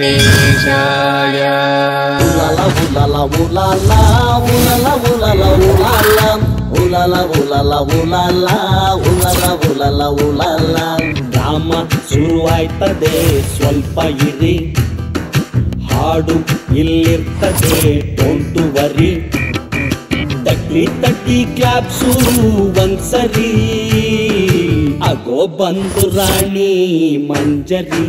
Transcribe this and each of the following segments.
ವೆಂಕಟೇಶಾಯ ಉಲಲ ಉಲಲ ಉಲಲ ಉಲಲ ಉಲಲ ಉಲಲ ಉಲಲ ಉಲಲ ಉಲಲ ಉಲಲ ಉಲಲ ರಾಮ ಶುರುವಾಯ್ತದೆ, ಸ್ವಲ್ಪ ಇರಿ. ಹಾಡು ಇಲ್ಲಿರ್ತದೆ ಡೋಂಟು ವರಿ ತಟ್ಟಿ ತಟ್ಟಿ ಕ್ಲಾಪ್ಸು ಒಂದ್ಸರಿ. ಅಗೋ ಬಂದು ರಾಣಿ ಮಂಜರಿ.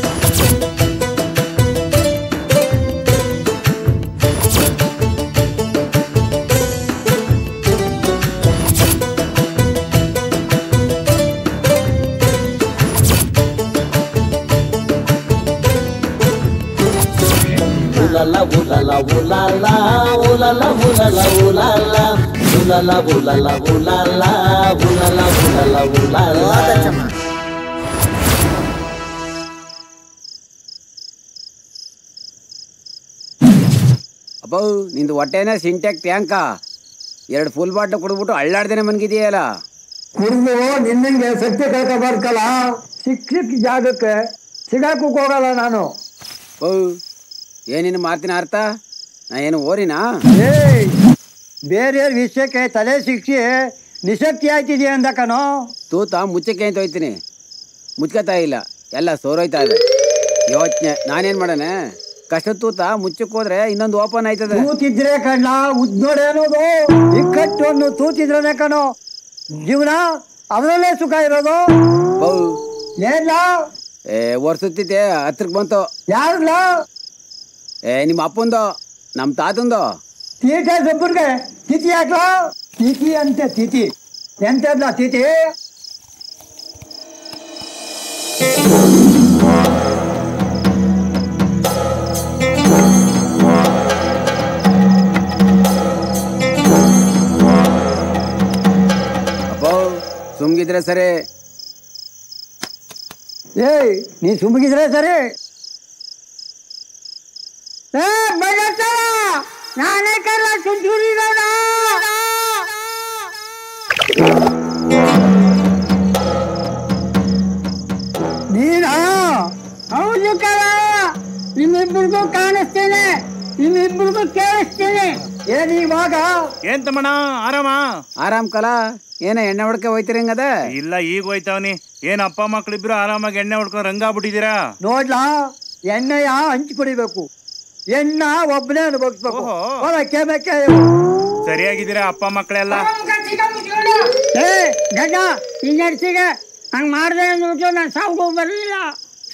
ಉಲಲ ಉಲಲ ಉಲಲ ಉಲಲ ಉಲಲ ಉಲಲ ಉಲಲ ಉಲಲ ಉಲಲ ಉಲಲ ಉಲಲ ಉಲಲ ಅಬ್ಬೋ ನಿಂದು ಹೊಟ್ಟೆನೇ ಸಿಂಟ್ಯಾಕ್ ಟ್ಯಾಂಕ ಎರಡು ಫುಲ್ ಬಾಟ್ಲು ಕುಡಿದ್ಬಿಟ್ಟು ಅಳ್ಳಾಡ್ದೇನೆ ಮನ್ಗಿದೆಯಲ್ಲ ಕುಡಿದು ನಿನ್ನಂಗೆ ಸತ್ಯ ಕಳ್ಕೊಬಾರ್ಕಲ್ಲ ಸಿಕ್ಕ ಸಿಕ್ ಜಾಗಕ್ಕೆ ಸಿಗಾಕಕ್ಕೆ ಹೋಗಲ್ಲ ನಾನು. ಓ ಏನಿನ ಮಾತಿನ ಅರ್ಥ? ನಾ ಏನು ಓರಿನಾ? ಏಯ್! ಬೇರೆ ವಿಷಯಕ್ಕೆ ತಲೆ ಶಿಕ್ಷೆ ನಿಶಕ್ತಿ ಆಯ್ತಿದೆ ಅಂದ ಕಣೋ? ತೂತ ಮುಚ್ಚಕ್ಕೆ ಅಂತ ಹೋಯ್ತೀನಿ. ಮುಚ್ಕತಾ ಇಲ್ಲ. ಎಲ್ಲ ಸೋರೋಯ್ತಾ ಇದೆ. ಯೋಚನೆ ನಾನೇನು ಮಾಡೋಣ? ಕಷ್ಟ ತೂತ ಮುಚ್ಚಕ್ಕೆ ಹೋದ್ರೆ ಇನ್ನೊಂದು ಓಪನ್ ಆಯ್ತದೆ. ತೂತಿದ್ರೆ ಕಣ್ಣ ಉದ್ನೋಡೆ ಅನ್ನೋದು ಒಂದು ತೂತಿದ್ರೆ ಕಣೋ. ಜೀವನ ಅದರಲ್ಲೇ ಸುಖ ಇರೋದು. ಏನ್ಲ? ಏ ವರ್ಷತ್ತಿದ್ದೆ ಹತ್ರಕ್ಕೆ ಬಂತು. ಯಾರ್ಲ? ಏ ನಿಮ್ಮ ಅಪ್ಪಂದು ನಮ್ಮ ತಾತಂದು? ತೀಟ ತಿತಿ ತಿಥಿ ಹಾಕ್ಲೋ ತಿಥಿ ಅಂತೆ ತಿಥಿ. ಎಂತದ್ಲ ತಿಥಿ? ಅಪ್ಪೋ ಸುಮ್ಗಿದ್ರೆ ಸರಿ. ಏಯ್ ನೀ ಸುಮ್ಗಿದ್ರೆ ಸರಿ. ಏ ನಾನೇ ಕಲ್ಲ ಸುಂಚೂರಿದವನ ನೀನ ಹೌದು ಕಲ ನಿಮ್ಮಿಬ್ಬರಿಗೂ ಕಾಣಿಸ್ತೇನೆ. ನಿಮ್ಮಿಬ್ಬರಿಗೂ ಕೇಳಿಸ್ತೇನೆ. ಏನ್ ಇವಾಗ ಏನ್ ತಮ್ಮಣ್ಣ ಆರಾಮ? ಆರಾಮ್ ಕಲಾ. ಏನ ಎಣ್ಣೆ ಹೊಡ್ಕೆ ಹೋಯ್ತಿರಿ ಹಂಗದ? ಇಲ್ಲ ಈಗ ಹೋಯ್ತಾವನಿ. ಏನ್ ಅಪ್ಪ ಮಕ್ಳಿಬ್ರು ಆರಾಮಾಗಿ ಎಣ್ಣೆ ಹೊಡ್ಕೊಂಡು ರಂಗ ಬಿಟ್ಟಿದ್ದೀರಾ ನೋಡ್ಲಾ ಎಣ್ಣೆಯ ಹಂಚಿ ಕುಡಿಬೇಕು. ಎಣ್ಣ ಒಬ್ಬನೇ ಅನುಭವಿಸ್ಬೇಕು. ಓಹೋ. ಹೊರಕ್ಕೆ ಬೇಕೆ ಸರಿಯಾಗಿದ್ದೀರಾ ಅಪ್ಪ ಮಕ್ಕಳೆಲ್ಲ? ಏ ಗಡ್ಡ ಈ ನಡ್ಸಿಗೆ ಹಂಗೆ ಮಾಡಿದೆ ಅಂದ್ಬಿಟ್ಟು ನಾನು ಸಾವು ಬರಲಿಲ್ಲ.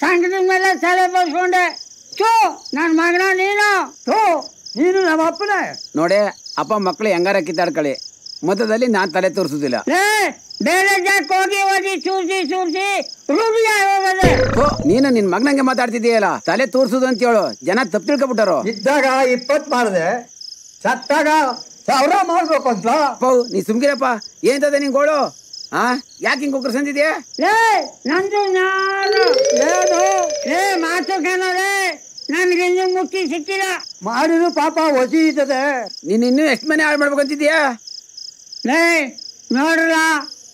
ಸಂಘದ ಮೇಲೆ ತಲೆ ಬಸ್ಕೊಂಡೆ ಚೂ ನನ್ನ ಮಗನ ನೀನು. ಥೂ ನೀನು ನಮ್ಮ ಅಪ್ಪನೇ ನೋಡಿ ಅಪ್ಪ ಮಕ್ಳು ಹೆಂಗಾರ ಕಿತ್ತಾಡ್ಕೊಳ್ಳಿ. ಮೊದಲದಲ್ಲಿ ನಾನ್ ತಲೆ ತೋರಿಸುದಿಲ್ಲ. ಏ ಬೇರೆ ಜಾಕ್ ಹೋಗಿ ಹೋಗಿ ಚೂಸಿ ಚೂಸಿ ರೂಢಿಗೆ ಹೋಗದೆ. ಥು, ನೀನು ನಿನ್ ಮಗನಂಗೆ ಮಾತಾಡ್ತಿದೀಯಲ್ಲ ತಲೆ ತೋರಿಸುದು ಅಂತ ಹೇಳು ಜನ ತಪ್ಪು ತಿಳ್ಕೊಬಿಟ್ಟರು? ಇದ್ದಾಗ ಇಪ್ಪತ್ ಮಾಡಿದೆ. ಸತ್ತಾಗ ಸಾವಿರ ಮಾಡ್ಬೇಕು ಅಂತ ಅಪ್ಪು ನೀ ಸುಮ್ಗಿರಪ್ಪ ಏನ್ತದೆ ನಿನ್ ಗೋಳು? ಆ ಯಾಕೆ ಹಿಂಗ್ ಕುಕ್ಕರ್ ಸಂದಿದ್ಯಾ? ಏ ನಂದು ನಾನು. ಏನು? ಏ ಮಾತು ಕಣರೆ ನನ್ಗೆ ಇನ್ನೂ ಮುಕ್ತಿ ಸಿಕ್ಕಿಲ್ಲ. ಮಾಡಿದ್ರು ಪಾಪ ಹೊಸಿ ಇದ್ದದೆ. ನೀನ್ ಇನ್ನೂ ಎಷ್ಟ್ ಮನೆ ಹಾಳು ಮಾಡ್ಬೇಕಂತಿದ್ಯಾ ನೋಡ್ರಲ್ಲ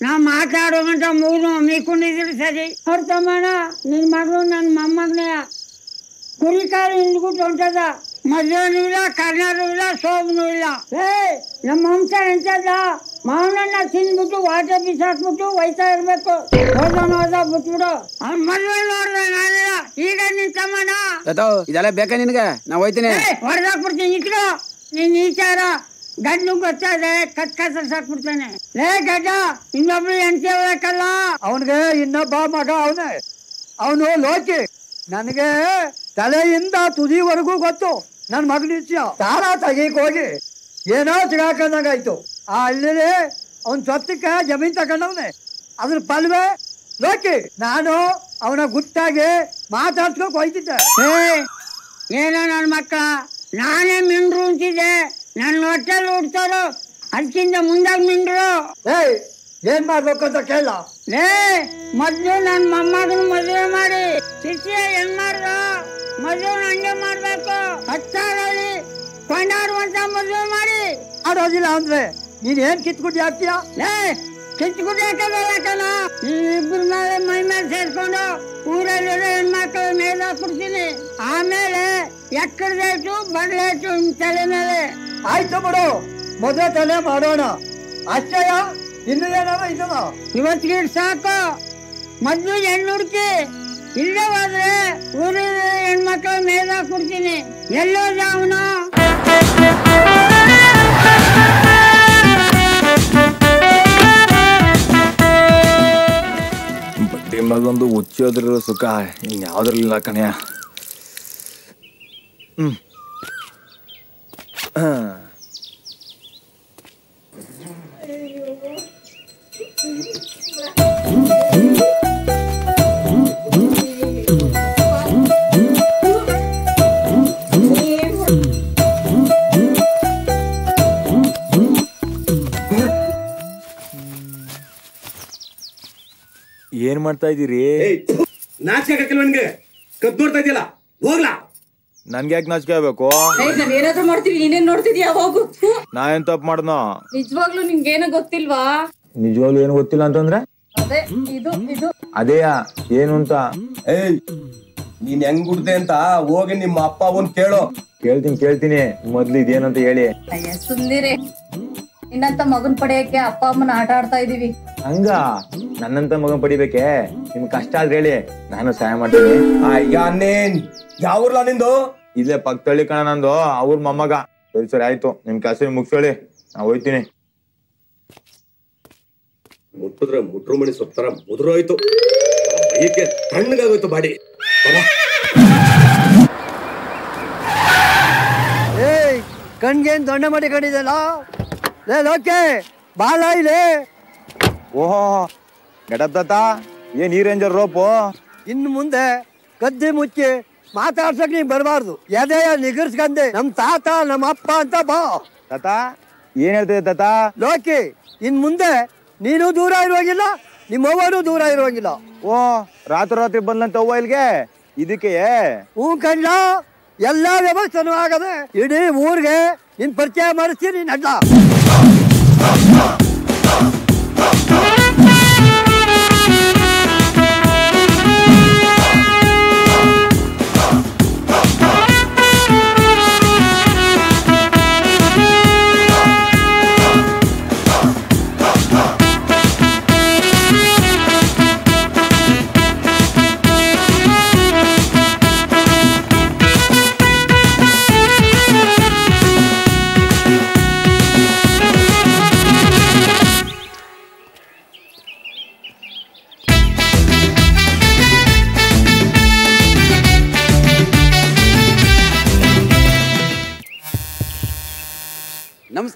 ನಾ ಮಾತಾಡೋ ಗಂಟ ಮೂರು ಮೀಕೊಂಡಿದ್ರು ಸರಿ. ಹೊರ್ತಮ್ಮಣ್ಣ ನಿನ್ ಮಗಳು ನನ್ನ ಮೊಮ್ಮಗನೇ. ಕುರಿಕಾಲು ಹಿಂದ್ಬಿಟ್ಟು ಹೊಂಟದ. ಮದುವೆನೂ ಇಲ್ಲ ಕರ್ನಾಟಕ ಇಲ್ಲ ಸೋಮನೂ ಇಲ್ಲ. ಏ ನಮ್ಮ ವಂಶ ಎಂತದ? ಮಾವನನ್ನ ತಿಂದ್ಬಿಟ್ಟು ವಾಟ ಬಿಸಾಕ್ಬಿಟ್ಟು ಒಯ್ತಾ ಇರ್ಬೇಕು. ಹೋದ ಹೋದ ಬಿಟ್ಬಿಡು. ಅವ್ನ ಮದ್ವೆ ನೋಡ್ದೆ ನಾನಿಲ್ಲ ಈಗ ನಿನ್ ತಮ್ಮಣ್ಣ. ಇದೆಲ್ಲ ಬೇಕಾ ನಿನ್ಗೆ? ನಾ ಹೋಯ್ತೀನಿ ಹೊಡೆದಾಕ್ಬಿಡ್ತೀನಿ ಇಟ್ಕೋ. ನೀನ್ ಈಚಾರ ಗಂಡು ಗೊತ್ತಾದ್ರೆ ಕತ್ ಕಸ ಸಾಕ್ಬಿಡ್ತಾನೆ. ಲೇ ಗಡ್ಡ ಇನ್ನೊಬ್ರು ಹೆಂಡತಿ ಹೋಗಕ್ಕಲ್ಲ ಅವನಿಗೆ ಇನ್ನೊಬ್ಬ ಮಗ ಅವನೇ. ಅವನು ಲೋಕಿ. ನನಗೆ ತಲೆಯಿಂದ ತುದಿವರೆಗೂ ಗೊತ್ತು. ನನ್ನ ಮಗನ ವಿಷಯ. ತಾರ ತೆಗೀಕ್ ಹೋಗಿ. ಏನೋ ಸಿಗಾಕೊಂಡಾಗಾಯ್ತು ಆ ಹಳ್ಳಿಲಿ ಅವನ ಸ್ವತ್ತಕ್ಕೆ ಜಮೀನ್ ತಗೊಂಡವನೆ. ಅದ್ರ ಪಲ್ವೆ ಲೋಕಿ. ನಾನು ಅವನ ಗುಟ್ಟಾಗಿ ಮಾತಾಡ್ಸ್ಕೊಕ್ ಹೋಯ್ತಿದ್ದೆ. ಏ ಏನೋ ನನ್ನ ಮಕ್ಕಳ. ನಾನೇ ಮಿಂಡ್ರು ಅಂತಿದ್ದೆ. ನನ್ನ ಹೊಟ್ಟೆಲ್ ಹುಡ್ತಾರೋ ಅದಕ್ಕಿಂತ ಮುಂದಾಗ ನಿಂದ್ರು. ಏಯ್ ಏನ್ ಮಾಡ್ಬೇಕು ಅಂತ ಕೇಳ. ಏ ಮೊದ್ಲು ನನ್ ಮೊಮ್ಮಗನ ಮದುವೆ ಮಾಡಿ ಶಿಷ್ಯ ಹೆಂಗ್ ಮಾಡ್ದ. ಮದುವೆ ಹಂಗೆ ಮಾಡ್ಬೇಕು. ಹತ್ತಾರಲ್ಲಿ ಕೊಂಡಾಡುವಂತ ಮದುವೆ ಮಾಡಿ. ಆಡೋದಿಲ್ಲ ಅಂದ್ರೆ ನೀನ್ ಏನ್ ಕಿತ್ಕೊಂಡು ಹಾಕ್ತೀಯ ಲೇ ಕಿತ್ಕೊಂಡು ಯಾಕಲ್ಲ ಈ ಇಬ್ರ ಮೇಲೆ ಮೈ ಮೇಲೆ ಸೇರ್ಕೊಂಡು ಊರಲ್ಲಿರೋ ಹೆಣ್ಮಕ್ಳ ಮೇಲೆ ಹಾಕ್ಬಿಡ್ತೀನಿ. ಆಮೇಲೆ ಎಕ್ಕಡದಾಯ್ತು ಬಡ್ಲಾಯ್ತು ನಿಮ್ ತಲೆ ಮೇಲೆ ಆಯ್ತು ಬಿಡು. ಮೊದಲ ತಲೆ ಮಾಡೋಣ. ಅಷ್ಟೇಯ ಇನ್ನು ಏನಾರ ಇದನ್ನ ಇವತ್ತಿಗೆ ಸಾಕು. ಮೊದ್ಲು ಹೆಣ್ಣು ಹುಡುಕಿ ಇಲ್ಲೇ ಹೋದ್ರೆ ಊರಿನ ಹೆಣ್ಮಕ್ಳ ಮೇಲೆ ಹಾಕ್ಬಿಡ್ತೀನಿ. ಎಲ್ಲೋ ಜಾವನು? ಬಡ್ಡಿ ಮಗೊಂದು ಹುಚ್ಚೋದ್ರ ಸುಖ ಇನ್ಯಾವ್ದ್ರಲ್ಲಿಲ್ಲ ಕಣಯ್ಯ ಹ್ಮ್. ಹಾ. ಏನ್ ಮಾಡ್ತಾ ಇದೀರಿ ನಾಚಿಕೆ ಕದ್ ನೋಡ್ತಾ ಇದೆಯಲ್ಲ ಹೋಗ್ಲಾ. ನನ್ಗೆ ಯಾಕೆ ನಾಚಿಕೆ ಆಗ್ಬೇಕು? ನಾವೇನಾದ್ರೂ ಮಾಡ್ತೀವಿ ನೀನೇನ್ ನೋಡ್ತಿದ್ಯಾ ಹೋಗು. ನಾ ಏನ್ ತಪ್ಪು ಮಾಡ್ದೋ ನಿಜವಾಗ್ಲೂ ಏನೋ ಗೊತ್ತಿಲ್ವಾ? ನಿಜವಾಗ್ಲೂ ಏನು ಗೊತ್ತಿಲ್ಲ ಅಂತಂದ್ರೆ? ಅದೇ ಇದು ಇದು. ಅದೇಯಾ ಏನು ಅಂತ? ಏಯ್ ನೀನ್ ಹೆಂಗ್ ಗುಡ್ದೆ ಅಂತ ಹೋಗಿ ನಿಮ್ಮ ಅಪ್ಪ ಅವನ್ ಕೇಳು. ಕೇಳ್ತೀನಿ ಕೇಳ್ತೀನಿ. ಮೊದ್ಲು ಇದೇನಂತ ಹೇಳಿ. ಅಯ್ಯ ಸುಂದಿರಿ ನಿನ್ನಂತ ಮಗನ್ ಪಡೆಯಕ್ಕೆ ಅಪ್ಪ ಅಮ್ಮನ ಆಟ ಆಡ್ತಾ ಇದೀವಿ. ಹಂಗ? ನನ್ನಂತ ಮಗನ್ ಪಡಿಬೇಕೆ? ನಿಮ್ ಕಷ್ಟ ಆದ್ರೆ ಹೇಳಿ ನಾನು ಸಹಾಯ ಮಾಡ್ತೀನಿ. ಅಯ್ಯ ಯಾವ್ರಲ್ಲ ನಿಂದು? ಇಲ್ಲೇ ಪಕ್ಕದಳ್ಳಿ ಕಣ ನಂದು ಅವ್ರ ಮೊಮ್ಮಗ. ಸರಿ ಸರಿ ಆಯ್ತು. ನಿಮ್ ಕೆಲಸ ಮುಗಿಸೋಳಿ ನಾ ಹೋಯ್ತೀನಿ ಮುಟ್ಟಿದ್ರೆ ಮುಟ್ರು ಮಣಿ ಸೊಪ್ತರ ಹೋಯ್ತು ಬೈಯಕ್ಕೆ ತಣ್ಣಗಾಗೋಯ್ತು ಬಾಡಿ. ಏಯ್ ಕಣ್ಗೇನ್ ದೊಣ್ಣೆ ಮಾಡಿ ಕಂಡಿದ್ದಲ್ಲ ಲೇ ಲೋಕೆ ಬಾಲ ಇಲ್ಲಿ. ಓಹೋ ಗೆಟಪ್ ತಾತ ಏನ್ ಈ ರೇಂಜರ್ ರೋಪು? ಇನ್ನು ಮುಂದೆ ಕದ್ದಿ ಮುಚ್ಚಿ ಮಾತಾಡ್ಸಕ್ ನೀನ್ ಬರಬಾರ್ದು. ಎದೆಯ ನಿಗರ್ಸ್ಕಂದೆ ನಮ್ ತಾತ ನಮ್ಮ ಅಪ್ಪ ಅಂತ ಬಾ. ತಾತ ಏನ್ ಹೇಳ್ತಿದೆ ತಾತ? ಲೋಕಿ ಇನ್ ಮುಂದೆ ನೀನು ದೂರ ಇರುವಾಗಿಲ್ಲ ನಿಮ್ಮ ಅವ್ವನೂ ದೂರ ಇರುವಂಗಿಲ್ಲ. ಓ ರಾತ್ರಿ ರಾತ್ರಿ ಬಂದಂತ ಅವ್ವ ಇಲ್ಗೆ? ಇದಕ್ಕೆ ಹ್ಞೂ ಕಂಡ ಎಲ್ಲಾ ವ್ಯವಸ್ಥೆನೂ ಆಗದೆ ಇಡೀ ಊರಿಗೆ ನಿನ್ ಪರಿಚಯ ಮಾಡಿಸ್ತೀನಿ ನೀನ್ ಅಡ್ಡ. Stop, stop.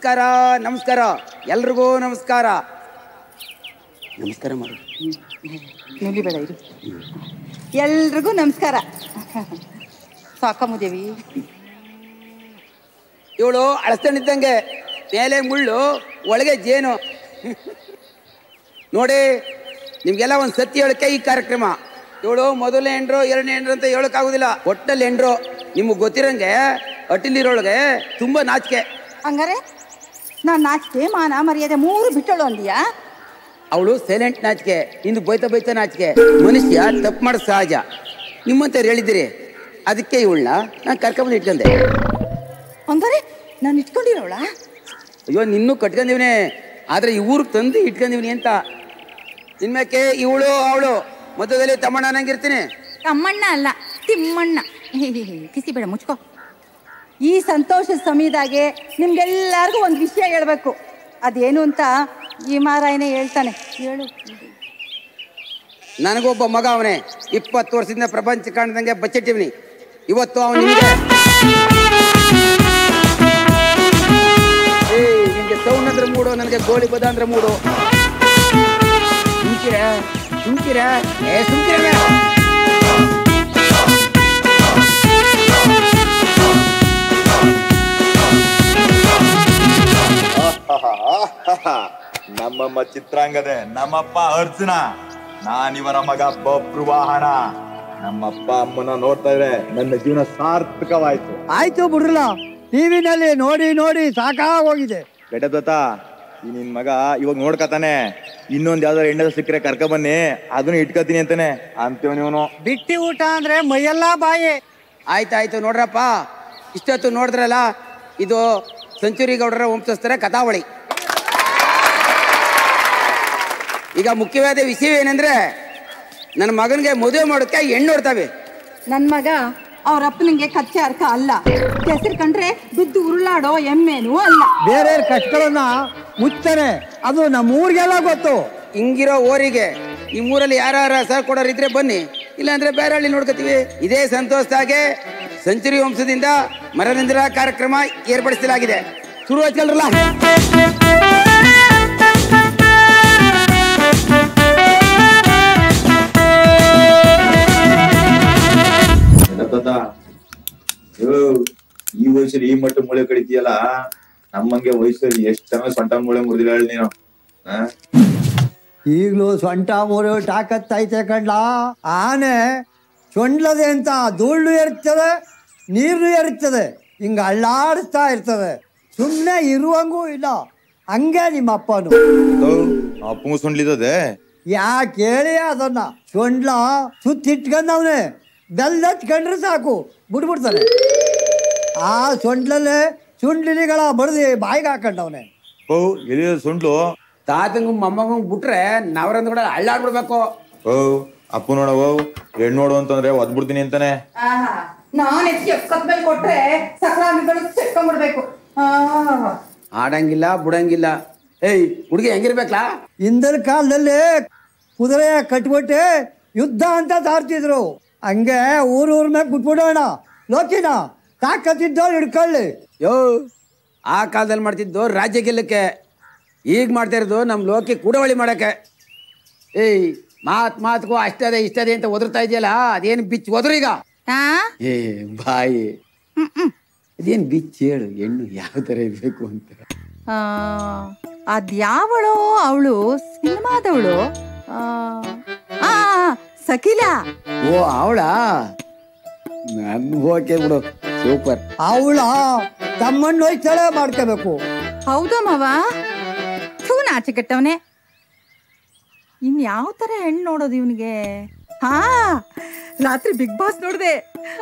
ನಮಸ್ಕಾರ ನಮಸ್ಕಾರ. ಎಲ್ರಿಗೂ ನಮಸ್ಕಾರ. ನಮಸ್ಕಾರ ಮಾಡಿ. ನುಲಿಬೇಡ ಇರು. ಎಲ್ರಿಗೂ ನಮಸ್ಕಾರ. ಸಾಕಮ್ಮದೇವಿ ಇವಳು ಅಳಸ್ತಣಿದ್ದಂಗೆ ಮೇಲೆ ಮುಳ್ಳು ಒಳಗೆ ಜೇನು. ನೋಡಿ ನಿಮ್ಗೆಲ್ಲ ಒಂದು ಸತ್ಯ ಹೇಳಕ್ಕೆ ಈ ಕಾರ್ಯಕ್ರಮ. ಇವಳು ಮೊದಲನೇ ಎಂಡ್ರು ಎರಡನೇ ಎಂಡ್ರು ಅಂತ ಹೇಳೋಕ್ಕಾಗೋದಿಲ್ಲ. ಒಟ್ಟಲ್ಲಿ ಎಂಡ್ರು ನಿಮಗೆ ಗೊತ್ತಿರಂಗೆ ಅಟ್ಟಿಲಿರೋಳಗೆ ತುಂಬಾ ನಾಚಿಕೆ. ಹಂಗಾರೆ? ನಾನ್ ನಾಚಿಕೆ ಮಾನ ಮರ್ಯಾದೆ ಮೂರು ಬಿಟ್ಟಳು ಅಂದಿಯಾ? ಅವಳು ಸೈಲೆಂಟ್ ನಾಚಿಕೆ ಇಂದು ಬೈತಾ ಬೈತಾ ನಾಚಿಕೆ ಮನುಷ್ಯ ತಪ್ಪು ಮಾಡೋದು ಸಹಜ. ನಿಮ್ಮಂತ ಹೇಳಿದಿರಿ ಅದಕ್ಕೆ ಇವಳನ್ನ ನಾನು ಕರ್ಕೊಂಬಂದು ಇಟ್ಕೊಂಡೆ. ಹಂಗಾರೆ ನಾನು ಇಟ್ಕೊಂಡಿರೋಳ? ಅಯ್ಯೋ ನಿನ್ನೂ ಕಟ್ಕೊಂಡಿವ್ನೆ ಆದ್ರೆ ಈ ಊರಿಗೆ ತಂದು ಇಟ್ಕೊಂಡಿವ್ನಿ ಅಂತ. ಇನ್ಮೇಕೆ ಇವಳು ಅವಳು? ಮಧ್ಯದಲ್ಲಿ ತಮ್ಮಣ್ಣ ಅನ್ನಂಗಿರ್ತೀನಿ ತಮ್ಮಣ್ಣ ಅಲ್ಲ ತಿಮ್ಮಣ್ಣ. ಕಿಸಿ ಬೇಡ ಮುಚ್ಕೋ. ಈ ಸಂತೋಷದ ಸಮಯದಾಗೆ ನಿಮ್ಗೆಲ್ಲರಿಗೂ ಒಂದು ವಿಷಯ ಹೇಳ್ಬೇಕು. ಅದೇನು ಅಂತ ಈ ಮಾರಾಯನೇ ಹೇಳ್ತಾನೆ. ಹೇಳು. ನನಗೊಬ್ಬ ಮಗ ಅವನೇ. ಇಪ್ಪತ್ತು ವರ್ಷದಿಂದ ಪ್ರಪಂಚ ಕಾಣ್ದಂಗೆ ಬಚ್ಚಿಟ್ಟಿವ್ನಿ. ಇವತ್ತು ಅವನು ನಿಮಗೆ ನಿಮಗೆ ಸೌಂಡ್ ಅಂದ್ರೆ ಮೂಡು, ನನಗೆ ಗೋಳಿ ಬದ ಅಂದ್ರೆ ಮೂಡು? ಸುಮ್ಕಿರ ಸುಂಕಿರ ಏ ಸುಮ್ಕಿರ. ನಮ್ಮಮ್ಮ ಚಿತ್ರಾಂಗದೆ ನಮ್ಮಪ್ಪ ಅರ್ಜುನ. ನಾನಿವರ ಮಗ ಬಬ್ರು ವಾಹನ. ನಮ್ಮಪ್ಪ ಅಮ್ಮನ ನೋಡ್ತಾ ಇದ್ರೆ ನನ್ನ ಜೀವನ ಸಾರ್ಥಕವಾಯ್ತು. ಆಯ್ತು ಬಿಡ್ರಲ್ಲ ಟಿವಿನಲ್ಲಿ ನೋಡಿ ನೋಡಿ ಸಾಕಾಗೋಗಿದೆ. ಬೆಟ್ಟದತ್ತ ಈ ನಿನ್ ಮಗ ಇವಾಗ ನೋಡ್ಕತಾನೆ ಇನ್ನೊಂದ್ ಯಾವ್ದಾರು ಹೆಣ್ಣದ ಸಿಕ್ಕರೆ ಕರ್ಕ ಬನ್ನಿ ಅದನ್ನ ಇಟ್ಕೋತೀನಿ ಅಂತಾನೆ. ಅಂತೀವ್ ನೀವನು? ಬಿಟ್ಟಿ ಊಟ ಅಂದ್ರೆ ಮೈಯೆಲ್ಲ ಬಾಯಿ. ಆಯ್ತಾಯ್ತು ನೋಡ್ರಪ್ಪ ಇಷ್ಟೊತ್ತು ನೋಡಿದ್ರಲ್ಲ ಇದು ಸಂಚುರಿ ಗೌಡರ ವಂಶಸ್ಥರ ಕಥಾವಳಿ. ಈಗ ಮುಖ್ಯವಾದ ವಿಷಯ ಏನಂದ್ರೆ ನನ್ನ ಮಗನಿಗೆ ಮದುವೆ ಮಾಡೋಕೆ ಹೆಣ್ಣು ನೋಡ್ತಾವೆ. ನನ್ನ ಮಗ ಅವ್ರ ಅಪ್ಪನಿಗೆ ಕಚ್ಚೆ ಅರ್ಥ ಅಲ್ಲ. ಹೆಸರು ಕಂಡ್ರೆ ಬಿದ್ದು ಉರುಳಾಡೋ ಎಮ್ಮೆನೂ ಅಲ್ಲ. ಬೇರೆ ಕಷ್ಟಗಳನ್ನ ಮುಚ್ಚಾರೆ ಅದು ನಮ್ಮ ಊರಿಗೆಲ್ಲ ಗೊತ್ತು. ಹಿಂಗಿರೋ ಓರಿಗೆ ಈ ಊರಲ್ಲಿ ಯಾರ ಸರ್ ಕೊಡೋರು ಇದ್ರೆ ಬನ್ನಿ ಇಲ್ಲಾಂದ್ರೆ ಬೇರೆ ಹಳ್ಳಿ ನೋಡ್ಕೋತೀವಿ. ಇದೇ ಸಂತೋಷದಾಗೆ ಸೆಂಚುರಿ ವಂಶದಿಂದ ಮರನಿಂದ್ರ ಕಾರ್ಯಕ್ರಮ ಏರ್ಪಡಿಸಲಾಗಿದೆ. ಶುರು ಹಚ್ಕೊಳ್ರಲ್ಲ ಈ ವಯಸ್ಸಲ್ಲಿ ಈ ಮಟ್ಟ ಮೂಳೆ ಕಡಿತೀಯಲ್ಲ ನಮ್ಮಂಗೆ ವಯಸ್ಸಲ್ಲಿ ಎಷ್ಟು ಚೆನ್ನಾಗಿ ಸೊಂಟ ಮೂಳೆ ಮುರಿದಿಲ್ಲ ಹೇಳಿ ನೀನು? ಆ? ಈಗಲೂ ಸೊಂಟ ಮೂರು ತಾಕತ್ತೈತೆ ಕಣ್ಲ. ಆನೆ ಸೊಂಡ್ಲದೆ ಅಂತ ಧೂಳು ಏರ್ತದೆ ನೀರು ಏರ್ತದೆ ಹಿಂಗ ಅಳ್ಳಾಡ್ತಾ ಇರ್ತದೆ. ಸುಮ್ಮನೆ ಇರುವಂಗೂ ಇಲ್ಲ ಹಂಗೆ ನಿಮ್ಮ ಅಪ್ಪನು ಅಪ್ಪಂಗೂ ಸುಂಡ್ಲಿದ್ದದೆ? ಯಾಕೆ ಕೇಳಿ ಅದನ್ನ? ಸೊಂಡ್ಲ ಸುತ್ತಿಟ್ಕೊಂಡವನೆ. ಬೆಲ್ಲ ಹಚ್ಕೊಂಡ್ರೆ ಸಾಕು ಬಿಟ್ಬಿಡ್ತಾನೆ ಆ ಸೊಂಡ್ಲಲ್ಲೇ ಸುಂಡ್ಲಿಗಳ ಬಡ್ದು ಬಾಯಿಗೆ ಹಾಕೊಂಡವನೆ. ಓ ಇದೇ ಸುಂಡ್ಲು ತಾತಂಗು ಮೊಮ್ಮಗಂಗ್ ಬಿಟ್ರೆ ನವರಂದ್ ಕೂಡ ಅಳ್ಳಾಡ್ಬಿಡ್ಬೇಕು. ಓ ಅಪ್ಪು ನೋಡವ ಹೆಣ್ಣು ನೋಡು ಅಂತಂದ್ರೆ ಒದ್ಬಿಡ್ತೀನಿ ಅಂತಾನೆ. ನಾನು ಎಕ್ಕತ್ಮೇಲೆ ಕೊಟ್ರೆ ಚೆಕ್ಕೊಂಡ್ಬಿಡ್ಬೇಕು ಆಡಂಗಿಲ್ಲ ಬಿಡಂಗಿಲ್ಲ. ಏಯ್ ಹುಡುಗಿ ಹೆಂಗಿರ್ಬೇಕಲ್ಲ ಹಿಂದಲ್ ಕಾಲದಲ್ಲಿ ಕುದುರೆ ಕಟ್ಬಿಟ್ಟೆ ಯುದ್ಧ ಅಂತ ತಾರ್ತಿದ್ರು. ಹಂಗೆ ಊರೂರ್ ಮೇಲೆ ಬಿಟ್ಬಿಡೋಣ ಲೋಕಿನ ತಾಕತ್ತಿದ್ದವ್ರು ಹಿಡ್ಕೊಳ್ಳಿ. ಯೋ ಆ ಕಾಲದಲ್ಲಿ ಮಾಡ್ತಿದ್ದು ರಾಜ್ಯ ಗೆಲ್ಲಕ್ಕೆ ಈಗ ಮಾಡ್ತಾ ಇರೋದು ನಮ್ಮ ಲೋಕಿ ಕೂಡವಳಿ ಮಾಡೋಕ್ಕೆ. ಏಯ್ ಮಾತ್ ಮಾತ್ಗೂ ಅಷ್ಟದೇ ಇಷ್ಟದೇ ಅಂತ ಒದರ್ತಾ ಇದೆಯಲ್ಲ ಅದೇನು ಬಿಚ್ಚು ಒದ್ರು ಈಗ? ಆ? ಏ ಬಾಯಿ. ಅದೇನು ಬಿಚ್ಚು ಹೇಳು ಹೆಣ್ಣು ಯಾವ ಥರ ಇರಬೇಕು ಅಂತ. ಆ, ಅದ್ಯಾವಳೋ ಅವಳು ಸಿನಿಮಾದವಳು ಆ ಆ, ಸಕಿಲ? ಓ ಅವಳ? ನನ್ ಓಕೆ ಬಿಡು. ಸೂಪರ್. ಅವಳ ತಮ್ಮಣ್ಣ ಹೋಯ್ತಾಳೆ ಮಾಡ್ಕೋಬೇಕು. ಹೌದಾ ಮಾವ. ಥೂ ನಾಚೆ ಕೆಟ್ಟವನೆ. ಇನ್ ಯಾವ ತರ ಹೆಣ್ಣು ನೋಡೋದು ಇವನಿಗೆ? ಹಾ ರಾತ್ರಿ ಬಿಗ್ ಬಾಸ್ ನೋಡ್ದೆ.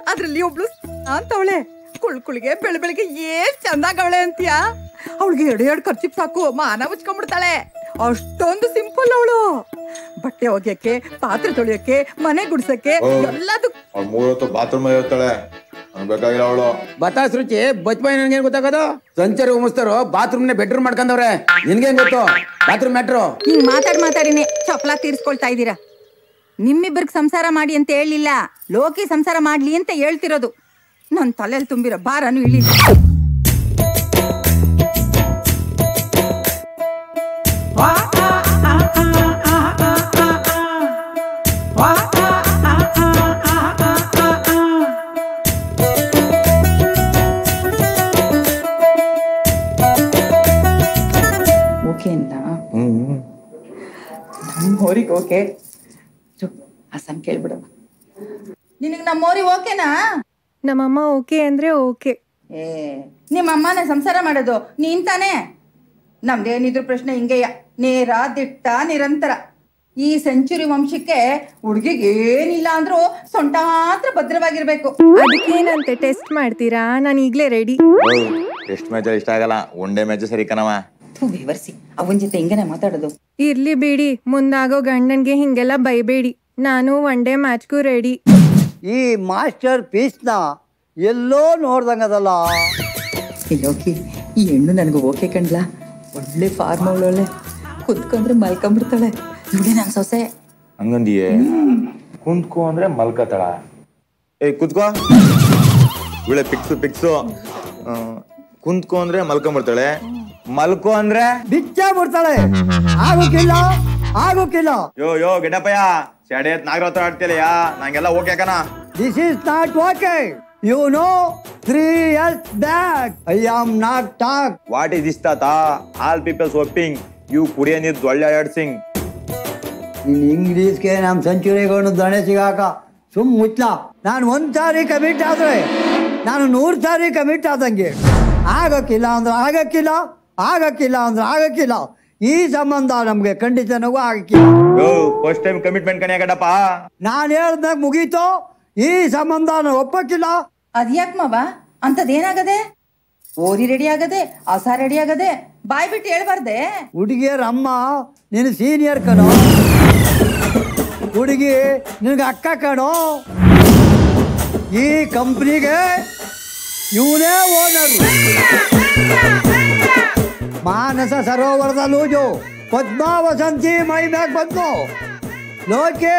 ಅದ್ರಲ್ಲಿ ಒಬ್ಳು ಅಂತವಳೆ ಕುಳ್ಕುಳಿಗೆ ಬೆಳ ಬೆಳಿಗ್ಗೆ ಏನ್ ಚಂದಾಗವಳೆ ಅಂತೀಯ? ಅವಳಿಗೆ ಎರಡು ಎರಡು ಖರ್ಚಿಪ್ ಸಾಕು ಮಾನ ಮುಚ್ಕೊಂಡ್ಬಿಡ್ತಾಳೆ. ಅಷ್ಟೊಂದು ಸಿಂಪಲ್ ಅವಳು. ಬಟ್ಟೆ ಒಗ್ಯಕ್ಕೆ ಪಾತ್ರೆ ತೊಳಿಯಕ್ಕೆ ಮನೆ ಗುಡ್ಸಕ್ಕೆ. ಎಲ್ಲದಕ್ಕೂ. ಬಾತ್ರೂಮ್ ಇರ್ತಾಳೆ. ಬೇಕಾಗಿಲ್ಲ ಅವಳು. ಬತಾಸ್ ರುಚಿ ಬಚ್ಪಾಯಿ ನನ್ಗೇನ್ ಗೊತ್ತಾಗೋದು? ಸಂಚಾರಿ ಉಮಿಸ್ತಾರೋ ಬಾತ್ರೂಮ್ನ ಬೆಡ್ರೂಮ್ ಮಾಡ್ಕೊಂಡವ್ರೆ ನಿನ್ಗೇನ್ ಗೊತ್ತು? ಬಾತ್ರೂಮ್ ಮ್ಯಾಟ್ರು ಹಿಂಗ್ ಮಾತಾಡ್ ಮಾತಾಡಿನೇ. ಚಪಲ ತೀರ್ಸ್ಕೊಳ್ತಾ ಇದ್ದೀರಾ? ನಿಮ್ಮಿಬ್ಬರಿಗೆ ಸಂಸಾರ ಮಾಡಿ ಅಂತ ಹೇಳಿಲ್ಲ ಲೋಕಿ ಸಂಸಾರ ಮಾಡ್ಲಿ ಅಂತ ಹೇಳ್ತಿರೋದು. ನನ್ನ ತಲೆಯಲ್ಲಿ ತುಂಬಿರೋ ಭಾರನು ಇಳಿಲ್ಲ ನಮ್ಮೋರಿಗೆ ಓಕೆ. ಅಸಮ್ ಕೇಳ್ಬಿಡವ ನಿನಗೆ ನಮ್ಮೋರಿ ಓಕೆನಾ? ನಮ್ಮಮ್ಮ ಓಕೆ ಅಂದ್ರೆ ಓಕೆ. ಏ ನಿಮ್ಮ ಅಮ್ಮನ ಸಂಸಾರ ಮಾಡೋದು ನೀನ್ ತಾನೇ? ನಮ್ದೇನಿದ್ರು ಪ್ರಶ್ನೆ ಹಿಂಗೆಯ? ನೇರ ದಿಟ್ಟ ನಿರಂತರ. ಈ ಸೆಂಚುರಿ ವಂಶಕ್ಕೆ ಹುಡುಗಿಗೆ ಏನಿಲ್ಲ ಅಂದ್ರೂ ಸೊಂಟ ಮಾತ್ರ ಭದ್ರವಾಗಿರ್ಬೇಕು. ಅದಕ್ಕೇನಂತೆ ಟೆಸ್ಟ್ ಮಾಡ್ತೀರಾ? ನಾನು ಈಗ್ಲೇ ರೆಡಿ ಟೆಸ್ಟ್ ಮ್ಯಾಚ್ ಇಷ್ಟ ಆಗಲ್ಲ. ಒನ್ ಡೇ ಮ್ಯಾಚ್ ಸರಿ ಕಣವ ವಿವರಿಸಿ. ಅವನ ಜೊತೆ ಹಿಂಗೇನೆ ಮಾತಾಡೋದು? ಇರ್ಲಿ ಬಿಡಿ ಮುಂದಾಗೋ ಗಂಡನ್ಗೆ ಹಿಂಗೆಲ್ಲ ಬೈಬೇಡಿ. ನಾನು ಒನ್ ಡೇ ಮ್ಯಾಚ್ಗೂ ರೆಡಿ ಈ ಮಾಸ್ಟರ್ ಪೀಸ್ನ ಎಲ್ಲೋ ನೋಡ್ದಂಗದಲ್ಲ. ಈ ಹೆಣ್ಣು ನನಗೆ ಓಕೆ ಕಣ್ಲಾ? ಒಳ್ಳೆ ಫಾರ್ಮ್ ಅವಳೊಳ್ಳೆ ಕುತ್ಕೊಂಡ್ರೆ ಮಲ್ಕೊಂಡ್ಬಿಡ್ತಾಳೆ. ನೋಡಿ ನನ್ನ ಸೊಸೆ. ಹಂಗಂದಿಯೇ? ಕುಂತ್ಕೋ ಅಂದ್ರೆ ಮಲ್ಕತಾಳ. ಏ ಕುತ್ಕೋ. ಬಿಳೆ ಪಿಕ್ಸು ಪಿಕ್ಸು. ಕುಂತ್ಕೋ ಅಂದ್ರೆ ಮಲ್ಕೊಂಡ್ಬಿಡ್ತಾಳೆ. ಮಲ್ಕೋ ಅಂದ್ರೆ? ಬಿಚ್ಚಾ ಬಿಡ್ತಾಳೆ ಆಗೋಕಿಲ್ಲ ಆಗೋಕಿಲ್ಲ. ಯೋ ಯೋ ಗಿಡಪ್ಪಯ್ಯ ಸೆಡೆ ನಾಗರತ್ರ ಹತ್ರ ನಂಗೆಲ್ಲ ಓಕೆ ಕಣ. This is not okay you know three years back I am not talk what is is ತಾತ? ಆಲ್ ಪೀಪಲ್ಸ್ ಒಪ್ಪಿಂಗ್ ಇವು ಕುಡಿಯ ನೀರು ದೊಳ್ಳೆ ಆಡ್ಸಿಂಗ್ ಇಂಗ್ಲೀಷ್ ಇಂಗ್ಲೀಷ್ಗೆ ನಮ್ಮ ಸೆಂಚುರಿಗೊಂಡು ದಣೆ ಸಿಗಾಕ ಸುಮ್ ಮುಚ್ಚ ನಾನು ಒಂದು ಸಾರಿ ಕಮಿಟ್ ಆದ್ರೆ ನಾನು ನೂರು ಸಾರಿ ಕಮಿಟ್ ಆದಂಗೆ. ಆಗಕ್ಕಿಲ್ಲ ಅಂದ್ರೆ ಆಗಕ್ಕಿಲ್ಲ ಆಗಕ್ಕಿಲ್ಲ ಅಂದ್ರೆ ಆಗಕ್ಕಿಲ್ಲ. ಈ ಸಂಬಂಧ ನಮಗೆ ಖಂಡಿತನಗೂ ಆಗಕ್ಕಿಲ್ಲ. ಫಸ್ಟ್ ಟೈಮ್ ಕಮಿಟ್ಮೆಂಟ್ ಕಣೆ ನಾನು ಹೇಳ್ದಾಗ ಮುಗೀತು ಈ ಸಂಬಂಧ ನಾನು ಒಪ್ಪಕ್ಕಿಲ್ಲ. ಅದ್ಯಾಕ್ ಮಾವ? ಅಂತದೇನಾಗದೆ? ಓದಿ ರೆಡಿ ಆಗದೆ ಅಸ ರೆಡಿ ಆಗದೆ ಬಾಯ್ ಬಿಟ್ಟು ಹೇಳ್ಬಾರ್ದೆ. ಹುಡುಗಿಯರ ಅಮ್ಮ ನಿನ್ನ ಸೀನಿಯರ್ ಕಣೋ. ಹುಡುಗಿ, ನಿನಗೆ ಅಕ್ಕ ಕಣೋ. ಈ ಕಂಪ್ನಿಗೆ ಇವನೇ ಓನರ್ ಮಾನಸ ಸರೋವರದ ಲೂಜು ಪದ್ಮಾ ವಸಂತಿ ಮೈ ಮ್ಯಾಗ ಬಂದು ಲೋಕೆ,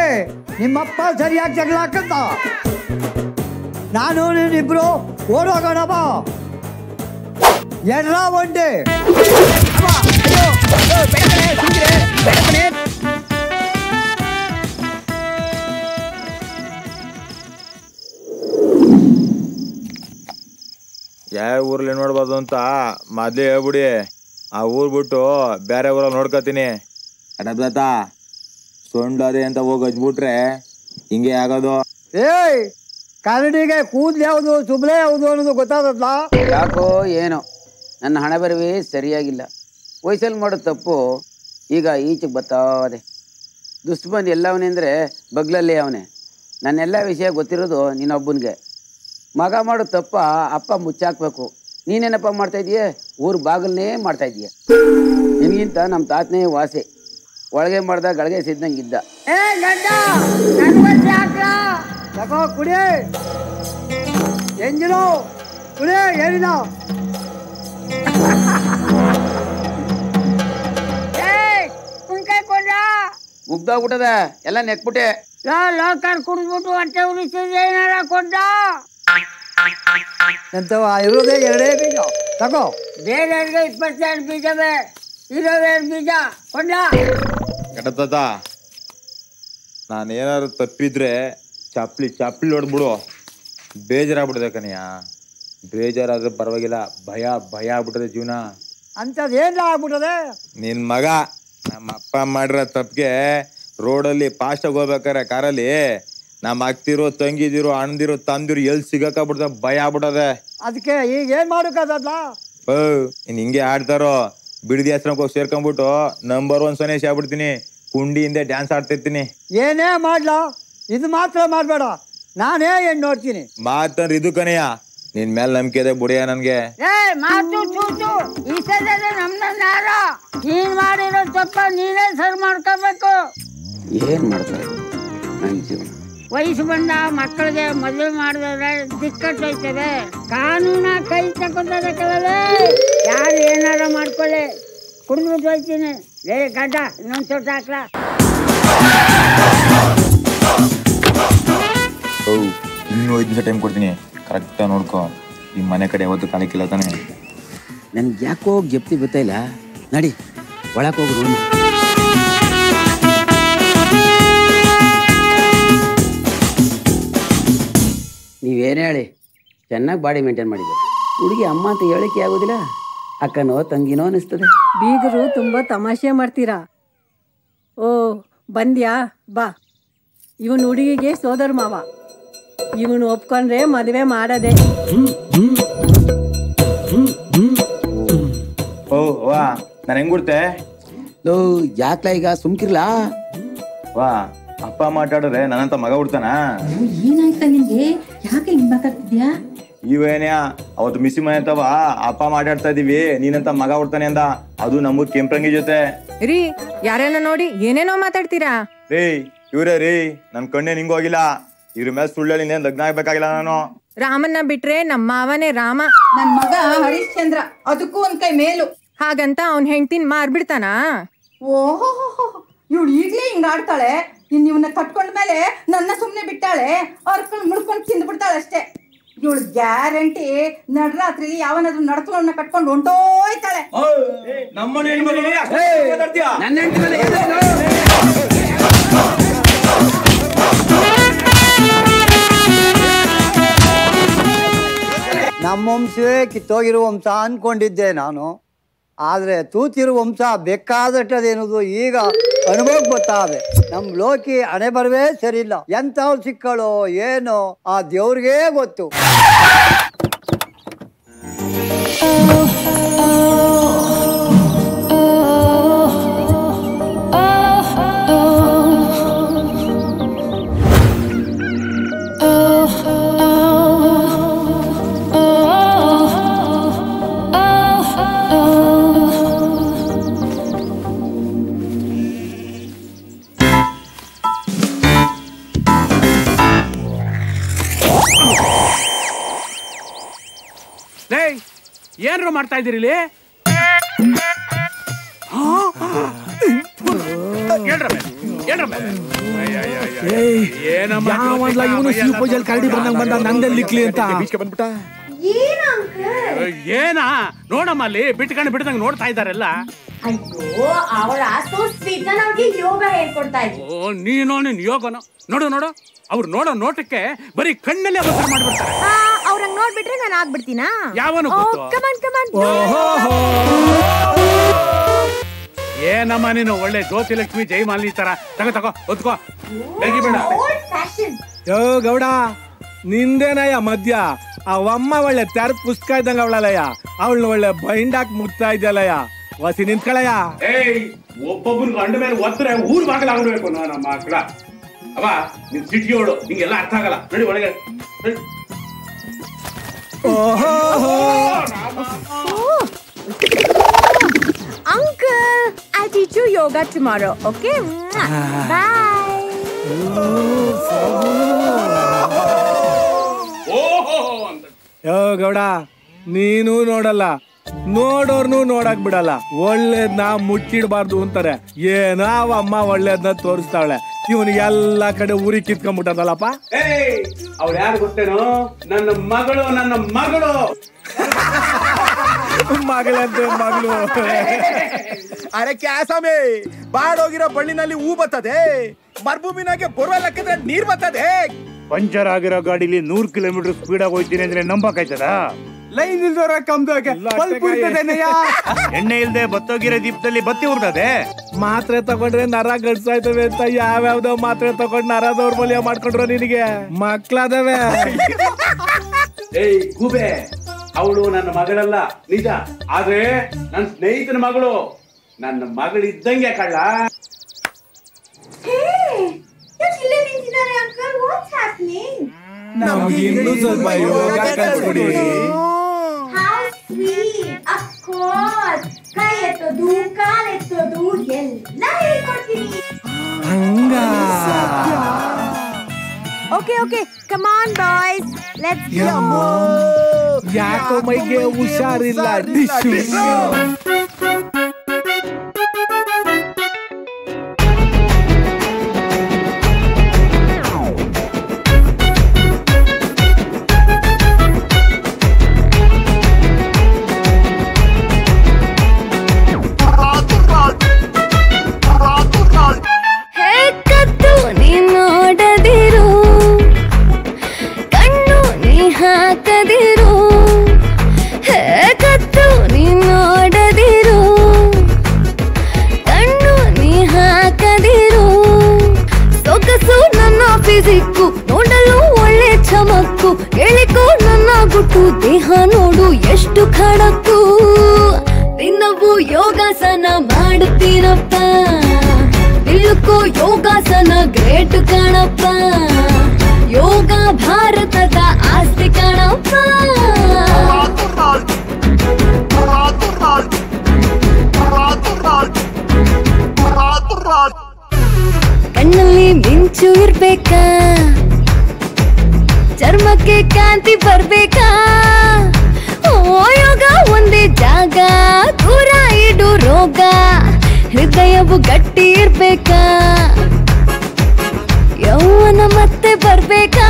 ನಿಮ್ಮಪ್ಪ ಸರಿಯಾಗಿ ಜಗಳ ಹಾಕಂತ. ನಾನು ನೀನಿಬ್ರು ಓಡೋಗೋಣ ಬಾ. ಎಡ್ರ ಒಂಡೆ ಯಾವ ಊರಲ್ಲಿ ನೋಡ್ಬೋದು ಅಂತ ಮೊದ್ಲೇ ಹೇಳ್ಬಿಡಿ. ಆ ಊರ್ ಬಿಟ್ಟು ಬೇರೆ ಊರಲ್ಲಿ ನೋಡ್ಕೋತೀನಿ. ಅಡಬ್ಲತ ಸೊಂಡದೆ ಅದೇ ಅಂತ ಹೋಗಿ ಹಚ್ಬಿಟ್ರೆ ಹಿಂಗೆ ಆಗೋದು? ಏಯ್ ಕನ್ನಡಿಗೆ ಕೂದ್ಲು ಯಾವುದು ಸುಬ್ಲೆ ಯಾವುದು ಅನ್ನೋದು ಗೊತ್ತಾಗತ್ತಾ? ಯಾಕೋ ಏನೋ. ನನ್ನ ಹಣ ಬರವೇ ಸರಿಯಾಗಿಲ್ಲ. ವಯಸ್ಸಲ್ಲಿ ಮಾಡೋ ತಪ್ಪು ಈಗ ಈಚೆಗೆ ಬರ್ತಾವದೆ ದುಷ್ಮನ್ ಎಲ್ಲವನೇ ಅಂದರೆ ಬಗ್ಲಲ್ಲೇ ಅವನೇ. ನನ್ನೆಲ್ಲ ವಿಷಯ ಗೊತ್ತಿರೋದು ನಿನ್ನೊಬ್ಬನಿಗೆ. ಮಗ ಮಾಡೋ ತಪ್ಪ ಅಪ್ಪ ಮುಚ್ಚಾಕ್ಬೇಕು. ನೀನೇನಪ್ಪ ಮಾಡ್ತಾ ಇದೀಯ? ಊರು ಬಾಗಿಲನ್ನೇ ಇದೀಯ. ನಿನಗಿಂತ ನಮ್ಮ ತಾತನೇ ವಾಸೆ. ಒಳಗೆ ಮಾಡ್ದ ಗಳಿಗೆ ಸಿದ್ದಂಗಿದ್ದ ಕುಡಿ. ಎಂಜಿನೋ, ಕುಡಿ ಏನಿಲ್ಲ ಮುಗ್ದೋಗ್ಬಿಟ್ಟದ ಎಲ್ಲ ನೆಕ್ಬಿಟ್ಟೆ. ಲೋ ಲೋಕರ್ ಕುಡಿದ್ಬಿಟ್ಟು ಹೊಟ್ಟೆ ಉರಿಸಿದ್ರೆ ಏನಾರ ಕೊಡ್ಡ ಎಂತವ ಇರೋದೇ ಎರಡೇ ಬೀಜ. ತಗೋ. ಬೇರೆಯವ್ರಿಗೆ ಇಪ್ಪತ್ತೆರಡು ಬೀಜವೇ ಇರೋದೇ ಬೀಜ. ಕೊಂಡ ಕಡತದ ನಾನು ಏನಾದ್ರು ತಪ್ಪಿದ್ರೆ ಚಪ್ಲಿ ಚಪ್ಲಿ ಹೊಡೆದ್ಬಿಡು. ಬೇಜಾರಾಗ್ಬಿಡ್ದೆ ಕನಿಯ ಬೇಜಾರಾದ್ರೆ ಪರವಾಗಿಲ್ಲ ಭಯ ಭಯ ಆಗ್ಬಿಟ್ಟದೆ ಜೀವನ. ಅಂಥದ್ದು ಏನ್ಲ ಆಗ್ಬಿಟ್ಟದೆ? ನಿನ್ ಮಗ ನಮ್ಮ ಅಪ್ಪ ಮಾಡಿರೋ ತಪ್ಪಿಗೆ ರೋಡಲ್ಲಿ ಫಾಸ್ಟಾಗಿ ಹೋಗ್ಬೇಕಾರೆ ಕಾರಲ್ಲಿ ನಮ್ಮ ಅಕ್ತಿರೋ ತಂಗಿದಿರೋ ಅಣ್ಣದಿರೋ ತಂದಿರೋ ಎಲ್ಲಿ ಸಿಗಕ್ಕಾಗ್ಬಿಡ್ದ ಭಯ ಆಗ್ಬಿಟ್ಟದೆ. ಅದಕ್ಕೆ ಈಗ ಏನ್ ಮಾಡೋಕ್ಕಾಗಲ್ಲ ನೀನ್ ಹಿಂಗೆ ಆಡ್ತಾರೋ ಬಿಡದಿ ಆಶ್ರಮಕ್ಕೆ ಹೋಗಿ ಸೇರ್ಕೊಂಡ್ಬಿಟ್ಟು ನಂಬರ್ ಒನ್ ಸನೇಶ್ ಆಗ್ಬಿಡ್ತೀನಿ. ಕುಂಡಿಯಿಂದ ಡ್ಯಾನ್ಸ್ ಆಡ್ತಿರ್ತೀನಿ. ಏನೇ ಮಾಡ್ಲಾ? ಇದು ಮಾತ್ರ ಮಾಡಬೇಡ. ನಾನೇ ಏನ್ ನೋಡ್ತೀನಿ. ಮಾತಂದ್ರೆ ಇದು ಕನೆಯ. ನಿನ್ ಮೇಲೆ ನಂಬಿಕೆ ಇದೆ ಬುಡಿಯ ನನ್ಗೆ. ಏ ಮಾತು ಚೂಚು. ಈ ಸಲ ನಮ್ನ ಯಾರ ನೀನ್ ಮಾಡಿರೋ ತಪ್ಪ ನೀನೇ ಸರಿ ಮಾಡ್ಕೋಬೇಕು. ಏನ್ ಮಾಡ್ತಾರೆ? ಜೀವನ. ವಯಸ್ಸು ಬಂದ ಮಕ್ಕಳಿಗೆ ಮದುವೆ ಮಾಡಿದ್ರೆ ದಿಕ್ಕಟ್ಟೋಯ್ತದೆ ಕಾನೂನ ಕೈ ತಗೊಂಡದ ಕೆಲವೇ ಯಾರು ಏನಾರ ಮಾಡ್ಕೊಳ್ಳಿ. ಕುಡಿದ್ಬಿಟ್ಟು ಹೋಯ್ತೀನಿ ಏ ಗಡ್ಡ ಇನ್ನೊಂದು ಚೋಟ ಹಾಕ್ಲ ಓ ಇನ್ನೂ ಐದು ನಿಮಿಷ ಟೈಮ್ ಕೊಡ್ತೀನಿ. ಕರೆಕ್ಟಾಗಿ ನೋಡ್ಕೋ. ಈ ಮನೆ ಕಡೆ ಯಾವತ್ತು ಕಾಲಿಕ್ಕಿಲ್ಲ ತಾನೆ. ನನ್ಗೆ ಯಾಕೋ ಜಪ್ತಿ ಗೊತ್ತಾಯಿಲ್ಲ ನಡಿ ಒಳಕ್ಕೆ ಹೋಗಿ ರೂಮ್ ನೀವೇನೇ ಹೇಳಿ? ಚೆನ್ನಾಗಿ ಬಾಡಿ ಮೇಂಟೈನ್ ಮಾಡಿದೆ ಹುಡುಗಿ ಅಮ್ಮ ಅಂತ ಹೇಳಕ್ಕೆ ಆಗೋದಿಲ್ಲ. ಅಕ್ಕನೋ ತಂಗಿನೋ ಅನಿಸ್ತದೆ. ಬೀಗರು ತುಂಬಾ ತಮಾಷೆ ಮಾಡ್ತೀರಾ? ಓ ಬಂದ್ಯಾ? ಬಾ. ಇವನು ಹುಡುಗಿಗೆ ಸೋದರ ಮಾವ. ಇವನು ಒಪ್ಕೊಂಡ್ರೆ ಮದುವೆ ಮಾಡದೆ. ಓ ವಾ ನಾನು ಹೆಂಗ್ ಗುರ್ತೆ ಲೋ ಯಾಕ್ಲ ಈಗ ಸುಮ್ಕಿರ್ಲಾ? ವಾ ಅಪ್ಪ ಮಾತಾಡಿದ್ರೆ ನನ್ನಂತ ಮಗ ಹುಡ್ತಾನ? ಏನಾಯ್ತಾ ನಿನ್ಗೆ ಯಾಕೆ ಹಿಂಗ್ ಮಾತಾಡ್ತಿದ್ಯಾ? ಇವೇನ್ಯ ಅವತ್ತು ಮಿಸಿ ಮನೆ ತವ ಅಪ್ಪ ಮಾತಾಡ್ತಾ ಇದೀವಿ ನೀನಂತ ಮಗ ಹುಡ್ತಾನೆ ಅಂದ ಅದು ನಮ್ಮ ಕೆಂಪ್ರಂಗಿ ಜೊತೆ. ರೀ ಯಾರೇನ ನೋಡಿ ಏನೇನೋ ಮಾತಾಡ್ತೀರಾ? ರೀ ಇವ್ರೇ ರೀ ನನ್ ಕಣ್ಣೆ ನಿಂಗೂ ಹೋಗಿಲ್ಲ ಇವ್ರ ಮೇಲೆ ಸುಳ್ಳಲ್ಲಿ ಇನ್ನೇನ್ ಲಗ್ನ ಆಗ್ಬೇಕಾಗಿಲ್ಲ ನಾನು ರಾಮನ್ನ ಬಿಟ್ರೆ ನಮ್ಮ ಮಾವನೇ ರಾಮ ನನ್ ಮಗ ಹರಿಶ್ಚಂದ್ರ ಅದಕ್ಕೂ ಒಂದ್ ಕೈ ಮೇಲು ಹಾಗಂತ ಅವ್ನ್ ಹೆಂಡ್ತಿನ್ ಮಾರ್ಬಿಡ್ತಾನಾ ಓಹೋ ಇವಳು ಈಗ್ಲೇ ಹಿಂಗ್ ಆಡ್ತಾಳೆ ಇನ್ ಇವನ್ನ ಕಟ್ಕೊಂಡ್ಮೇಲೆ ನನ್ನ ಸುಮ್ನೆ ಬಿಟ್ಟಾಳೆ ಅವ್ರ ಮುಳ್ಕೊಂಡ್ ತಿಂದ್ ಬಿಡ್ತಾಳೆ ಅಷ್ಟೇ ಇವಳು ಗ್ಯಾರಂಟಿ ನಡರಾತ್ರಿ ಯಾವನಾದ್ರೂ ನಡ್ಕೊಳ್ಳೋಣ ಕಟ್ಕೊಂಡು ಹೊಂಟೋಯ್ತಾಳೆ ನನ್ನ ನಮ್ಮ ವಂಶವೇ ಕಿತ್ತೋಗಿರುವ ವಂಶ ಅನ್ಕೊಂಡಿದ್ದೆ ನಾನು. ಆದ್ರೆ ತೂತಿರುವ ವಂಶ ಬೇಕಾದಟ್ಟದೇನುದು ಈಗ ಅನುಭವಕ್ಕೆ ಗೊತ್ತಾದೆ ನಮ್ ಲೋಕಿ ಹಣೆ ಬರವೇ ಸರಿಯಿಲ್ಲ. ಎಂಥವ್ರು ಸಿಕ್ಕಳೋ ಏನೋ ಆ ದೇವ್ರಿಗೇ ಗೊತ್ತು. ಲೇ ಏನ್ರು ಮಾಡ್ತಾ ಇದ್ದೀರಿ ಇಲ್ಲಿ. ಏನಮ್ಮ ಇವನು ಶಿವ ಪೂಜೆಲ್ ಕರಡಿ ಬಂದಂಗ್ ಬಂದ ನಂದೆಲ್ಲಿಕ್ಲಿ ಅಂತ? ಬಂದ್ಬಿಟ್ಟ? ಏನಾ ನೋಡಮ್ಮ ಅಲ್ಲಿ ಬಿಟ್ಕೊಂಡು ಬಿಡ್ದಂಗ್ ನೋಡ್ತಾ ಇದ್ದಾರೆಲ್ಲ. ಅಯ್ಯೋ ಅವಳ ಸೋ ಸ್ವೀಟ್ ನಮ್ಗೆ ಯೋಗ ಹೇಳ್ಕೊಡ್ತಾ ಇದ್ರು. ಓ ನೀನೋ ನಿನ್ ಯೋಗನೋ? ನೋಡು ನೋಡು. ಅವ್ರು ನೋಡೋ ನೋಟಕ್ಕೆ ಬರೀ ಕಣ್ಣಲ್ಲೇ ಅವಸರ ಮಾಡ್ಬಿಡ್ತಾರೆ. ಅವ್ರಂಗ್ ನೋಡ್ಬಿಟ್ರೆ ನಾನು ಆಗ್ಬಿಡ್ತೀನಾ? ಯಾವನು? ಕಮಾನ್ ಕಮಾನ್ ಏನಮ್ಮ ನೀನು ಒಳ್ಳೆ ಜ್ಯೋತಿ ಲಕ್ಷ್ಮಿ ಜೈಮಾಲಿ ತರ? ತಗೋ ತಗೋ ಒತ್ಕೋ ಬೇಡ. ಯೋ ಗೌಡ. ನಿಂದೇನಯ್ಯ ಮದ್ಯ. ಅವಮ್ಮ ಒಳ್ಳೆ ತೆರ ಪುಸ್ತಕ ಇದ್ದಂಗ ಅವಳಲ್ಲಯ್ಯ. ಅವಳನ್ನ ಒಳ್ಳೆ ಬೈಂಡಾಕ್ ಮುಗ್ತಾ ಇದ್ದಲ್ಲಯ್ಯ ವಸಿ ನಿಂತ್ಕಳಯ್ಯ. ಏಯ್ ಗಂಡ ಮೇಲೆ ಒತ್ತರೆ ಊರ್ ಬಾಗಲಾಗ್ಬೇಕು ನಮ್ಮ ಮಕ್ಕಳ. ಅವ ನಿನ್ ಸಿಟಿಯೋಳು ನಿಂಗೆಲ್ಲ ಅರ್ಥ ಆಗಲ್ಲ. ನಡಿ ಒಳಗೆ. Uncle I teach you yoga tomorrow okay okay? Bye. ಓಹೋ ಅಂತ. ಯೋ ಗೌಡ ನೀನು ನೋಡಲ್ಲ. ನೋಡೋರ್ನು ನೋಡಕ್ ಬಿಡಲ್ಲ. ಒಳ್ಳೇದ್ನ ಮುಚ್ಚಿಡ್ಬಾರ್ದು ಅಂತಾರೆ. ಏನಾವ ಅವ ಅಮ್ಮ ಒಳ್ಳೇದ್ನ ತೋರಿಸ್ತಾಳೆ? ಇವನಿಗೆ ಎಲ್ಲಾ ಕಡೆ ಊರಿ ಕಿತ್ಕೊಂಡ್ಬಿಟ್ಟದಲ್ಲಪ್ಪ? ಅವ್ರ ಯಾರು ಗೊತ್ತೇನೋ? ನನ್ನ ಮಗಳು ನನ್ನ ಮಗಳು. ಮಗಳಂತೆ ಮಗಳು. ಅರೆ ಕ್ಯಾಸಮೆ ಬಾಡೋಗಿರೋ ಬಳ್ಳಿನಲ್ಲಿ ಹೂ ಬರ್ತದೆ. ಮರುಭೂಮಿನಾಗೆ ಬೊರ್ವೆಲ್ ಹಾಕಿದ್ರೆ ನೀರ್ ಬರ್ತದೆ. ಪಂಚರ್ ಆಗಿರೋ ಗಾಡಿಲಿ ನೂರ್ ಕಿಲೋಮೀಟರ್ ಸ್ಪೀಡ್ ಆಗಿ ಹೋಯ್ತೀನಿ ಅಂದ್ರೆ ನಂಬಕಾಯ್ತದ ಲೈನ್ ಇಲ್ದೋರ ಕಮ್ದೋಗೆ ಎಣ್ಣೆ ಇಲ್ದೆ ಬತ್ತೋಗಿರೋ ದೀಪದಲ್ಲಿ ಬತ್ತಿ ಉರ್ತದೆ? ಮಾತ್ರೆ ತಗೊಂಡ್ರೆ ನರ ಗಡ್ಸಾಯ್ತವೆ ಅಂತ ಯಾವ್ಯಾವ್ದೋ ಮಾತ್ರೆ ತಗೊಂಡ್ ನರ ದೌರ್ಬಲ್ಯ ಮಾಡ್ಕೊಂಡ್ರು ನಿನಗೆ. ಮಕ್ಳಾದವೆ. ಏಯ್ ಗೂಬೆ. ಅವಳು ನನ್ನ ಮಗಳಲ್ಲ ನಿಜ. ಆದ್ರೆ ನನ್ನ ಸ್ನೇಹಿತನ ಮಗಳು. ನನ್ನ ಮಗಳಿದ್ದಂಗೆ ಕಳ್ಳ. ಯಾಕ್ ಇಲ್ಲೇ ನಿಂತಿದ್ದಾರೆ ಅಂಕಲ್ ವಾಟ್ಸ್ ಹ್ಯಾಪನಿಂಗ್ ನಮ್ಗೆ ಇನ್ನೂ ಸ್ವಲ್ಪ ಯೋಗ ಕಲ್ಸ್ಕೊಡಿ ಹೌ ಸ್ವೀಟ್ ಆಫ್ ಕೋರ್ಸ್ ಕೈ ಎತ್ತೋದು ಕಾಲ್ ಎತ್ತೋದು ಎಲ್ಲ ಹೇಳ್ಕೊಡ್ತೀನಿ ಹಂಗ okay okay come on boys let's ಯಮ್ಮೋ, ಯಾಕೋ ಮೈಗೆ ಹುಷಾರಿಲ್ಲ ಟಿಶ್ಯೂ ಗುಟ್ಟು ದೇಹ ನೋಡು ಎಷ್ಟು ಖಡಕ್ಕು. ದಿನವೂ ಯೋಗಾಸನ ಮಾಡುತ್ತೀರಪ್ಪ ಬಿಲ್ಕು ಯೋಗಾಸನ ಗ್ರೇಟ್ ಕಣಪ್ಪ. ಯೋಗ ಭಾರತದ ಆಸ್ತಿ ಕಣಪ್ಪ. ಕಣ್ಣಲ್ಲಿ ಮಿಂಚು ಇರ್ಬೇಕ? ಚರ್ಮಕ್ಕೆ ಕಾಂತಿ ಬರ್ಬೇಕಾ? ಹೃದಯವು ಗಟ್ಟಿ ಇರ್ಬೇಕಾ? ಯೌವನ ಮತ್ತೆ ಬರ್ಬೇಕಾ?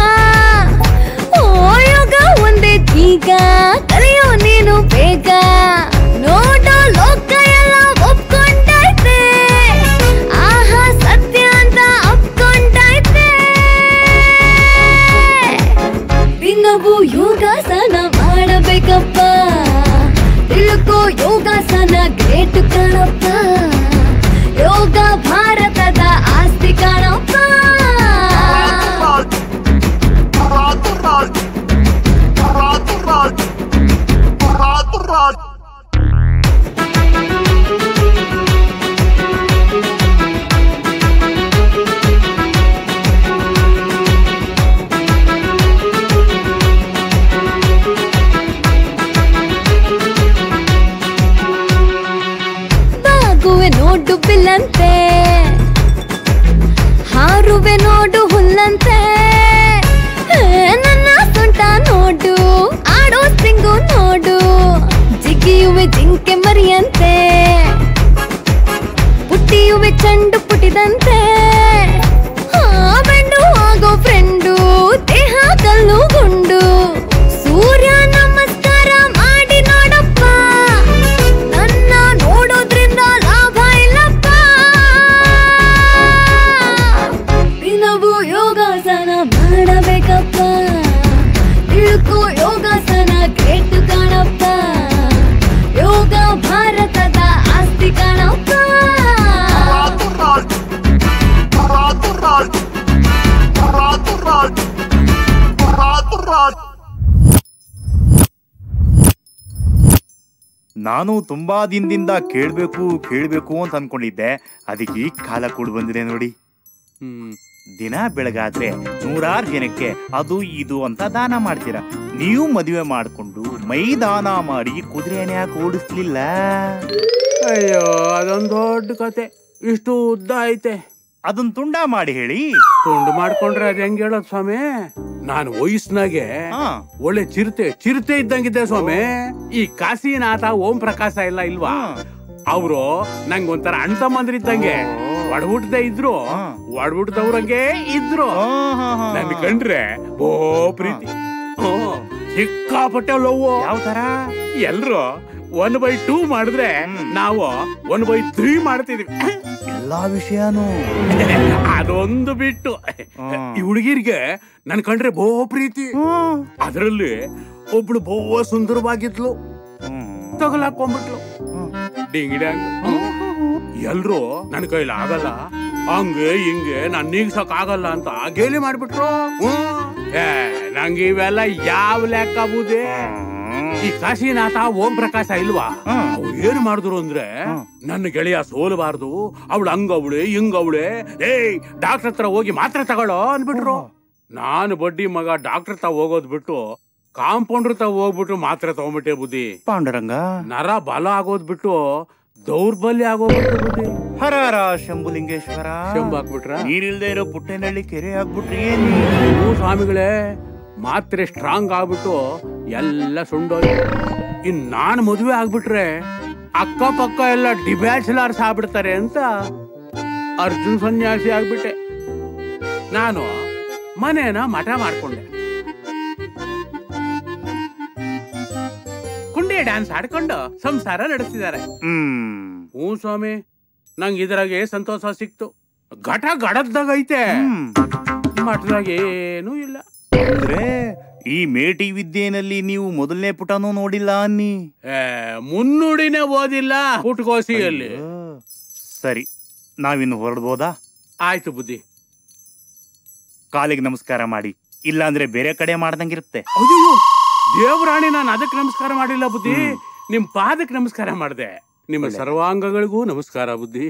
ನಾನು ತುಂಬಾ ದಿನದಿಂದ ಕೇಳ್ಬೇಕು ಕೇಳ್ಬೇಕು ಅಂತ ಅನ್ಕೊಂಡಿದ್ದೆ. ಅದಕ್ಕೆ ಈ ಕಾಲ ಕೂಡ ಬಂದಿದೆ ನೋಡಿ. ದಿನ ಬೆಳಗಾದ್ರೆ ನೂರಾರು ಜನಕ್ಕೆ ಅದು ಇದು ಅಂತ ದಾನ ಮಾಡ್ತೀರಾ. ನೀವು ಮದುವೆ ಮಾಡಿಕೊಂಡು ಮೈ ದಾನ ಮಾಡಿ ಕುದುರೆನೇ ಯಾಕೆ ಓಡಿಸ್ಲಿಲ್ಲ? ಅಯ್ಯೋ ಅದೊಂದು ದೊಡ್ಡ ಕತೆ. ಇಷ್ಟು ಉದ್ದ ಐತೆ. ಅದನ್ನ ತುಂಡ ಮಾಡಿ ಹೇಳಿ. ತುಂಡು ಮಾಡ್ಕೊಂಡ್ರೆ ಅದ್ ಹೆಂಗ್ ಹೇಳೋದ್ ಸ್ವಾಮಿ? ನಾನು ವಯಸ್ಸಿನಾಗೆ ಒಳ್ಳೆ ಚಿರತೆ ಚಿರತೆ ಇದ್ದಂಗಿದ್ದೆ ಸ್ವಾಮಿ. ಈ ಕಾಶಿನಾಥ ಓಂ ಪ್ರಕಾಶ ಇಲ್ಲ ಇಲ್ವಾ? ಅವರು ನಂಗೆ ಒಂಥರ ಅಣ್ಣ ಇದ್ದಂಗೆ ಒಡಹುಟ್ಟದೆ ಇದ್ರು. ಒಡಹುಟ್ಟದವ್ರಂಗೆ ಇದ್ರು. ನನ್ ಕಂಡ್ರೆ ಓ ಪ್ರೀತಿ. ಸಿಕ್ಕಾಪಟ್ಟೆ ಲವ್ ಯಾವ ತರ ಎಲ್ರು ಒನ್ ಬೈ ಟೂ ಮಾಡಿದ್ರೆ ನಾವು ಒನ್ ಬೈ ತ್ರೀ ಮಾಡ್ತಿದ್ವಿ. ಎಲ್ಲಾ ವಿಷಯನೂ. ಅದೊಂದು ಬಿಟ್ಟು. ಈ ಹುಡುಗಿರ್ಗೆ ನನ್ ಕಂಡ್ರೆ ಬೋ ಪ್ರೀತಿ. ಅದರಲ್ಲಿ ಒಬ್ಳು ಬೋ ಸುಂದರವಾಗಿದ್ಲು. ತಗಲಾಕೊಂಡ್ಬಿಟ್ಲು ಡಿಂಗಿ ಡ್ಯಾಂಗ್. ಎಲ್ರು ನನ್ ಕೈಲಿ ಆಗಲ್ಲ. ಹಂಗೆ ಹಿಂಗೆ ನಾನು ನೀಗ್ಸಕ್ ಆಗಲ್ಲ ಅಂತ ಗೇಲಿ ಮಾಡ್ಬಿಟ್ರು. ಏ, ನಂಗೆ ಇವೆಲ್ಲ ಯಾವ ಲೆಕ್ಕ ಬುದ್ಧಿ? ಈ ಕಾಶಿನಾಥ ಓಂ ಪ್ರಕಾಶ ಇಲ್ವಾ? ಅವ್ರು ಏನ್ ಮಾಡಿದ್ರು ಅಂದ್ರೆ ನನ್ನ ಗೆಳೆಯ ಸೋಲಬಾರ್ದು ಅವಳು ಹಂಗವಳೆ ಹಿಂಗವಳೆ. ಏಯ್ ಡಾಕ್ಟರ್ ಹತ್ರ ಹೋಗಿ ಮಾತ್ರ ತಗೊಳ್ಳೋ ಅನ್ಬಿಟ್ರು ನಾನು ಬಡ್ಡಿ ಮಗ ಡಾಕ್ಟರ್ ತ ಹೋಗೋದ್ ಬಿಟ್ಟು ಕಾಂಪೌಂಡರ್ ತ ಹೋಗ್ಬಿಟ್ಟು ಮಾತ್ರ ತಗೊಂಡ್ಬಿಟ್ಟೆ ಬುದ್ಧಿ. ಪಾಂಡುರಂಗ. ನರ ಬಲ ಆಗೋದ್ ಬಿಟ್ಟು ದೌರ್ಬಲ್ಯ ಆಗೋಗ್ಬಿಟ್ಟು ಬುದ್ಧಿ. ಹರ ಹರ ಶಂಭುಲಿಂಗೇಶ್ವರ. ಶಂಭು ಹಾಕ್ಬಿಟ್ರ? ನೀರಿಲ್ದೇ ಇರೋ ಪುಟ್ಟೆನಳ್ಳಿ ಕೆರೆ ಹಾಕ್ಬಿಟ್ರಿ. ಸ್ವಾಮಿಗಳೇ. ಮಾತ್ರೆ ಸ್ಟ್ರಾಂಗ್ ಆಗ್ಬಿಟ್ಟು ಎಲ್ಲ ಸುಂಡೋಯ್ತು ಇನ್ ನಾನ್ ಮದುವೆ ಆಗ್ಬಿಟ್ರೆ ಅಕ್ಕಪಕ್ಕ ಎಲ್ಲ ಡಿಬ್ಯಾಚುಲರ್ಸ್ ಆಗ್ಬಿಡ್ತಾರೆ ಅಂತ ಅರ್ಜುನ್ ಸನ್ಯಾಸಿ ಆಗ್ಬಿಟ್ಟೆ. ನಾನು ಮನೇನ ಮಠ ಮಾಡ್ಕೊಂಡೆ. ಕುಂಡೆ ಡ್ಯಾನ್ಸ್ ಆಡ್ಕೊಂಡು ಸಂಸಾರ ನಡೆಸ್ತಿದ್ದಾರೆ. ಹ್ಞೂ ಸ್ವಾಮಿ ನಂಗೆ ಇದ್ರಾಗೆ ಸಂತೋಷ ಸಿಕ್ತು. ಘಟ ಗಡದ್ದಾಗೈತೆ ಮಠದಾಗ ಏನೂ ಇಲ್ಲ. ಅಂದ್ರೆ ಈ ಮೇಟಿ ವಿದ್ಯೆನಲ್ಲಿ ನೀವು ಮೊದಲನೇ ಪುಟನೂ ನೋಡಿಲ್ಲ ಅನ್ನಿ. ಮುನ್ನುಡಿನೇ ಓದಿಲ್ಲ ಪುಟ್ಕೋಸಿಯಲ್ಲಿ ಸರಿ ನಾವಿನ್ನು ಹೊರಡ್ಬೋದಾ? ಆಯ್ತು ಬುದ್ಧಿ. ಕಾಲಿಗೆ ನಮಸ್ಕಾರ ಮಾಡಿ ಇಲ್ಲಾಂದ್ರೆ ಬೇರೆ ಕಡೆ ಮಾಡ್ದಂಗಿರುತ್ತೆ. ದೇವರಾಣಿ ನಾನು ಅದಕ್ಕೆ ನಮಸ್ಕಾರ ಮಾಡಿಲ್ಲ ಬುದ್ಧಿ. ನಿಮ್ ಪಾದಕ್ಕೆ ನಮಸ್ಕಾರ ಮಾಡಿದೆ. ನಿಮ್ಮ ಸರ್ವಾಂಗಗಳಿಗೂ ನಮಸ್ಕಾರ ಬುದ್ಧಿ.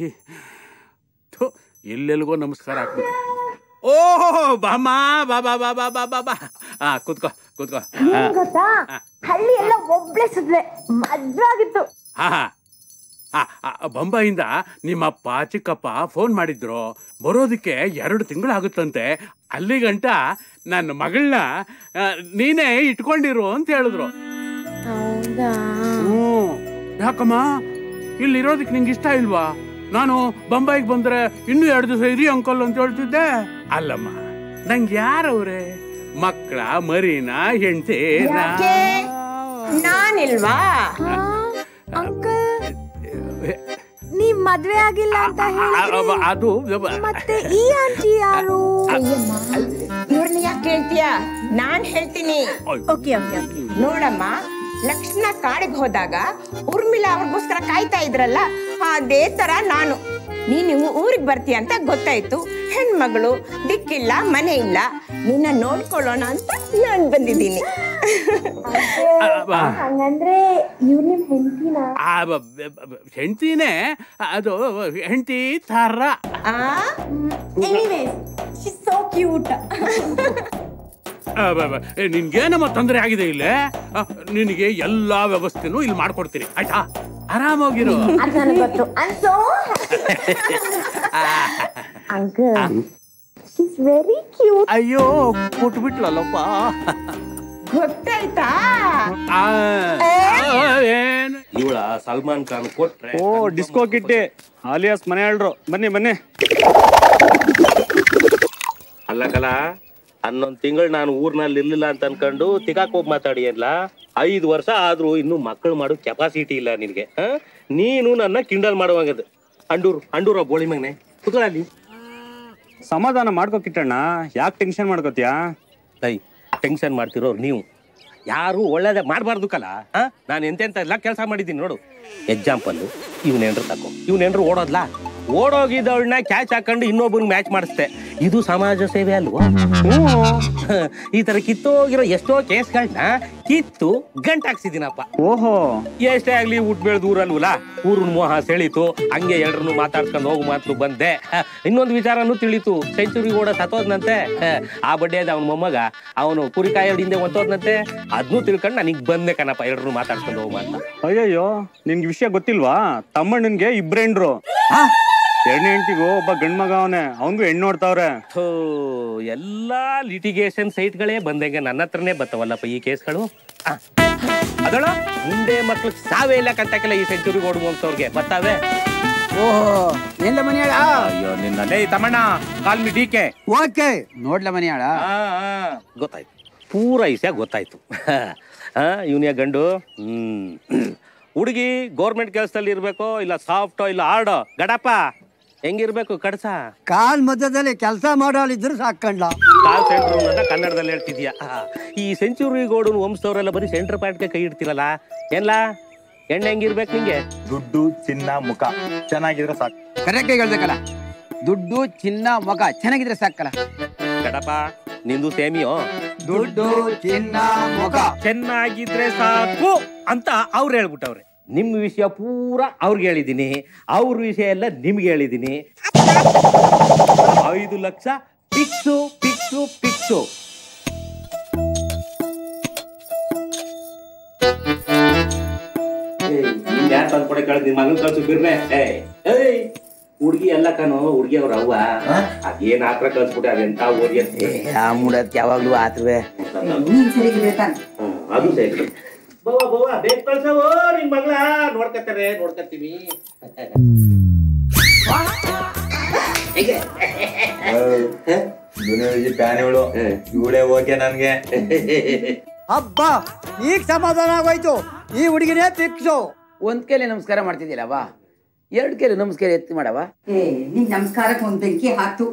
ಎಲ್ಲೆಲ್ಗೋ ನಮಸ್ಕಾರ ಹಾಕ್ಬಿಟ್ಟೆ ಓಹೋ ಬಾಮ ಬಾ ಬಾ ಬಾ ಬಾ ಬಾ ಬಾ ಬಾ. ಹಾ ಕೂತ್ಕೋ ಕೂತ್ಕೋ. ಆ, ಗೊತ್ತಾ ಹಳ್ಳಿ ಎಲ್ಲ ಒಬ್ಳೆ ಸುದ್ಲೆ ಮದ್ವಾಗಿತ್ತು ಹಾ ಹಾ. ಆ, ಆ, ಬೊಂಬಾಯಿಂದ ನಿಮ್ಮಪ್ಪ ಚಿಕ್ಕಪ್ಪ ಫೋನ್ ಮಾಡಿದ್ರು. ಬರೋದಕ್ಕೆ ಎರಡು ತಿಂಗಳಾಗುತ್ತಂತೆ. ಆಗುತ್ತಂತೆ ಅಲ್ಲಿಗಂಟ ನನ್ನ ಮಗಳನ್ನ ನೀನೇ ಇಟ್ಕೊಂಡಿರು ಅಂತ ಹೇಳಿದ್ರು. ಹ್ಞೂ ಯಾಕಮ್ಮ? ಇಲ್ಲಿರೋದಕ್ಕೆ ನಿಂಗೆ ಇಷ್ಟ ಇಲ್ವಾ? ನಾನು ಬೊಂಬಾಯಿಗೆ ಬಂದ್ರೆ ಇನ್ನೂ ಎರಡು ದಿವಸ ಇರಿ ಅಂಕಲ್ ಅಂತ ಹೇಳ್ತಿದ್ದೆ. ಅಲ್ಲಮ್ಮ ನಂಗೆ ಯಾರವ್ರೆ? ಮಕ್ಕಳ ಮರಿನ ಹೆಂಡತಿ ನಾನಿಲ್ವಾ? ನೀವ್ ಮದ್ವೆ ಆಗಿಲ್ಲ ಅಂತ ಅದು ಮತ್ತೆ ಈ ಆಂಟಿ ಯಾರು? ಇವ್ರನ್ನ ಯಾಕೆ ಕೇಳ್ತೀಯ? ನಾನ್ ಹೇಳ್ತೀನಿ. ಓಕೆ ಓಕೆ ನೋಡಮ್ಮ ಲಕ್ಷ್ಮಣ ಕಾಡಿಗೆ ಹೋದಾಗ ಊರ್ಮಿಲಾ ಅವ್ರಿಗೋಸ್ಕರ ಕಾಯ್ತಾ ಇದ್ರಲ್ಲ ಅದೇ ತರ ನಾನು. ನೀನು ಊರಿಗೆ ಬರ್ತೀಯ ಅಂತ ಗೊತ್ತಾಯ್ತು. ಹೆಣ್ಮಗಳು ದಿಕ್ಕಿಲ್ಲ ಮನೆ ಇಲ್ಲ. ನಿನ್ನ ನೋಡ್ಕೊಳ್ಳೋಣ ಅಂತ ನಾನು ಬಂದಿದ್ದೀನಿ. ಹಂಗಂದ್ರೆ ಇವ್ರು ನಿಮ್ ಹೆಂಡತಿನ? ಆ ಅದು ಹೆಂಡತಿ ಥರ ಎನಿವೇಸ್ ಶಿ ಸೋ ಕ್ಯೂಟ್ ಆ, ನಿನ್ಗೇನಮ್ಮ ತೊಂದರೆ ಆಗಿದೆ ಇಲ್ಲೇ? ನಿನಗೆ ಎಲ್ಲಾ ವ್ಯವಸ್ಥೆನೂ ಇಲ್ಲಿ ಮಾಡ್ಕೊಡ್ತೀನಿ. ಆಯ್ತಾ? ಆರಾಮಾಗಿರು. ಅದ್ ನನಗೆ ಗೊತ್ತು. I so uncle she's very cute ಅಯ್ಯೋ ಕೊಟ್ಬಿಟ್ಲಲ್ಲಪ್ಪ. ಗೊತ್ತಾಯ್ತಾ? ಏನು? ಇವಳ ಸಲ್ಮಾನ್ ಖಾನ್ ಕೊಟ್ರೆ ಓ ಡಿಸ್ಕೋ ಕಿಟ್ಟಿ. ಆಲಿಯಾಸ್ ಮನೆ ಹೇಳ್ರು ಬನ್ನಿ ಬನ್ನಿ. ಅಲ್ಲ ಕಲ ಹನ್ನೊಂದ್ ತಿಂಗಳು ನಾನು ಊರ್ನಲ್ಲಿ ಇರ್ಲಿಲ್ಲ ಅಂತ ಅನ್ಕೊಂಡು ತಿಗಾಕ್ ಹೋಗಿ ಮಾತಾಡಿಯಲ್ಲ ಐದು ವರ್ಷ ಆದ್ರೂ ಇನ್ನು ಮಕ್ಕಳು ಮಾಡೋ ಕೆಪಾಸಿಟಿ ಇಲ್ಲ ನಿನ್ಗೆ? ನೀನು ನನ್ನ ಕಿಂಡಲ್ ಮಾಡುವಾಗದು. ಅಂಡೂರು ಅಂಡೂರ ಬೋಳಿ ಮಗನೆ. ಕುತ್ಕೊಳ್ಳಿ ಸಮಾಧಾನ ಮಾಡ್ಕೋ ಕಿಟ್ಟಣ್ಣ ಯಾಕೆ ಟೆನ್ಷನ್ ಮಾಡ್ಕೋತೀಯಾ? ಲೈ ಟೆನ್ಷನ್ ಮಾಡ್ತಿರೋರು ನೀವು. ಯಾರು ಒಳ್ಳೇದೇ ಮಾಡಬಾರ್ದು ಕಲ ನಾನು ಎಂತೆಂತ ಎಲ್ಲ ಕೆಲಸ ಮಾಡಿದ್ದೀನಿ ನೋಡು. ಎಕ್ಸಾಂಪಲ್ ಇವನೇನ್ರು ತಕೋ. ಇವನೇನ್ರು ಓಡೋದ್ಲಾ? ಓಡೋಗಿದ್ದವಳನ್ನ ಕ್ಯಾಚ್ ಹಾಕೊಂಡು ಇನ್ನೊಬ್ಬನ ಮ್ಯಾಚ್ ಮಾಡಿಸ್ದೆ. ಇದು ಸಮಾಜ ಸೇವೆ ಅಲ್ವಾ? ಈ ತರ ಕಿತ್ತೋಗಿರೋ ಎಷ್ಟೋ ಕೇಸ್ಗಳನ್ನ ಕಿತ್ತು ಗಂಟ್ ಹಾಕ್ಸಿದ್ದೀನಪ್ಪ ಓಹೋ. ಎಷ್ಟೇ ಆಗ್ಲಿ ಊಟ ಬೆಳೆದ ಊರಲ್ವಲ್ಲ? ಊರನ್ ಮೋಹ ಸೆಳೀತು ಹಂಗೆ ಎಲ್ರನ್ನು ಮಾತಾಡ್ಸ್ಕೊಂಡು ಹೋಗು ಮಾತು ಬಂದೆ. ಇನ್ನೊಂದು ವಿಚಾರನೂ ತಿಳಿತು. ಸೆಂಚುರಿ ಓಡ ಸತ್ತೋದ್ನಂತೆ. ಹ, ಆ ಅದ ಅವನ ಮೊಮ್ಮಗ. ಅವನು ಕುರಿಕಾಯಿ ಹಿಂದೆ ಒತ್ತೋದ್ನಂತೆ ಅದನ್ನೂ ತಿಳ್ಕೊಂಡು ನನಗೆ ಬಂದೆ ಕಣಪ್ಪ ಎಲ್ರನ್ನು ಮಾತಾಡ್ಸ್ಕೊಂಡು ಹೋಗು ಅಂತ ಅಯ್ಯಯ್ಯೋ ನಿನ್ಗೆ ವಿಷಯ ಗೊತ್ತಿಲ್ವಾ? ತಮ್ಮಣ್ಣನ್ಗೆ ಇಬ್ರೇಂಡ್ರು. ಎರಡನೇ ಹೆಂಡತಿಗೂ ಒಬ್ಬ ಗಂಡ್ಮಗ ಅವನೇ. ಅವನ್ಗೂ ಹೆಣ್ಣು ನೋಡ್ತಾವ್ರೆ. ಥೋ, ಎಲ್ಲಾ ಲಿಟಿಗೇಷನ್ ಸೈಟ್ಗಳೇ ಬಂದಂಗೆ ನನ್ನ ಹತ್ರನೇ ಬರ್ತಾವಲ್ಲಪ್ಪ ಈ ಕೇಸ್ಗಳು. ಅದೋ ಅದಳ ಮುಂದೆ ಮಕ್ಳು ಸಾವೇ ಇಲ್ಲ ಕಂತಕ್ಕೆಲ್ಲ ಈ ಸೆಂಚುರಿ ಓಡ್ ಹೋಗ್ತವ್ರಿಗೆ ಬರ್ತಾವೆ ಓಹೋ ನಿಲ್ಲ ಮನೆಯಾಳ? ಅಯ್ಯೋ ನಿನ್ನ ಲೇ Thammanna call me DK okay. ನೋಡ್ಲ ಮನೆಯಾಳ. ಗೊತ್ತಾಯ್ತು. ಪೂರ ಇಸ್ಯ ಗೊತ್ತಾಯ್ತು. ಇವನಿಯ ಗಂಡು ಹ್ಮ್. ಹುಡುಗಿ ಗೌರ್ಮೆಂಟ್ ಕೆಲಸದಲ್ಲಿ ಇರ್ಬೇಕೋ ಇಲ್ಲ ಸಾಫ್ಟೋ ಇಲ್ಲ ಹಾರ್ಡೋ ಗಡಪ ಹೆಂಗಿರ್ಬೇಕು ಕಡಸ? ಕಾಲ್ ಮಧ್ಯದಲ್ಲಿ ಕೆಲಸ ಮಾಡೋಳಿದ್ರು ಸಾಕಂಡ್ಲ ಕಾಲ್ ಸೆಂಟ್ರ್ ಅಂತ ಕನ್ನಡದಲ್ಲಿ ಹೇಳ್ತಿದ್ಯಾ? ಈ ಸೆಂಚುರಿ ಗೋಡನ್ ವಂಶದವರೆಲ್ಲ ಬರೀ ಸೆಂಟರ್ ಪಾಯಿಂಟ್ಗೆ ಕೈ ಇಡ್ತಿರಲ್ಲ? ಎಲ್ಲ ಎಣ್ಣೆ ಹೆಂಗಿರ್ಬೇಕು ನಿಂಗೆ? ದುಡ್ಡು ಚಿನ್ನ ಮುಖ. ಚೆನ್ನಾಗಿದ್ರೆ ಸಾಕು. ಕರೆಕ್ಟ್ ಹೇಳ್ಬೇಕಲ್ಲ. ದುಡ್ಡು ಚಿನ್ನ ಮುಖ ಚೆನ್ನಾಗಿದ್ರೆ ಸಾಕಲ್ಲ. ಕಡಪ ನಿಂದು ಸೇಮಿಯೋ? ದುಡ್ಡು ಚಿನ್ನ ಮುಖ. ಚೆನ್ನಾಗಿದ್ರೆ ಸಾಕು ಅಂತ ಅವ್ರು ಹೇಳ್ಬಿಟ್ಟವ್ರೆ. ನಿಮ್ಮ ವಿಷಯ ಪೂರ ಅವ್ರಿಗೆ ಹೇಳಿದ್ದೀನಿ. ಅವ್ರ ವಿಷಯ ಎಲ್ಲ ನಿಮ್ಗೆ ಹೇಳಿದ್ದೀನಿ. ಐದು ಲಕ್ಷ ಪಿಕ್ಸು ಪಿಕ್ಸು ಪಿಕ್ಸು. ಹುಡುಗಿ ಎಲ್ಲ ಕಣೋ ಹುಡ್ಗಿ ಅವ್ರ ಅವ್ವ ಅದೇನ್ ಆತ್ರ ಕಳ್ಸ್ಬಿಟ್ಟೆ ಅದೆಂತ ಓದಿ ಮೂಡತ್ ಯಾವಾಗ್ಲೂ ಆತ್ರವೇ. ಅದು ಸರಿ. ಬವ್ವ ಬವ್ವ ಬೇಗ ಕಳ್ಸವೋ ನಿನ್ ಮಗಳ. ನೋಡ್ಕತ್ತಾರೆ ನೋಡ್ಕತ್ತೀವಿ ಪ್ಯಾನಿಗಳು ಇವಳೇ. ಓಕೆ ನನ್ಗೆ. ಹಬ್ಬ ಈಗ ಸಮಾಧಾನ ಆಗೋಯ್ತು. ಈ ಹುಡುಗಿನೇ ಫಿಕ್ಸು ಒಂದ್ ಕೈಲಿ ನಮಸ್ಕಾರ ಮಾಡ್ತಿದ್ದಿಲ್ಲವಾ ಎರಡ್ ಕೈಲಿ ನಮಸ್ಕಾರ ಎತ್ತಿ ಮಾಡವ. ಏ ನಿನ್ ನಮಸ್ಕಾರಕ್ಕೆ ಒಂದ್ ಬೆಂಕಿ ಹಾಕ್ತು.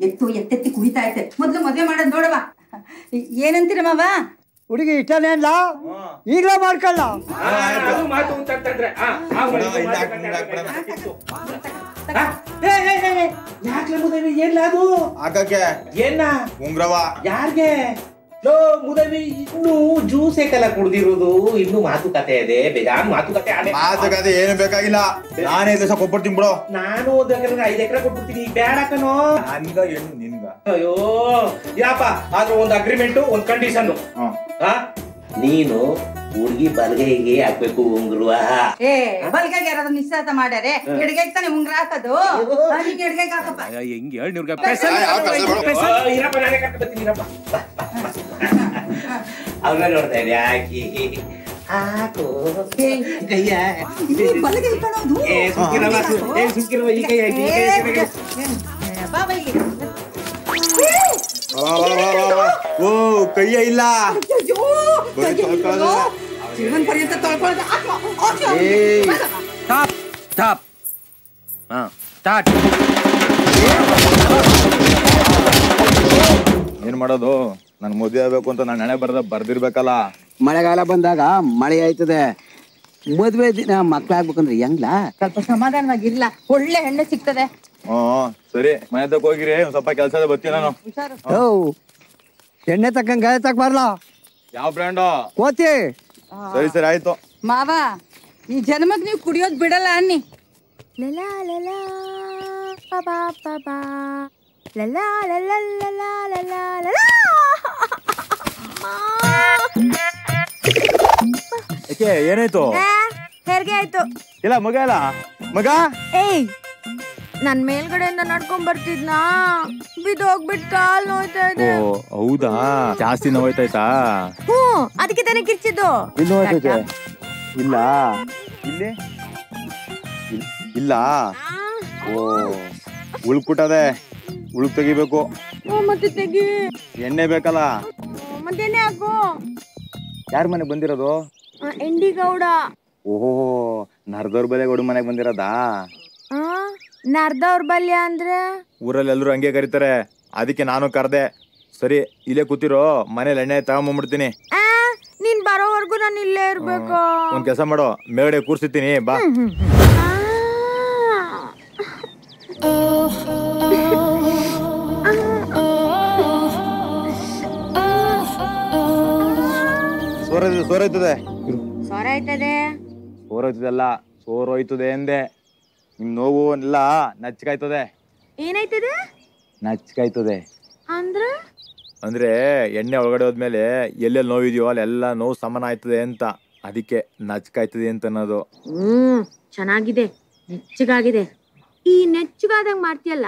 ಎತ್ತು ಎತ್ತೆತ್ತಿ ಕುಡಿತಾ ಐತೆ ಮೊದ್ಲು ಮದ್ವೆ ಮಾಡೋದ್ ನೋಡವ ಏನಂತೀರ ಮಾವ? ಹುಡುಗಿ ಇಷ್ಟನೇ ಅಲ್ಲ? ಈಗಲೇ ಮಾಡ್ಕೊಳ್ಳ? ಏನ್ ಯಾಕೆ ಅದು? ಆಗಕ್ಕೆ ಏನ ಉಂಗ್ರವ. ಯಾರ್ಗೆ? ಮುದವಿ ಇನ್ನು ಜ್ಯೂಸ್ ಏಕಲ್ಲ ಕುಡ್ದಿರೋದು? ಇನ್ನು ಮಾತುಕತೆ ಇದೆ. ಬೇಜಾನ್ ಮಾತುಕತೆ ಮಾತುಕತೆ ಏನು ಬೇಕಾಗಿಲ್ಲ. ನಾನೇ ದಿವಸ ಕೊಟ್ಬಿಡ್ತೀನಿ ಬಿಡು ನಾನು ಒಂದ್ ಎಕರೆ ಐದ್ ಎಕರೆ ಕೊಟ್ಬಿಡ್ತೀನಿ. ಈಗ ಬೇಡ ಕಣೋ. ನನ್ಗ ಹೆಣ್ಣು ನಿನ್ಗ? ಅಯ್ಯೋ ಯಾಪ ಆದ್ರೆ ಒಂದ್ ಅಗ್ರಿಮೆಂಟ್ ಒಂದ್ ಕಂಡೀಷನ್ ನೀನು ಹುಡುಗಿ ಬಲಗೈಗೆ ಹಾಕ್ಬೇಕು ಉಂಗುರುವ. ಏ ಬಲ್ಗಾಗಿ ಯಾರಾದ್ರೂ ನಿಶ್ಚಿತ ಮಾಡ್ಯಾರೆ? ಎಡ್ಗೈಗ್ ತಾನೆ ಉಂಗ್ರ ಹಾಕೋದು? ಅದಕ್ಕೆ ಎಡ್ಗೈಗ್ ಹಾಕಪ್ಪ. ಹೆಂಗ್ ಹೇಳಿ ಇರಪ್ಪ ನಾನೇ ಕರ್ಕೊಂಡ್ ಬರ್ತೀನಿ ಇರಪ್ಪ. ಅವ್ನ ನೋಡ್ತಾ ಇದೆ ಹಾಕಿ ಹಾಕು ಕೈಯ. ಬಲಗೈ ಕಣೋದು? ಏ ಸುಕ್ಕಿರವ ಏ ಸುಕ್ಕಿರವ ಈ ಕೈ ಹಾಕಿ ಈ ಕೈ ಹಾಕಿ, ಈ ಕೈ ಹಾಕಿ. ಬಾ ಬೈಗೆ ವಾ, ವಾ, ವಾ, ವಾ, ವಾ. ಓ ಕೈಯ ಇಲ್ಲ. ಜೀವನ್ ಪರ್ಯಂತ ತೊಳ್ಕೊಳ್ಳೋದು. ಹಾಕು, ಹಾಕು. ಏಯ್. ಸ್ಟಾಪ್ ಸ್ಟಾಪ್ ಹಾ ಸ್ಟಾರ್ಟ್. ಏನ್ ಮಾಡೋದು? ನನ್ ಮದುವೆ ಆಗ್ಬೇಕು ಅಂತ ನಾನು ಹಣೆ ಬರ್ದ ಬರ್ದಿರ್ಬೇಕಲ್ಲ. ಮಳೆಗಾಲ ಬಂದಾಗ ಮಳೆ ಆಯ್ತದೆ. ಮದ್ವೆ ದಿನ ಮಕ್ಳಾಗ್ಬೇಕಂದ್ರೆ ಹೆಂಗ್ಲ? ಸ್ವಲ್ಪ ಸಮಾಧಾನವಾಗಿರ್ಲ ಒಳ್ಳೆ ಹೆಣ್ಣು ಸಿಗ್ತದೆ. ಹ್ಮ್ ಸರಿ ಮನೆ ತಕ್ಕ ಹೋಗಿರಿ. ಒಂದ್ ಸ್ವಲ್ಪ ಕೆಲಸ ಬರ್ತೀನಿ ನಾನು. ಓ ಎಣ್ಣೆ ತಕ್ಕಂಗೆ ಗಾಯ ತಕ್ಕ ಬರ್ಲಾ? ಯಾವ ಬ್ರ್ಯಾಂಡು? ಕೋತಿ. ಸರಿ ಸರಿ ಆಯ್ತು. ಮಾವ ಈ ಜನ್ಮಕ್ ನೀವು ಕುಡಿಯೋದ್ ಬಿಡಲ್ಲ ಅನ್ನಿ. ಲಲಾ ಲಲಾ ಪಬಾ ಪಬಾ ಲಲಾ la la la la ಏಕೆ ಏನಾಯ್ತು? ಹೆರಿಗೆ ಆಯ್ತು. ಇಲ್ಲ ಮಗ ಇಲ್ಲ ಮಗ? ಏಯ್ ನನ್ ಮೇಲ್ಗಡೆಯಿಂದ ನಡ್ಕೊಂಡ್ ಬರ್ತಿದ್ನಾ? ಬಿದ್ದೋಗ್ಬಿಟ್ ಕಾಲ್ ನೋಯ್ತಾ ಓ ಇದೆ ಹೌದಾ? ಜಾಸ್ತಿ ನೋಯ್ತಾಯ್ತಾ? ಹ್ಞೂ ಅದಕ್ಕೆ ತಾನೇ ಕಿರ್ಚಿದ್ದು. ಇಲ್ಲಿ ನೋಯ್ತೈತೆ ಇಲ್ಲ. ಇಲ್ಲಿ? ಇಲ್- ಇಲ್ಲ. ಓ ಉಳ್ಕುಟದೆ. ಉಳುಕ್ ತೆಗಿಬೇಕು. ಮತ್ತೆ ತೆಗಿ. ಎಣ್ಣೆ ಬೇಕಲ್ಲ? ಮತ್ತೆ ಹಾಕು. ಯಾರ ಮನೆ ಬಂದಿರೋದು? ಎಂಡಿ ಗೌಡ. ಓಹೋ ನರ್ದವ್ರ ಬಲೆ ಗೌಡ ಮನೆಗೆ ಬಂದಿರೋದಾ? ಆ ನರ್ದವ್ರ ಬಲ್ಯ ಅಂದ್ರೆ? ಊರಲ್ಲಿ ಎಲ್ಲರೂ ಹಂಗೆ ಕರೀತಾರೆ. ಅದಕ್ಕೆ ನಾನು ಕರ್ದೆ. ಸರಿ ಇಲ್ಲೇ ಕೂತಿರೋ ಮನೇಲಿ ಎಣ್ಣೆ ತಗೊಂಬಂದ್ಬಿಡ್ತೀನಿ. ಆ ನೀನ್ ಬರೋವರೆಗೂ ನಾನು ಇಲ್ಲೇ ಇರ್ಬೇಕು. ಒಂದ್ ಕೆಲಸ ಮಾಡೋ ಮೇಲ್ಗಡೆ ಕೂರ್ಸಿತೀನಿ ಬಾ. ಸೋರೈತದೆ. ಸೋರೈತದೆ. ಸೋರೈತದೆ ಸೋರೋಯ್ತದೆ ಎಂದೆ. ನಿಮ್ ನೋವು ಎಲ್ಲ ನಚ್ಕಾಯ್ತದೆ ಏನಾಯ್ತದೆ? ನಚ್ಕಾಯ್ತದೆ ಅಂದ್ರೆ? ಅಂದ್ರೆ ಎಣ್ಣೆ ಒಳಗಡೆ ಹೋದ್ಮೇಲೆ ಎಲ್ಲೆಲ್ಲಿ ನೋವಿದೆಯೋ ಅಲ್ಲೆಲ್ಲ ನೋವು ಸಮಾನ ಆಯ್ತದೆ ಅಂತ. ಅದಕ್ಕೆ ನಚ್ಕಾಯ್ತದೆ ಅಂತ ಅನ್ನೋದು ಹ್ಮ್ ಚೆನ್ನಾಗಿದೆ. ನೆಚ್ಚಗಾಗಿದೆ. ಈ ನೆಚ್ಚಗಾದಂಗ್ ಮಾಡ್ತೀಯಲ್ಲ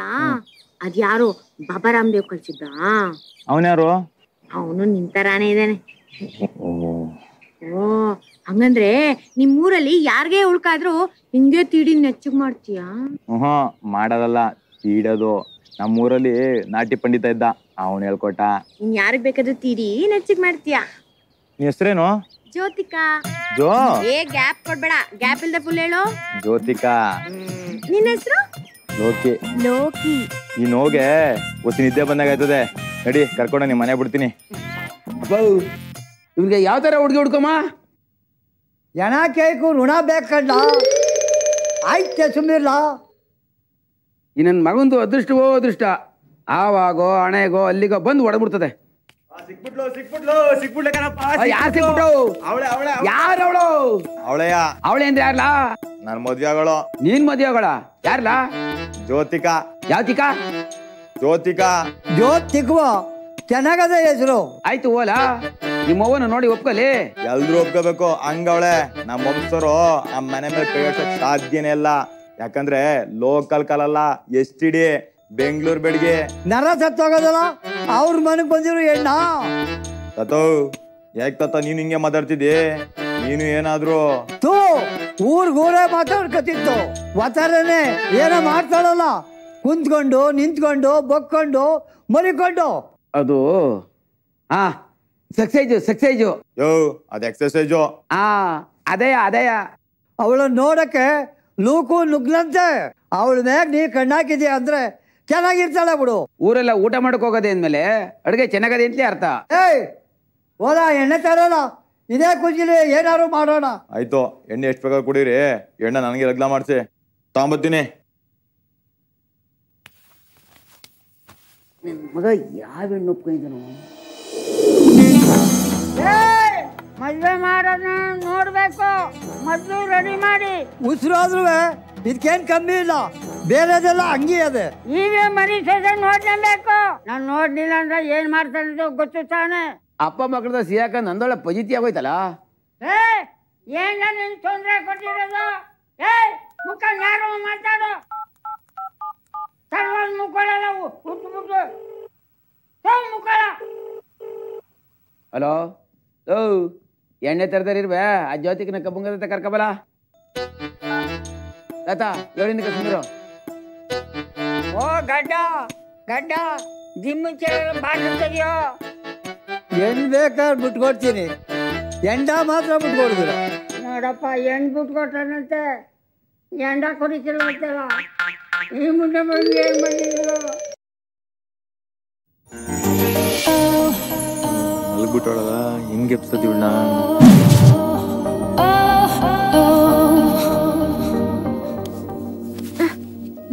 ಅದ್ಯಾರು ಬಾಬಾ ರಾಮದೇವ್ ಕಳ್ಸಿದ್ದ? ಅವನ್ಯಾರು? ಅವನು ನಿಂತರಾನೇ ಇದ್ದಾನೆ. ಓ ಹಂಗಂದ್ರೆ ನಿಮ್ ಊರಲ್ಲಿ ಯಾರ್ಗೆ ಉಳ್ಕಾದ್ರು ಹಿಂಗೆ ತೀಡಿ ನೆಚ್ಚಗ್ ಮಾಡ್ತೀಯಾ? ಹ್ಮ್ ಮಾಡೋದಲ್ಲ ತೀಡೋದು. ನಮ್ಮೂರಲ್ಲಿ ನಾಟಿ ಪಂಡಿತ ಇದ್ದ ಅವನು ಹೇಳ್ಕೊಟ್ಟ. ನೀನ್ ಯಾರಿಗ್ ಬೇಕಾದ್ರೂ ತೀಡಿ ನೆಚ್ಚಗ್ ಮಾಡ್ತೀಯಾ? ನಿನ್ ಹೆಸ್ರೇನು? ಜ್ಯೋತಿಕಾ. ಜೋ. ಏ ಗ್ಯಾಪ್ ಕೊಡ್ಬೇಡ ಗ್ಯಾಪ್ ಇಲ್ದ ಫುಲ್ ಹೇಳು. ಜ್ಯೋತಿಕಾ. ನಿನ್ ಹೆಸರು? ಲೋಕಿ. ಲೋಕಿ. ಈ ನೋಗೆ ಒಸಿ ನಿದ್ದೆ ಬಂದಾಗ ಆಯ್ತದೆ. ನಡಿ ಕರ್ಕೊಂಡು ನಿಮ್ ಮನೆ ಬಿಡ್ತೀನಿ. ಇವ್ರಿಗೆ ಯಾವ ಥರ ಹುಡುಗಿ ಹುಡ್ಕಮ್ಮ? ಜನ ಕೇಕು ಋಣ ಬೇಕಲ್ಲ. ಆಯ್ತೆ ಸುಮ್ಮಿರ್ಲ ಈ ನನ್ನ ಮಗಂದು ಅದೃಷ್ಟವೋ ಅದೃಷ್ಟ? ಆವಾಗೋ ಹಣೆಗೋ ಅಲ್ಲಿಗೋ ಬಂದು ಒಡಬಿಡ್ತದೆ ನನ್ ಮದ್ವೆ ಆಗೋಳು ನೀನ್ ಮದುವೆಗಳ. ಯಾರ್ಲಾ? ಜ್ಯೋತಿಕಾ. ಯಾವ್ತಿಕಾ? ಜ್ಯೋತಿಕಾ. ಜ್ಯೋತಿಕ್ವ ಚೆನ್ನಾಗದ ಹೆಸರು. ಆಯ್ತು ಓಲಾ ನಿಮ್ಮ ಅವ್ವನ ನೋಡಿ ಒಪ್ಕಲಿ. ಎಲ್ರು ಒಪ್ಕೋಬೇಕು. ಹಂಗವಳೆ ನಮ್ಮ ವಂಶರು ಆ ಮನೆ ಮೇಲೆ ಕೈ ಹಾಕ್ಸಕ್ ಸಾಧ್ಯನೇ ಇಲ್ಲ. ಯಾಕಂದ್ರೆ ಲೋಕಲ್ ಕಲಲ್ಲ ಎಸ್ ಟಿ ಡಿ ಬೆಂಗಳೂರು ಬೆಡ್ಗೆ. ನರ ಸತ್ತೋಗೋದಲ್ಲ ಅವ್ರ ಮನೆಗ್ ಬಂದಿರೋ ಹೆಣ್ಣ? ತತೋ ಯಾಕೆ ತತ್ತ ನೀನು ಹಿಂಗೆ ಮಾತಾಡ್ತಿದ್ದಿ? ನೀನು ಏನಾದ್ರು? ತೂ ಊರ್ಗೂರೇ ಮಾತಾಡ್ಕತಿತ್ತು. ವತಾರನೆ ಏನೋ ಮಾಡ್ತಾಳಲ್ಲ. ಕುಂತ್ಕೊಂಡು ನಿಂತ್ಕೊಂಡು ಬೊಕ್ಕೊಂಡು ಮರಿಕೊಂಡು ಅದು ಹಾ ಸಕ್ಸೈಜು ಸಕ್ಸೈಜು. ಯೋ ಎಕ್ಸಸೈಜು ಎಕ್ಸರ್ಸೈಜು ಆ ಅದೇ ಅವಳು ನೋಡಕ್ಕೆ ಲೂಕು ನುಗ್ಲಂತೆ. ಅವಳ ಮ್ಯಾಗ ನೀ ಕಣ್ಣಾಕಿದ್ಯಾ ಅಂದ್ರೆ ಚೆನ್ನಾಗಿರ್ತಾಳ ಬಿಡು. ಊರೆಲ್ಲ ಊಟ ಮಾಡಕ್ ಹೋಗೋದೆ ಅಂದ್ಮೇಲೆ ಅಡುಗೆ ಚೆನ್ನಾಗದೆ ಅಂತ ಅರ್ಥ. ಏಯ್ ಹೋದ ಎಣ್ಣೆ ತರೋಣ. ಇದೇ ಖುಷಿಲಿ ಏನಾರು ಮಾಡೋಣ. ಆಯ್ತು ಎಣ್ಣೆ ಎಷ್ಟು ಬೇಕಾದ್ರೆ ಕುಡೀರಿ. ಎಣ್ಣೆ ನನಗೆ ಲಗ್ನ ಮಾಡಿಸಿ. ತಗೊಂಬತ್ತೀನಿ ಮಗ ಯಾವ ಹೆಣ್ಣು ಒಪ್ಕೊಂಡಿದ್ದಾನು? ಮದ್ವೆ ಮಾಡೋದನ್ನ ನೋಡ್ಬೇಕು. ಮೊದ್ಲು ರೆಡಿ ಮಾಡಿ. ಉಸಿರಾದ್ರೂ ಇದಕ್ಕೇನ್ ಕಮ್ಮಿ ಇಲ್ಲ. ಬೇರೆದೆಲ್ಲ ಹಂಗಿ ಅದೆ. ಈಗ ಮರಿ ಸೊಸೆ ನೋಡ್ಲೇಬೇಕು. ನಾನು ನೋಡ್ಲಿಲ್ಲ ಅಂದ್ರೆ ಏನ್ ಮಾಡ್ತಾನೆ ಗೊತ್ತು ತಾನೆ. ಅಪ್ಪ ಮಕ್ಕಳದ ಸಿಯಾಕ ನಂದೊಳ ಪಜಿತಿ ಆಗೋಯ್ತಲ್ಲ? ಏ ಏನ ನಿನ್ ತೊಂದ್ರೆ ಕೊಟ್ಟಿರೋದು? ಏ ಮುಖ ಯಾರು ಮಾತಾಡು. ಸರ್ವನ್ ಮುಕ್ಕೊಳ್ಳಲ್ಲ ಹುಟ್ಟುಬಿಟ್ಟು ಮುಕ್ಕಳ ಹಲೋ? ಓ ಎಣ್ಣೆ ತರ್ದಾರ ಇರ್ಬೇ ಆ ಜ್ಯೋತಿಗೆ ನಾ ಕಬ್ಬಂಗದ ಕರ್ಕಬಲ ತಾತ ಏಳಿಂದ ಸುಂದರು? ಓ ಗಡ್ಡ ಗಡ್ಡ ಜಿಮ್ ಬಾಡಿಸ್ತೀಯೋ ಎಣ್ ಬೇಕಾದ್ರೆ ಬಿಟ್ಕೊಡ್ತೀನಿ. ಎಂಡ ಮಾತ್ರ ಬಿಟ್ಕೊಡ್ತೀರ ನೋಡಪ್ಪ ಹೆಣ್ ಬಿಟ್ಕೊಟ್ಟಾನಂತೆ ಎಂಡ ಕುಡಿತಿಲ್ಲ ಅಂತಲ್ಲ. ಈ ಮುಂದೆ ಬಂದು ಏನ್ ಬಂದಿದ್ರು ಮಲಗ್ಬಿಟ್ಟವಳಲ್ಲ ಹೆಂಗೆ ಎಪ್ಸದ್ ಇವಳನ್ನ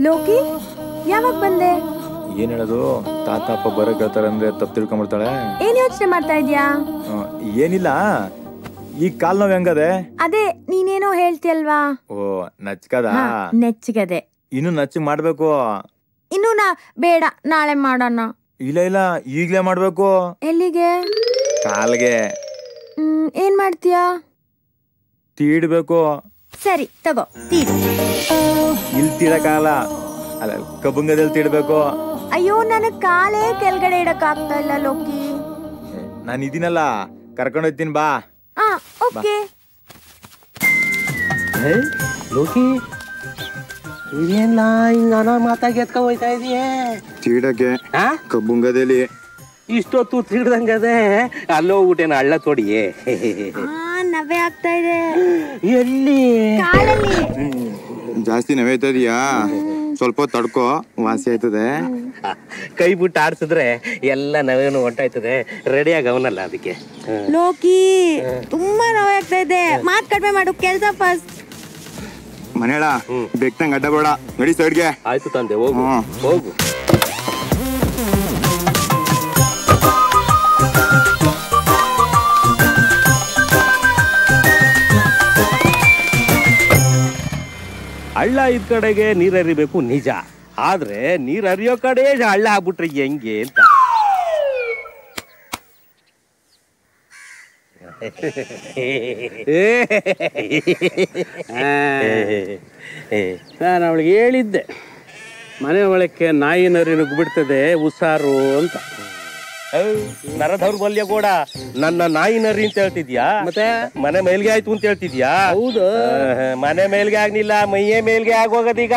ಲೋಕಿ ಯಾವಾಗ ಬಂದೆ? ಏನ್ ಹೇಳೋದು? ತಾತ ಅಪ್ಪ ಬರಕ್ ಹೇಳ್ತಾರೆ ಅಂದ್ರೆ ತಪ್ಪು ತಿಳ್ಕೊಂಬಿಡ್ತಾಳೆ. ಏನ್ ಯೋಚನೆ ಮಾಡ್ತಾ ಇದ್ಯಾ? ಏನಿಲ್ಲ. ಈ ಕಾಲ್ ನೋವು ಹೆಂಗದೆ? ಅದೇ ನೀನೇನೋ ಹೇಳ್ತಿಯಲ್ವಾ? ಓ ನಚ್ಕದ? ಹಾ, ನೆಚ್ಚಿಗದೆ ಇನ್ನು ನಚ್ಚಿ ಮಾಡ್ಬೇಕು? ಇನ್ನು ನಾ ಬೇಡ ನಾಳೆ ಮಾಡೋಣ. ಇಲ್ಲ ಇಲ್ಲ ಈಗ್ಲೇ ಮಾಡ್ಬೇಕು. ಎಲ್ಲಿಗೆ? ಕಾಲ್ಗೆ. ಏನು ಏನ್ ಮಾಡ್ತೀಯಾ? ತೀಡ್ಬೇಕು. ಸರಿ ತಗೋ ತೀಡ್ ಇಲ್ಲಿ ತೀಡಕ್ಕಾಗಲ್ಲ ಅಲ್ಲ ಕಬ್ಬುಂಗದಲ್ಲಿ ತೀಡ್ಬೇಕು. ಅಯ್ಯೋ ನನ್ನ ಕಾಲೇ ಕೆಳಗಡೆ ಇಡಕ್ ಆಗ್ತಾ ಇಲ್ಲ ಲೋಕಿ. ನಾನು ಇದೀನಲ್ಲ ಕರ್ಕೊಂಡು ಹೋಗ್ತೀನಿ ಬಾ. ಆ ಓಕೆ. ಲೋಕಿ ಇದೇನ್ಲ ಹಿಂಗ ಅನ ಮಾತಾಗಿ ಹೋಗ್ತಾ ಹೋಯ್ತಾ ಇದೀಯೇ? ತೀಡಕ್ಕೆ ಕಬ್ಬುಂಗದಲ್ಲಿ ಇಷ್ಟೊತ್ತು ತಿಡ್ದಂಗದೆ ಅಲ್ಲೋಗ್ಬಿಟ್ಟೇನ ಹಳ್ಳ ತೊಡಿಯೇ? ನವೆ ಆಗ್ತಾ ಇದೆ. ಎಲ್ಲಿ? ಕಾಲಲ್ಲಿ ಜಾಸ್ತಿ ನವೇತದಿಯಾ ಸ್ವಲ್ಪ ತಡ್ಕೋ ವಾಸಿ ಆಯ್ತದೆ. ಕೈ ಬಿಟ್ಟು ಆಡ್ಸಿದ್ರೆ ಎಲ್ಲ ನವೇನು ಹೊಂಟಾಯ್ತದೆ. ರೆಡಿ ಆಗವನಲ್ಲ ಅದಕ್ಕೆ. ಲೋಕಿ ತುಂಬಾ ಆಗ್ತಾ ಇದೆ. ಮಾತ್ ಕಡಿಮೆ ಮಾಡು ಕೆಲಸ ಫಸ್ಟ್ ಮನೇಳ ಬೆಕ್ತಂಗ್ ಅಡ್ಡ ಬೇಡ. ನಡಿ ಸೈಡ್ಗೆ ಆಯ್ತು ತಂದೆ ಹೋಗು. ಹೋಗು. ಹಳ್ಳ ಇದ್ ಕಡೆಗೆ ನೀರ್ ಹರಿಬೇಕು ನಿಜ. ಆದ್ರೆ ನೀರ್ ಹರಿಯೋ ಕಡೆ ಹಳ್ಳ ಆಗ್ಬಿಟ್ರೆ ಹೆಂಗೆ ಅಂತ. ನಾನು ಅವಳಿಗೆ ಹೇಳಿದ್ದೆ, ಮನೆ ಒಳಕ್ಕೆ ನಾಯಿ ನರಿ ನುಗ್ಬಿಡ್ತದೆ ಉಸಾರು ಅಂತ. ನರ ಬಲ್ಯ ಕೂಡ ನನ್ನ ನಾಯಿ ನರಿ ಅಂತ ಹೇಳ್ತಿದ್ಯಾ? ಮತ್ತೆ? ಮನೆ ಮೇಲ್ಗೆ ಆಯ್ತು ಅಂತ ಹೇಳ್ತಿದ್ಯಾ? ಹೌದು. ಮನೆ ಮೇಲ್ಗೆ ಆಗ್ಲಿಲ್ಲ ಮೈಯೇ ಮೇಲ್ಗೆ ಆಗೋಗದೀಗ.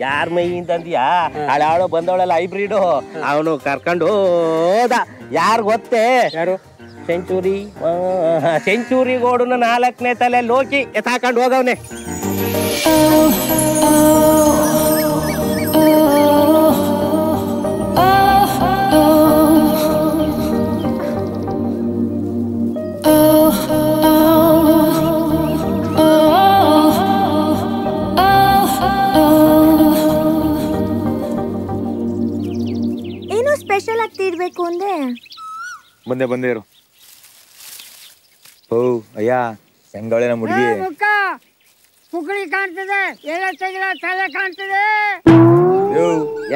ಯಾರ ಮೈ ಅಂತಂದ್ಯಾ ಹಳಾಳು ಬಂದವಳಲ್ಲ ಹೈಬ್ರಿಡು. ಅವನು ಕರ್ಕೊಂಡು ಹೋದ. ಯಾರು ಗೊತ್ತೇ? ಯಾರು? ಸೆಂಚುರಿ. ಸೆಂಚುರಿ ಗೋಡನ ನಾಲ್ಕನೇ ತಲೆ ಲೋಕಿ ಎತ್ತಾಕೊಂಡು ಹೋಗವ್ನೆ. ಸ್ಪೆಷಲ್ ಇರ್ಬೇಕು ತೀಡ್ಬೇಕು ಅಂದೆ ಬಂದೆ ಬಂದೆ ಇರು. ಓ ಅಯ್ಯ ಹೆಂಗವಳೆ ನಮ್ಮ ಹುಡುಗಿ. ಮುಖ! ಕಾಣ್ತದೆ ಎಲ್ಲ ತೆಗಿಲ ತಲೆ ಕಾಣ್ತದೆ.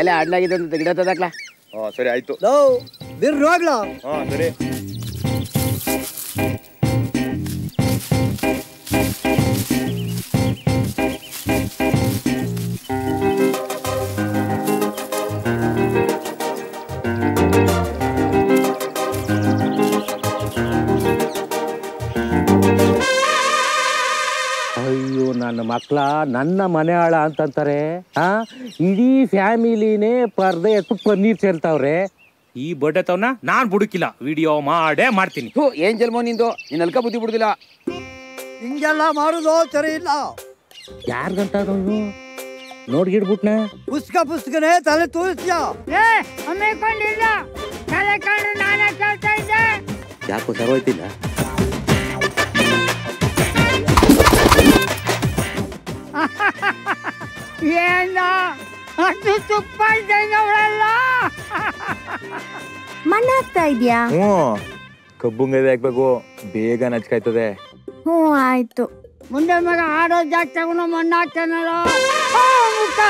ಎಲೆ ಅಡ್ಲಾಗಿದೆ ಅಂತ ಗಿಡ ತದಕ್ಲಾ? ಹಾ ಸರಿ ಆಯ್ತು. ಬಿರ್ ಹೋಗ್ಲ. ಹಾ ಸರಿ. ನನ್ನ ಮಕ್ಳ ನನ್ನ ಮನೆ ಆಳ ಅಂತಂತಾರೆ ಹಾ ಇಡೀ ಫ್ಯಾಮಿಲಿನೇ ಪರ್ದೆ ಎತ್ತು ಪನ್ನೀರ್ ಸೇರ್ತಾವ್ರೆ. ಈ ತವನ ನಾನ್ ಬುಡುಕಿಲ್ಲ. ವಿಡಿಯೋ ಮಾಡೇ ಮಾಡ್ತೀನಿ. ಏನ್ ಜಲ್ಮೋ ನಿಂದು? ನೀನ್ ಅಲ್ಕ ಬುದ್ಧಿ ಬಿಡುದಿಲ್ಲ. ಹಿಂಗೆಲ್ಲ ಮಾಡುದು ಸರಿ ಇಲ್ಲ. ಯಾರ್ಗಂತ ನೋಡ್ಗಿಡ್ಬಿಟ್ನ? ಪುಸ್ತಕ ಪುಸ್ತಕನೇ ತಲೆ ತೋರಿಸ್ತೀಯ? ಏ ಅಮ್ಮಿಕೊಂಡಿಲ್ಲ ತಲೆ ಕಂಡು ನಾನೇ ಕೇಳ್ತಾ ಇದ್ದೆ. ಯಾಕೋ ಸರೋಯ್ತಿಲ್ಲ ಏನ ಅಷ್ಟು ತುಪ್ಪ ಇದ್ದಂಗವಳಲ್ಲ ಮಣ್ಣಾಗ್ತಾ ಇದ್ಯಾ? ಹ್ಞೂ. ಕಬ್ಬುಂಗದೆ ಹಾಕ್ಬೇಕು. ಬೇಗ ನಚ್ಕಾಯ್ತದೆ. ಹ್ಞೂ ಆಯ್ತು. ಮುಂದೆ ಮಗ ಆಡೋ ಜಾಗ ತಗೊಂಡು ಮಣ್ಣು ಹಾಕ್ತಾನಲ್ಲ ಮುಖ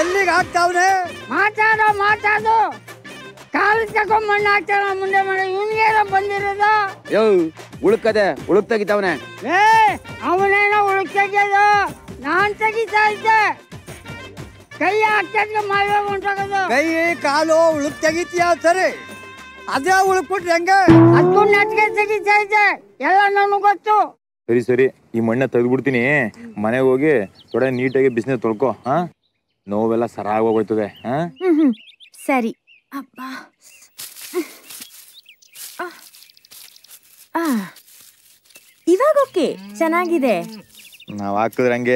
ಎಲ್ಲಿಗೆ ಹಾಕ್ತಾವ್ರೆ ಮಾತಾಡೋ ಮಾತಾಡು. ಕಾಲು ತಗೊಂಡ್ ಮಣ್ಣು ಹಾಕ್ತಾನ ಮುಂದೆ ಮಗ ಇವನ್ಗೇನ ಬಂದಿರೋದು? ಯೋ ಉಳುಕದೆ ಉಳುಕ್ ತೆಗಿತಾವನೆ ಏ ಅವನೇನೋ ಉಳುಕ್ ತೆಗಿಯೋದು ನಾನ್ ತೆಗಿತಾ ಇದ್ದೆ. ಕೈ ಹಾಕ್ತದ್ಗೆ ಮಾವೇ ಹೊಂಟೋಗೋದು ಕೈ ಕಾಲು ಉಳುಕ್ ತೆಗಿತೀಯ ಸರಿ? ಅದೇ ಉಳುಕ್ಬಿಟ್ರೆ ಹೆಂಗೆ? ಅದು ನೆಟ್ಗೆ ತೆಗಿತಾ ಇದ್ದೆ. ಎಲ್ಲ ನನಗೆ ಗೊತ್ತು. ಸರಿ ಸರಿ. ಈ ಮಣ್ಣ ತೆಗೆದ್ಬಿಡ್ತೀನಿ. ಮನೆಗೆ ಹೋಗಿ ಥೋಡೆ ನೀಟಾಗಿ ಬಿಸ್ನೆಸ್ ತೊಳ್ಕೊ ಹಾ? ನೋವೆಲ್ಲ ಸರಾಗಿ ಹೋಗ್ತದೆ ಹಾ? ಸರಿ. ಅಪ್ಪ. ಇವಾಗ ಓಕೆ. ಚೆನ್ನಾಗಿದೆ. ನಾವ್ ಹಾಕಿದ್ರೆ ಹಂಗೆ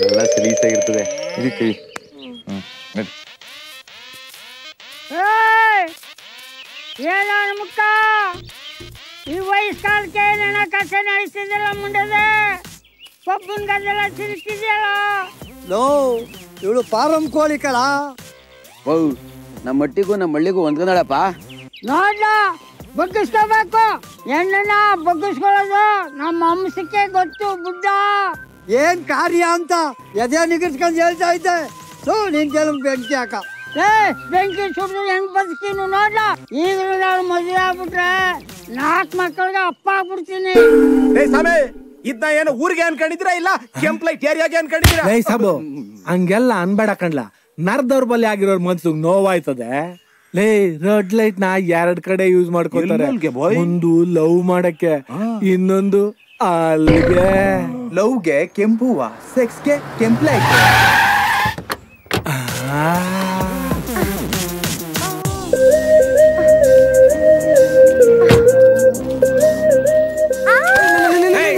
ಎಲ್ಲ ಸಲೀಸಾಗಿರ್ತದೆ ಇದು ಕೈ. ಹ್ಮ್ ನಡಿ. ಏನ ಮುಖ! ಈ ವಯಸ್ಕಾಲಕ್ಕೆ ನನ್ನ ಕಥೆ ನಡೆಸ್ತಿದ್ದಲ್ಲ ಮುಂಡದೆ? ಪಪ್ಪನ ಗದ್ದೆಲ್ಲ ತಿರುಗ್ತಿದ್ಯಲ್ಲ ಲೋ ಇವಳು ಪಾರಂ ಕೋಳಿ ಕಳ. ಓ ನಮ್ಮ ಮಟ್ಟಿಗೂ ನಮ್ಮ ಹಳ್ಳಿಗೂ ಹೊಂದ್ಕೊಂಡಳಪ್ಪ ನೋಡ್ಲ ಬಗ್ಗಿಸ್ಕೋಬೇಕು. ಹೆಣ್ಣನ್ನ ಬಗ್ಗಿಸ್ಕೊಳ್ಳೋದು ನಮ್ಮ ಅಂಶಕ್ಕೆ ಗೊತ್ತು ಬುಡ್ಡ. ಏನ್ ಕಾರ್ಯ ಅಂತ ಎದೆ ನಿಗಿಸ್ಕೊಂಡು ಹೇಳ್ತಾ ಇದ್ದೆ. ಸೊ ನಿನ್ ಕೆಲವು ಬೆಂಕಿ ಹಾಕ. ಏ ಬೆಂಕಿ ಸುಟ್ಟು ಹೆಂಗ್ ಬದುಕ್ತೀನಿ ನೋಡ್ಲ? ಈಗಲೂ ನಾನು ಮದುವೆ ಆಗ್ಬಿಟ್ರೆ ನಾಲ್ಕು ಮಕ್ಕಳಿಗೆ ಅಪ್ಪ ಆಗ್ಬಿಡ್ತೀನಿ. ಏ ಸಮಯ ಇದ್ನ ಏನು ಊರಿಗೆ ಅನ್ಕೊಂಡಿದ್ರ ಇಲ್ಲ ಕೆಂಪ್ ಲೈಟ್ ಏರಿಯಾಗೆ ಅನ್ಕೊಂಡಿದ್ರ ಏ ಸಾಬು ಹಂಗೆಲ್ಲ ಅನ್ಬೇಡ ಕಣ್ಲ. ನರ್ದವ್ರ ಬಲ್ಲಿ ಆಗಿರೋರ್ ಮನ್ಸಿಗೆ ನೋವಾಯ್ತದೆ. ಲೇ ರೆಡ್ ಲೈಟ್ ನಾ ಎರಡ್ ಕಡೆ ಯೂಸ್ ಮಾಡ್ಕೊತಾರೆ? ಒಂದು ಲವ್ ಮಾಡಕ್ಕೆ ಇನ್ನೊಂದು ಅಲ್ಲಿಗೆ ಲವ್ಗೆ ಕೆಂಪು ಸೆಕ್ಸ್ ಸೆಕ್ಸ್ಗೆ ಕೆಂಪ್ ಲೈಟ್.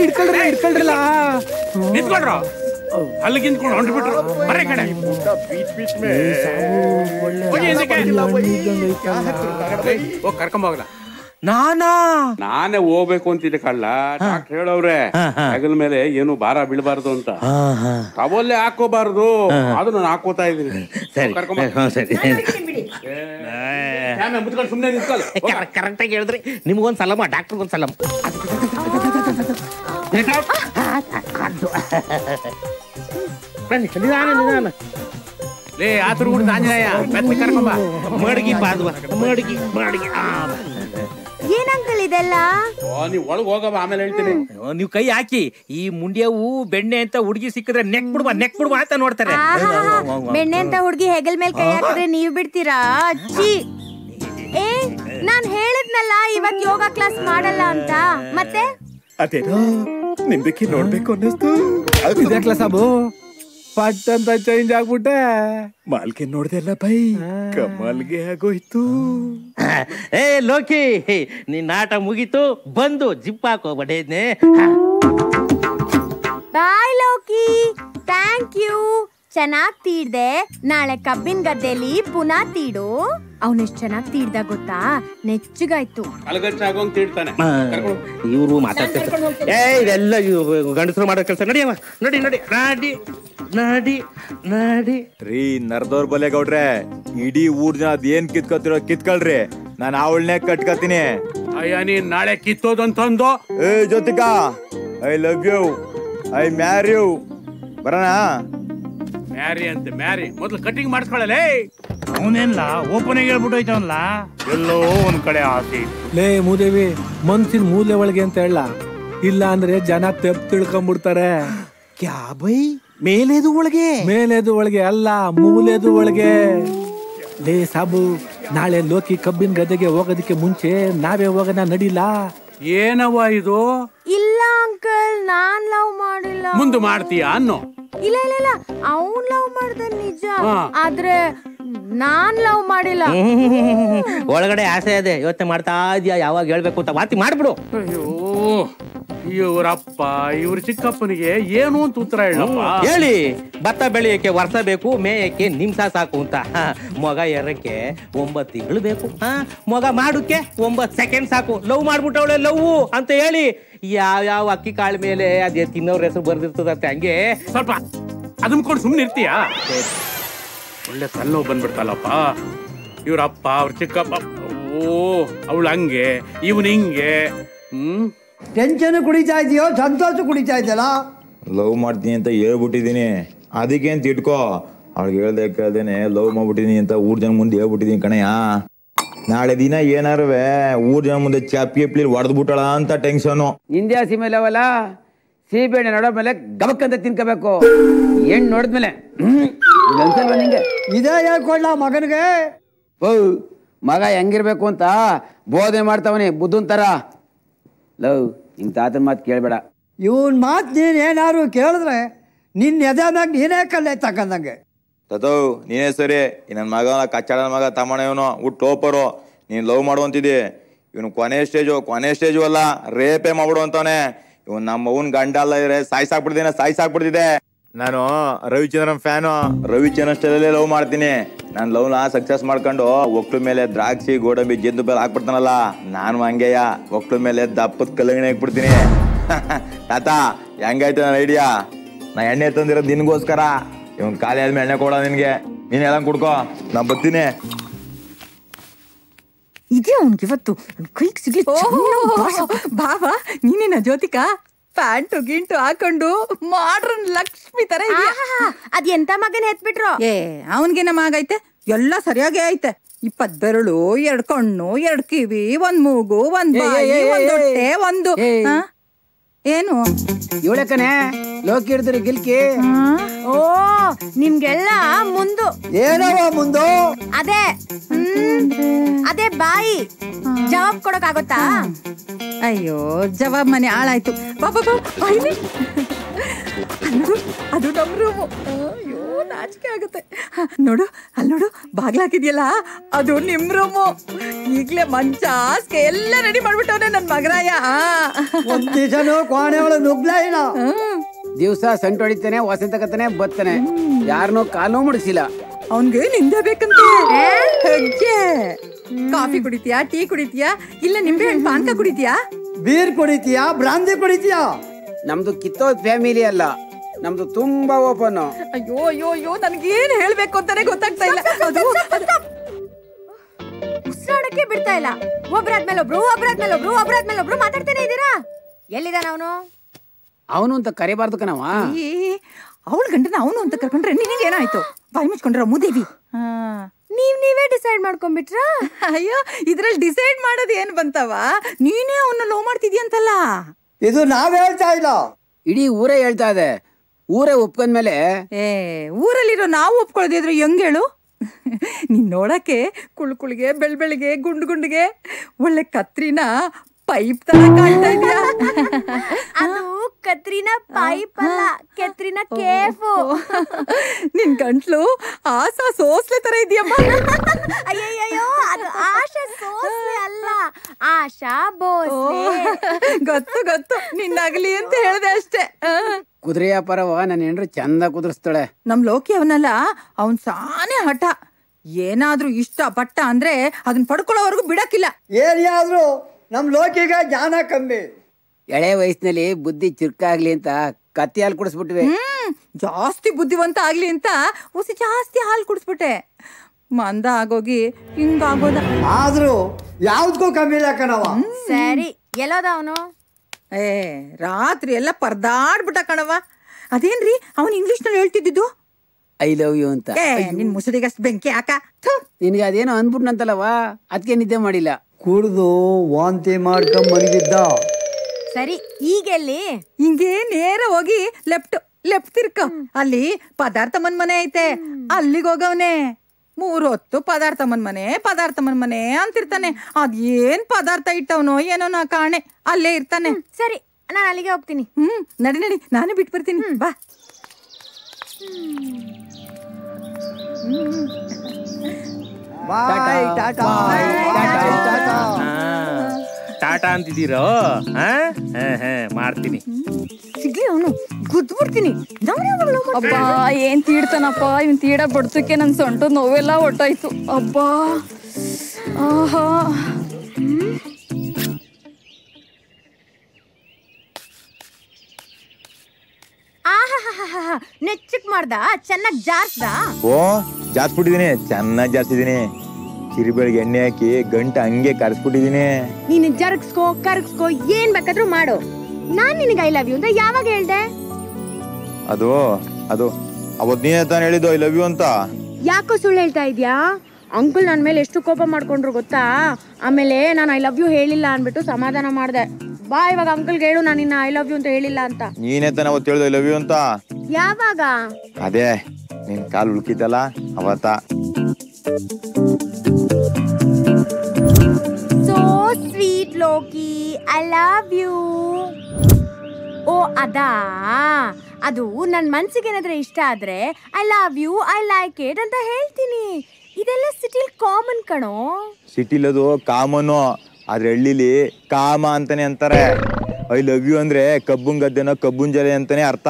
ಇಟ್ಕೊಳ್ರಿ ಇಟ್ಕೊಳ್ರಲ್ಲ ನಿಂತ್ಕೊಳ್ರ. ಅಲ್ಲಿಗೆ ನಿಂತ್ಕೊಂಡು ಹೊಂಟ್ಬಿಟ್ರು ಬರೀ ಕಡೆ ಹೋಗಿ ನಾನಾ ನಾನೇ ಹೋಗ್ಬೇಕು ಅಂತಿದ್ದೆ ಕಳ್ಳ ಡಾಕ್ಟರ್ ಹೇಳವ್ರೆ ಹಗಲ ಮೇಲೆ ಏನು ಭಾರ ಬೀಳಬಾರ್ದು ಅಂತ ಟವಲ್ಲೇ ಹಾಕೋಬಾರ್ದು ಅದು ನಾನು ಹಾಕೋತಾ ಇದೀನಿ ಸುಮ್ಮನೆ ಕರೆಕ್ಟ್ ಆಗಿ ಹೇಳಿದ್ರಿ ನಿಮ್ಗೊಂದ್ ಸಲಮ ಡಾಕ್ಟರ್ಗೊಂದ್ ಸಲಮ ಬನ್ನಿ ನಿಧಾನ ನಿಧಾನ ಲೇ ಆತರ ಕೂಡ ಆಂಜನೇಯ ಬೆತ್ತ ಕರ್ಕೊಂಬ ಮಡಗಿ ಪಾದ್ವ ಮಡಗಿ ಮಡಗಿ ಆ. ಏನ್ ಅಂಕಲ್ ಇದೆಲ್ಲ? ನೀವ್ ಒಳಗ್ ಹೋಗವ ಆಮೇಲೆ ಹೇಳ್ತೀನಿ. ನೀವು ಕೈ ಹಾಕಿ ಈ ಮುಂಡ್ಯವು ಬೆಣ್ಣೆ ಅಂತ ಹುಡುಗಿ ಸಿಕ್ಕಿದ್ರೆ ನೆಕ್ ಬಿಡುವ ನೆಕ್ ಬಿಡುವ ಅಂತ ನೋಡ್ತಾರೆ. ಬೆಣ್ಣೆ ಅಂತ ಹುಡುಗಿ ಹೆಗಲ್ ಮೇಲೆ ಕೈ ಹಾಕಿದ್ರೆ ನೀವ್ ಬಿಡ್ತೀರಾ? ಅಜ್ಜಿ ಏ ನಾನ್ ಹೇಳಿದ್ನಲ್ಲ ಇವತ್ ಯೋಗ ಕ್ಲಾಸ್ ಮಾಡಲ್ಲ ಅಂತ. ಮತ್ತೆ? ಅದೇನೋ ನಿಮ್ದಕ್ಕೆ ನೋಡ್ಬೇಕು ಅನ್ನಿಸ್ತು. ಕ್ಲಾಸ್ ಸಾಬು. ಪಟ್ ಅಂತ ಚೇಂಜ್ ಆಗ್ಬಿಟ್ಟೆ. ಮಾಲ್ಗೆ ನೋಡ್ದೆಲ್ಲ ಬೈ ಕಮಲ್ಗೆ ಆಗೋಯ್ತು. ಏ ಲೋಕಿ ನಿನ್ನ ಆಟ ಮುಗೀತು ಬಂದು ಜಿಪ್ ಹಾಕೋ ಬಡೇನೆ ಬಾಯ್ ಲೋಕಿ ಥ್ಯಾಂಕ್ ಯು. ಚೆನ್ನಾಗ್ ತೀಡ್ದೆ ನಾಳೆ ಕಬ್ಬಿನ ಗದ್ದೆಲಿ ಪುನಃ ತೀಡು. ಅವನೆಷ್ಟ್ ಚೆನ್ನಾಗ್ ತೀಡ್ದ ಗೊತ್ತಾ? ನೆಚ್ಚಗಾಯ್ತು. ಇವ್ರು ತಿಳ್ತಾನೆ ಇವರು ಮಾತಾಡ್ತಾರೆ ಏ ಇದೆಲ್ಲ ಗಂಡಸರು ಮಾಡೋ ಕೆಲಸ. ನಡಿಯವ ನಡಿ ನಡಿ. ನಾಡಿ ನಾಡಿ ನಾಡಿ. ರೀ ನರ್ದವ್ರ ಬಲೆ ಗೌಡ್ರೆ ಇಡೀ ಊರ್ ಜನ ಅದೇನ್ ಕಿತ್ಕೊತಿರೋ ಕಿತ್ಕೊಳ್ರಿ. ನಾನು ಅವಳನ್ನೇ ಕಟ್ಕೋತೀನಿ. ಅಯ್ಯ ನೀನ್ ನಾಳೆ ಕಿತ್ತೋದಂತಂದು? ಏ Jyothika I love you I marry you ಬರೋಣ? ಮ್ಯಾರಿ ಅಂತ ಮ್ಯಾರಿ. ಮೊದ್ಲು ಕಟಿಂಗ್ ಮಾಡಿಸ್ಕೊಳ್ಳಲೇ. ಅವನೇನ್ಲ ಓಪನ್ ಆಗಿ ಹೇಳ್ಬಿಟ್ಟೋಯ್ತವನ್ಲ ಎಲ್ಲೋ ಒಂದ್ ಕಡೆ ಆಸೆ ಲೇ ಮೂದೇವಿ ಮನ್ಸಿನ ಮೂಲೆ ಒಳಗೆ ಅಂತ ಹೇಳ. ಇಲ್ಲ ಅಂದ್ರೆ ಜನ ತೆಪ್ ತಿಳ್ಕೊಂಡ್ಬಿಡ್ತಾರೆ ಕ್ಯಾ ಬೈ? ಮೇಲೇದು ಒಳಗೆ? ಮೇಲೆದು ಒಳಗೆ ಅಲ್ಲ ಮೂಲೆದು ಒಳಗೆ. ಲೇ ಸಾಬು ನಾಳೆ ಲೋಕಿ ಕಬ್ಬಿನ ಗದ್ದೆಗೆ ಹೋಗೋದಕ್ಕೆ ಮುಂಚೆ ನಾವೇ ಹೋಗೋಣ ನಡಿಲ್ಲ ಏನವ್ವ ಇದು? ಇಲ್ಲ ಅಂಕಲ್ ನಾನ್ ಲವ್ ಮಾಡಿಲ್ಲ. ಮುಂದೆ ಮಾಡ್ತೀಯಾ ಅನ್ನೋ? ಇಲ್ಲ ಇಲ್ಲ ಇಲ್ಲ. ಅವನ್ ಲವ್ ಮಾಡ್ದ ನಿಜ. ಹಾ. ಆದ್ರೆ ನಾನ್ ಲವ್ ಮಾಡಿಲ್ಲ. ಒಳಗಡೆ ಆಸೆ ಇದೆ. ಯೋಚನೆ ಮಾಡ್ತಾ ಇದೀಯ? ಯಾವಾಗ ಹೇಳ್ಬೇಕು ಅಂತ ವಾತಿ ಮಾಡ್ಬಿಡು. ಅಯ್ಯೋ ಇವ್ರಪ್ಪ ಇವ್ರ ಚಿಕ್ಕಪ್ಪನಿಗೆ ಏನು ಅಂತ ಉತ್ತರ ಹೇಳಪ್ಪ? ಹೇಳಿ. ಭತ್ತ ಬೆಳೆಯಕ್ಕೆ ವರ್ಷ ಬೇಕು ಮೇಯಕ್ಕೆ ನಿಮ್ಸ ಸಾಕು ಅಂತ. ಮಗ ಮೊಗ ಎರಕ್ಕೆ ಒಂಬತ್ತು ತಿಂಗಳು ಬೇಕು. ಹ, ಮೊಗ ಮಾಡೋಕ್ಕೆ ಒಂಬತ್ತು ಸೆಕೆಂಡ್ ಸಾಕು. ಲವ್ ಮಾಡ್ಬಿಟ್ಟವಳೆ ಲವ್ ಅಂತ ಹೇಳಿ. ಯಾವ ಯಾವ ಅಕ್ಕಿ ಕಾಳ ಮೇಲೆ ಅದೇ ತಿನ್ನೋರ್ ಹೆಸರು ಬರ್ದಿರ್ತದಂತೆ ಹಂಗೆ. ಸ್ವಲ್ಪ ಅದನ್ಕೊಂಡು ಸುಮ್ಮನೆ ಇರ್ತೀಯಾ? ಒಳ್ಳೆ ತಲೆನೋವು ಬಂದ್ಬಿಡ್ತಲ್ಲಪ್ಪ. ಇವ್ರ ಅಪ್ಪ ಅವ್ರ ಚಿಕ್ಕಪ್ಪ ಓ ಅವಳು ಹಂಗೆ ಇವನ್ ಹಿಂಗೆ. ಹ್ಮ್? ಟೆನ್ಷನ್ ಕುಡಿತಾ ಇದೆಯೋ ಸಂತೋಷ ಕುಡಿತಾ ಇದೆಯಲ್ಲ? ಲವ್ ಮಾಡ್ತೀನಿ ಅಂತ ಹೇಳ್ಬಿಟ್ಟಿದೀನಿ ಅದಕ್ಕೆ ಅಂತ ಇಟ್ಕೋ. ಅವಳಿಗೆ ಹೇಳ್ದೆ ಕೇಳ್ದೇನೆ ಲವ್ ಮಾಡ್ಬಿಟ್ಟಿದೀನಿ ಅಂತ ಊರ್ ಜನ ಮುಂದೆ ಹೇಳ್ಬಿಟ್ಟಿದೀನಿ ಕಣಯ್ಯ. ನಾಳೆ ದಿನ ಏನಾರವೆ? ಊರ್ ಜನ ಮುಂದೆ ಚಾಪಿ ಎಪ್ಲಿ ಹೊಡೆದ್ಬಿಟ್ಟಳ ಅಂತ ಟೆನ್ಶನ್ ಇಂಡಿಯಾ ಸೀಮೆ ಲೆವೆಲ್ಲ ಸೀಬೆಣ್ಣೆ ನೋಡೋ ಮೇಲೆ ಗಬಕ್ಕಂತ ತಿನ್ಕೋಬೇಕು. ಹೆಣ್ಣು ನೋಡಿದ್ಮೇಲೆ ಅನ್ಸಲ್ವಾ ನಿಂಗೆ? ಇದೇ ಹೇಳ್ಕೊಳ್ಳ ಮಗನಿಗೆ. ಓ ಮಗ ಹೆಂಗಿರ್ಬೇಕು ಅಂತ ಬೋಧನೆ ಮಾಡ್ತಾವನಿ ಬುದ್ಧನ್ ತರ ಲವ್ ನಿಮ್ ತಾತನ ಮಾತು ಕೇಳಬೇಡ. ಇವನ್ ಮಾತು ನೀನ್ ಏನಾದ್ರು ಕೇಳಿದ್ರೆ ನಿನ್ನ ಎದೆ ಮ್ಯಾಗ ನೀನೇ ಕಲ್ಲೆ ತಕ್ಕಂದಂಗೆ ತತೋ ನೀನೇ ಸರಿ. ನನ್ನ ಮಗ ಕಚ್ಚಾಡ ಮಗ ತಮ್ಮಣ ಇವನು. ಟೋಪರು. ನೀನು ಲವ್ ಮಾಡುವಂತಿದ್ದಿ. ಇವನು ಕೊನೆ ಸ್ಟೇಜು ಕೊನೆ ಸ್ಟೇಜು ಅಲ್ಲ. ರೇಪೇ ಮಾಡ್ಬಿಡು ಅಂತವನೆ ಇವನು ನಮ್ಮ ಅವನ್ ಗಂಡ ಅಲ್ಲ ಇದ್ರೆ ಸಾಯ್ಸಾಕ್ಬಿಡ್ದಿನ ಸಾಯ್ಸಾಕ್ಬಿಡ್ತಿದೆ ನಾನು ರವಿಚಂದ್ರನ್ ಫ್ಯಾನು. ರವಿಚಂದ್ರನ್ ಸ್ಟೈಲಲ್ಲೇ ಲವ್ ಮಾಡ್ತೀನಿ. ನಾನು ಲವ್ನ ಸಕ್ಸಸ್ ಮಾಡ್ಕೊಂಡು ಒಕ್ಳು ಮೇಲೆ ದ್ರಾಕ್ಷಿ ಗೋಡಂಬಿ ಜೇನು ಬೆಲ್ಲ ಹಾಕ್ಬಿಡ್ತಾನಲ್ಲ. ನಾನು ಹಂಗೆಯ. ಒಕ್ಳು ಮೇಲೆ ದಪ್ಪದ ಕಲ್ಲಂಗಡಿ ಹಾಕ್ಬಿಡ್ತೀನಿ. ತಾತ ಹೆಂಗಾಯ್ತು ನನ್ನ ಐಡಿಯಾ ನಾ ಎಣ್ಣೆ ತಂದಿರೋ ನಿನ್ಗೋಸ್ಕರ. ಇವನ್ ಖಾಲಿ ಆದ್ಮೇಲೆ ಎಣ್ಣೆ ಕೊಡ ನಿನ್ಗೆ. ನೀನ್ ಎಲ್ಲ ಕುಡ್ಕೋ. ನಾ ಬರ್ತೀನಿ. ಇದೇ ಅವನ್ಗೆ ಇವತ್ತು? ಕೈಗೆ ಸಿಗ್ಲಿ ಬಾಬಾ ನೀನೇನ ಜ್ಯೋತಿಕಾ? ಪ್ಯಾಂಟು ಗಿಂಟು ಹಾಕೊಂಡು ಮಾಡ್ರನ್ ಲಕ್ಷ್ಮಿ ತರ ಅದ್ ಎಂತ ಮಗನ ಎತ್ಬಿಟ್ರು ಏ ಅವನ್ಗೇನ ಆಗೈತೆ ಎಲ್ಲ ಸರಿಯಾಗೇ ಐತೆ. ಇಪ್ಪತ್ ಬೆರಳು ಎರಡ್ ಕಣ್ಣು ಎರಡ್ ಕಿವಿ ಒಂದ್ ಮೂಗು ಒಂದ್ ಬಾಯಿ ಒಂದ್ ಹೊಟ್ಟೆ ಒಂದು? ಏನು? ಇವಳಕ್ಕನೆ ಲೋಕಿ ಹಿಡಿದ್ರು ಗಿಲ್ಕಿ. ಓ ನಿಮ್ಗೆಲ್ಲ ಮುಂದು. ಏನವ ಮುಂದು? ಅದೇ ಅದೇ ಬಾಯಿ. ಜವಾಬ್ ಕೊಡಕ್ಕಾಗತ್ತಾ ಅಯ್ಯೋ ಜವಾಬ್ ಮನೆ ಹಾಳಾಯ್ತು. ಬಾಬಾ. ಅದು ನಮ್ ರೂಮು ನಾಚಿಕೆ ಆಗುತ್ತೆ. ನೋಡು ಅಲ್ಲಿ ನೋಡು ಬಾಗ್ಲಾಕಿದ್ಯಲ್ಲ? ಅದು ನಿಮ್ ರೂಮು. ಈಗ್ಲೇ ಮಂಚ ಹಾಸ್ಗೆ ಎಲ್ಲ ರೆಡಿ ಮಾಡ್ಬಿಟ್ಟವ್ನೆ ನನ್ ಮಗರಾಯ. ದಿವ್ಸ ಸಂಟ್ ಹೊಡಿತಾನೆ ವಸಂತ ಕತ್ತನೆ ಬತ್ತಾನೆ. ಯಾರನ್ನೂ ಕಾಲು ಮುಡಿಸಿಲ್ಲ. ಅವನ್ಗೆ ನಿಂದೆ ಬೇಕಂತ. ಕಾಫಿ ಕುಡಿತೀಯಾ ಟೀ ಕುಡಿತೀಯಾ ಇಲ್ಲ ನಿಂಬೆ ಹಣ್ಣು ಪಾನ್ಕ ಕುಡಿತೀಯಾ? Beer ಕುಡಿತೀಯಾ brandy ಕುಡಿತೀಯಾ? ನಮ್ದು ಕಿತ್ತೋದ್ ಫ್ಯಾಮಿಲಿ ಅಲ್ಲ. ನಮ್ದು ತುಂಬಾ ಓಪನ್. ಅಯ್ಯೋ ಅಯ್ಯೋ ಅಯ್ಯೋ ನನಗೇನು ಹೇಳಬೇಕು ಅಂತಾನೆ ಗೊತ್ತಾಗ್ತಾ ಇಲ್ಲ. ಅದು ಉಸಿರಾಡಕ್ಕೆ ಬಿಡ್ತಾ ಇಲ್ಲ. ಒಬ್ರಾದ್ಮೇಲೆ ಒಬ್ರು ಒಬ್ರಾದ್ಮೇಲೆ ಒಬ್ರು ಒಬ್ರಾದ್ಮೇಲೆ ಒಬ್ರು ಮಾತಾಡ್ತಾನೆ ಇದ್ದೀರಾ? ಎಲ್ಲಿದಾನ ಅವನು? ಅವನು ಅಂತ ಕರಿಬಾರ್ದು ಕಣವ ಅವಳ ಗಂಡನ ಅವನು ಅಂತ ಕರ್ಕೊಂಡ್ರೆ ನಿನಗೆ ಏನಾಯ್ತು? ಬಾಯಿ ಮುಚ್ಕೊಂಡ್ರ ಮುದೇವಿ. ನೀವ್ ನೀವೇ ಡಿಸೈಡ್ ಮಾಡ್ಕೊಂಡ್ಬಿಟ್ರಾ? ಅಯ್ಯೋ ಇದ್ರಲ್ಲಿ ಡಿಸೈಡ್ ಮಾಡೋದು ಏನ್ ಬಂತವ ನೀನೇ ಅವನ್ನ ಲೋ ಮಾಡ್ತಿದ್ಯಂತಲ್ಲ ಇದು ನಾವ್ ಹೇಳ್ತಾ ಇಲ್ಲ. ಇಡೀ ಊರೇ ಹೇಳ್ತಾ ಇದೆ. ಊರೇ ಒಪ್ಕೊಂಡ್ಮೇಲೆ ಏ ಊರಲ್ಲಿರೋ ನಾವು ಒಪ್ಕೊಳ್ದಿದ್ರು ಹೆಂಗ್ ಹೇಳು? ನೀನ್ ನೋಡಕ್ಕೆ ಕುಳ್ ಕುಳಿಗೆ ಬೆಳ್ ಬೆಳಿಗ್ಗೆ ಗುಂಡು ಗುಂಡಿಗೆ ಒಳ್ಳೆ ಕತ್ರಿನ ಪೈಪ್ ತರ ಕಾಣ್ತಾ ಇದ್ಯಾ? ಅದು ಕತ್ರಿನ ಪೈಪ್ ಅಲ್ಲ ಕೆತ್ರಿನ ಕೇಫು. ನಿನ್ ಗಂಟ್ಲು ಆಸ ಸೋಸ್ಲೆ ತರ ಇದೆಯಮ್ಮ. ಅಯ್ಯಯ್ಯೋ ಅದು ಆಶಾ ಸೋಸ್ಲೆ ಅಲ್ಲ ಆಶಾ ಬೋಸ್ ಗೊತ್ತು ಗೊತ್ತು. ನಿನ್ನಾಗ್ಲಿ ಅಂತ ಹೇಳ್ದೆ ಅಷ್ಟೇ. ಆ. ಪರವ ನನ್ನ ಹೆಂಡ್ರು ಚಂದ ಕುದುರಿಸ್ತಾಳೆ. ನಮ್ ಲೋಕಿ ಅವನಲ್ಲ ಅವನ್ ಸಾನೆ ಹಠ. ಏನಾದ್ರೂ ಇಷ್ಟ ಪಟ್ಟ ಅಂದ್ರೆ ಅದನ್ನ ಪಡ್ಕೊಳ್ಳೋವರೆಗೂ ಬಿಡಕ್ಕಿಲ್ಲ. ಏನೇ ಆದ್ರೂ ನಮ್ ಲೋಕಿಗ ಜ್ಞಾನ ಕಮ್ಮಿ. ಎಳೆ ವಯಸ್ಸಿನಲ್ಲಿ ಬುದ್ಧಿ ಚುರುಕಾಗ್ಲಿ ಅಂತ ಕತ್ತಿ ಹಾಲು ಕುಡಿಸ್ಬಿಟ್ವಿ. ಹ್ಮ್ ಜಾಸ್ತಿ ಬುದ್ಧಿವಂತ ಆಗ್ಲಿ ಅಂತ ಉಸಿ ಜಾಸ್ತಿ ಹಾಲು ಕುಡಿಸ್ಬಿಟ್ಟೆ. ಮಂದ ಆಗೋಗಿ ಹಿಂಗಾಗೋದ. ಆದ್ರೂ ಯಾವ್ದಕ್ಕೂ ಕಮ್ಮಿ ಇಲ್ಲ ಕಣವ ಸರಿ ಎಲ್ಲೋದ ಅವನು? ಏ ರಾತ್ರಿ ಎಲ್ಲ ಪರ್ದಾಡ್ಬಿಟ್ಟ ಕಣವ ಅದೇನ್ರಿ? ಅವನ್ ಇಂಗ್ಲಿಷ್ನಲ್ಲಿ ಹೇಳ್ತಿದ್ದು ಐ ಲವ್ ಯು ಅಂತ. ಏ ನಿನ್ ಮುಸುಡಿಗಷ್ಟು ಬೆಂಕಿ ಹಾಕ. ಥು. ನಿನ್ಗೆ ಅದೇನೋ ಅಂದ್ಬಿಟ್ನಂತಲ್ಲವ ಅದಕ್ಕೆ ನಿದ್ದೆ ಮಾಡಿಲ್ಲ. ಕುಡ್ದು ವಾಂತಿ ಮಾಡ್ಕೊಂಡ್ ಮಲಗಿದ್ದ. ಸರಿ ಈಗೆಲ್ಲಿ? ಹಿಂಗೆ ನೇರ ಹೋಗಿ ಲೆಫ್ಟ್ ಲೆಫ್ಟ್ ತಿರ್ಕ. ಅಲ್ಲಿ ಪದಾರ್ಥ ಮನ್ ಮನೆ ಐತೆ ಅಲ್ಲಿಗೆ ಹೋಗವ್ನೆ. ಮೂರ್ ಹೊತ್ತು ಪದಾರ್ಥ ಮನ್ ಮನೆ ಪದಾರ್ಥ ಮನ್ ಮನೆ ಅಂತಿರ್ತಾನೆ. ಅದ್ ಏನ್ ಪದಾರ್ಥ ಇಟ್ಟವನೋ ಏನೋ ನಾ ಕಾಣೆ. ಅಲ್ಲೇ ಇರ್ತಾನೆ. ಸರಿ. ನಾನು ಅಲ್ಲಿಗೆ ಹೋಗ್ತೀನಿ. ಹ್ಮ್ ನಡಿ ನಡಿ. ನಾನೇ ಬಿಟ್ಟು ಬರ್ತೀನಿ. ಬಾ. ಬಾಯ್ ಟಾಟಾ. ಟಾಟಾ ಅಂತಿದ್ದೀರೋ? ಹಾ ಹಾ, ಹಾ, ಮಾಡ್ತೀನಿ. ಸಿಗ್ಲಿ ಅವನು ಗುದ್ಬಿಡ್ತೀನಿ ಅಬ್ಬಾ ಏನ್ ತೀಡ್ತಾನಪ್ಪ? ಇವ್ನ್ ತೀಡ ಬಡ್ತಕ್ಕೆ ನನ್ ಸೊಂಟ ನೋವೆಲ್ಲ ಹೊಟ್ಟಾಯ್ತು ಅಬ್ಬಾ. ಆಹಾ. ನೆಚ್ಚಕ್ ಮಾಡ್ದ? ಚೆನ್ನಾಗ್ ಜಾರ್ಸ್ದ? ಓ ಜಾಸ್ಬಿಟ್ಟಿದೀನಿ ಚೆನ್ನಾಗಿ ಜಾಸ್ತಿದೀನಿ ಕಿರಿಬೆಳಿಗ್ಗೆ ಎಣ್ಣೆ ಹಾಕಿ ಗಂಟ ಹಂಗೆ ಕರ್ಸ್ಬಿಟ್ಟಿದೀನಿ. ನೀನು ಜರ್ಗ್ಸ್ಕೋ ಕರ್ಗ್ಸ್ಕೋ ಏನ್ ಬೇಕಾದ್ರೂ ಮಾಡು. ನಾನ್ ನಿನಗೆ ಐ ಲವ್ ಯು ಅಂತ ಯಾವಾಗ ಹೇಳ್ದೆ? ಅದು ಅದು ಅವತ್ ನೀನೇ ತಾನು ಹೇಳಿದ್ದು ಐ ಲವ್ ಯು ಅಂತ. ಯಾಕೋ ಸುಳ್ಳು ಹೇಳ್ತಾ ಇದ್ಯಾ? ಅಂಕಲ್ ನನ್ನ ಮೇಲೆ ಎಷ್ಟು ಕೋಪ ಮಾಡ್ಕೊಂಡ್ರು ಗೊತ್ತಾ? ಆಮೇಲೆ ನಾನು ಐ ಲವ್ ಯು ಹೇಳಿಲ್ಲ ಅನ್ಬಿಟ್ಟು ಸಮಾಧಾನ ಮಾಡ್ದೆ. ಬಾ ಇವಾಗ ಅಂಕಲ್ಗೆ ಹೇಳು ನಾನು ನಿನ್ನ ಐ ಲವ್ ಯು ಅಂತ ಹೇಳಿಲ್ಲ ಅಂತ. ನೀನೇ ತಾನೆ ಅವತ್ತು ಹೇಳ್ದು ಐ ಲವ್ ಯು ಅಂತ. ಯಾವಾಗ? ಅದೇ ನಿನ್ ಕಾಲ್ ಉಳ್ಕಿತಲ್ಲ ಅವತ್ತ. Sweet Loki I love you ಓ, ಅದಾ? ಅದು ನನ್ನ ಮನ್ಸಿಗೆ ಏನಾದ್ರೆ ಇಷ್ಟ ಆದ್ರೆ I love you I like it ಅಂತ ಹೇಳ್ತೀನಿ. ಇದೆಲ್ಲ ಸಿಟಿಲ್ ಕಾಮನ್ ಕಣೋ. ಸಿಟಿಲದು ಕಾಮನು ಆದ್ರೆ ಹಳ್ಳಿಲಿ ಕಾಮ ಅಂತಾನೆ ಅಂತಾರೆ. ಐ ಲವ್ ಯು ಅಂದ್ರೆ ಕಬ್ಬುನ್ ಗದ್ದೆನೋ ಕಬ್ಬುನ್ ಜಲೆ ಅಂತಾನೆ ಅರ್ಥ.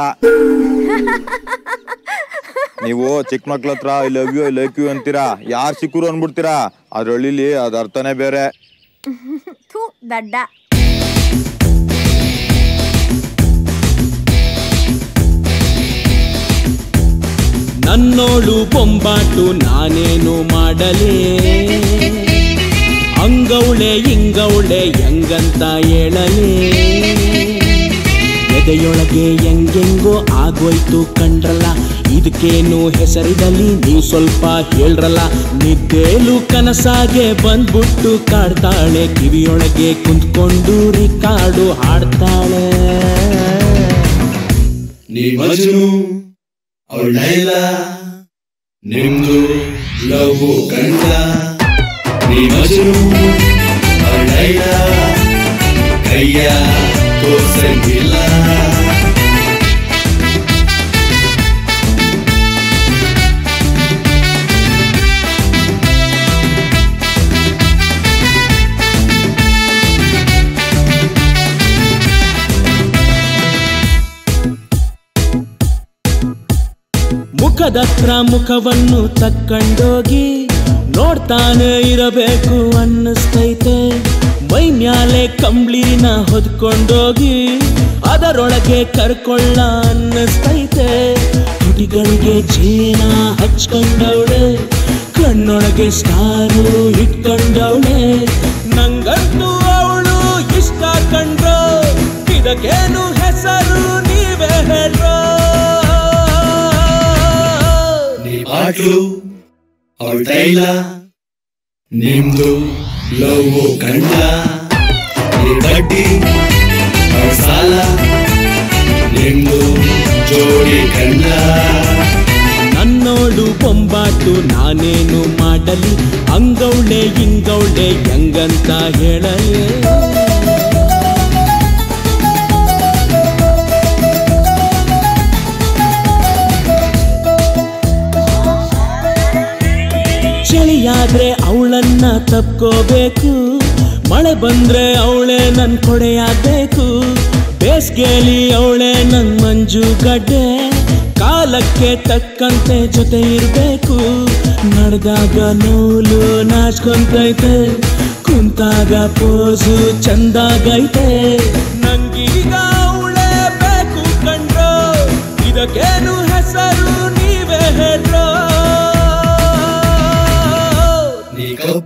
ನೀವು ಚಿಕ್ಕ ಮಕ್ಳ ಹತ್ರ I love you I like you ಅಂತೀರಾ? ಯಾರು ಸಿಕ್ಕರು ಅನ್ಬಿಡ್ತೀರಾ ಅದ್ರ ಹಳ್ಳಿಲಿ ಅದ ಅರ್ಥನೇ ಬೇರೆ. ಥೂ ದಡ್ಡ. ನನ್ನೋಳು ಬೊಂಬಾಟು ನಾನೇನು ಮಾಡಲೇ. ಅಂಗೌಳೆ ಇಂಗೌಳೆ ಹೆಂಗಂತ ಹೇಳಲೇ. ಎದೆಯೊಳಗೆ ಹೆಂಗೆಂಗೋ ಆಗೋಯ್ತು ಕಂಡ್ರಲ್ಲ. ಇದಕ್ಕೇನು ಹೆಸರಿಡಲಿ ನೀವು ಸ್ವಲ್ಪ ಹೇಳ್ರಲ್ಲ? ನಿದ್ದೇಲು ಕನಸಾಗೆ ಬಂದ್ಬಿಟ್ಟು ಕಾಡ್ತಾಳೆ, ಕಿವಿಯೊಳಗೆ ಕುಂತ್ಕೊಂಡು ರಿಕಾರ್ಡು ಹಾಡ್ತಾಳೆ. ಅವಳ ನಿಮ್ದು ಲವ್ ಕಂಡ ನೀ ಮಜ್ನು, ಅವಳ ಲೈಲಾ ಕೈಯ ತೋರ್ಸಂಗಿಲ್ಲ. ಮುಖದತ್ರ ಮುಖವನ್ನು ತಕ್ಕಂಡೋಗಿ ನೋಡ್ತಾನೆ ಇರಬೇಕು ಅನ್ನಿಸ್ತೈತೆ. ಮೈ ಮ್ಯಾಲೆ ಕಂಬ್ಳಿನ ಹೊದ್ಕೊಂಡೋಗಿ ಅದರೊಳಗೆ ಕರ್ಕೊಳ್ಳ ಅನ್ನಿಸ್ತೈತೆ. ತುಟಿಗಳಿಗೆ ಜೀನ ಹಚ್ಕೊಂಡವಳೆ, ಕಣ್ಣೊಳಗೆ ಸ್ಟಾರು ಇಟ್ಕೊಂಡವಳೆ ನಂಗಂತೂ ನೀ ಪಾಟ್ಲು ಅವಳ ತೈಲ ನಿಮ್ದು ಲವ್ ಕಂಡ ಬಡ್ಡಿ ಸಾಲ, ನಿಮ್ದು ಜೋಡಿ ಕಂಡ ನನ್ನೋಳು ಬೊಂಬಾಟು ನಾನೇನು ಮಾಡಲಿ, ಅಂಗೌಳೆ, ಇಂಗೌಳೆ ಹೆಂಗಂತ ಹೇಳಲೇ. ಚಳಿಯಾದ್ರೆ ಅವಳನ್ನ ತಪ್ಕೋಬೇಕು. ಮಳೆ ಬಂದ್ರೆ ಅವಳೆ ನನ್ ಕೊಡೆಯಾಗಬೇಕು. ಬೇಸ್ಗೆಲಿ ಅವಳೆ ನನ್ ಮಂಜು ಗಡ್ಡೆ. ಕಾಲಕ್ಕೆ ತಕ್ಕಂತೆ ಜೊತೆ ಇರಬೇಕು. ನಡೆದಾಗ ನೂಲು ನಾಚ್ಕೊಂತೈತೆ. ಕುಂತಾಗ ಪೋಸು ಚಂದಾಗೈತೆ. ನಂಗೀಗ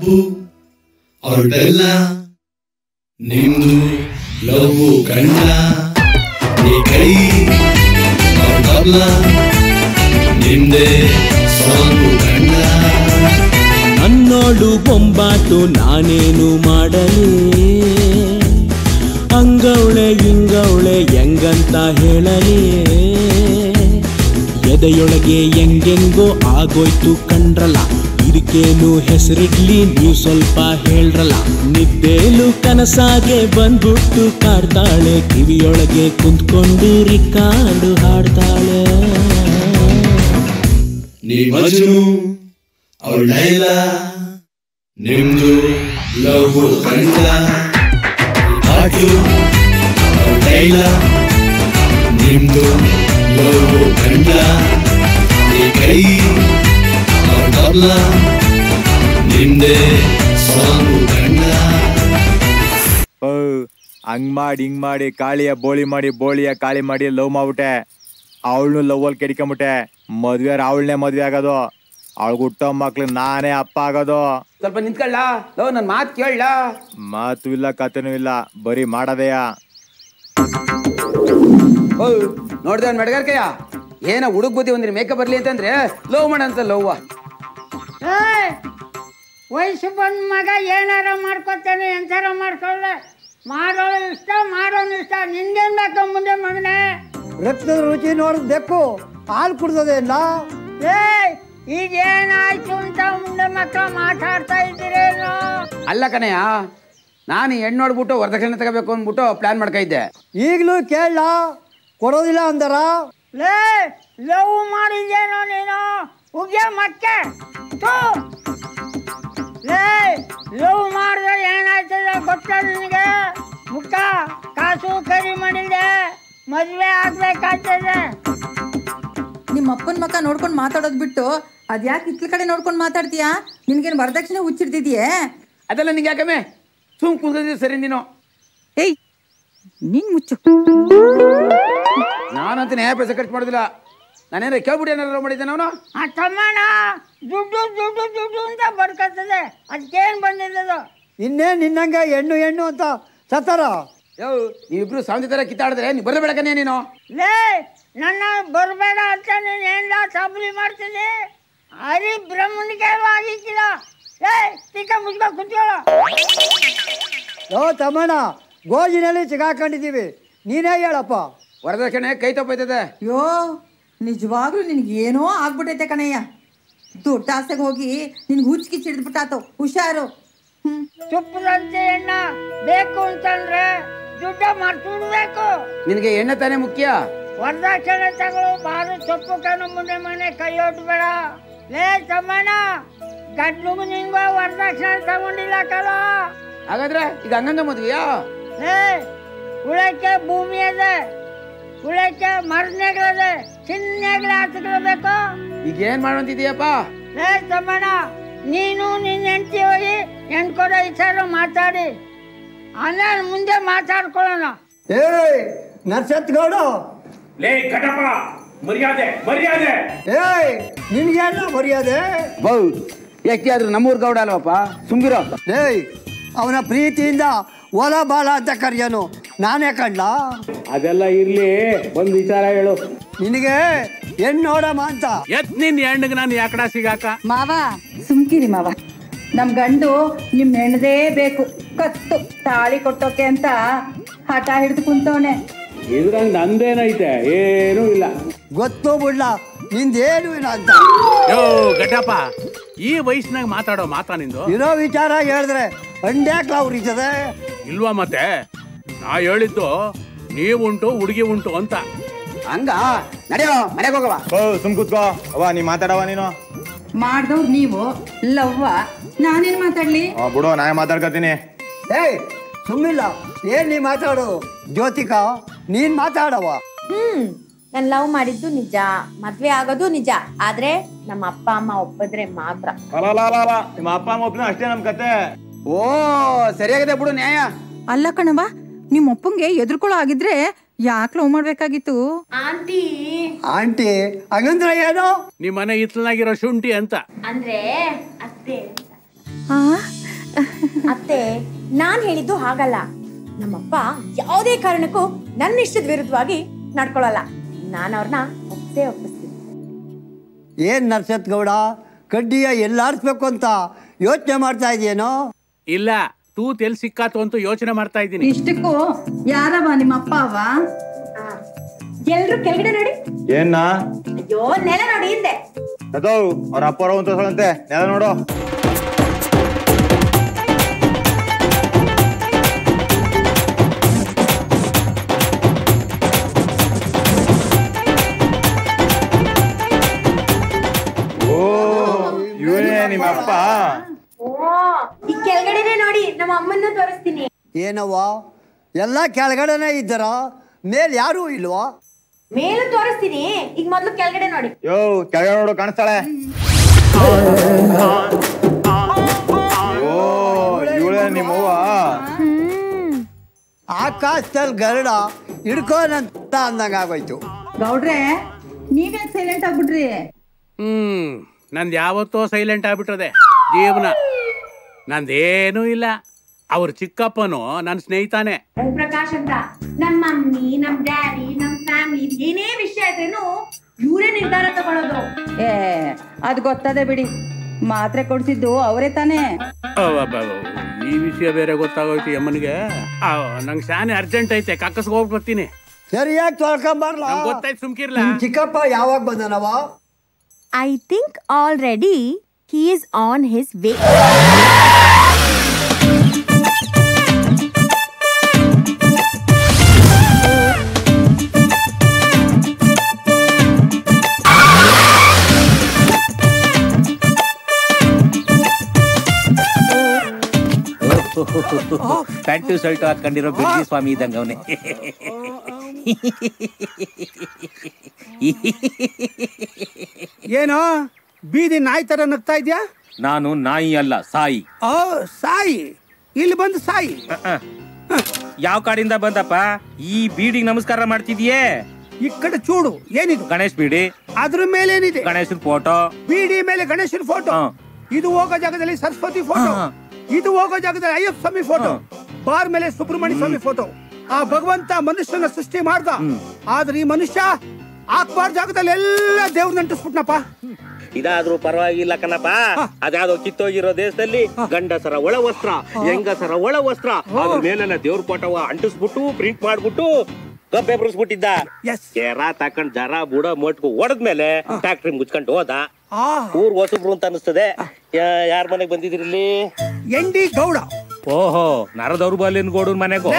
ಅವಳ ಬೆಲ್ಲ ನಿಮ್ದು ಲವ್ ಕಂಡ ನೀ ಕೈ, ಅವ್ರ ತಬ್ಲ ನಿಮ್ದೇ ಸಾಂಗು ಕಂಡ ನನ್ನೋಡು ಬೊಂಬಾಟು ನಾನೇನು ಮಾಡಲಿ? ಅಂಗವಳೆ ಇಂಗವಳೆ ಹೆಂಗಂತ ಹೇಳಲಿ? ಎದೆಯೊಳಗೆ ಹೆಂಗೆಂಗೋ ಆಗೋಯ್ತು ಕಂಡ್ರಲ್ಲ? ಇದಕ್ಕೇನು ಹೆಸರಿಡ್ಲಿ, ನೀವು ಸ್ವಲ್ಪ ಹೇಳ್ರಲ್ಲ. ನಿದ್ದೇಲು ಕನಸಾಗೆ ಬಂದ್ಬಿಟ್ಟು ಕಾಡ್ತಾಳೆ. ಕಿವಿಯೊಳಗೆ ಕುಂತ್ಕೊಂಡು ರಿಕಾರ್ಡು ಹಾಡ್ತಾಳೆ. ನಿಮ್ದು ಲವ್ ಕಂಡ ನಿಮ್ದು ಲವ್ ಕಂಡ ಕೈ ನಿಂದೆ ಸಾಂಗು ಹಂಗ್ ಮಾಡಿ ಹಿಂಗ್ ಮಾಡಿ ಕಾಳಿಯ ಬೋಳಿ ಮಾಡಿ ಬೋಳಿಯ ಕಾಳಿ ಮಾಡಿ ಲವ್ ಮಾಡ್ಬಿಟ್ಟೆ. ಅವಳನ್ನು ಲವ್ ಅಲ್ಲಿ ಕೆಡ್ಕೊಂಬಿಟ್ಟೆ. ಮದ್ವೆ ಅವಳನ್ನೇ ಮದ್ವೆ ಆಗೋದು. ಅವಳು ಹುಟ್ಟೋ ಮಕ್ಳು ನಾನೇ ಅಪ್ಪ ಆಗೋದು. ಸ್ವಲ್ಪ ನಿಂತ್ಕೊಳ್ಳ. ಲವ್ ನನ್ನ ಮಾತು ಕೇಳ ಮಾತು ಇಲ್ಲ ಕತೆನೂ ಇಲ್ಲ. ಬರೀ ಮಾಡದೆಯ? ಓ ನೋಡ್ದೆ ಅವ್ನ ಮೆಡಗರ್ಕಯ್ಯ ಏನ ಹುಡುಗ ಬುದ್ಧಿ ಒಂದಿನ ಮೇಕಪ್ ಬರ್ಲಿ ಅಂತಂದ್ರೆ ಲವ್ ಮಾಡಂತ ಲವ್ವ! ವಯಸ್ಸು ಬಂದ ಮಗ ಏನಾರ ಮಾಡ್ಕೊತಾನೆ ಎಂತಾರ ಮಾಡ್ಕೊಳ್ಳ. ಮಾಡೋ ಇಷ್ಟ ಮಾಡೋನು ಇಷ್ಟ. ನಿನ್ಗೇನ್ ಬೇಕು ಮುಂದೆ ಮಗನೇ? ರಕ್ತದ ರುಚಿ ನೋಡಿದ್ ಬೇಕು ಹಾಲು ಕುಡ್ದದೆ ಇಲ್ಲ ಏಯ್ ಈಗ ಏನಾಯ್ತು ಅಂತ ಮುಂದೆ ಮಕ್ಕಳು ಮಾತಾಡ್ತಾ ಇದ್ದೀರೇನು? ಅಲ್ಲ ಕಣಯ್ಯ ನಾನು ಹೆಣ್ಣು ನೋಡ್ಬಿಟ್ಟು ವರದಕ್ಷಿಣೆ ತಗೋಬೇಕು ಅಂದ್ಬಿಟ್ಟು ಪ್ಲಾನ್ ಮಾಡ್ಕೊ ಇದ್ದೆ. ಈಗಲೂ ಕೇಳ ಕೊಡೋದಿಲ್ಲ ಅಂದರ? ಲೇ ಲವ್ ಮಾಡಿದ್ದೇನೋ ನೀನು? ಉಗ್ಯ ಮತ್ತೆ! ಲೇ ಲವ್ ಮಾಡಿದ್ರೆ ಏನಾಯ್ತದೆ ಗೊತ್ತಾ ನಿನಗೆ? ಮುಖ ಕಾಸು ಕರಿ ಮಾಡಿದೆ ಮದುವೆ ಆಗ್ಬೇಕಾಗ್ತದೆ. ನಿಮ್ಮ ಅಪ್ಪನ ಮಕ್ಕ ನೋಡ್ಕೊಂಡು ಮಾತಾಡೋದ್ ಬಿಟ್ಟು ಅದ್ಯಾಕೆ ಇತ್ಲ ಕಡೆ ನೋಡ್ಕೊಂಡು ಮಾತಾಡ್ತೀಯಾ? ನಿನ್ಗೇನು ವರದಕ್ಷಿಣೆ ಹುಚ್ಚಿಡ್ತಿದ್ಯೇ? ಅದೆಲ್ಲ ನಿಂಗೆ ಯಾಕಮ್ಮೆ ಸುಮ್ ಕುಂದಿದ್ದೀವಿ ಸರಿ ನೀನು. ಏಯ್ ನೀನ್ ಮುಚ್ಚು. ನಾನಂತ ನ್ಯಾಯ ಪೈಸೆ ಖರ್ಚು ಮಾಡೋದಿಲ್ಲ. ನಾನೇನಾರ ಕೇಳ್ಬಿಟ್ಟು ಏನಾರ ಮಾಡಿದ್ದೆ ನಾನು ಆ ತಮ್ಮಣ್ಣ ದುಡ್ಡು ದುಡ್ಡು ದುಡ್ಡು ಅಂತ ಬಡ್ಕತ್ತದೆ ಅದಕ್ಕೇನು ಬಂದಿದ್ದದು? ಇನ್ನೇ ನಿನ್ನಂಗೆ ಹೆಣ್ಣು ಹೆಣ್ಣು ಅಂತ ಸತ್ತಾರ. ಯೋ ನೀವಿಬ್ರು ಸಾಂತಿ ತರ ಕಿತ್ತಾಡಿದ್ರೆ ನೀವು ಬರಬೇಡಕನೇ ನೀನು. ಲೇ ನನ್ನ ಬರಬೇಡ ಅಂತ ನೀನು ಏನ್ ಸಾಬರಿ ಮಾಡ್ತೀನಿ? ಹರಿ ಬ್ರಹ್ಮನಿಗೆ ಆಗಿಕ್ಕಿಲ್ಲ ಲೇ ತಿಕ್ಕ ಮುಚ್ಕೊ ಕುತ್ಕೊಳ್ಳ. ಯೋ ತಮ್ಮಣ್ಣ ಗೋಜಿನಲ್ಲಿ ಸಿಗಾಕೊಂಡಿದ್ದೀವಿ. ನೀನೇ ಹೇಳಪ್ಪ. ವರದಕ್ಷಿಣೆ ಕೈ ತಪ್ಪೈತದೆ. ಯೋ ನಿಜವಾಗ್ಲೂ ನಿನಗೆ ಏನೋ ಆಗ್ಬಿಟ್ಟೈತೆ ಕಣಯ್ಯ. ದೊಡ್ಡ ಆಸೆಗೆ ಹೋಗಿ ನಿನ್ಗೆ ಹುಚ್ಚಿಗೆ ಚಿಡಿದ್ಬಿಟ್ಟಾತು ಹುಷಾರು. ಚುಪ್ಪದಂತೆ ಎಣ್ಣ. ಬೇಕು ಅಂತಂದ್ರೆ ದುಡ್ಡ ಮರ್ತಿಡ್ಬೇಕು ನಿನಗೆ ಎಣ್ಣೆ ತಾನೇ ಮುಖ್ಯ? ವರದಕ್ಷಿಣೆ ತಗೊಳ್ಳೋ ಬಾರು ಚೊಪ್ಪು ಕಣ್ಣು ಮುಂದೆ ಮನೆ ಕೈಯೊಟ್ಬೇಡ ಲೇ ತಮ್ಮಣ್ಣ ಗಂಡು ನಿಂಗ ವರದಕ್ಷಿಣೆ ತಗೊಂಡಿಲ್ಲ ಕಲ. ಹಾಗಾದ್ರೆ ಈಗ ಹಂಗಂಗ ಮದ್ವೆಯಾ? ಏ ಉಳಕ್ಕೆ ಭೂಮಿ ಇದೆ. ಉಳಕ್ಕೆ ಮರನೆಗಳಿದೆ ಚಿನ್ನಗಳು ಹತ್ತಿರಬೇಕು ಈಗ ಏನ್ ಮಾಡುವಂತಿದೀಯಪ್ಪ ಲೇ ತಮ್ಮಣ್ಣ ನೀನು ನಿನ್ನ ಹೆಂಡತಿ ಹೋಗಿ ಹೆಣ್ಕೊಡೋ ವಿಚಾರ ಮಾತಾಡಿ. ಆಮೇಲೆ ಮುಂದೆ ಮಾತಾಡ್ಕೊಳ್ಳೋಣ. ಏಯ್ ನರ್ಸತ್ಗೌಡ. ಲೇ ಕಟಪ್ಪ ಮರ್ಯಾದೆ ಮರ್ಯಾದೆ. ಏಯ್ ನಿನ್ಗೇನು ಮರ್ಯಾದೆ? ಬೌ ಯಾಕೆ ಆದ್ರೂ ನಮ್ಮೂರ್ ಗೌಡ ಅಲ್ವಪ್ಪ? ಸುಮ್ಗಿರೋ. ಏಯ್ ಅವನ ಪ್ರೀತಿಯಿಂದ ಒಲ ಬಾಲ ಅಂತ ಕರೆಯೋನು. ನಾನೇ ಕಂಡ್ಲ ಅದೆಲ್ಲ ಇರ್ಲಿ ಒಂದ್ ವಿಚಾರ ಹೇಳು. ನಿನಗೆ ಹೆಣ್ಣು ನೋಡಮ್ಮ ಅಂತ. ಎತ್ ನಿನ್ ಹೆಣ್ಣಿಗೆ ನಾನು ಯಾಕಡ ಸಿಗಾಕ? ಮಾವ ಸುಮ್ಕಿರಿ ಮಾವ. ನಮ್ ಗಂಡು ನಿಮ್ ಹೆಣ್ಣದೇ ಬೇಕು. ಕತ್ತು ತಾಳಿ ಕೊಟ್ಟೋಕೆ ಅಂತ ಹಠ ಹಿಡಿದು ಕುಂತವನೆ. ಇದ್ರಂಗ್ ನಂದೇನೈತೆ? ಏನೂ ಇಲ್ಲ. ಗೊತ್ತು ಬಿಡ್ಲ ನಿಂದೇನು ಇಲ್ಲ ಅಂತ. ಯೋ ಗಡ್ಡಪ್ಪ ಈ ವಯಸ್ಸಿನಾಗ ಮಾತಾಡೋ ಮಾತಾ ನಿಂದು? ಇರೋ ವಿಚಾರ ಹೇಳಿದ್ರೆ ಅಂಡ್ಯಾಕ್ಲ ಉರಿತದೆ. ಇಲ್ವಾ ಮತ್ತೆ? ನಾ ಹೇಳಿದ್ದು ನೀವುಂಟು ಹುಡುಗಿ ಉಂಟು ಅಂತ. ಹಂಗ? ನಡೆಯೋ ಮನೆಗೆ ಹೋಗವಾ ಓ ಸುಮ್ ಕೂತ್ಕೋ. ಅವ್ವ ನೀ ಮಾತಾಡವ ನೀನು? ಮಾಡ್ದವ್ರು ನೀವು? ಲವ್ವ. ನಾನೇನ್ ಮಾತಾಡ್ಲಿ? ಆ, ಬಿಡು ನಾ ಮಾತಾಡ್ಕತೀನಿ. ಏಯ್ ಸುಮ್ಮಿಲ್ಲ ಏನ್ ನೀ ಮಾತಾಡು? ಜ್ಯೋತಿಕಾ ನೀನ್ ಮಾತಾಡವ ಹ್ಮ್ ನಾನ್ ಲವ್ ಮಾಡಿದ್ದು ನಿಜ. ಮದ್ವೆ ಆಗೋದು ನಿಜ. ಆದ್ರೆ ನಮ್ಮ ಅಪ್ಪ ಅಮ್ಮ ಒಪ್ಪಿದ್ರೆ ಮಾತ್ರ. ಅಲ್ಲ ನಿಮ್ಮ ಅಪ್ಪ ಅಮ್ಮ ಒಪ್ಪಿನ ಅಷ್ಟೇ ನಮ್ ಕತೆ. ಓ ಸರಿಯಾಗಿದೆ ಬಿಡು ನ್ಯಾಯ. ಅಲ್ಲ ಕಣವ ನಿಮ್ಮ ಅಪ್ಪಂಗೆ ಎದುರ್ಕೊಳ್ಳೋ ಆಗಿದ್ರೆ ಯಾಕೆ ಲವ್ ಮಾಡ್ಬೇಕಾಗಿತ್ತು? ಆಂಟಿ. ಆಂಟಿ ಹಂಗಂದ್ರೆ ಏನು? ನಿಮ್ ಮನೆ ಶುಂಠಿ ಅಂತ. ಅಂದ್ರೆ ಅತ್ತೆ ಅತ್ತೆ ನಾನ್ ಹೇಳಿದ್ದು ಹಾಗಲ್ಲ. ನಮ್ಮಪ್ಪ ಯಾವುದೇ ಕಾರಣಕ್ಕೂ ನನ್ನ ಇಷ್ಟದ ವಿರುದ್ಧವಾಗಿ ನಡ್ಕೊಳಲ್ಲ. ನಾನು ಅವ್ರನ್ನ ಒಪ್ಪೇ ಒಪ್ಪಿಸ್ತೀನಿ. ಏನ್ ನರ್ಸತ್ ಗೌಡ ಕಡ್ಡಿಯ ಎಲ್ಲಾರ್ಸ್ಬೇಕು ಅಂತ ಯೋಚನೆ ಮಾಡ್ತಾ ಇದೆಯೇನೋ? ಇಲ್ಲ ತೂತ್ ಎಲ್ಲಿ ಸಿಕ್ಕಾತು ಅಂತ ಯೋಚನೆ ಮಾಡ್ತಾ ಇದ್ದೀನಿ. ಇಷ್ಟಕ್ಕೂ ಯಾರವ ನಿಮ್ಮ ಅಪ್ಪ ಅವ ಎಲ್ರು ಕೆಳಗಡೆ ನೋಡಿ. ಏನ ಅಯ್ಯೋ ನೆಲ ನೋಡಿ ಹಿಂದೆ. ಅದೋ ಅವ್ರ ಅಪ್ಪ ಅವ್ರ ಅಂತ ಹೇಳಂತೆ ನೆಲ ನೋಡು. ಓ ಇವನೇ ನಿಮ್ಮ ಅಪ್ಪ. ಕೆಳಗಡೆನೆ ನೋಡಿ ನಮ್ಮ ಅಮ್ಮನ್ನ ತೋರಿಸ್ತೀನಿ. ಏನವ್ವ? ಎಲ್ಲ ಕೆಳಗಡೆನೆ ಇದ್ದಾರ? ಮೇಲ್ ಯಾರು ಇಲ್ವಾ? ಮೇಲೂ ತೋರಿಸ್ತೀನಿ. ಈಗ ಮೊದ್ಲು ಕೆಳಗಡೆ ನೋಡಿ. ಯೋ ಕೆಳಗಡೆ ನೋಡು ಕಾಣಿಸ್ತಾಳೆ. ಓ ಇವಳೇ ನಿಮ್ಮವ್ವ ಆಕಾಶದಲ್ಲಿ ಗರುಡ ಹಿಡ್ಕೋನಂತ ಅಂದಂಗ ಆಗೋಯ್ತು. ಗೌಡ್ರೆ ನೀವೇ ಸೈಲೆಂಟ್ ಆಗ್ಬಿಟ್ರಿ? ಹ್ಮ್ ನಂದು ಯಾವತ್ತೋ ಸೈಲೆಂಟ್ ಆಗ್ಬಿಟ್ರದೆ ಜೀವನ. ನಂದೇನೂ ಇಲ್ಲ. ಅವ್ರ ಚಿಕ್ಕಪ್ಪನು ನನ್ನ ಸ್ನೇಹಿತಾನೆ. ಪ್ರಕಾಶ್ ಅಂತ. ನಮ್ಮ ಮಮ್ಮಿ ನಮ್ ಡ್ಯಾಡಿ ನಮ್ ಫ್ಯಾಮಿಲಿ ಏನೇ ವಿಷಯ ಇದ್ರೇನು ಇವರೇ ನಿರ್ಧಾರ ತಗೊಳ್ಳೋದು ಏ ಅದು ಗೊತ್ತದೆ ಬಿಡಿ. ಮಾತ್ರೆ ಕೊಡ್ಸಿದ್ದು ಅವರೇ ತಾನೇ. ಈ ವಿಷಯ ಬೇರೆ ಗೊತ್ತಾಗೋಯ್ತು ಅಮ್ಮನಿಗೆ ನಂಗೆ ಶಾನೆ ಅರ್ಜೆಂಟ್ ಐತೆ ಕಕ್ಕಸ್ಗೆ ಹೋಗಿ ಬರ್ತೀನಿ. ಸರಿಯಾಗಿ ತೊಳ್ಕೊಂಬರ್ಲ ಗೊತ್ತಾಯ್ತು ಸುಮ್ಕಿರ್ಲ. ಚಿಕ್ಕಪ್ಪ ಯಾವಾಗ ಬಂದನವ I think already he is on his way pant shirt ಹಾಕೊಂಡಿರೋ ಬಿಡ್ಡಿ ಸ್ವಾಮಿ ಇದ್ದಂಗ ಅವನೇ ಏನೋ ಬೀದಿ ನಾಯಿ ತರ ನಗ್ತಾ ಇದ್ಯಾ? ನಾನು ನಾಯಿ ಅಲ್ಲ ಸಾಯಿ. ಓ ಸಾಯಿ. ಇಲ್ಲಿ ಬಂದು ಸಾಯಿ. ಯಾವ ಕಾಡಿಂದ ಬಂದಪ್ಪ? ಈ ಬೀಡಿಗೆ ನಮಸ್ಕಾರ ಮಾಡ್ತಿದ್ಯೇ ಈ ಕಡೆ ಚೂಡು ಏನಿದು? ಗಣೇಶ್ ಬೀಡಿ. ಅದ್ರ ಮೇಲೆ ಏನಿದೆ? ಗಣೇಶನ್ ಫೋಟೋ. ಬೀಡಿ ಮೇಲೆ ಗಣೇಶನ ಫೋಟೋ. ಇದು ಹೋಗೋ ಜಾಗದಲ್ಲಿ ಸರಸ್ವತಿ ಫೋಟೋ. ಇದು ಹೋಗೋ ಜಾಗದಲ್ಲಿ ಅಯ್ಯಪ್ಪ ಸ್ವಾಮಿ ಫೋಟೋ. ಬಾರ್ ಮೇಲೆ ಸುಬ್ರಹ್ಮಣ್ಯ ಸ್ವಾಮಿ ಫೋಟೋ. ಆ ಭಗವಂತ ಮನುಷ್ಯನ ಸೃಷ್ಟಿ ಮಾಡ್ದ. ಆದ್ರೆ ಈ ಮನುಷ್ಯ ಹಾಕ್ಬಾರ್ ಜಾಗದಲ್ಲಿ ಎಲ್ಲ ದೇವ್ರ ಅಂಟಿಸ್ಬಿಟ್ನಪ್ಪ. ಇದಾದ್ರೂ ಪರವಾಗಿಲ್ಲ ಕಣಪ್ಪ. ಅದ್ಯಾವ್ದೋ ಕಿತ್ತೋಗಿರೋ ದೇಶದಲ್ಲಿ ಗಂಡಸರ ಒಳ ವಸ್ತ್ರ ಹೆಂಗಸರ ಒಳ ವಸ್ತ್ರ ಅದ್ರ ಮೇಲೆಲ್ಲ ದೇವ್ರ ಫೋಟೋವ ಅಂಟಿಸ್ಬಿಟ್ಟು ಪ್ರಿಂಟ್ ಮಾಡ್ಬಿಟ್ಟು ಗಬ್ಬೆ ಬರೆಸ್ಬಿಟ್ಟಿದ್ದ ಕೆರ ತಕೊಂಡ್ ಜರ ಬುಡ ಮೊಟ್ಕು ಹೊಡೆದ್ಮೇಲೆ ಫ್ಯಾಕ್ಟ್ರಿ ಮುಚ್ಕೊಂಡು ಹೋದ. ಊರ್ ಹೊಸಬ್ರು ಅಂತ ಅನಿಸ್ತದೆ. ಯಾರ ಮನೆಗ್ ಬಂದಿದ್ರಿಲ್ಲಿ ಎಂಡಿ ಗೌಡ. ಓಹೋ ನರ ದೌರ್ಬಲ್ಯನ್ ಗೋಡನ್ ಮನೆಗೂ?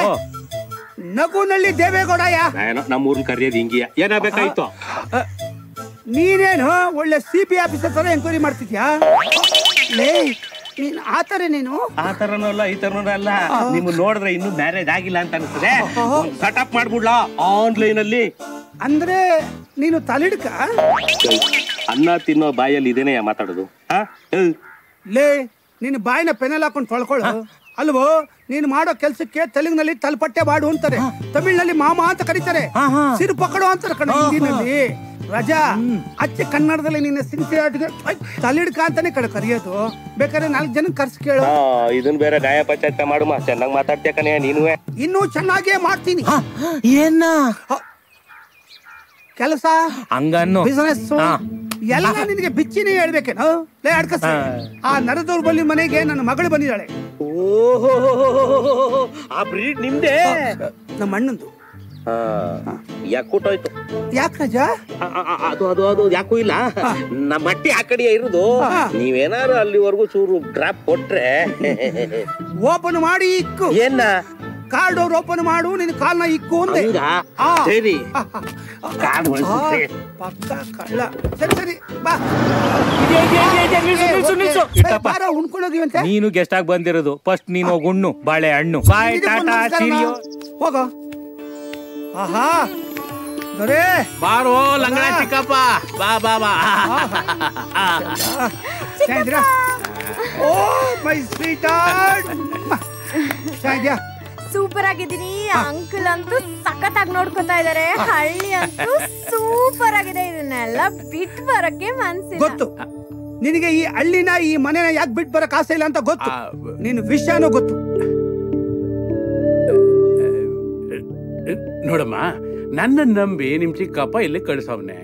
ನಗುನಳ್ಳಿ ದೇವೇಗೌಡಯ್ಯ. ಏನೋ ನಮ್ಮ ಊರ್ನ ಕರೆಯೋದು ಹಿಂಗಿಯ ಏನಾಗಬೇಕಾಯ್ತು ನೀನೇನು ಒಳ್ಳೆ ಸಿ ಪಿ ಆಫೀಸರ್ ತರ ಎಂಕ್ವೈರಿ ಮಾಡ್ತಿದ್ಯಾ? ಲೇ ನೀನ್ ಆತರ ನೀನು? ಆ ತರನೂ ಅಲ್ಲ ಈ ತರನೂ ಅಲ್ಲ. ನಿಮ್ ನೋಡಿದ್ರೆ ಇನ್ನು ಮ್ಯಾರೇಜ್ ಆಗಿಲ್ಲ ಅಂತ ಅನಿಸ್ತದೆ ಸಟಪ್ ಮಾಡ್ಬಿಡ್ಲಾ ಆನ್ಲೈನ್ ಅಲ್ಲಿ. ಅಂದ್ರೆ ನೀನು ತಲೆಡ್ಕ? ಅನ್ನ ತಿನ್ನೋ ಬಾಯಲ್ಲಿ ಇದೇನೆ ಮಾತಾಡೋದು. ಲೇ ನಿನ್ನ ಬಾಯಿನ ಪೆನಲ್ ಹಾಕೊಂಡು ತೊಳ್ಕೊಳ್ಳ. ಅಲ್ವೋ? ನೀನು ಮಾಡೋ ಕೆಲ್ಸಕ್ಕೆ ತೆಲುಗಿನಲ್ಲಿ ತಲ್ಪಟ್ಟೆ ಬಾಡು ಅಂತಾರೆ. ತಮಿಳ್ನಲ್ಲಿ ಮಾಮ ಅಂತ ಕರೀತಾರೆ. ಸಿರು ಪಕಡು ಅಂತಾರೆ ಕಣ ಹಿಂದಿನಲ್ಲಿ. ರಜಾ ಅಚ್ಚ ಕನ್ನಡದಲ್ಲಿ ನಿನ್ನ ಸಿನ್ಸಿಯಾಟಿಗೆ ತಲಿಡ್ಕ ಅಂತಾನೆ ಕಡೆ ಕರೆಯೋದು. ಬೇಕಾದ್ರೆ ನಾಲ್ಕು ಜನ ಕರ್ಸ್ ಕೇಳು. ಇದನ್ನ ಇದನ್ ಬೇರೆ ಗಾಯ ಪಂಚಾಯತ್ ಮಾಡುಮ. ಮಾ ಚೆನ್ನಾಗಿ ಕಣೆ ನೀನು ಇನ್ನೂ ಚೆನ್ನಾಗೇ ಮಾಡ್ತೀನಿ. ಏನ? ಕೆಲಸ ಹಂಗನ್ನು. ಬಿಸ್ನೆಸ್ ಎಲ್ಲ ನಿನಗೆ ಬಿಚ್ಚಿನೇ ಹೇಳ್ಬೇಕೇನು? ಲೇ ಅಡ್ಕಸ್ ಆ ನರದೌರ್ಬಲ್ಲಿ ಮನೆಗೆ ನನ್ನ ಮಗಳು ಬಂದಿದ್ದಾಳೆ. ಓಹೋ ಆ ಬ್ರೀಡ್ ನಿಮ್ದೇ? ನಮ್ಮ ಅಣ್ಣಂದು. ಯಾಕೋಟೋಯ್ತು ಯಾಕೆ ರಾಜ? ಅದು ಅದು ಅದು ಯಾಕೂ ಇಲ್ಲ. ನಮ್ಮ ಮಟ್ಟಿ ಆ ಕಡೆ ಇರುದು. ನೀವೇನಾರು ಅಲ್ಲಿವರೆಗೂ ಚೂರು ಡ್ರಾಪ್ ಕೊಟ್ರೆ. ಓಪನ್ ಮಾಡಿ ಇಕ್ಕು. ಏನ? ಕಾರ್ಡ್ ಅವ್ರು ಓಪನ್ ಮಾಡು ನಿನ್ನ ಕಾಲ್ನ ಇಕ್ಕು ಅಂದೆ. ಹಂಗಾ? ಆ. ಸರಿ. ಪಕ್ಕ ಕಳ್ಳ ಸರಿ ಸರಿ ಬಾ. ನೀನು ಗೆಸ್ಟ್ ಆಗಿ ಬಂದಿರೋದು. ಫಸ್ಟ್ ನೀನು ಗುಣ್ಣು ಉಣ್ಣು ಬಾಳೆ ಹಣ್ಣು ಬಾಯ್ ಟಾಟಾ ಸಿರಿಯೋ ಹೋಗೋ. ಆಹಾ. ದೊರೆ. ಬಾರೋ ಚಿಕ್ಕಪ್ಪ. ಬಾ ಬಾ ಬಾ. ಓ ಮೈ ಸ್ವೀಟ್ ಚೆನ್ನಾಗಿದ್ಯಾ ಸೂಪರ್ ಆಗಿದ್ದೀನಿ. ಅಂಕಲ್ ಅಂತೂ ಸಖತ್ತಾಗಿ ನೋಡ್ಕೊತಾ ಇದಾರೆ. ಹಳ್ಳಿ ಅಂತೂ ಸೂಪರ್ ಆಗಿದೆ. ಇದನ್ನೆಲ್ಲ ಬಿಟ್ ಬರಕ್ಕೆ ಮನ್ಸಿಲ್ಲ. ಗೊತ್ತು. ನಿನಗೆ ಈ ಹಳ್ಳಿನ ಈ ಮನೆನ ಯಾಕೆ ಬಿಟ್ ಬರಕ್ ಆಸೆ ಇಲ್ಲ ಅಂತ ಗೊತ್ತು? ನಿನ್ನ ವಿಷಯನೂ ಗೊತ್ತು. ನೋಡಮ್ಮ ನನ್ನ ನಂಬಿ ನಿಮ್ ಚಿಕ್ಕಪ್ಪ ಇಲ್ಲಿ ಕಳ್ಸವ್ನೆ.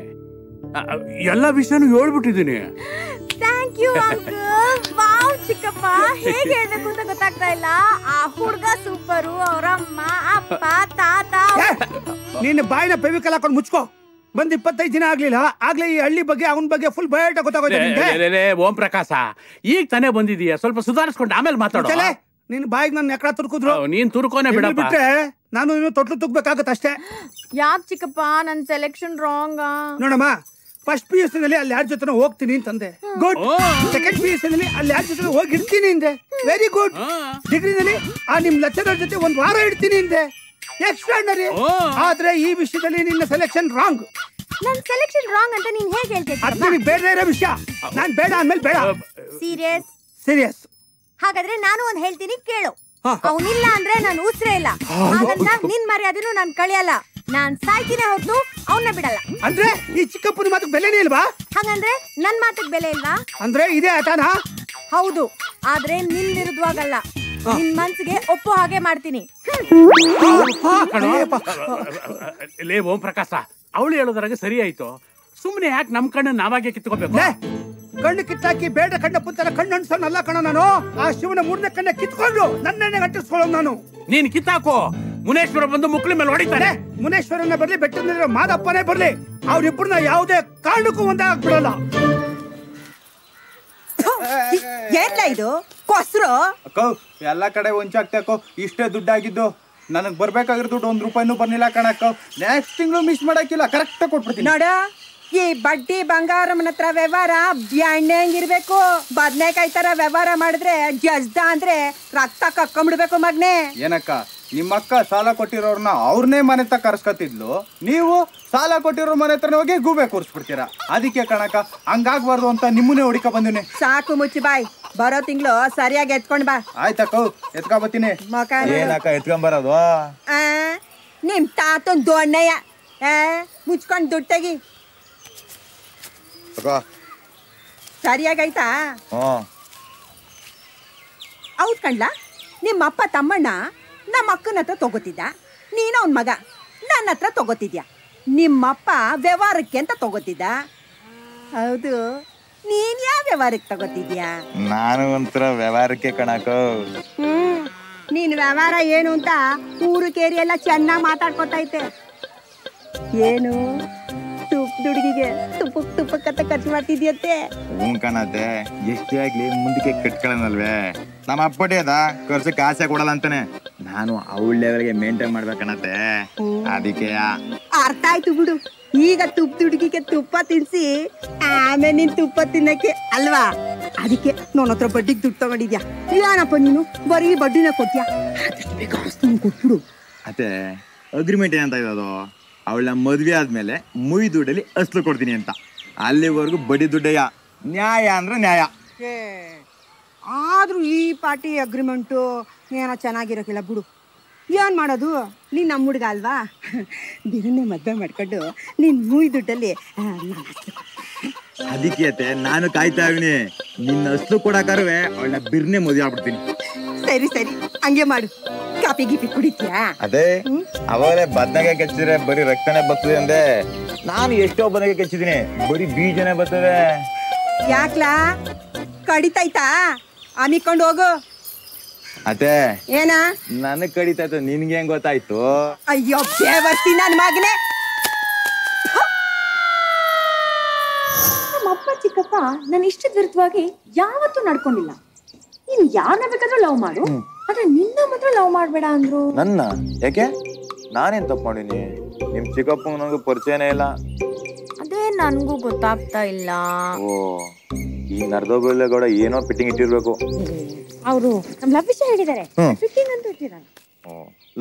ಎಲ್ಲ ವಿಷಯನು ಹೇಳ್ಬಿಟ್ಟಿದ್ದೀನಿ. ಥ್ಯಾಂಕ್ ಯು ವಾವ್ ಚಿಕ್ಕಪ್ಪ. ಹೇಗೆ ಹೇಳ್ಬೇಕು ಅಂತ ಗೊತ್ತಾಗ್ತಾ ಇಲ್ಲ. ಆ ಹುಡುಗ ಸೂಪರು ಅವ್ರ ಅಮ್ಮ ಅಪ್ಪ ತಾತ. ನಿನ್ನ ಬಾಯಿನ ಪೆವಿಕಲ್ ಹಾಕೊಂಡು ಮುಚ್ಕೋ. ಬಂದ್ ಇಪ್ಪತ್ತೈದು ದಿನ ಆಗ್ಲಿಲ್ಲ. ಆಗ್ಲೇ ಈ ಹಳ್ಳಿ ಬಗ್ಗೆ ಅವನ ಬಗ್ಗೆ ಫುಲ್ ಬಯೋಟ ಗೊತ್ತಾಗೋಯ್ತು ಓಂ ಪ್ರಕಾಶ ಈಗ ತಾನೇ ಬಂದಿದೀಯ ಸ್ವಲ್ಪ ಸುಧಾರಿಸ್ಕೊಂಡು ಆಮೇಲೆ ಮಾತಾಡೋ. ನಿನ್ ಬಾಯಿಗೆ ನನ್ನ ಎಕಡ ತುರ್ಕುದ್ರು. ನೀನ್ ತುರ್ಕೋನೆ ಬಿಡ ಬಿಡಪ್ಪ. ಬಿಟ್ರೆ ನಾನು ಇನ್ನು ತೊಟ್ಲು ತುಗ್ಬೇಕಾಗತ್ತೆ ಅಷ್ಟೇ ಯಾಕ್ ಚಿಕ್ಕಪ್ಪ? ನನ್ನ ಸೆಲೆಕ್ಷನ್ ರಾಂಗ್ ನೋಡಮ್ಮ ಫಸ್ಟ್ ಪಿ ಯು ನಲ್ಲಿ ಅಲ್ಲಿ ಯಾರ ಜೊತೆ ಹೋಗ್ತೀನಿ ಅಂತಂದೆ. ಗುಡ್ ಸೆಕೆಂಡ್ ಪಿ ಯು ನಲ್ಲಿ ಅಲ್ಲಿ ಯಾರ ಜೊತೆ ಹೋಗಿ ಇರ್ತೀನಿ ಅಂದೆ ವೆರಿ ಗುಡ್ ಡಿಗ್ರಿನಲ್ಲಿ ಆ ನಿಮ್ ಲೆಕ್ಚರರ್ ಜೊತೆ ಒಂದ್ ವಾರ ಇಡ್ತೀನಿ ಅಂದೆ. ಎಕ್ಸ್ಟ್ರಾರ್ಡನರಿ ಆದ್ರೆ ಈ ವಿಷಯದಲ್ಲಿ ನಿನ್ನ ಸೆಲೆಕ್ಷನ್ ರಾಂಗ್ ನನ್ ಸೆಲೆಕ್ಷನ್ ರಾಂಗ್ ಅಂತ ನೀನ್ ಹೇಗೆ ಅದು ಹೇಳ್ತಿದ್ಯ ನಿನಗೆ ಬೇಡ ಇರೋ ವಿಷಯ. ನಾನು ಬೇಡ ಅಂದ್ಮೇಲೆ ಬೇಡ. ಸೀರಿಯಸ್ ಸೀರಿಯಸ್ ಹಾಗಾದ್ರೆ ನಾನು ಒಂದ್ ಹೇಳ್ತೀನಿ ಕೇಳು. ಅವನಿಲ್ಲ ಅಂದ್ರೆ ನಾನು ಉಸಿರೇ ಇಲ್ಲ. ಹಾಗಂತ ನಿನ್ ಮರ್ಯಾದೆನು ನಾನು ಕಳಿಯಲ್ಲ. ನಾನ್ ಸಾಯ್ತೀನಿ ಹೊರತು ಅವನ್ನ ಬಿಡಲ್ಲ. ಅಂದ್ರೆ ಈ ಚಿಕ್ಕಪ್ಪನ ಮಾತು ಬೆಲೆನೇ ಇಲ್ವಾ? ಹಾಗಂದ್ರೆ ನನ್ ಮಾತಿಗೆ ಬೆಲೆ ಇಲ್ವಾ? ಅಂದ್ರೆ ಇದೇ ಆಟನಾ ಹೌದು ಆದ್ರೆ ನಿನ್ ವಿರುದ್ಧವಾಗಲ್ಲ ನಿನ್ ಮನ್ಸಿಗೆ ಒಪ್ಪು ಹಾಗೆ ಮಾಡ್ತೀನಿ. ಲೇ ಓಂ ಪ್ರಕಾಶ ಅವಳು ಹೇಳೋದ್ರಾಗ ಸರಿ ಆಯ್ತು ಸುಮ್ನೆ ಯಾಕೆ ನಮ್ ಕಣ್ಣು ನಾವಾಗೆ ಕಿತ್ಕೋಬೇಕು? ಕಣ್ಣು ಕಿತ್ತಾಕಿ ಬೇಡ ಕಣ್ಣ ಪುತ್ತರ ಕಣ್ಣು ಅನ್ಸೋನಲ್ಲ ಕಣ ನಾನು. ಆ ಶಿವನ ಮೂರನೇ ಕಣ್ಣ ಕಿತ್ಕೊಂಡು ನನ್ನೇ ಅಂಟಿಸ್ಕೊಳ್ಳೋ ನಾನು. ನೀನ್ ಕಿತ್ತಾಕೋ. ಮುನೇಶ್ವರ ಬಂದು ಮುಕ್ಳಿ ಮೇಲೆ ಹೊಡಿತಾನೆ. ಮುನೇಶ್ವರನ ಬರ್ಲಿ ಬೆಟ್ಟದ ಮಾದಪ್ಪನೇ ಬರ್ಲಿ. ಅವ್ರಿಬ್ಬರನ್ನ ಯಾವುದೇ ಕಾರಣಕ್ಕೂ ಒಂದಾಗ್ಬಿಡಲ್ಲ. ಏನ್ಲ ಇದು? ಕೊಸ್ರು? ಅಕ್ಕೋ ಎಲ್ಲ ಕಡೆ ಹೊಂಚಾಗ್ತಕ್ಕೋ ಇಷ್ಟೇ ದುಡ್ಡಾಗಿದ್ದು. ನನಗೆ ಬರ್ಬೇಕಾಗಿರೋ ದುಡ್ಡು ಒಂದ್ ರೂಪಾಯಿನೂ ಬರ್ಲಿಲ್ಲ ಕಣಕ್ಕ ನೆಕ್ಸ್ಟ್ ತಿಂಗಳು ಮಿಸ್ ಮಾಡಕ್ಕಿಲ್ಲ ಕರೆಕ್ಟ್ ಕೊಟ್ಬಿಡ್ತೀನಿ. ನೋಡ ಈ ಬಡ್ಡಿ ಬಂಗಾರಮ್ಮನ ಹತ್ರ ವ್ಯವಹಾರ ಬ್ಯಾಂಡಂಗಿರ್ಬೇಕು ಬದ್ನೆಕಾಯಿ ತರ ವ್ಯವಹಾರ ಮಾಡಿದ್ರೆ ಜಜ್ದ ಅಂದ್ರೆ ರಕ್ತ ಕಕ್ಕೊಂಬಿಡ್ಬೇಕು ಮಗ್ನೆ. ಏನಕ್ಕ ನಿಮ್ಮಕ್ಕ ಸಾಲ ಕೊಟ್ಟಿರೋರ್ನ ಅವ್ರನ್ನೇ ಮನೆ ಹತ್ರ ಕರ್ಸ್ಕೊತಿದ್ಲು ನೀವು ಸಾಲ ಕೊಟ್ಟಿರೋ ಮನೆ ಹತ್ರ ಹೋಗಿ ಗೂಬೆ ಕೂರಿಸ್ಬಿಡ್ತೀರಾ? ಅದಕ್ಕೆ ಕಣಕ ಹಂಗಾಗ್ಬಾರ್ದು ಅಂತ ನಿಮ್ಮನ್ನೇ ಹುಡುಕ ಬಂದಿನಿ ಸಾಕು ಮುಚ್ಚಿ ಬಾಯ್. ಬರೋ ತಿಂಗಳು ಸರಿಯಾಗಿ ಎತ್ಕೊಂಡ್ ಬಾ. ಆಯ್ತಕ್ಕ ಎತ್ಕೊ ಬತ್ತೀನಿ. ಏನಕ್ಕ ಎತ್ಕೊಂಬರೋದು ಆ, ನಿಮ್ ತಾತನ್ ದೊಣ್ಣಯ್ಯ ಆ, ಮುಚ್ಕೊಂಡ್ ದುಡ್ಡು ತೆಗಿ. ಸರಿಯಾಗೈತಾ ಹೌದ್ ಕಣ್ಲ? ನಿಮ್ಮ ಅಪ್ಪ ತಮ್ಮಣ್ಣ ನಮ್ಮ ಅಕ್ಕನ ಹತ್ರ ತಗೋತಿದ್ದ. ನೀನು ಅವನ ಮಗ. ನನ್ನ ಹತ್ರ ತಗೋತಿದ್ಯಾ? ನಿಮ್ಮಪ್ಪ ವ್ಯವಹಾರಕ್ಕೆ ಅಂತ ತಗೋತಿದ್ದ. ಹೌದು. ನೀನ್ ಯಾವ ವ್ಯವಹಾರಕ್ಕೆ ತಗೋತಿದ್ಯಾ? ನಾನು ಒಂಥರ ವ್ಯವಹಾರಕ್ಕೆ ಕಣಕೋ. ಹ್ಮ್. ನೀನ್ ವ್ಯವಹಾರ ಏನು ಅಂತ ಊರು ಕೇರಿ ಎಲ್ಲ ಚೆನ್ನಾಗಿ ಮಾತಾಡ್ಕೊತೈತೆ ಏನು? ತುಪ್ಪ ದುಡುಗಿಗೆ ತುಪ್ಪಕ್ ತುಪ್ಪಕ್ಕಂತ ಖರ್ಚು ಮಾಡ್ತಿದ್ಯಂತೆ. ಹ್ಞೂ ಕಣತೆ ಎಷ್ಟೇ ಆಗ್ಲಿ ಮುಂದಕ್ಕೆ ಕಟ್ಕೊಳ್ಳೋಣಲ್ವೇ ನಮ್ಮ ಅಪ್ಪಟಿ ಅದ ಖರ್ಚು ಆಸೆ ಕೊಡಲ್ಲ ಅಂತಾನೆ. ನಾನು ಅವಳ ಲೆವೆಲ್ಗೆ ಮೇಂಟೈನ್ ಮಾಡ್ಬೇಕಣತೆ ಅದಕ್ಕೆ ಅರ್ಥ ಆಯ್ತು ಬಿಡು. ಈಗ ತುಪ್ಪ ದುಡುಗಿಗೆ ತುಪ್ಪ ತಿನ್ಸಿ ಆಮೇಲೆ ನೀನ್ ತುಪ್ಪ ತಿನ್ನಕ್ಕೆ ಅಲ್ವಾ? ಅದಕ್ಕೆ ನನ್ನ ಹತ್ರ ಬಡ್ಡಿಗೆ ದುಡ್ಡು ತಗೊಂಡಿದ್ಯಾ? ಏನಪ್ಪ ನೀನು ಬರೀ ಬಡ್ಡಿನ ಆಸ್ತಿನ ಕೊಟ್ಬಿಡು. ಅತ್ತೆ ಅಗ್ರಿಮೆಂಟ್ ಏನಂತ ಇರೋದು? ಅವಳ ಮದುವೆ ಆದಮೇಲೆ ಮುಯ್ ದುಡ್ಡಲ್ಲಿ ಅಸ್ಲು ಕೊಡ್ತೀನಿ ಅಂತ. ಅಲ್ಲಿವರೆಗೂ ಬಡಿ ದುಡ್ಡಯ್ಯ. ನ್ಯಾಯ ಅಂದ್ರೆ ನ್ಯಾಯ. ಆದ್ರೂ ಈ ಪಾರ್ಟಿ ಅಗ್ರಿಮೆಂಟು ಏನೋ ಚೆನ್ನಾಗಿರೋಕಿಲ್ಲ ಬಿಡು. ಏನ್ ಮಾಡೋದು? ನೀನ್ ನಮ್ಮ ಹುಡುಗ ಅಲ್ವಾ? ಬಿರನ್ನೇ ಮದ್ವೆ ಮಾಡ್ಕೊಂಡು ನೀನ್ ಮೂಯ್ ದುಡ್ಡಲ್ಲಿ ಅದಕ್ಕೆ ಅತ್ತೆ ನಾನು ಕಾಯ್ತಾ ಇವ್ನಿ. ನಿನ್ನ ಅಸ್ಲು ಕೊಡಕಾರುವೆ ಅವಳ ಬಿರ್ನೆ ಮದುವೆ ಆಗ್ಬಿಡ್ತೀನಿ. ಸರಿ ಸರಿ. ಹಂಗೆ ಮಾಡು. ಕಾಫಿ ಗೀಪಿ ಕುಡಿತೀಯಾ? ಅದೇ ಅವಾಗಲೇ ಬದ್ನಾಗೆ ಕೆಚ್ಚಿದ್ರೆ ಬರೀ ರಕ್ತನೇ ಬರ್ತದೆ ಅಂದೆ. ನಾನು ಎಷ್ಟೋ ಬದನೆಗೆ ಕೆಚ್ಚಿದೀನಿ ಬರೀ ಬೀಜನೇ ಬರ್ತದೆ. ಯಾಕ್ಲಾ? ಕಡಿತೈತಾ ಅಮಿಕೊಂಡು ಹೋಗು. ಅದೇ ಏನ? ನನಗ್ ಕಡಿತಾಯ್ತು ನಿನ್ಗೆ ಹೆಂಗ್ ಗೊತ್ತಾಯ್ತು? ಅಯ್ಯೋ ಬರ್ತೀನಿ ನನ್ ಮಗನೇ. ಚಿಕ್ಕಪ್ಪ ನನ್ನ ಇಷ್ಟದ ವಿರುದ್ಧವಾಗಿ ಯಾವತ್ತೂ ನಡ್ಕೊಂಡಿಲ್ಲ. ನೀನ್ ಯಾರನ್ನ ಬೇಕಾದ್ರೂ ಲವ್ ಮಾಡು ಆದ್ರೆ ನಿನ್ನ ಮಾತ್ರ ಲವ್ ಮಾಡ್ಬೇಡ ಅಂದ್ರು. ನನ್ನ? ಯಾಕೆ? ನಾನೇನ್ ತಪ್ಪು ಮಾಡೀನಿ? ನಿಮ್ ಚಿಕ್ಕಪ್ಪ ನನಗೆ ಪರಿಚಯನೇ ಇಲ್ಲ. ಅದೇ ನನ್ಗೂ ಗೊತ್ತಾಗ್ತಾ ಇಲ್ಲ. ಓ ಈ ನರ್ದೋಗೌಡ ಏನೋ ಫಿಟ್ಟಿಂಗ್ ಇಟ್ಟಿರ್ಬೇಕು. ಅವರು ನಮ್ ಲವ್ ವಿಷಯ ಹೇಳಿದ್ದಾರೆ. ಫಿಟ್ಟಿಂಗ್ ಅಂತ ಇಟ್ಟಿದ್ದಾರೆ.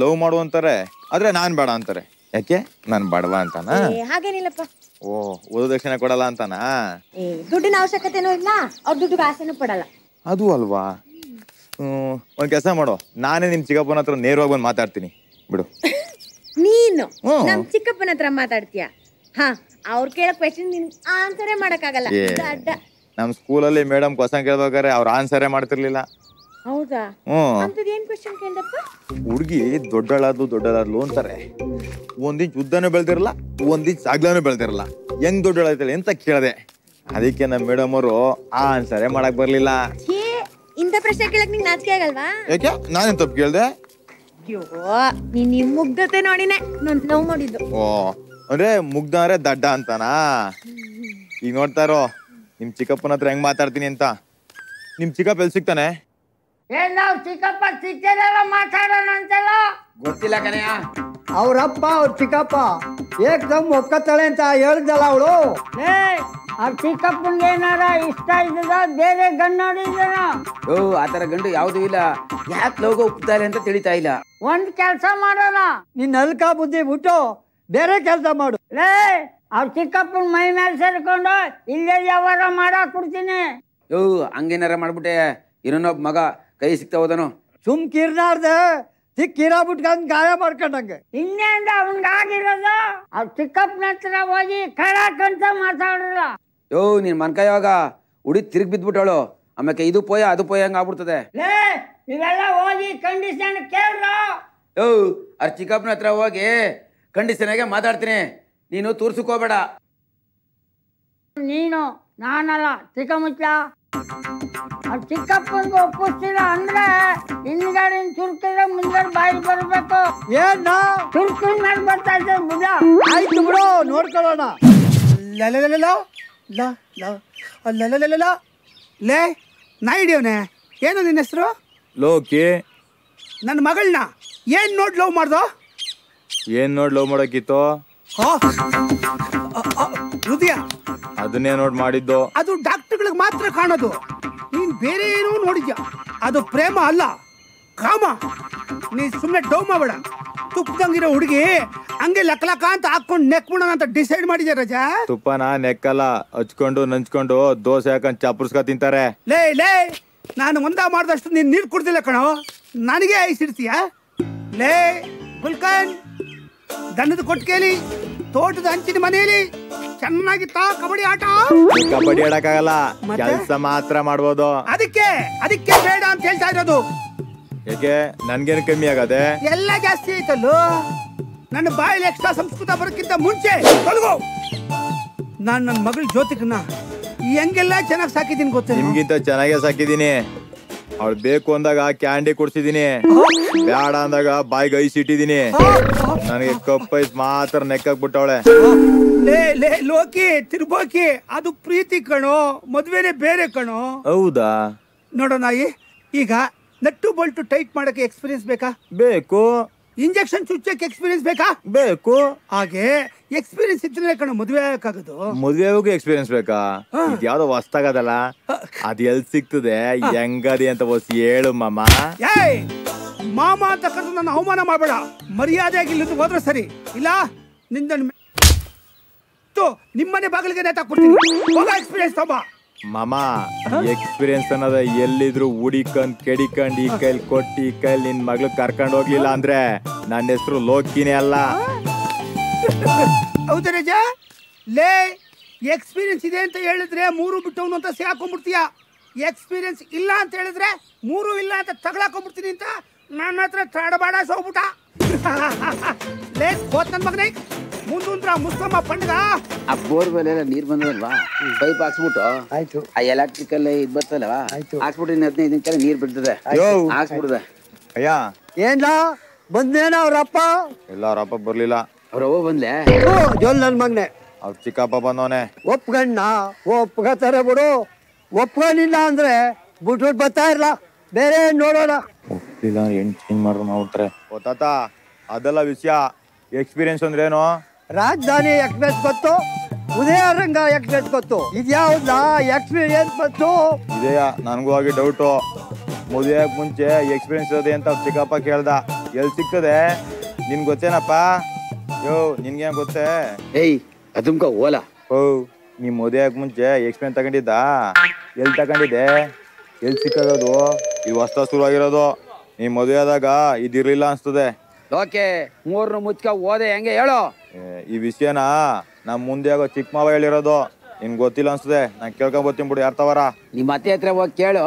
ಲವ್ ಮಾಡು ಅಂತಾರೆ ಆದ್ರೆ ನಾನ್ ಬೇಡ ಅಂತಾರೆ. ಯಾಕೆ? ನಾನ್ ಬಡವ ಅಂತಾನ? ಹಾಗೇನಿಲ್ಲಪ್ಪ. ಓ ವರದಕ್ಷಿಣೆ ಕೊಡಲ್ಲ ಅಂತಾನಾ? ದುಡ್ಡಿನ ಅವಶ್ಯಕತೆನೂ ಇಲ್ಲ ಅವ್ರ ದುಡ್ಡಿಗೆ ಆಸೆನೂ ಪಡಲ್ಲ. ಅದು ಅಲ್ವಾ? ಒಂದ್ ಕೆಲಸ ಮಾಡೋ. ನಾನೇ ನಿಮ್ ಚಿಕ್ಕಪ್ಪನ ಹತ್ರ ನೇರವಾಗಿ ಬಂದು ಮಾತಾಡ್ತೀನಿ. ಬಿಡು. ನೀನು. ನಮ್ ಚಿಕ್ಕಪ್ಪನ ಹತ್ರ ಮಾತಾಡ್ತೀಯ? ಹಾ ಅವ್ರು ಕೇಳೋ ಕ್ವೆಶನ್ ನಿನ್ ಆನ್ಸರೇ ಮಾಡಕ್ಕಾಗಲ್ಲ. ನಮ್ ಸ್ಕೂಲಲ್ಲಿ ಮೇಡಮ್ ಕ್ವಶನ್ ಕೇಳ್ಬೇಕಾದ್ರೆ ಅವ್ರ ಆನ್ಸರೇ ಮಾಡ್ತಿರ್ಲಿಲ್ಲ. ಹೌದಾ? ಅಂತದೇನ್ ಕ್ವೆಶ್ಚನ್ ಕೇಳ್ದಪ್ಪ? ಹುಡುಗಿ ದೊಡ್ಡಳಾದ್ಲು ದೊಡ್ಡಳಾದ್ಲು ಅಂತಾರೆ. ಒಂದಿಂಚ್ ಇಂಚ್ ಉದ್ದನೂ ಬೆಳ್ದಿರಲ್ಲ ಒಂದಿಂಚ್ ಇಂಚ್ ಅಗ್ಲನೂ ಬೆಳ್ದಿರಲ್ಲ. ಹೆಂಗ್ ದೊಡ್ಡಳಾಯ್ತಲ್ಲ ಅಂತ ಕೇಳಿದೆ. ಅದಕ್ಕೆ ನಮ್ಮ ಮೇಡಮ್ ಅವರು ಆ ಆನ್ಸರೇ ಮಾಡಕ್ ಬರ್ಲಿಲ್ಲ. ಇಂಥ ಪ್ರಶ್ನೆ ಕೇಳಕ್ ನಿಂಗೆ ನಾಚಿಕೆ ಆಗಲ್ವಾ? ಯಾಕೆ? ನಾನೇನ್ ತಪ್ಪು ಕೇಳ್ದೆ? ಅಯ್ಯೋ ನೀನ್ ನಿಮ್ ಮುಗ್ಧತೆ ನೋಡಿನೇ ನಾನ್ ಲವ್ ಮಾಡಿದ್ದು ಓ ಅಂದ್ರೆ ಮುಗ್ಧ ಅಂದ್ರೆ ದಡ್ಡ ಅಂತಾನಾ? ಈಗ ನೋಡ್ತಾರೋ ನಿಮ್ ಚಿಕ್ಕಪ್ಪನ ಹತ್ರ ಹೆಂಗ್ ಮಾತಾಡ್ತೀನಿ ಅಂತ. ನಿಮ್ ಚಿಕ್ಕಪ್ಪ ಎಲ್ಲಿ ಸಿಗ್ತಾನೆ? ಏನ್ ನಾವ್ ಚಿಕ್ಕಪ್ಪ ಚಿಕ್ಕದೆಲ್ಲ ಮಾತಾಡೋಣ ಅಂತಲ್ಲ ಗೊತ್ತಿಲ್ಲ ಕಣಯ್ಯ. ಅವ್ರಪ್ಪ ಅವ್ರ ಚಿಕ್ಕಪ್ಪ ಏಕ್ದಮ್ ಒಕ್ಕತ್ತಾಳೆ ಅಂತ ಹೇಳ್ದಲ್ಲ ಅವಳು. ಏ ಅವ್ರ ಚಿಕ್ಕಪ್ಪನ್ಗೆ ಏನಾರ ಇಷ್ಟ ಇದ್ದದ? ಬೇರೆ ಗಂಡು ಇದ್ದಾನ ಓ ಆತರ ಗಂಡು ಯಾವ್ದು ಇಲ್ಲ. ಯಾಕೆ ಲೋಗ ಉಪ್ತಾರೆ ಅಂತ ತಿಳಿತಾ ಇಲ್ಲ. ಒಂದ್ ಕೆಲ್ಸ ಮಾಡೋಣ. ನಿನ್ನ ಅಲ್ಕ ಬುದ್ಧಿ ಬಿಟ್ಟು ಬೇರೆ ಕೆಲಸ ಮಾಡು. ಲೇ ಅವ್ರ ಚಿಕ್ಕಪ್ಪನ ಮೈ ಮೇಲೆ ಸೇರ್ಕೊಂಡು ಇಲ್ಲೇ ಯಾವಾಗ ಮಾಡಾಕ್ ಕೊಡ್ತೀನಿ. ಓ ಹಂಗೇನಾರ ಮಾಡ್ಬಿಟ್ಟೆ. ಇನ್ನೊಬ್ಬ ಮಗ ಕೈ ಸಿಗ್ತಾ ಹೋದನು. ಸುಮ್ ಕಿರ್ನಾರ್ದ ಸಿಕ್ಕಿರಾ ಬಿಟ್ಕೊಂಡ್ ಗಾಯ ಮಾಡ್ಕೊಂಡಂಗೆ ಇನ್ನೇಂದ ಅವನ್ಗಾಗಿರೋದು ಅವ್ ಚಿಕ್ಕಪ್ಪನ ಹತ್ರ ಹೋಗಿ ಕಳಕಂತ ಮಾತಾಡಲ್ಲ ಯೋ ನೀನ್ ಮನ್ಕ ಯಾವಾಗ? ಉಡಿ ತಿರುಗಿ ಬಿದ್ಬಿಟ್ಟಳು. ಆಮೇಲೆ ಇದು ಪೋಯ ಅದು ಪೋಯ ಹಂಗ ಆಗ್ಬಿಡ್ತದೆ? ಲೇ ಇವೆಲ್ಲ ಹೋಗಿ ಕಂಡೀಷನ್ ಕೇಳ್ರು. ಯೋ ಅವ್ರ ಚಿಕ್ಕಪ್ಪನ ಹತ್ರ ಹೋಗಿ ಕಂಡೀಷನ್ ಆಗಿ ಮಾತಾಡ್ತೀನಿ. ನೀನು ತೋರ್ಸಕ್ ನೀನು ನಾನಲ್ಲ ಚಿಕ್ಕಮುಚ್ಚ ಅವ್ರ ಚಿಕ್ಕಪ್ಪನ್ಗೆ ಒಪ್ಪಿಸ್ತಿಲ್ಲ ಅಂದ್ರೆ ಹಿಂದ್ಗಡೆ ಚುರುಕಿದ್ರೆ ಮುಂದೆ ಬಾಯಿ ಬರ್ಬೇಕು ಏನ ಚುರುಕಿನ ಮಾಡಿ ಬರ್ತಾ ಇದ್ದೆ ಬುಡ ಆಯ್ತು ಬಿಡು ನೋಡ್ಕೊಳ್ಳೋಣ ಲೇ ನಾ ಹಿಡಿಯೋನೆ ಏನು ನಿನ್ನ ಹೆಸರು ಲೋಕಿ ನನ್ನ ಮಗಳನ್ನ ಏನ್ ನೋಡ್ ಲವ್ ಮಾಡ್ದೋ ಏನ್ ನೋಡ್ ಲವ್ ಮಾಡೋಕಿತ್ತು ಆ, ಆ, ಆ, ಹೃದಯ ಅದನ್ನೇ ನೋಡ್ ಮಾಡಿದ್ದು ಅದು ಡಾಕ್ಟರ್ಗಳಿಗೆ ಮಾತ್ರ ಕಾಣೋದು ಬೇರೆ ಏನೋ ನೋಡಿದ್ಯಾ? ಅದು ಪ್ರೇಮ ಅಲ್ಲ ಕಾಮ. ನೀ ಸುಮ್ಮನೆ ಡೌ ಮಾಡಬೇಡ. ತುಪ್ಪದಂಗಿರೋ ಹುಡುಗಿ ಹಂಗೆ ಲಕ್ಕ ಲಕ್ಕ ಅಂತ ಹಾಕೊಂಡು ನೆಕ್ಬಿಡೋಣ ಅಂತ ಡಿಸೈಡ್ ಮಾಡಿದ್ಯಾ ರಜಾ? ತುಪ್ಪನ ನೆಕ್ಕಲ್ಲ ಹಚ್ಕೊಂಡು ನಂಚ್ಕೊಂಡು ದೋಸೆ ಹಾಕೊಂಡು ಚಪ್ಪರ್ಸ್ಕ ತಿಂತಾರೆ. ಲೇ ಲೇ ನಾನು ಒಂದ ಮಾಡಿದಷ್ಟು ನೀನ್ ನೀರು ಕುಡ್ದಿಲ್ಲ ಕಣೋ. ನನಗೆ ಐಸಿಡ್ತೀಯ ಲೇ ಗುಲ್ಕನ್ ದನದ ಕೊಟ್ಟಿಗೆಲಿ ತೋಟದ ಹಂಚಿನ ಮನೆಯಲ್ಲಿ ಚೆನ್ನಾಗಿತ್ತಾ ಕಬಡ್ಡಿ ಆಟ. ಕಬಡ್ಡಿ ಆಡಕ್ಕಾಗಲ್ಲ ಕೆಲಸ ಮಾತ್ರ ಮಾಡ್ಬೋದು. ಅದಕ್ಕೆ ಅದಕ್ಕೆ ಬೇಡ ಅಂತ ಹೇಳ್ತಾ ಇರೋದು. ಯಾಕೆ ನನ್ಗೇನು ಕಮ್ಮಿ ಆಗದೆ? ಎಲ್ಲ ಜಾಸ್ತಿ ಆಯ್ತಲ್ಲೋ? ನನ್ನ ಬಾಯಲ್ಲಿ ಎಕ್ಸ್ಟ್ರಾ ಸಂಸ್ಕೃತ ಬರೋಕ್ಕಿಂತ ಮುಂಚೆ ತೊಲಗು. ನಾನು ನನ್ನ ಮಗಳ ಜ್ಯೋತಿಕನ್ನ ಹೆಂಗೆಲ್ಲ ಚೆನ್ನಾಗಿ ಸಾಕಿದ್ದೀನಿ ಗೊತ್ತಿಲ್ಲ ನಿಮ್ಗಿಂತ ಚೆನ್ನಾಗೇ ಸಾಕಿದೀನಿ ಅವಳು ಬೇಕು ಅಂದಾಗ ಕ್ಯಾಂಡಿ ಕೊಡ್ಸಿದೀನಿ. ಬೇಡ ಅಂದಾಗ ಬಾಯಿಗೆ ಐಸ್ ಇಟ್ಟಿದೀನಿ. ನನಗೆ ಕಪ್ಪೈಸ್ ಐಸ್ ಮಾತ್ರ ನೆಕ್ಕಕ್ ಬಿಟ್ಟವಳೆ ಲೇ ಲೇ ಲೋಕಿ ತಿರ್ಬೋಕಿ ಅದು ಪ್ರೀತಿ ಕಣೋ ಮದ್ವೆನೆ ಬೇರೆ ಕಣೋ. ಹೌದಾ? ನೋಡೋಣ ಈಗ ನಟ್ಟು ಬಲ್ಟು ಟೈಟ್ ಮಾಡಕ್ಕೆ ಎಕ್ಸ್ಪೀರಿಯನ್ಸ್ ಬೇಕಾ? ಬೇಕು. ಇಂಜೆಕ್ಷನ್ ಚುಚ್ಚಕ್ಕೆ ಎಕ್ಸ್ಪೀರಿಯನ್ಸ್ ಬೇಕಾ? ಬೇಕು. ಹಾಗೆ ಎಕ್ಸ್ಪೀರಿಯನ್ಸ್ ಇದ್ರೆ ಕಣ ಮದುವೆ ಆಗಕ್ಕಾಗೋದು. ಆಗೋಕೆ ಎಕ್ಸ್ಪೀರಿಯನ್ಸ್ ಬೇಕಾ? ಇದು ಯಾವ್ದೋ ಹೊಸ್ತಾಗದಲ್ಲ ಅದ್ ಎಲ್ ಸಿಗ್ತದೆ? ಹೆಂಗದಿ ಅಂತ ಬಸ್ ಹೇಳು ಮಾಮ. ಏಯ್! ಮಾಮ ಅಂತ ಕರೆದು ನನ್ನ ಅವಮಾನ ಮಾಡಬೇಡ. ಮರ್ಯಾದೆಯಾಗಿ ಇಲ್ಲಿಂದ ಹೋದ್ರೆ ಸರಿ. ಇಲ್ಲ ನಿಂದ ನಿಮ್ಮನೆ ಬಾಗಿಲಿಗೆ ನೇತಾಕ್ಬಿಡ್ತೀನಿ. ಕೊಡ್ತೀನಿ ಎಕ್ಸ್ಪೀರಿಯನ್ಸ್ ತಮ್ಮ ಮಾಮ ಎಕ್ಸ್ಪೀರಿಯನ್ಸ್ ಅನ್ನೋದ ಎಲ್ಲಿದ್ರು ಹುಡಿಕೊಂಡ್, ಕೆಡಿಕಂಡ್, ಈ ಕೈಲಿ ಕೊಟ್ಟು, ಈ ಕೈಲಿ ನಿನ್ ಮಗ್ಳು ಕರ್ಕೊಂಡ್ ಹೋಗ್ಲಿಲ್ಲ ಅಂದ್ರೆ ನನ್ನ ಹೆಸರು ಲೋಕಿನೇ ಅಲ್ಲ. ಹೌದು ರಜ? ಲೇ ಎಕ್ಸ್ಪೀರಿಯನ್ಸ್ ಇದೆ ಅಂತ ಹೇಳಿದ್ರೆ ಮೂರು ಬಿಟ್ಟವನು ಅಂತ ಸೇರ್ಕೊಂಡ್ಬಿಡ್ತೀಯ ಎಕ್ಸ್ಪೀರಿಯನ್ಸ್ ಇಲ್ಲ ಅಂತ ಹೇಳಿದ್ರೆ ಮೂರು ಇಲ್ಲ ಅಂತ ತಗೊಳಕೊಂಡ್ಬಿಡ್ತೀನಿ ಅಂತ? ನನ್ನ ಹತ್ರ ತಡಬಾಡ ಸೋಗ್ಬಿಟ್ಟ ಲೇಸ್ ಹೋತ್ ನನ್ ಮಗನೇ. ಮುಂದುಂದ್ರ ಮುಸ್ಲಮ್ಮ ಪಂಡಗ ಆ ಬೋರ್ವೆಲ್ ಎಲ್ಲ ನೀರ್ ಬಂದದಲ್ವಾ? ಪೈಪ್ ಹಾಕ್ಸ್ಬಿಟ್ಟು. ಆಯ್ತು. ಆ ಎಲೆಕ್ಟ್ರಿಕಲ್ ಇದ್ ಬರ್ತಲ್ವಾ ಹಾಕ್ಸ್ಬಿಟ್ಟು ಇನ್ನು ಹದಿನೈದು ನಿಮಿಷ ನೀರ್ ಬಿಡ್ತದೆ. ಹಾಕ್ಸ್ಬಿಡ್ದೆ. ಅಯ್ಯ. ಏನ್ಲ? ಬಂದೇನ ಅವ್ರಪ್ಪ? ಇಲ್ಲ ಅವ್ರಪ್ಪ ಬರ್ಲಿಲ್ಲ. ಅವ್ರವ್ವ ಬಂದ್ಲೆ? ಜೋಲ್ ನನ್ ಮಗ್ನೆ. ಅವ್ರ ಚಿಕ್ಕಪ್ಪ ಬಂದವನೆ. ಒಪ್ಗಣ್ಣ ಒಪ್ಕೋತಾರೆ ಬಿಡು. ಒಪ್ಕೊಂಡಿಲ್ಲ ಅಂದ್ರೆ ಬಿಟ್ಬಿಟ್ಟು ಬರ್ತಾ ಇರ್ಲ. ಬೇರೆ ನೋಡೋಣ? ಒಪ್ಲಿಲ್ಲ ಏನ್ ಚೇಂಜ್ ಮಾಡ್ರು ಮಾಡ್ಬಿಟ್ರೆ ಓ ತಾತ ಅದೆಲ್ಲ ವಿಷಯ. ಎಕ್ಸ್ಪೀರಿಯನ್ಸ್ ಅಂದ್ರೆ ಏನು? ರಾಜಧಾನಿ ಎಕ್ಸ್ಪ್ರೆಸ್ ಗೊತ್ತು ಉದಯರಂಗ ಎಕ್ಸ್ಪ್ರೆಸ್ ಗೊತ್ತು. ಇದ್ಯಾವ್ದ ಎಕ್ಸ್ಪೀರಿಯನ್ಸ್ ಗೊತ್ತು? ಇದೆಯಾ ನನಗೂ ಆಗಿ ಡೌಟು ಮದುವೆ ಮುಂಚೆ ಎಕ್ಸ್ಪೀರಿಯನ್ಸ್ ಇರೋದೆ ಅಂತ ಚಿಕ್ಕಪ್ಪ ಕೇಳ್ದ. ಎಲ್ಲಿ ಸಿಗ್ತದೆ ನಿನ್ ಗೊತ್ತೇನಪ್ಪ? ಯೋ ನಿನ್ಗೇನ್ ಗೊತ್ತೇ? ಏಯ್ ಅದುಮ್ಕ ಓಲಾ. ಓ ನೀ ಮದುವೆ ಮುಂಚೆ ಎಕ್ಸ್ಪೀರಿಯನ್ಸ್ ತಗೊಂಡಿದ್ದ? ಎಲ್ಲಿ ತಗೊಂಡಿದ್ದೆ? ಎಲ್ಲಿ ಸಿಕ್ಕದದು ಈ ಹೊಸ್ತ ಶುರುವಾಗಿರೋದು? ನೀ ಮದುವೆ ಆದಾಗ ಇದಿರ್ಲಿಲ್ಲ ಅನ್ಸ್ತದೆ. ಓಕೆ ಮೂರ್ನು ಮುಚ್ಕ ಓದೆ ಹೆಂಗೆ ಹೇಳು? ಏ, ಈ ವಿಷಯನ ನಮ್ ಮುಂದೆ ಆಗೋ ಚಿಕ್ಕ ಮಾವ ಹೇಳಿರೋದು ನಿನ್ ಗೊತ್ತಿಲ್ಲ ಅನ್ಸ್ತದೆ. ನಾನ್ ಕೇಳ್ಕೊಂಡ್ ಬರ್ತೀನಿ ಬಿಡು ಯಾರ್ ತವರ? ನಿಮ್ಮ ಅತ್ತೆ ಹತ್ರ ಹೋಗಿ ಕೇಳು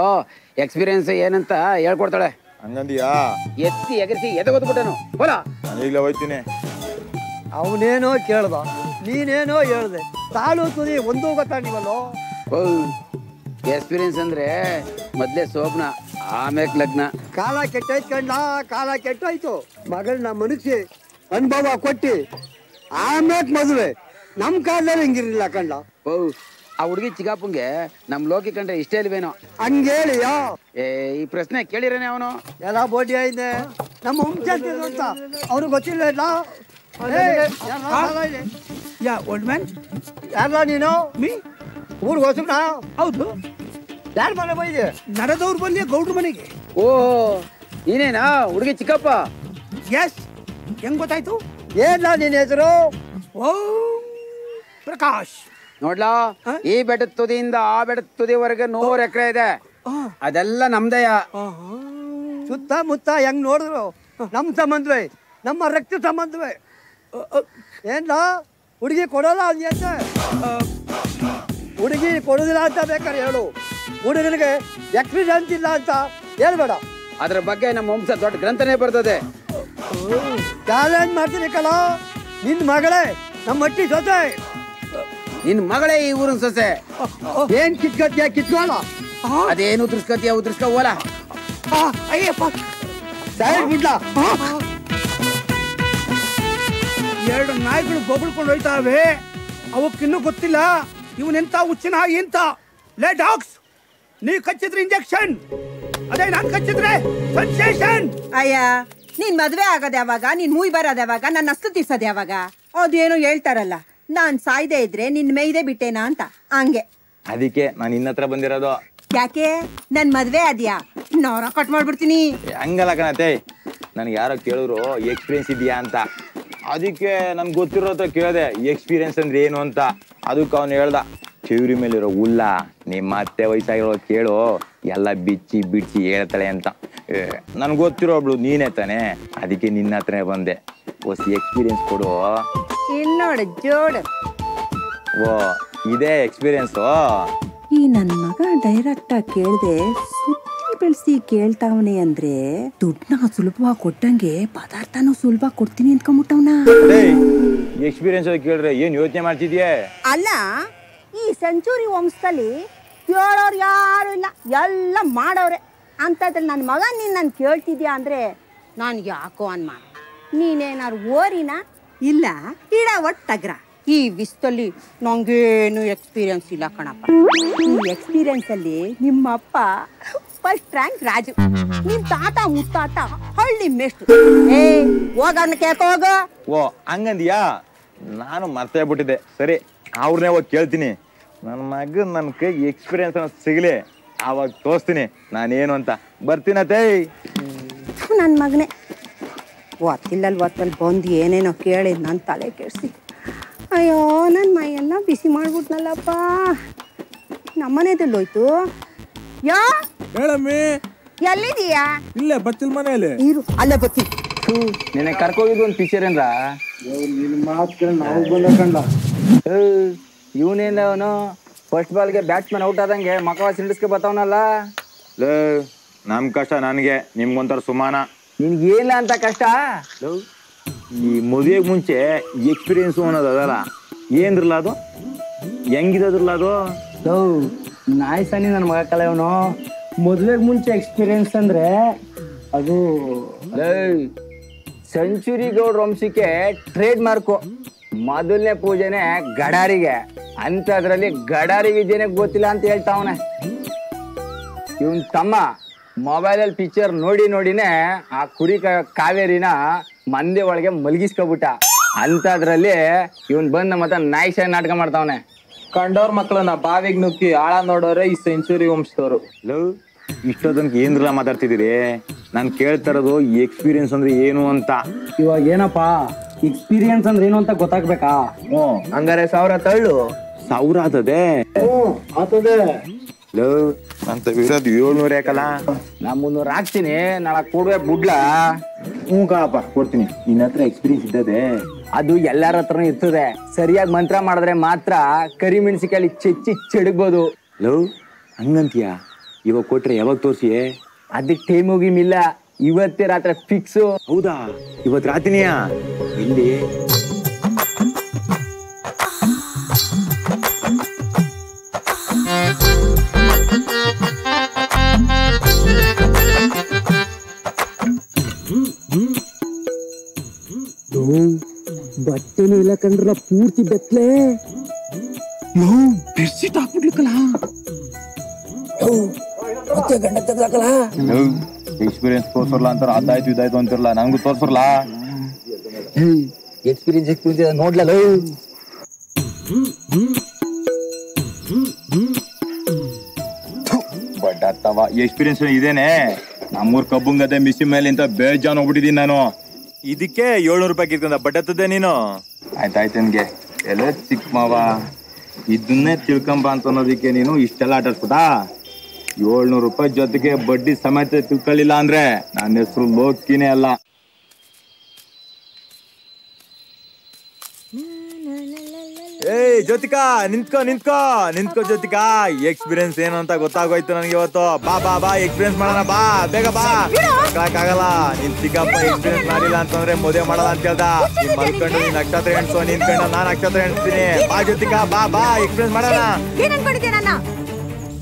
ಎಕ್ಸ್ಪೀರಿಯನ್ಸ್ ಏನಂತ ಹೇಳ್ಕೊಡ್ತಾಳೆ. ಹಂಗಂದಿಯಾ? ಎತ್ತಿ ಎಗರಿಸಿ ಎದಗೊತ್ಬಿಟ್ಟನು ಬೋಲ ನಾನು ಈಗಲೇ ಹೋಯ್ತೀನಿ. ಅವನೇನೋ ಕೇಳ್ದ ನೀನೇನೋ ಹೇಳ್ದೆ. ತಾಳು ತುದಿ ಒಂದೂ ಗೊತ್ತಾಗಿವಲ್ಲೋ ಎಕ್ಸ್ಪೀರಿಯನ್ಸ್ ಅಂದ್ರೆ ಮೊದ್ಲೇ ಸೋಪ್ನ ಆಮ್ಯಾಕ್ ಲಗ್ನ. ಕಾಲ ಕೆಟ್ಟೋಯ್ತು ಕಂಡ ಕಾಲ ಕೆಟ್ಟೋಯ್ತು. ಮಗಳನ್ನ ಮನಸ್ಸಿ ಅನುಭವ ಕೊಟ್ಟಿ ಆಮೇಲೆ ಮದುವೆ. ನಮ್ ಕಾಲದಲ್ಲಿ ಹಿಂಗಿರ್ಲಿಲ್ಲ ಕಂಡ ಓ ಆ ಹುಡುಗಿ ಚಿಗಾಪುಂಗೆ ನಮ್ ಲೋಕಿ ಕಂಡ್ರೆ ಇಷ್ಟೇ ಇಲ್ವೇನೋ? ಹಂಗೇಳಿಯೋ? ಏ ಈ ಪ್ರಶ್ನೆ ಕೇಳಿರೇನೆ ಅವನು? ಎಲ್ಲ ಬೋಟಿ ಇದೆ ನಮ್ಮ ವಂಶ ಅಂತ ಅವ್ರಿಗೆ ಗೊತ್ತಿಲ್ಲ ಇಲ್ಲ? ಯಾ ಓಲ್ಡ್ ಮ್ಯಾನ್ ಯಾರ ನೀನು? ಮೀ ಊರಿಗೆ ಹೊಸಬ್ನ ಹೌದು. ಯಾರ ಮನೆ ಬೈದೆ? ನರದವ್ರು ಬಂದಿ ಗೌಡ್ರ ಮನೆಗೆ. ಓ ನೀನೇನಾ? ಹುಡುಗಿ ಚಿಕ್ಕಪ್ಪ? ಎಸ್ ಹೆಂಗ್ ಗೊತ್ತಾಯ್ತು? ಏನ ನಿನ್ನ ಹೆಸರು? ಓ ಪ್ರಕಾಶ್. ನೋಡ್ಲಾ ಈ ಬೆಟ್ಟದ ತುದಿಯಿಂದ ಆ ಬೆಟ್ಟದ ತುದಿವರೆಗೆ ನೂರ್ ಎಕರೆ ಇದೆ. ಅದೆಲ್ಲ ನಮ್ದಯ. ಸುತ್ತ ಮುತ್ತ ಹೆಂಗ್ ನೋಡಿದ್ರು? ನಮ್ ಸಂಬಂಧವೇ ನಮ್ಮ ರಕ್ತ ಸಂಬಂಧವೇ. ಏನ್ ಹುಡುಗಿ ಕೊಡೋಲ್ಲ ಅಂದ್ಯಂತೆ ಹುಡುಗಿ ಕೊಡೋದಿಲ್ಲ ಅಂತ ಬೇಕಾದ್ರೆ ಹೇಳು. ಹುಡುಗನಿಗೆ ಎಕ್ಸಿಡೆಂಟ್ ಇಲ್ಲ ಅಂತ ಹೇಳ್ಬೇಡ. ಅದ್ರ ಬಗ್ಗೆ ನಮ್ಮ ವಂಶ ದೊಡ್ಡ ಗ್ರಂಥನೇ ಬರ್ತದೆ ಚಾಲೆಂಜ್ ಮಾಡ್ತೀನಿ ಕಲ ನಿನ್ ಮಗಳೇ ನಮ್ಮ ಅಟ್ಟಿ ಸೊಸೆ. ನಿನ್ ಮಗಳೇ ಈ ಊರಿನ ಸೊಸೆ. ಏನ್ ಕಿತ್ಕತ್ಯ ಕಿತ್ಕೋಲ್ಲ ಅದೇನು ಉದ್ರಿಸ್ಕತಿಯ ಉದ್ರಿಸ್ಕ ಹೋಲ ಅಯ್ಯಪ್ಪ. ಸೈಡ್ ಬಿಡ್ಲ. ಎರಡು ನಾಯಿಗಳು ಬೊಗಳ್ಕೊಂಡು ಹೋಯ್ತಾವೆ. ಅವಕ್ಕಿನ್ನೂ ಗೊತ್ತಿಲ್ಲ. ಇವನೆಂತ ಹುಚ್ಚಿನ ಎಂತ ಲೇ ಡಾಗ್ಸ್! ನೀ ಕಚ್ಚಿದ್ರೆ ಇಂಜೆಕ್ಷನ್ ಅದೇ ನಾನು ಕಚ್ಚಿದ್ರೆ ಸೆನ್ಸೇಷನ್ ಅಯ್ಯ ನೀನ್ ಮದ್ವೆ ಆಗೋದ್ ಯಾವಾಗ? ನೀನ್ ಮೂಯ್ ಬರೋದ್ ಯಾವಾಗ? ನನ್ನ ಅಸ್ತು ತೀರ್ಸೋದ್ ಯಾವಾಗ? ಅದೇನೋ ಹೇಳ್ತಾರಲ್ಲ ನಾನ್ ಸಾಯ್ದೆ ಇದ್ರೆ ನಿನ್ ಮೇಯ್ದೆ ಬಿಟ್ಟೇನಾ ಅಂತ. ಹಂಗೆ. ಅದಕ್ಕೆ ನಾನು ನಿನ್ನತ್ರ ಬಂದಿರೋದು. ಯಾಕೆ? ನನ್ ಮದ್ವೆ ಅದ್ಯಾ? ನೋರ ಕಟ್ ಮಾಡ್ಬಿಡ್ತೀನಿ. ಹಂಗಲ್ಲ ಕಣತೆ ನನಗೆ ಯಾರೋ ಕೇಳಿದ್ರು ಎಕ್ಸ್ಪೀರಿಯನ್ಸ್ ಇದೆಯಾ? ಅಂತ. ಅದಕ್ಕೆ ನನ್ಗೆ ಗೊತ್ತಿರೋ ಹತ್ರ ಕೇಳಿದೆ ಎಕ್ಸ್ಪೀರಿಯನ್ಸ್ ಅಂದ್ರೆ ಏನು? ಅಂತ. ಅದಕ್ಕೆ ಅವ್ನು ಹೇಳ್ದ. ಚಿವ್ರಿ ಮೇಲಿರೋ ಹುಲ್ಲ ನಿಮ್ಮ ಅತ್ತೆ ವಯಸ್ಸಾಗಿರೋ ಕೇಳು. ಎಲ್ಲ ಬಿಚ್ಚಿ ಬಿಚ್ಚಿ ಹೇಳ್ತಾಳೆ ಅಂತ. ನನ್ಗೆ ಗೊತ್ತಿರೋ ಒಬ್ಳು ನೀನೇ ತಾನೆ. ಅದಕ್ಕೆ ನಿನ್ನ ಹತ್ರನೇ ಬಂದೆ. ಹೊಸ ಎಕ್ಸ್ಪೀರಿಯನ್ಸ್ ಕೊಡು. ನೋಡು ಜೋಡು. ಓ ಇದೇ ಎಕ್ಸ್ಪೀರಿಯನ್ಸ್ ಈ ನನ್ನ ಮಗ ಡೈರೆಕ್ಟ್ ಆಗಿ ಕೇಳ್ದೆ ಸುತ್ತಿ ಬೆಳೆಸಿ ಕೇಳ್ತಾವನೆ ಅಂದ್ರೆ ದುಡ್ಡನ್ನ ಸುಲಭವಾಗಿ ಕೊಟ್ಟಂಗೆ ಪದಾರ್ಥನೂ ಸುಲಭ ಕೊಡ್ತೀನಿ ಅಂದ್ಕೊಂಬಿಟ್ಟವ್ನ. ಎಕ್ಸ್ಪೀರಿಯನ್ಸ್ ಕೇಳ್ರೆ ಏನ್ ಯೋಚನೆ ಮಾಡ್ತಿದ್ಯೆ? ಅಲ್ಲ ಈ ಸೆಂಚುರಿ ವಂಶದಲ್ಲಿ ಕೇಳೋರು ಯಾರು ಇಲ್ಲ, ಎಲ್ಲ ಮಾಡೋರೆ. ಅಂಥದ್ರಲ್ಲಿ ನನ್ನ ಮಗ ನೀನು ನಾನು ಕೇಳ್ತಿದ್ಯಾ ಅಂದ್ರೆ ನಾನು ಯಾಕೋ ಅನ್ಮ ನೀನೇನಾರು ಓರಿನ? ಇಲ್ಲ, ಇಡ ಒಟ್ಟಗ್ರ. ಈ ವಿಸ್ತಲ್ಲಿ ನಂಗೇನು ಎಕ್ಸ್ಪೀರಿಯನ್ಸ್ ಇಲ್ಲ ಕಣಪ್ಪ. ಈ ಎಕ್ಸ್ಪೀರಿಯನ್ಸಲ್ಲಿ ನಿಮ್ಮಪ್ಪ ಫಸ್ಟ್ ರ್ಯಾಂಕ್ ರಾಜು. ನಿಮ್ಮ ತಾತ, ಮುತ್ತಾತ, ಹಳ್ಳಿ ಮೆಸ್ಟ್ ಏ, ಹೋಗವ್ನ ಕೇಳ್ಕೋ ಹೋಗ. ಓ, ಹಂಗಂದ್ಯಾ? ನಾನು ಮರ್ತೇ ಬಿಟ್ಟಿದ್ದೆ. ಸರಿ. ಅವ್ರನ್ನೇ ಹೋಗಿ ಕೇಳ್ತೀನಿ? ನನ್ನ ಮಗ ನನ್ನ ಕೈಗೆ ಎಕ್ಸ್ಪೀರಿಯನ್ಸ್ ಸಿಗಲಿ. ಆವಾಗ ತೋರಿಸ್ತೀನಿ. ನಾನೇನು ಅಂತ. ಬರ್ತೀನತೇ ನನ್ನ ಮಗನೇ. ಒತ್ತಿಲ್ಲಲ್ಲಿ ಒತ್ತಲ್ಲಿ ಬಂದು ಏನೇನೋ ಕೇಳಿ ನನ್ನ ತಲೆ ಕೆಡಿಸಿ. ಅಯ್ಯೋ ನನ್ನ ಮೈಯೆಲ್ಲ ಬಿಸಿ ಮಾಡ್ಬಿಟ್ನಲ್ಲಪ್ಪ. ನಮ್ಮನೆದಲ್ಲಿ ಹೋಯ್ತು. ಯಾ? ಹೇಳಮ್ಮಿ. ಎಲ್ಲಿದೀಯಾ ಇಲ್ಲೇ ಬಚ್ಚಲ್ ಮನೆಯಲ್ಲಿ. ಇರು ಅಲ್ಲೇ ಬರ್ತೀನಿ ನಿನ್ನೆ ಕರ್ಕೋಗಿದ್ದು ಒಂದು ಪಿಕ್ಚರ್ ಏನ್ರ? ಇವನೇನವನು ಮಾತು ಕೇಳಿ ನಾವು ಬಂದ ಕಂಡ. ಇವನೇನ ಅವನು? ಫಸ್ಟ್ ಬಾಲ್ಗೆ ಬ್ಯಾಟ್ಸ್ಮನ್ ಔಟ್ ಆದಂಗೆ ಮಕವ ಸಿಂಡಿಸ್ಕೆ ಬರ್ತಾವನಲ್ಲ ನಮ್ ನಮ್ಮ ಕಷ್ಟ ನನಗೆ ನಿಮ್ಗೊಂಥರ ಸುಮಾನ. ನಿನ್ಗೆ ಏನಿಲ್ಲ ಅಂತ ಕಷ್ಟ? ಈ ಮದುವೆಗೆ ಮುಂಚೆ ಎಕ್ಸ್ಪೀರಿಯನ್ಸ್ ಅನ್ನೋದು ಅದಲ್ಲ. ಏನ್ರಲ್ಲ ಅದು? ಹೆಂಗಿದದ್ರಲ್ಲ ಅದು? ನಾಯಿ ಸನಿ ನನ್ನ ಮಗ ಕಳೆಯವನು ಮದುವೆಗೆ ಮುಂಚೆ ಎಕ್ಸ್ಪೀರಿಯನ್ಸ್ ಅಂದ್ರೆ ಅದು ಸೆಂಚುರಿ ಗೌಡ್ ವಂಶಕ್ಕೆ ಟ್ರೇಡ್ ಮಾರ್ಕು ಮೊದಲನೇ ಪೂಜೆನೆ ಗಡಾರಿಗೆ. ಅಂಥದ್ರಲ್ಲಿ ಗಡಾರಿ ವಿದ್ಯೆನೆ ಗೊತ್ತಿಲ್ಲ ಅಂತ ಹೇಳ್ತಾವನೆ. ಇವನ್ ತಮ್ಮ ಮೊಬೈಲಲ್ಲಿ ಪಿಕ್ಚರ್ ನೋಡಿ ನೋಡಿನೇ ಆ ಕುರಿ ಕಾವೇರಿನ ಮಂದಿ ಒಳಗೆ ಮಲಗಿಸ್ಕೊಬಿಟ್ಟ. ಅಂಥದ್ರಲ್ಲಿ ಇವನ್ ಬಂದ ಮತ್ತೆ ನಾಯಿ ನಾಟಕ ಮಾಡ್ತಾವನೆ. ಕಂಡವ್ರ ಮಕ್ಕಳನ್ನ ಬಾವಿಗೆ ನುಗ್ಗಿ ಆಳ ನೋಡೋರೆ ಈ ಸೆಂಚುರಿ ವಂಶದವರು. ಲವ್ ಇಷ್ಟೊತ್ತನಕ ಏನ್ರಲ್ಲ ಮಾತಾಡ್ತಿದ್ದೀರಿ? ನಾನು ಕೇಳ್ತಾ ಇರೋದು ಎಕ್ಸ್ಪೀರಿಯನ್ಸ್ ಅಂದ್ರೆ ಏನು ಅಂತ. ಇವಾಗ ಏನಪ್ಪ? ಎಕ್ಸ್ಪೀರಿಯನ್ಸ್ ಅಂದ್ರೆ ಏನು ಅಂತ ಗೊತ್ತಾಗ್ಬೇಕಾ? ಹ್ಞೂ ಹಂಗಾರೆ ಸಾವಿರ ತಳ್ಳು. ಸಾವಿರ ಆತದೆ? ಆತದೆ. ಅಂತ ಇರೋದು ಏಳ್ನೂರ ಯಾಕಲ್ಲ ನಾ ಮುನ್ನೂರು ಹಾಕ್ತೀನಿ ನಾಳೆ ಕೊಡುವೆ ಬುಡ್ಲ. ಹ್ಞೂ ಕಣಪ್ಪ ಕೊಡ್ತೀನಿ. ನಿನ್ನ ಹತ್ರ ಎಕ್ಸ್ಪೀರಿಯನ್ಸ್ ಇದ್ದದೆ ಅದು ಎಲ್ಲಾರ ಹತ್ರನೂ ಇರ್ತದೆ. ಸರಿಯಾಗಿ ಮಂತ್ರ ಮಾಡಿದ್ರೆ ಮಾತ್ರ ಕರಿಮೆಣಸಿಕಾಯಿ ಚೆಚ್ಚಿ ಚೆಡಗ್ಬೋದು. ಲವ್ ಹಂಗಂತೀಯ? ಇವಾಗ ಕೊಟ್ರೆ ಯಾವಾಗ ತೋರಿಸಿ ಅದಕ್ಕೆ ಟೈಮ್ ಹೋಗಿಮಿಲ್ಲ ಇವತ್ತೇ ರಾತ್ರಿ ಫಿಕ್ಸ್ ಹೌದಾ? ಇವತ್ತು ರಾತ್ರಿನಿಯಾ? ಇಲ್ಲಿ ಬಟ್ಟೆನೂ ಇಲ್ಲ ಕಂಡ್ರ ಪೂರ್ತಿ ಬೆತ್ತಲೆ. ಬೆಡ್ಶೀಟ್ ಹಾಕ್ಬಿಡ್ಲಿಕ್ಕಲ್ಲ? ಮತ್ತೆ ಗಂಡ ತೆಗ್ದಾಕಲ್ಲ? ಎಕ್ಸ್ಪೀರಿಯನ್ಸ್ ತೋರ್ಸರ್ಲ ಅಂತಾರ? ಅದಾಯ್ತು ಇದಾಯ್ತು ಅಂತಿರಲ್ಲ ನಂಗೂ ತೋರ್ಸರ್ಲ? ಎಕ್ಸ್ಪೀರಿಯನ್ಸ್ ಎಕ್ಸ್ಪೀರಿಯನ್ಸ್ ನೋಡ್ಲಲ್ಲ ಬಟ್ ಅತ್ತವ ಎಕ್ಸ್ಪೀರಿಯನ್ಸ್ ಇದೇನೆ. ನಮ್ಮೂರ್ ಕಬ್ಬುಂಗದೆ ಮಿಸಿ ಮೇಲೆ ಇಂತ ಬೇಜಾನ್ ಹೋಗ್ಬಿಟ್ಟಿದೀನಿ ನಾನು. ಇದಕ್ಕೆ ಏಳ್ನೂರು ರೂಪಾಯಿ ಕಿತ್ಕೊಂಡ. ಬಟ್ಟತ್ತದೆ ನೀನು. ಆಯ್ತಾಯ್ತು ನನ್ಗೆ. ಎಲ್ಲ ಚಿಕ್ಕ ಮಾವ ಇದನ್ನೇ ತಿಳ್ಕೊಂಬ ಅಂತ ಅನ್ನೋದಕ್ಕೆ ನೀನು ಇಷ್ಟೆಲ್ಲ ಆಟಾಡ್ಸ್ಬಿಟ ಏಳ್ನೂರು ರೂಪಾಯಿ ಜೊತೆಗೆ ಬಡ್ಡಿ ಸಮೇತ ತಿಳ್ಕೊಳ್ಳಿಲ್ಲ ಅಂದ್ರೆ ನನ್ನ ಹೆಸರು ಲೋಕಿನೇ ಅಲ್ಲ. ಏಯ್ ಜ್ಯೋತಿಕಾ ನಿಂತ್ಕೋ ನಿಂತ್ಕೋ ನಿಂತ್ಕೋ ಜ್ಯೋತಿಕಾ. ಎಕ್ಸ್ಪೀರಿಯನ್ಸ್ ಏನು ಅಂತ ಗೊತ್ತಾಗೋಯ್ತು ನನಗೆ ಇವತ್ತು. ಬಾ ಬಾ ಬಾ ಎಕ್ಸ್ಪೀರಿಯನ್ಸ್ ಮಾಡೋಣ ಬಾ. ಬೇಗ ಬಾ. ಆಗಲ್ಲ ನಿನ್ ಚಿಕ್ಕಪ್ಪ ಎಕ್ಸ್ಪೀರಿಯನ್ಸ್ ಮಾಡಿಲ್ಲ ಅಂತಂದ್ರೆ ಮದುವೆ ಮಾಡಲ್ಲ ಅಂತ ಹೇಳ್ದ. ನೀನ್ ಮಲ್ಕೊಂಡು ನೀನ್ ನಕ್ಷತ್ರ ಎಣ್ಸೋ ನಿಂತ್ಕೊಂಡು ನಾನ್ ನಕ್ಷತ್ರ ಎಣ್ಸ್ತೀನಿ. ಬಾ ಜ್ಯೋತಿಕಾ ಬಾ ಬಾ ಎಕ್ಸ್ಪೀರಿಯನ್ಸ್ ಮಾಡೋಣ.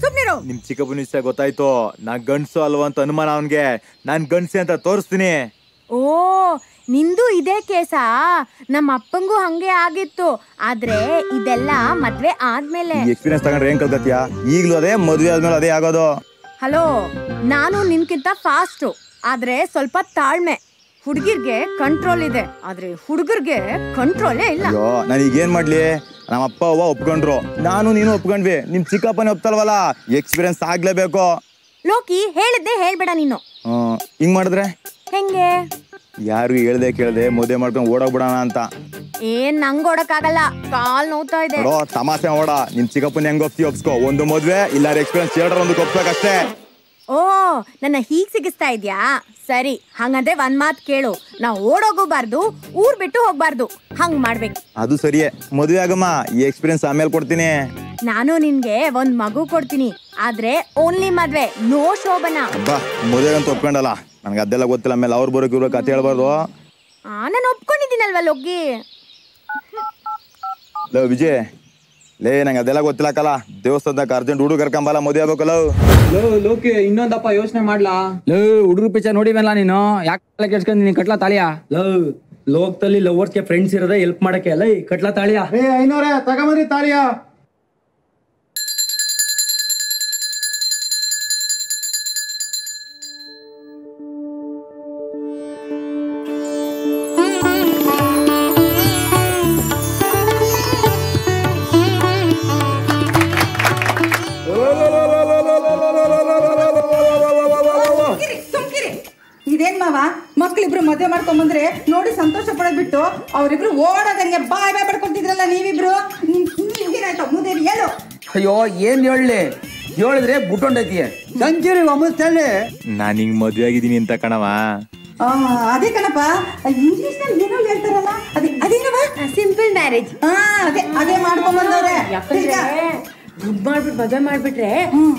ಸುಮ್ನಿರು. ನಿಮ್ ಚಿಕ್ಕಪ್ಪನ ವಿಷಯ ಗೊತ್ತಾಯ್ತು. ನಾ ಗಂಡ್ಸು ಅಲ್ವಾ ಅಂತ ಅನುಮಾನ ಅವನ್ಗೆ. ನಾನ್ ಗಂಡ್ಸಿ ಅಂತ ತೋರಿಸ್ತೀನಿ. ಓ ನಿಂದು ಇದೇ ಕೇಸಾ. ನಮ್ಮ ಅಪ್ಪಂಗೂ ಹಂಗೆ ಆಗಿತ್ತು. ಆದ್ರೆ ಇದೆಲ್ಲ ಮದ್ವೆ ಆದ್ಮೇಲೆ. ಎಕ್ಸ್ಪೀರಿಯನ್ಸ್ ತಗೊಂಡ್ರೆ ಏನ್ ಕಲ್ಕತ್ತೀಯ? ಈಗ್ಲೂ ಅದೇ ಮದ್ವೆ ಆದ್ಮೇಲೆ ಅದೇ ಆಗೋದು. ಹಲೋ ನಾನು ನಿನ್ಕಿಂತ ಫಾಸ್ಟು ಆದ್ರೆ ಸ್ವಲ್ಪ ತಾಳ್ಮೆ. ಹುಡುಗಿರ್ಗೆ ಕಂಟ್ರೋಲ್ ಇದೆ. ಆದ್ರೆ ಹುಡುಗರ್ಗೆ ಕಂಟ್ರೋಲೇ ಇಲ್ಲ. ಅಯ್ಯೋ ನಾನು ಈಗ ಏನ್ ಮಾಡ್ಲಿ? ನಮ್ಮ ಅಪ್ಪ ಅವ್ವ ಒಪ್ಕೊಂಡ್ರು. ನಾನು ನೀನು ಒಪ್ಕೊಂಡ್ವಿ. ನಿಮ್ ಚಿಕ್ಕಪ್ಪನೇ ಒಪ್ತಲ್ವಲ್ಲ ಎಕ್ಸ್ಪೀರಿಯನ್ಸ್ ಆಗ್ಲೇಬೇಕು. ಲೋಕಿ ಹೇಳಿದ್ದೆ ಹೇಳ್ಬೇಡ ನೀನು. ಹಿಂಗ್ ಮಾಡಿದ್ರೆ? ಹೆಂಗೆ? ಯಾರು ಹೇಳ್ದೆ ಕೇಳ್ದೆ ಮದುವೆ ಮಾಡ್ಕೊಂಡು ಓಡೋಗ್ಬಿಡೋಣ ಅಂತ. ಏನ್ ನಂಗ್ ಓಡಕ್ಕಾಗಲ್ಲ. ಕಾಲ್ ನೋತಾ ಇದೆ. ತಮಾಷೆ ಓಡ ನಿಮ್ ಚಿಕ್ಕಪ್ಪನ ಹೆಂಗ್ ಒಪ್ತಿ ಒಪ್ಸ್ಕೋ. ಒಂದು ಮದ್ವೆ ಇಲ್ಲ ಎಕ್ಸ್ಪೀರಿಯನ್ಸ್ ಎರಡರ ಒಂದು ಒಪ್ಬೇಕಷ್ಟೇ ಓ ನನ್ನ ಹೀಗ್ ಸಿಗಿಸ್ತಾ ಇದ್ಯಾ? ಸರಿ ಹಂಗಂದ್ರೆ ಒಂದ್ ಮಾತ್ ಕೇಳು. ನಾ ಓಡೋಗಬಾರ್ದು ಊರ್ ಬಿಟ್ಟು ಹೋಗ್ಬಾರ್ದು. ಹಂಗ್ ಮಾಡ್ಬೇಕು. ಅದು ಸರಿಯೇ. ಮದುವೆ ಆಗಮ್ಮ ಈ ಎಕ್ಸ್ಪೀರಿಯನ್ಸ್ ಆಮೇಲೆ ಕೊಡ್ತೀನಿ. ನಾನು ನಿನ್ಗೆ ಒಂದ್ ಮಗು ಕೊಡ್ತೀನಿ. ಆದ್ರೆ ಓನ್ಲಿ ಮದ್ವೆ ನೋ ಶೋಭನ. ಬಾ ಮದುವೆ ಅಂತ ಒಪ್ಕೊಂಡಲ್ಲ. ನನ್ಗೆ ಅದೆಲ್ಲ ಗೊತ್ತಿಲ್ಲ. ಆಮೇಲೆ ಅವ್ರು ಬರೋಕೆ ಇರೋ ಕತೆ ಹೇಳ್ಬಾರ್ದು. ಆ ನಾನು ಒಪ್ಕೊಂಡಿದ್ದೀನಲ್ವಾ ಲೊಗ್ಗಿ? ಲವ್ ವಿಜಯ್ ಲೇ ನಂಗೆ ಅದೆಲ್ಲ ಗೊತ್ತಿಲ್ಲಕಲ್ಲ ದೇವಸ್ಥಾನದಾಗ ಅರ್ಜೆಂಟ್ ಹುಡುಗ ಕರ್ಕೊಂಬಲ್ಲ ಮದುವೆ ಆಗ್ಬೇಕಲ್ಲ. ಲೋ ಲೋಕೆ ಇನ್ನೊಂದಪ್ಪ ಯೋಚನೆ ಮಾಡ್ಲಾ? ಲೋ ಹುಡುಗರು ಪಿಚ್ಚರ್ ನೋಡಿವಲ್ಲ ನೀನು? ಯಾಕೆ ಕೆಡ್ಸ್ಕೊಂಡ್ ನೀನ್ ಕಟ್ಲಾ ತಾಳಿಯಾ? ಲೋ ಲೋಕದಲ್ಲಿ ಲವರ್ಸ್ಗೆ ಫ್ರೆಂಡ್ಸ್ ಇರೋದೇ ಹೆಲ್ಪ್ ಮಾಡಕ್ಕೆ ಅಲ್ಲ ಈ ಕಟ್ಲಾ ತಾಳಿಯ? ಏ ಐನೋರೆ ತಗೊಂಬರಿ ತಾಳಿಯ. ಏನ್ ಹೇಳಲಿ? ಹೇಳಿದ್ರೆ ಬುಟ್ಟೊಂಡೈತಿ ಸಂಜೀರಿ ವಂಶದಲ್ಲಿ ನಾನು ಹಿಂಗ್ ಮದ್ವೆ ಆಗಿದ್ದೀನಿ ಅಂತ ಕಣವ ಆ, ಅದೇ ಕಣಪ್ಪ. ಇಂಗ್ಲಿಷ್ನಲ್ಲಿ ಏನೋ ಹೇಳ್ತಾರಲ್ಲ ಅದೇ ಅದೇನವ ಸಿಂಪಲ್ ಮ್ಯಾರೇಜ್ ಹಾ ಅದೇ ಅದೇ ಮಾಡ್ಕೊಂಡ್ ಬಂದವ್ರೆ. ದುಡ್ಡು ಮಾಡ್ಬಿಟ್ಟು ಮದುವೆ ಮಾಡ್ಬಿಟ್ರೆ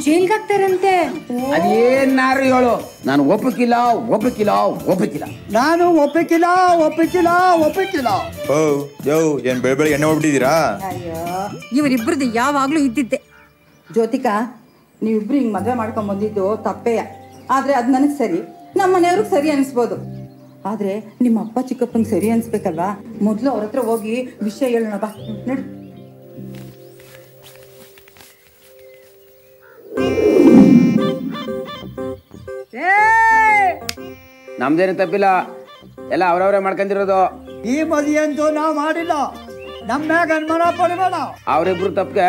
ಜೈಲ್ಗೆ ಹಾಕ್ತಾರಂತೆ ಅದೇನಾರು ಹೇಳು. ನಾನು ಒಪ್ಪಕ್ಕಿಲ್ಲ ಒಪ್ಪಕ್ಕಿಲ್ಲ ಒಪ್ಪಕ್ಕಿಲ್ಲ ನಾನು ಒಪ್ಪಕ್ಕಿಲ್ಲ ಒಪ್ಪಕ್ಕಿಲ್ಲ ಒಪ್ಪಕ್ಕಿಲ್ಲ ಓ ಯೋ ಏನ್ ಬೆಳ ಬೆಳಗ್ಗೆ ಎಣ್ಣೆ ಹೋಗ್ಬಿಟ್ಟಿದ್ದೀರಾ ಅಯ್ಯೋ ಇವರಿಬ್ರದ್ದು ಯಾವಾಗ್ಲೂ ಇದ್ದಿದ್ದೆ. ಜ್ಯೋತಿಕಾ ನೀವಿಬ್ರು ಹಿಂಗೆ ಮದುವೆ ಮಾಡ್ಕೊಂಡು ಬಂದಿದ್ದು ತಪ್ಪೇ. ಆದ್ರೆ ಅದು ನನಗೆ ಸರಿ. ನಮ್ಮ ಮನೆಯವ್ರಿಗೆ ಸರಿ ಅನಿಸ್ಬೋದು. ಆದ್ರೆ ನಿಮ್ಮ ಅಪ್ಪ ಚಿಕ್ಕಪ್ಪಂಗೆ ಸರಿ ಅನ್ಸ್ಬೇಕಲ್ವಾ? ಮೊದಲು ಅವ್ರ ಹತ್ರ ಹೋಗಿ ವಿಷಯ ಹೇಳೋಣ ಬಾ. ನಡು. ನಮ್ದೇನು ತಪ್ಪಿಲ್ಲ. ಎಲ್ಲ ಅವ್ರವ್ರೆ ಮಾಡ್ಕೊಂಡಿರೋದು. ಈ ಮದುವೆ ಅಂತೂ ನಾವು ಮಾಡಿಲ್ಲ. ನಮ್ಮ ಮ್ಯಾಗ ಅನುಮಾನ ಪಡಬೇಡ. ಅವ್ರಿಬ್ರು ತಪ್ಪಿಗೆ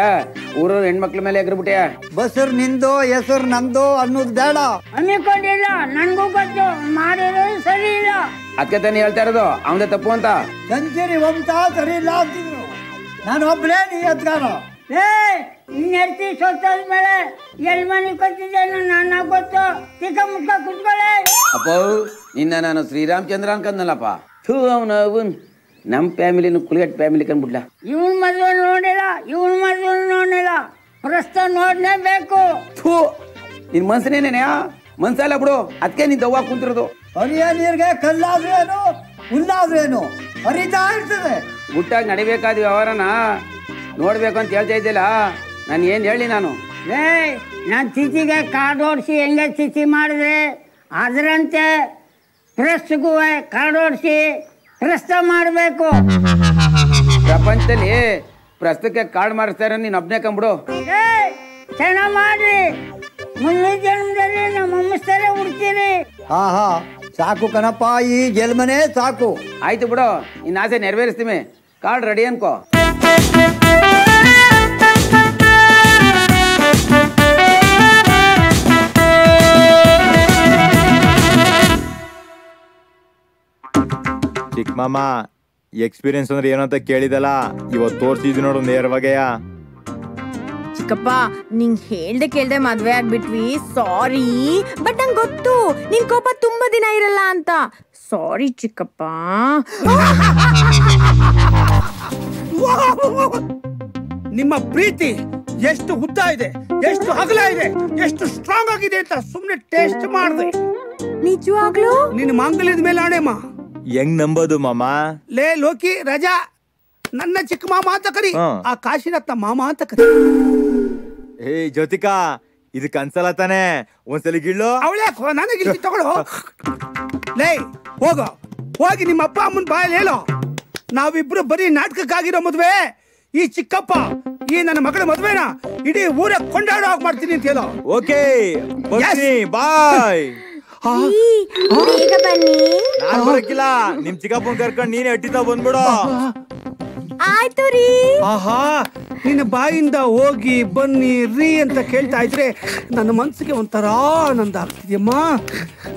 ಊರು ಹೆಣ್ಮಕ್ಳ ಮೇಲೆ ಎಗ್ರಬಿಟ್ಟೆ ಬಸರ್ ನಿಂದು ಹೆಸರು ನಂದು ಅನ್ನೋದು ಬೇಡ. ಅನ್ಕೊಂಡಿಲ್ಲ ನನ್ಗೂ ಗೊತ್ತು ಮಾಡಿರೋದು ಸರಿ ಇಲ್ಲ. ಅದಕ್ಕೆ ತಾನೇ ಹೇಳ್ತಾ ಇರೋದು ಅವನೇ ತಪ್ಪು ಅಂತ? ಸಂಚರಿ ವಂಶ ಸರಿ ಇಲ್ಲ ಅಂತಿದ್ರು. ನಾನು ಒಬ್ಬನೇ ನೀ ಎತ್ಕಾರ ಏ ಇನ್ನೆರ್ತಿ ಸೊತ್ತಾದ್ಮೇಲೆ ಎಲ್ ಮನೆ ಕೊಟ್ಟಿದ್ದೇನು ನಾನು ಗೊತ್ತು. ಚಿಕ್ಕ ಮುಕ್ಕ ಕುತ್ಕೊಳ್ಳೆ. ಅಪ್ಪ ನಿನ್ನ ನಾನು ಶ್ರೀರಾಮಚಂದ್ರ ಅನ್ಕಂದಲ್ಲಪ್ಪ ಥೂ ಅವನ್ ನಮ್ಮ ಫ್ಯಾಮಿಲಿನ ಕುಲಿಗಟ್ ಫ್ಯಾಮಿಲಿ ಕಂಡ್ಬಿಡ್ಲ? ಇವನ್ ಮದ್ವೆ ನೋಡಿಲ್ಲ ಇವನ್ ಮದ್ವೆ ನೋಡಿಲ್ಲ ಪ್ರಸ್ತ ನೋಡ್ಲೇಬೇಕು. ಥೂ ನಿನ್ ಮನ್ಸನೇನೇನೆ? ಮನ್ಸಲ್ಲ ಬಿಡು. ಅದಕ್ಕೆ ನೀನ್ ದವ್ವ ಕುಂತಿರೋದು. ಹರಿಯ ನೀರ್ಗೆ ಕಲ್ಲಾದ್ರೇನು ಹುಲ್ಲಾದ್ರೇನು ಹರಿತಾ ಇರ್ತದೆ. ಗುಟ್ಟಾಗಿ ನಡಿಬೇಕಾದ ವ್ಯವಹಾರನ ನೋಡ್ಬೇಕು ಅಂತ ಹೇಳ್ತಾ ಇದ್ದಿಲ್ಲ ನಾನು ಏನ್ ಹೇಳಿ ನಾನು? ಏ ನಾನು ಚಿಚಿಗೆ ಕಾಡೋಡ್ಸಿ ಹೆಂಗೆ ಚಿಚಿ ಮಾಡಿದ್ರೆ ಅದರಂತೆ ಪ್ರೆಸ್ಗೂ ಕಾಡೋಡ್ಸಿ ಪ್ರಸ್ತ ಮಾಡಬೇಕು. ಪ್ರಪಂಚದಲ್ಲಿ ಪ್ರಸ್ತುತಕ್ಕೆ ಕಾರ್ಡ್ ಮಾಡಿಸ್ತಾರೆ ನೀನ್ ಒಬ್ನೇ ಕಂಬಿಡು. ಏ ಚೆನ್ನಾಗ್ ಮಾಡ್ರಿ ಮುಂದಿನ ಜನ್ಮದಲ್ಲಿ ನಮ್ಮ ಅಮ್ಮಸ್ತಾರೆ ಹುಡ್ತೀರಿ ಹಾ ಹಾ. ಸಾಕು ಕಣಪ್ಪ ಈ ಜನ್ಮನೇ ಸಾಕು. ಆಯ್ತು ಬಿಡು ಇನ್ನ ಆಸೆ ನೆರವೇರಿಸ್ತೀವಿ ಕಾರ್ಡ್ ರೆಡಿ ಅನ್ಕೋ. ಚಿಕ್ಕ ಮಾಮ ಎಕ್ಸ್ಪೀರಿಯನ್ಸ್ ಅಂದ್ರೆ ಏನು ಅಂತ ಕೇಳಿದಲ್ಲ ಇವತ್ತು ತೋರ್ಸಿದ್ವಿ ನೋಡು ನೇರವಾಗೆಯ ಚಿಕ್ಕಪ್ಪ ನಿಂಗ್ ಹೇಳ್ದೆ ಕೇಳ್ದೆ ಮದ್ವೆ ಆಗ್ಬಿಟ್ವಿ ಸಾರಿ ಬಟ್ ನಂಗೆ ಗೊತ್ತು ನಿನ್ ಕೋಪ ತುಂಬಾ ದಿನ ಇರಲ್ಲ ಅಂತ. ಸಾರಿ ಚಿಕ್ಕಪ್ಪ. ನಿಮ್ಮ ಪ್ರೀತಿ ಎಷ್ಟು ಉದ್ದ ಇದೆ ಎಷ್ಟು ಅಗಲ ಇದೆ ಎಷ್ಟು ಸ್ಟ್ರಾಂಗ್ ಆಗಿದೆ ಅಂತ ಸುಮ್ನೆ ಟೇಸ್ಟ್ ಮಾಡಿದೆ. ನಿಜವಾಗ್ಲೂ? ನಿನ್ನ ಮಾಂಗಲ್ಯದ ಮೇಲೆ ಆಣೆಮ್ಮ ಹೆಂಗ್ ನಂಬೋದು ಮಾಮ? ಲೇ ಲೋಕಿ ರಜಾ ನನ್ನ ಚಿಕ್ಕ ಮಾಮ ಅಂತ ಕರಿ. ಹಾ. ಆ ಕಾಶಿರತ್ನ ಮಾಮ ಅಂತ ಕರಿ. ಏ ಜ್ಯೋತಿಕಾ ಇದು ಕನ್ಸಲ ತಾನೆ? ಒಂದ್ಸಲಿ ಗಿಳ್ಳು. ಅವಳೇ ನನಗೆ ಇಲ್ಲಿ ತಗೊಳು ಲೇ ಹೋಗೋ. ಹೋಗಿ ನಿಮ್ಮ ಅಪ್ಪ ಅಮ್ಮನ ಬಾಯಲ್ಲಿ ಹೇಳೋ. ನಾವಿಬ್ರು ಬರೀ ನಾಟಕಕ್ಕಾಗಿರೋ ಮದುವೆ. ಈ ಚಿಕ್ಕಪ್ಪ ಈ ನನ್ನ ಮಗಳ ಮದುವೆನ ಇಡೀ ಊರ ಕೊಂಡಾಡೋ ಹಾಗೆ ಮಾಡ್ತೀನಿ ಅಂತ ಹೇಳೋ. Okay bye. ಬೇಗ ಬನ್ನಿ. ನಾನ್ ಬರಕ್ಕಿಲ್ಲ ನಿಮ್ ಚಿಕ್ಕಪ್ಪನ್ ಕರ್ಕೊಂಡ್ ನೀನೇ ಅಟ್ಟಿತ ಬಂದ್ಬಿಡು. ಆಯ್ತು ರೀ. ಆಹಾ ನಿನ್ನ ಬಾಯಿಂದ ಹೋಗಿ ಬನ್ನಿ ರೀ ಅಂತ ಕೇಳ್ತಾ ಇದ್ರೆ ನನ್ನ ಮನ್ಸಿಗೆ ಒಂಥರ ಆನಂದ ಆಗ್ತಿದ್ಯಮ್ಮ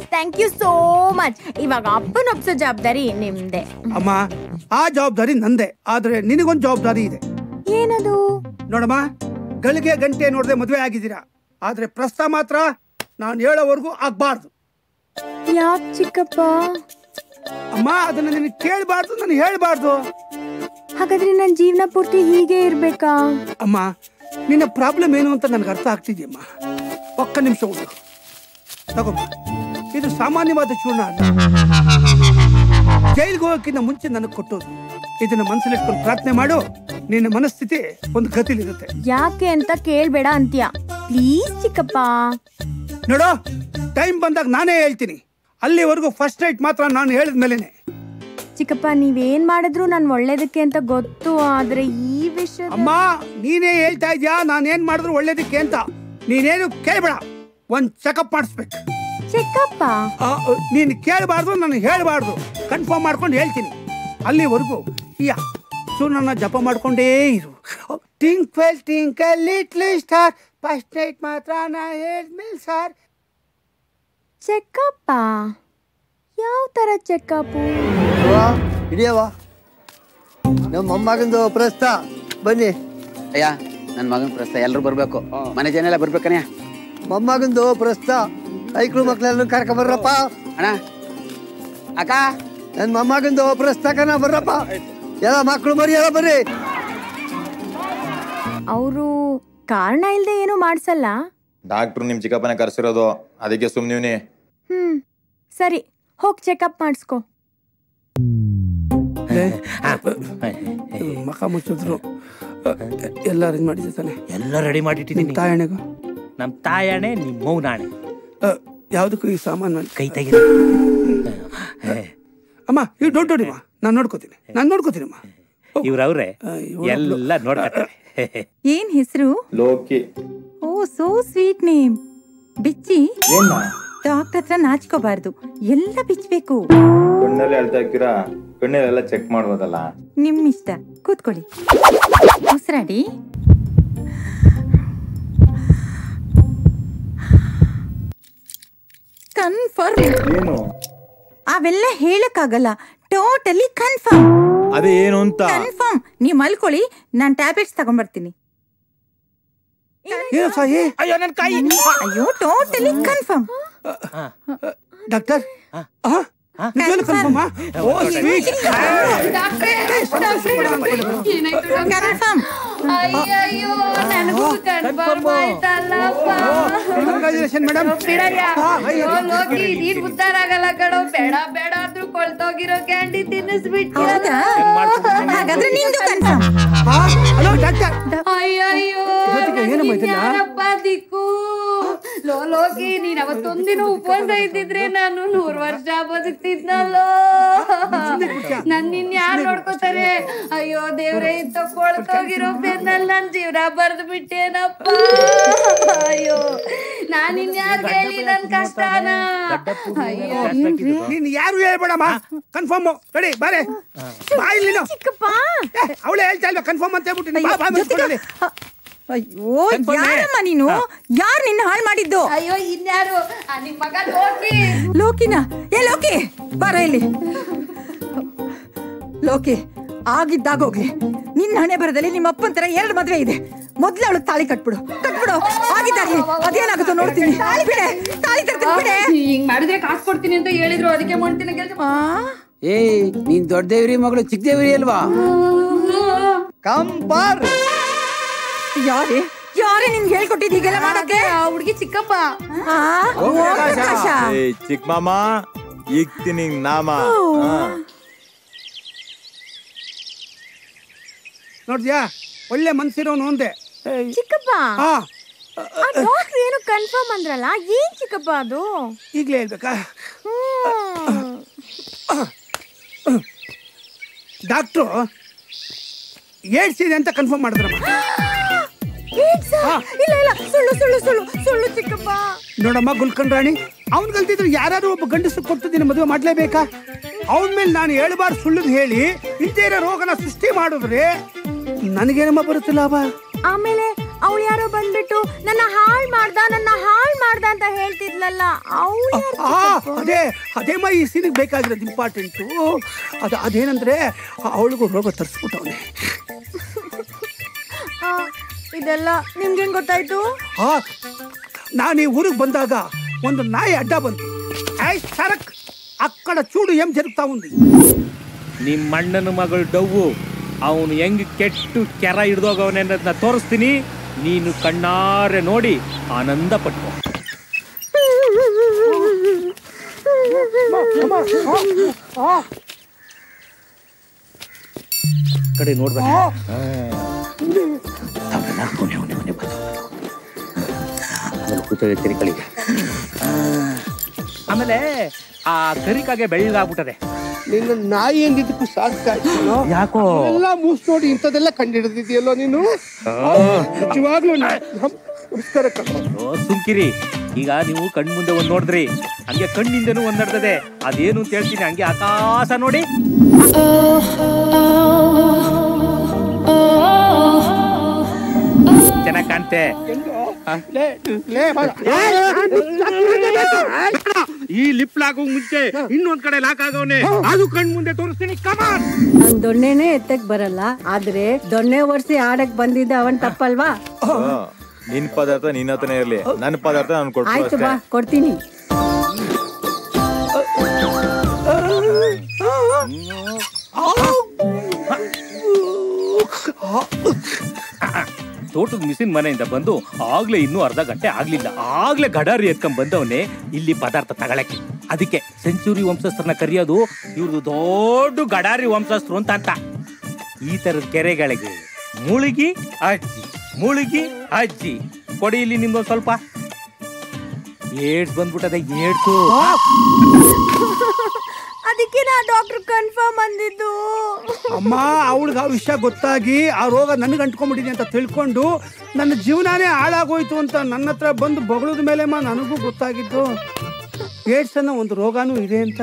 ಥ್ಯಾಂಕ್ ಯು ಸೋ ಮಚ್ ಇವಾಗ ಅಪ್ಪನ ಒಪ್ಸೋ ಜವಾಬ್ದಾರಿ ನಿಮ್ದೆ. ಅಮ್ಮ ಆ ಜವಾಬ್ದಾರಿ ನಂದೆ. ಆದ್ರೆ ನಿನಗೊಂದು ಜವಾಬ್ದಾರಿ ಇದೆ. ಏನದು? ನೋಡಮ್ಮ ಗಳಿಗೆ ಗಂಟೆ ನೋಡದೆ ಮದುವೆ ಆಗಿದ್ದೀರಾ. ಆದ್ರೆ ಪ್ರಸ್ತಾವ ಮಾತ್ರ ನಾನು ಹೇಳೋವರೆಗೂ ಆಗ್ಬಾರ್ದು. ಯಾಕೆ ಚಿಕ್ಕಪ್ಪ? ಅಮ್ಮ ಅದನ್ನ ನಿನಗೆ ಕೇಳಬಾರ್ದು ನಾನು ಹೇಳ್ಬಾರ್ದು. ಹಾಗಾದ್ರೆ ನನ್ನ ಜೀವನ ಪೂರ್ತಿ ಹೀಗೆ ಇರ್ಬೇಕಾ? ಅಮ್ಮ ನಿನ್ನ ಪ್ರಾಬ್ಲಮ್ ಏನು ಅಂತ ನನಗೆ ಅರ್ಥ ಆಗ್ತಿದ್ಯಮ್ಮ ಒಕ್ಕ ನಿಮಿಷ ಉಂಟು ತಗೊಮ್ಮ. ಇದು ಸಾಮಾನ್ಯವಾದ ಚೂರ್ಣ ಅಲ್ಲ. ಜೈಲ್ಗೆ ಹೋಗೋಕ್ಕಿಂತ ಮುಂಚೆ ನನಗೆ ಕೊಟ್ಟೋದು. ಇದನ್ನ ಮನಸ್ಸಲ್ಲಿಟ್ಕೊಂಡು ಪ್ರಾರ್ಥನೆ ಮಾಡು. ನಿನ್ನ ಮನಸ್ಥಿತಿ ಒಂದು ಗತಿಲಿರುತ್ತೆ. ಯಾಕೆ ಅಂತ ಕೇಳ್ಬೇಡ ಅಂತ್ಯ. ಪ್ಲೀಸ್ ಚಿಕ್ಕಪ್ಪ. ನೋಡು ಟೈಮ್ ಬಂದಾಗ ನಾನೇ ಹೇಳ್ತೀನಿ. ಅಲ್ಲಿವರೆಗೂ ಫಸ್ಟ್ ರೈಟ್ ಮಾತ್ರ ನಾನು ಹೇಳಿದ ಮೇಲೇನೆ. ಚಿಕ್ಕಪ್ಪ ನೀವೇನ್ ಮಾಡಿದ್ರು ನನ್ ಒಳ್ಳೇದಕ್ಕೆ ಅಂತ ಗೊತ್ತು ಆದ್ರೆ ಈ ವಿಷಯ ಅಮ್ಮ ನೀನೇ ಹೇಳ್ತಾ ಇದ್ಯಾ? ನಾನೇನ್ ಮಾಡಿದ್ರು ಒಳ್ಳೇದಕ್ಕೆ ಅಂತ. ನೀನೇನು ಕೇಳಬೇಡ ಒಂದ್ ಚೆಕಪ್ ಮಾಡಿಸ್ಬೇಕು. ಚಿಕ್ಕಪ್ಪ? ನೀನು ಕೇಳಬಾರ್ದು ನಾನು ಹೇಳಬಾರ್ದು. ಕನ್ಫರ್ಮ್ ಮಾಡ್ಕೊಂಡು ಹೇಳ್ತೀನಿ. ಅಲ್ಲಿವರೆಗೂ ಯಾ ನನ್ನ ಜಪ ಮಾಡ್ಕೊಂಡೇ ಇರು. Twinkle twinkle little star first night ಮಾತ್ರ ನಾ ಹೇಳಿದ್ಮೇಲೆ ಸರ್ ಚೆಕಪ್ಪ ಯಾವ ಥರ ಚೆಕಪ್ ಹಿಡಿಯವ ನಮ್ಮ ಮೊಮ್ಮಗಂದು ಪ್ರಸ್ತ ಬನ್ನಿ. ಅಯ್ಯ ನನ್ನ ಮಗನ ಪ್ರಸ್ತ ಎಲ್ಲರೂ ಬರಬೇಕು. ಮನೆ ಜನ ಎಲ್ಲ ಬರ್ಬೇಕಣ್ಣ ಮೊಮ್ಮಗಂದು ಪ್ರಸ್ತ ಐಕ್ಳು ಮಕ್ಳೆಲ್ಲ ಕರ್ಕೊಂಬರ್ರಪ್ಪ. ಅಣ್ಣ. ಅಕ್ಕ. ನನ್ನ ಮೊಮ್ಮಗಂದು ಪ್ರಸ್ತಕನ ಬರ್ರಪ್ಪ. ಎಲ್ಲ ಮಕ್ಕಳು ಬರ್ರಿ ಎಲ್ಲ ಬರ್ರಿ. ಅವರು ಕಾರಣ ಇಲ್ಲದೆ ಏನು ಮಾಡ್ಸಲ್ಲ? ಡಾಕ್ಟ್ರು ನಿಮ್ ಚಿಕ್ಕಪ್ಪನ ಕರೆಸಿರೋದು. ಅದಕ್ಕೆ ಸುಮ್ನಿವ್ನಿ ಹ್ಮ್. ಸರಿ ಹೋಗ್ ಚೆಕಪ್ ಮಾಡಿಸ್ಕೋ. ಮಖ ಮುಚ್ಚಿದ್ರು. ಎಲ್ಲ ರೆಡಿ ಮಾಡಿದ್ದೆ ತಾನೆ? ಎಲ್ಲ ರೆಡಿ ಮಾಡಿಟ್ಟಿದ್ದೀನಿ. ತಾಯಣೆಗೂ ನಮ್ಮ ತಾಯಣೆ ನಿಮ್ಮ ಮೌನಾಣೆ. ಯಾವುದಕ್ಕೂ ಈ ಸಾಮಾನು ಕೈ ತೆಗೆದು ಅಮ್ಮ ಇವ್ ದೊಡ್ಡ ನಾನು ನೋಡ್ಕೋತೀನಿ. ನಾನು ನೋಡ್ಕೋತೀನಿ ಅಮ್ಮ ಇವ್ರವ್ರೆ ಎಲ್ಲ ನೋಡ್ತಾರೆ ಏನ್ ಹೆಸರು? Loki. Oh so sweet name ಬಿಚ್ಚಿ. ಡಾಕ್ಟರ್ ಹತ್ರ ನಾಚ್ಕೋಬಾರ್ದು. ಎಲ್ಲ ಬಿಚ್ಚಬೇಕು ಕಣ್ಣಲ್ಲಿ ಅಳ್ತಾ ಇದ್ದೀರಾ ಕಣ್ಣಲ್ಲೆಲ್ಲ ಚೆಕ್ ಮಾಡ್ಬೋದಲ್ಲ? ನಿಮ್ ಇಷ್ಟ ಕೂತ್ಕೊಳ್ಳಿ. ಉಸಿರಾಡಿ. ಕನ್ಫರ್ಮ್ ಅವೆಲ್ಲ ಹೇಳಕ್ಕಾಗಲ್ಲ. ಟೋಟಲಿ ಕನ್ಫರ್ಮ್ ಅದೇ ಏನು ಅಂತ ಕನ್ಫರ್ಮ್ ನೀವ್ ಮಲ್ಕೊಳ್ಳಿ ನಾನ್ ಟ್ಯಾಬ್ಲೆಟ್ಸ್ ತಗೊಂಡ್ಬರ್ತೀನಿ ಏನು ಸಾಯಿ ಅಯ್ಯೋ ನನ್ ಕೈ ಅಯ್ಯೋ ಟೋಟಲಿ ಕನ್ಫರ್ಮ್ ಡಾಕ್ಟರ್ ನಿಜವಾಗ್ಲೂ ಕನ್ಫರ್ಮ್ ಓ ಸ್ವೀಟ್ ಕನ್ಫರ್ಮ್ ಅಯ್ಯಯ್ಯೋ ನನಗೂ ಕನ್ಫರ್ಮ್ ಆಯ್ತಲ್ಲಪ್ಪ. ಕಂಗ್ರಾಚುಲೇಷನ್ ಮೇಡಮ್ ಅಯ್ಯೋ ಲೋಕಿ ನೀನ್ ಉದ್ಧಾರ ಆಗಲ್ಲ ಕಣೋ. ಬೇಡ ಬೇಡ ಅಂದ್ರೂ ಕೊಳ್ತೋಗಿರೋ ಕ್ಯಾಂಡಿ ತಿನ್ನಿಸ್ಬಿಟ್ಟು ಹಾಗಾದ್ರೆ ನಿಂದು ಕನ್ಫರ್ಮ್ ಹಲೋ ಡಾಕ್ಟರ್. ಅಯ್ಯಯ್ಯೋ? ಯಾರಪ್ಪ ದಿಕ್ಕು. ಲೋ ಲೋಕಿ ನೀನ್ ಅವತ್ತೊಂದಿನ ಉಪವಾಸ ಇದ್ದಿದ್ರೆ ನಾನು ನೂರ್ ವರ್ಷ ಬದುಕ್ತಿದ್ನಲ್ಲೋ. ನನ್ ನಿನ್ ಯಾರು ನೋಡ್ಕೋತಾರೆ? ಅಯ್ಯೋ ದೇವ್ರೆ ಇಂತ ಬೆನ್ನಲ್ಲಿ ನನ್ ಜೀವನ ಬರ್ದು ಬಿಟ್ಟೇನಪ್ಪ. ಅಯ್ಯೋ ನಾನು ಇನ್ ಯಾರ್ ಹೇಳಿ ನನ್ ಕಷ್ಟನ? ಅಯ್ಯೋ ನೀನ್ ಯಾರು ಹೇಳ್ಬೇಡಮ್ಮ? ಕನ್ಫರ್ಮ್ ರೆಡಿ ಬಾರೆ. ಬಾ ಇಲ್ಲಿ ನೀನು. ಅವಳೇ ಹೇಳ್ತಾ ಇಲ್ವಾ? ಕನ್ಫರ್ಮ್ ಅಂತ ಹೇಳ್ಬಿಟ್ಟು ಬಾ ಬಾ ಮುಚ್ಕೊಳ್ಳಿ ಅಯ್ಯೋ ಯಾರಮ್ಮ ನೀನು? ಯಾರು ನಿನ್ನ ಹಾಳು ಮಾಡಿದ್ದು? ಅಯ್ಯೋ ಇನ್ಯಾರು? ನಿಮ್ ಮಗ ಲೋಕಿ. ಲೋಕಿನ? ಏ ಲೋಕಿ ಬಾರ ಇಲ್ಲಿ. ಲೋಕಿ ಆಗಿದ್ದಾಗೋಗ್ಲಿ ನಿನ್ನ ಹಣೆ ಬರದಲ್ಲಿ ನಿಮ್ಮ ಅಪ್ಪನ ತರ ಎರಡು ಮದ್ವೆ ಇದೆ. ಮೊದ್ಲು ಅವಳು ತಾಳಿ ಕಟ್ಬಿಡು. ಕಟ್ಬಿಡು. ಆಗಿದ್ದಾಗ್ಲಿ ಅದೇನಾಗುತ್ತೋ ನೋಡ್ತೀನಿ. ಬಿಡೆ. ತಾಳಿ ತರ್ತೀನಿ ಬಿಡೆ. ಹಿಂಗ್ ಮಾಡಿದ್ರೆ ಕಾಸು ಕೊಡ್ತೀನಿ ಅಂತ ಹೇಳಿದ್ರು. ಅದಕ್ಕೆ ಮಾಡ್ತೀನಿ ಏಯ್ ನೀನ್ ದೊಡ್ಡ ದೇವ್ರಿ ಮಗಳು ಚಿಕ್ಕ ದೇವ್ರಿ ಅಲ್ವಾ? ಕಂಪಾರ್ ಯಾರೇ? ಯಾರೇ ನಿನ್ಗೆ ಹೇಳ್ಕೊಟ್ಟಿದ್ದು ಹೀಗೆಲ್ಲ ಮಾಡಕ್ಕೆ? ಹುಡುಗಿ ಚಿಕ್ಕಪ್ಪ. ಆ, ಓ, ಪ್ರಕಾಶ. ಏ ಚಿಕ್ಕ ಮಾಮ ಇಕ್ತೀನಿ ನಾಮ. ನೋಡ್ದ್ಯಾ? ಒಳ್ಳೆ ಮನ್ಸಿರೋನು ಒಂದೇ ಚಿಕ್ಕಪ್ಪ. ಡಾಕ್ಟರ್ ಏನು ಕನ್ಫರ್ಮ್ ಅಂದ್ರಲ್ಲ ಏನ್ ಚಿಕ್ಕಪ್ಪ ಅದು? ಈಗ್ಲೇ ಹೇಳ್ಬೇಕಾ? ಡಾಕ್ಟ್ರು ಏಡ್ಸ್ ಇದೆ ಅಂತ ಕನ್ಫರ್ಮ್ ಮಾಡಿದ್ರಮ್ಮ? ಇಲ್ಲ ಇಲ್ಲ. ಸುಳ್ಳು ಸುಳ್ಳು ಸುಳ್ಳು ಸುಳ್ಳು ಚಿಕ್ಕಪ್ಪ. ನೋಡಮ್ಮ ಗುಲ್ಕನ್ ರಾಣಿ ಅವ್ನ್ ಕಲ್ತಿದ್ರು ಯಾರು ಒಬ್ಬ ಗಂಡಸು ಕೊಟ್ಟು ನಿನ್ನ ಮದುವೆ ಮಾಡ್ಲೇಬೇಕಾ? ಅವನ ಮೇಲೆ ನಾನು ಹೇಳಬಾರ್ದು ಸುಳ್ಳು ಹೇಳಿ ಇರೋ ರೋಗನ ಸೃಷ್ಟಿ ಮಾಡಿದ್ರೆ ನನಗೇನಮ್ಮ ಬರುತ್ತೆ ಲಾಭ? ಆಮೇಲೆ ಅವಳು ಯಾರೋ ಬಂದ್ಬಿಟ್ಟು ನನ್ನ ಹಾಳ್ ಮಾಡ್ದ ನನ್ನ ಹಾಳ್ ಮಾಡ್ದ ಅಂತ ಹೇಳ್ತಿದ್ಲಲ್ಲ ಅವಳು ಅದೇ ಅದೇಮ್ಮ ಈ ಸೀನಿಗೆ ಬೇಕಾಗಿರೋದು ಇಂಪಾರ್ಟೆಂಟು ಅದು ಅದೇನಂದ್ರೆ ಅವಳಿಗೂ ರೋಗ ತರಿಸ್ಬಿಟ್ಟವನೆ. ಇದೆಲ್ಲ ನಿಮ್ಗೆ ಹೆಂಗ್ ಗೊತ್ತಾಯ್ತು? ಹಾ ನಾನು ಈ ಊರಿಗೆ ಬಂದಾಗ ಒಂದು ನಾಯಿ ಅಡ್ಡ ಬಂತು. ಸರಕ್! ಅಕ್ಕಡ ಚೂಡು ಏಮ್ ಜರುಗ್ತಾ ಉಂದು ನಿಮ್ಮ ಅಣ್ಣನ ಮಗಳು ಡವ್ವು. ಅವನು ಹೆಂಗ್ ಕೆಟ್ಟು ಕೆರ ಹಿಡ್ದೋಗವನೆ ತೋರಿಸ್ತೀನಿ. ನೀನು ಕಣ್ಣಾರೆ ನೋಡಿ ಆನಂದ ಪಟ್ಕೋ. ಕಡೆ ನೋಡ್ಬೇಕು ಆಮೇಲೆ ಆ ಕರಿಕಾಗೆ ಬೆಳ್ಳಗಾಗ್ಬಿಟ್ಟದೆ. ನಿನ್ನ ನಾಯಿ ಎಂದಿದ್ದಕ್ಕೂ ಸಾಕಾಯ್ತು ಯಾಕೋ? ಎಲ್ಲ ಮೂಸ್ ನೋಡಿ ಇಂಥದೆಲ್ಲ ಕಂಡಿಡಿದಿದೆಯಲ್ಲೋ ನೀನು? ನಿಜವಾಗ್ಲೂ ನಮಸ್ಕಾರ ಸುಂಕಿರಿ ಈಗ ನೀವು ಕಣ್ ಮುಂದೆ ಒಂದ್ ನೋಡಿದ್ರಿ. ಹಂಗೆ ಕಣ್ಣಿಂದನೂ ಒಂದ್ ನಡ್ತದೆ ಅದೇನು ಅಂತ ಹೇಳ್ತೀನಿ. ಹಂಗೆ ಆಕಾಶ ನೋಡಿ. ಚೆನ್ನಾಗ್ ಕಾಣ್ತೆ. ಈ ಲಿಪ್ ಲಾಗೋ ಮುಂಚೆ ಇನ್ನೊಂದ್ ಕಡೆ ಲಾಕ್ ಆಗವನೆ ಅದು ಕಣ್ ಮುಂದೆ ತೋರಿಸ್ತೀನಿ. ಕಮಾನ್ ನನ್ ದೊಣ್ಣೆನೆ ಎತ್ತಕ್ ಬರಲ್ಲ ಆದ್ರೆ ದೊಣ್ಣೆ ಒರ್ಸಿ ಆಡಕ್ ಬಂದಿದ್ದ ಅವನ್ ತಪ್ಪಲ್ವಾ? ನಿನ್ ಪದಾರ್ಥ ನಿನ್ನ ಹತ್ರನೇ ಇರ್ಲಿ. ನನ್ನ ಪದಾರ್ಥ ನಾನು ಕೊಡ್ತೀನಿ ಆಯ್ತು ಬಾ ಅಷ್ಟೇ ಕೊಡ್ತೀನಿ ತೋಟದ ಮಿಸಿನ್ ಮನೆಯಿಂದ ಬಂದು ಆಗ್ಲೇ ಇನ್ನೂ ಅರ್ಧ ಗಂಟೆ ಆಗ್ಲಿಲ್ಲ. ಆಗ್ಲೇ ಗಡಾರಿ ಎತ್ಕೊಂಡ್ ಬಂದವನೇ ಇಲ್ಲಿ ಪದಾರ್ಥ ತಗೊಳಕ್ಕೆ. ಅದಕ್ಕೆ ಸೆಂಚುರಿ ವಂಶಸ್ಥರನ್ನ ಕರೆಯೋದು ಇವ್ರದ್ದು ದೊಡ್ಡ ಗಡಾರಿ ವಂಶಸ್ಥರು ಅಂತ ಅಂತ ಈ ತರದ ಕೆರೆಗಳಿಗೆ ಮುಳುಗಿ ಅಜ್ಜಿ ಮುಳುಗಿ ಅಜ್ಜಿ. ಕೊಡಿ ಇಲ್ಲಿ ನಿಮ್ದು ಸ್ವಲ್ಪ. ಏಡ್ಸ್ ಬಂದ್ಬಿಟ್ಟದೆ, ಏಡ್ಸು. ಅದಕ್ಕೆ ನಾ ಡಾಕ್ಟರ್ ಕನ್ಫರ್ಮ್ ಅಂದಿದ್ದು. ಅಮ್ಮ ಅವಳಿಗೆ ಆ ವಿಷಯ ಗೊತ್ತಾಗಿ ಆ ರೋಗ ನನಗೆ ಅಂಟ್ಕೊಂಡ್ಬಿಟ್ಟಿದೆ ಅಂತ ತಿಳ್ಕೊಂಡು ನನ್ನ ಜೀವನಾನೇ ಹಾಳಾಗೋಯ್ತು ಅಂತ ನನ್ನ ಹತ್ರ ಬಂದು ಬಗಳದ ಮೇಲೆ ನನಗೂ ಗೊತ್ತಾಗಿದ್ದು. ಏಡ್ಸ್ ಅನ್ನೋ ಒಂದು ರೋಗನೂ ಇದೆ ಅಂತ.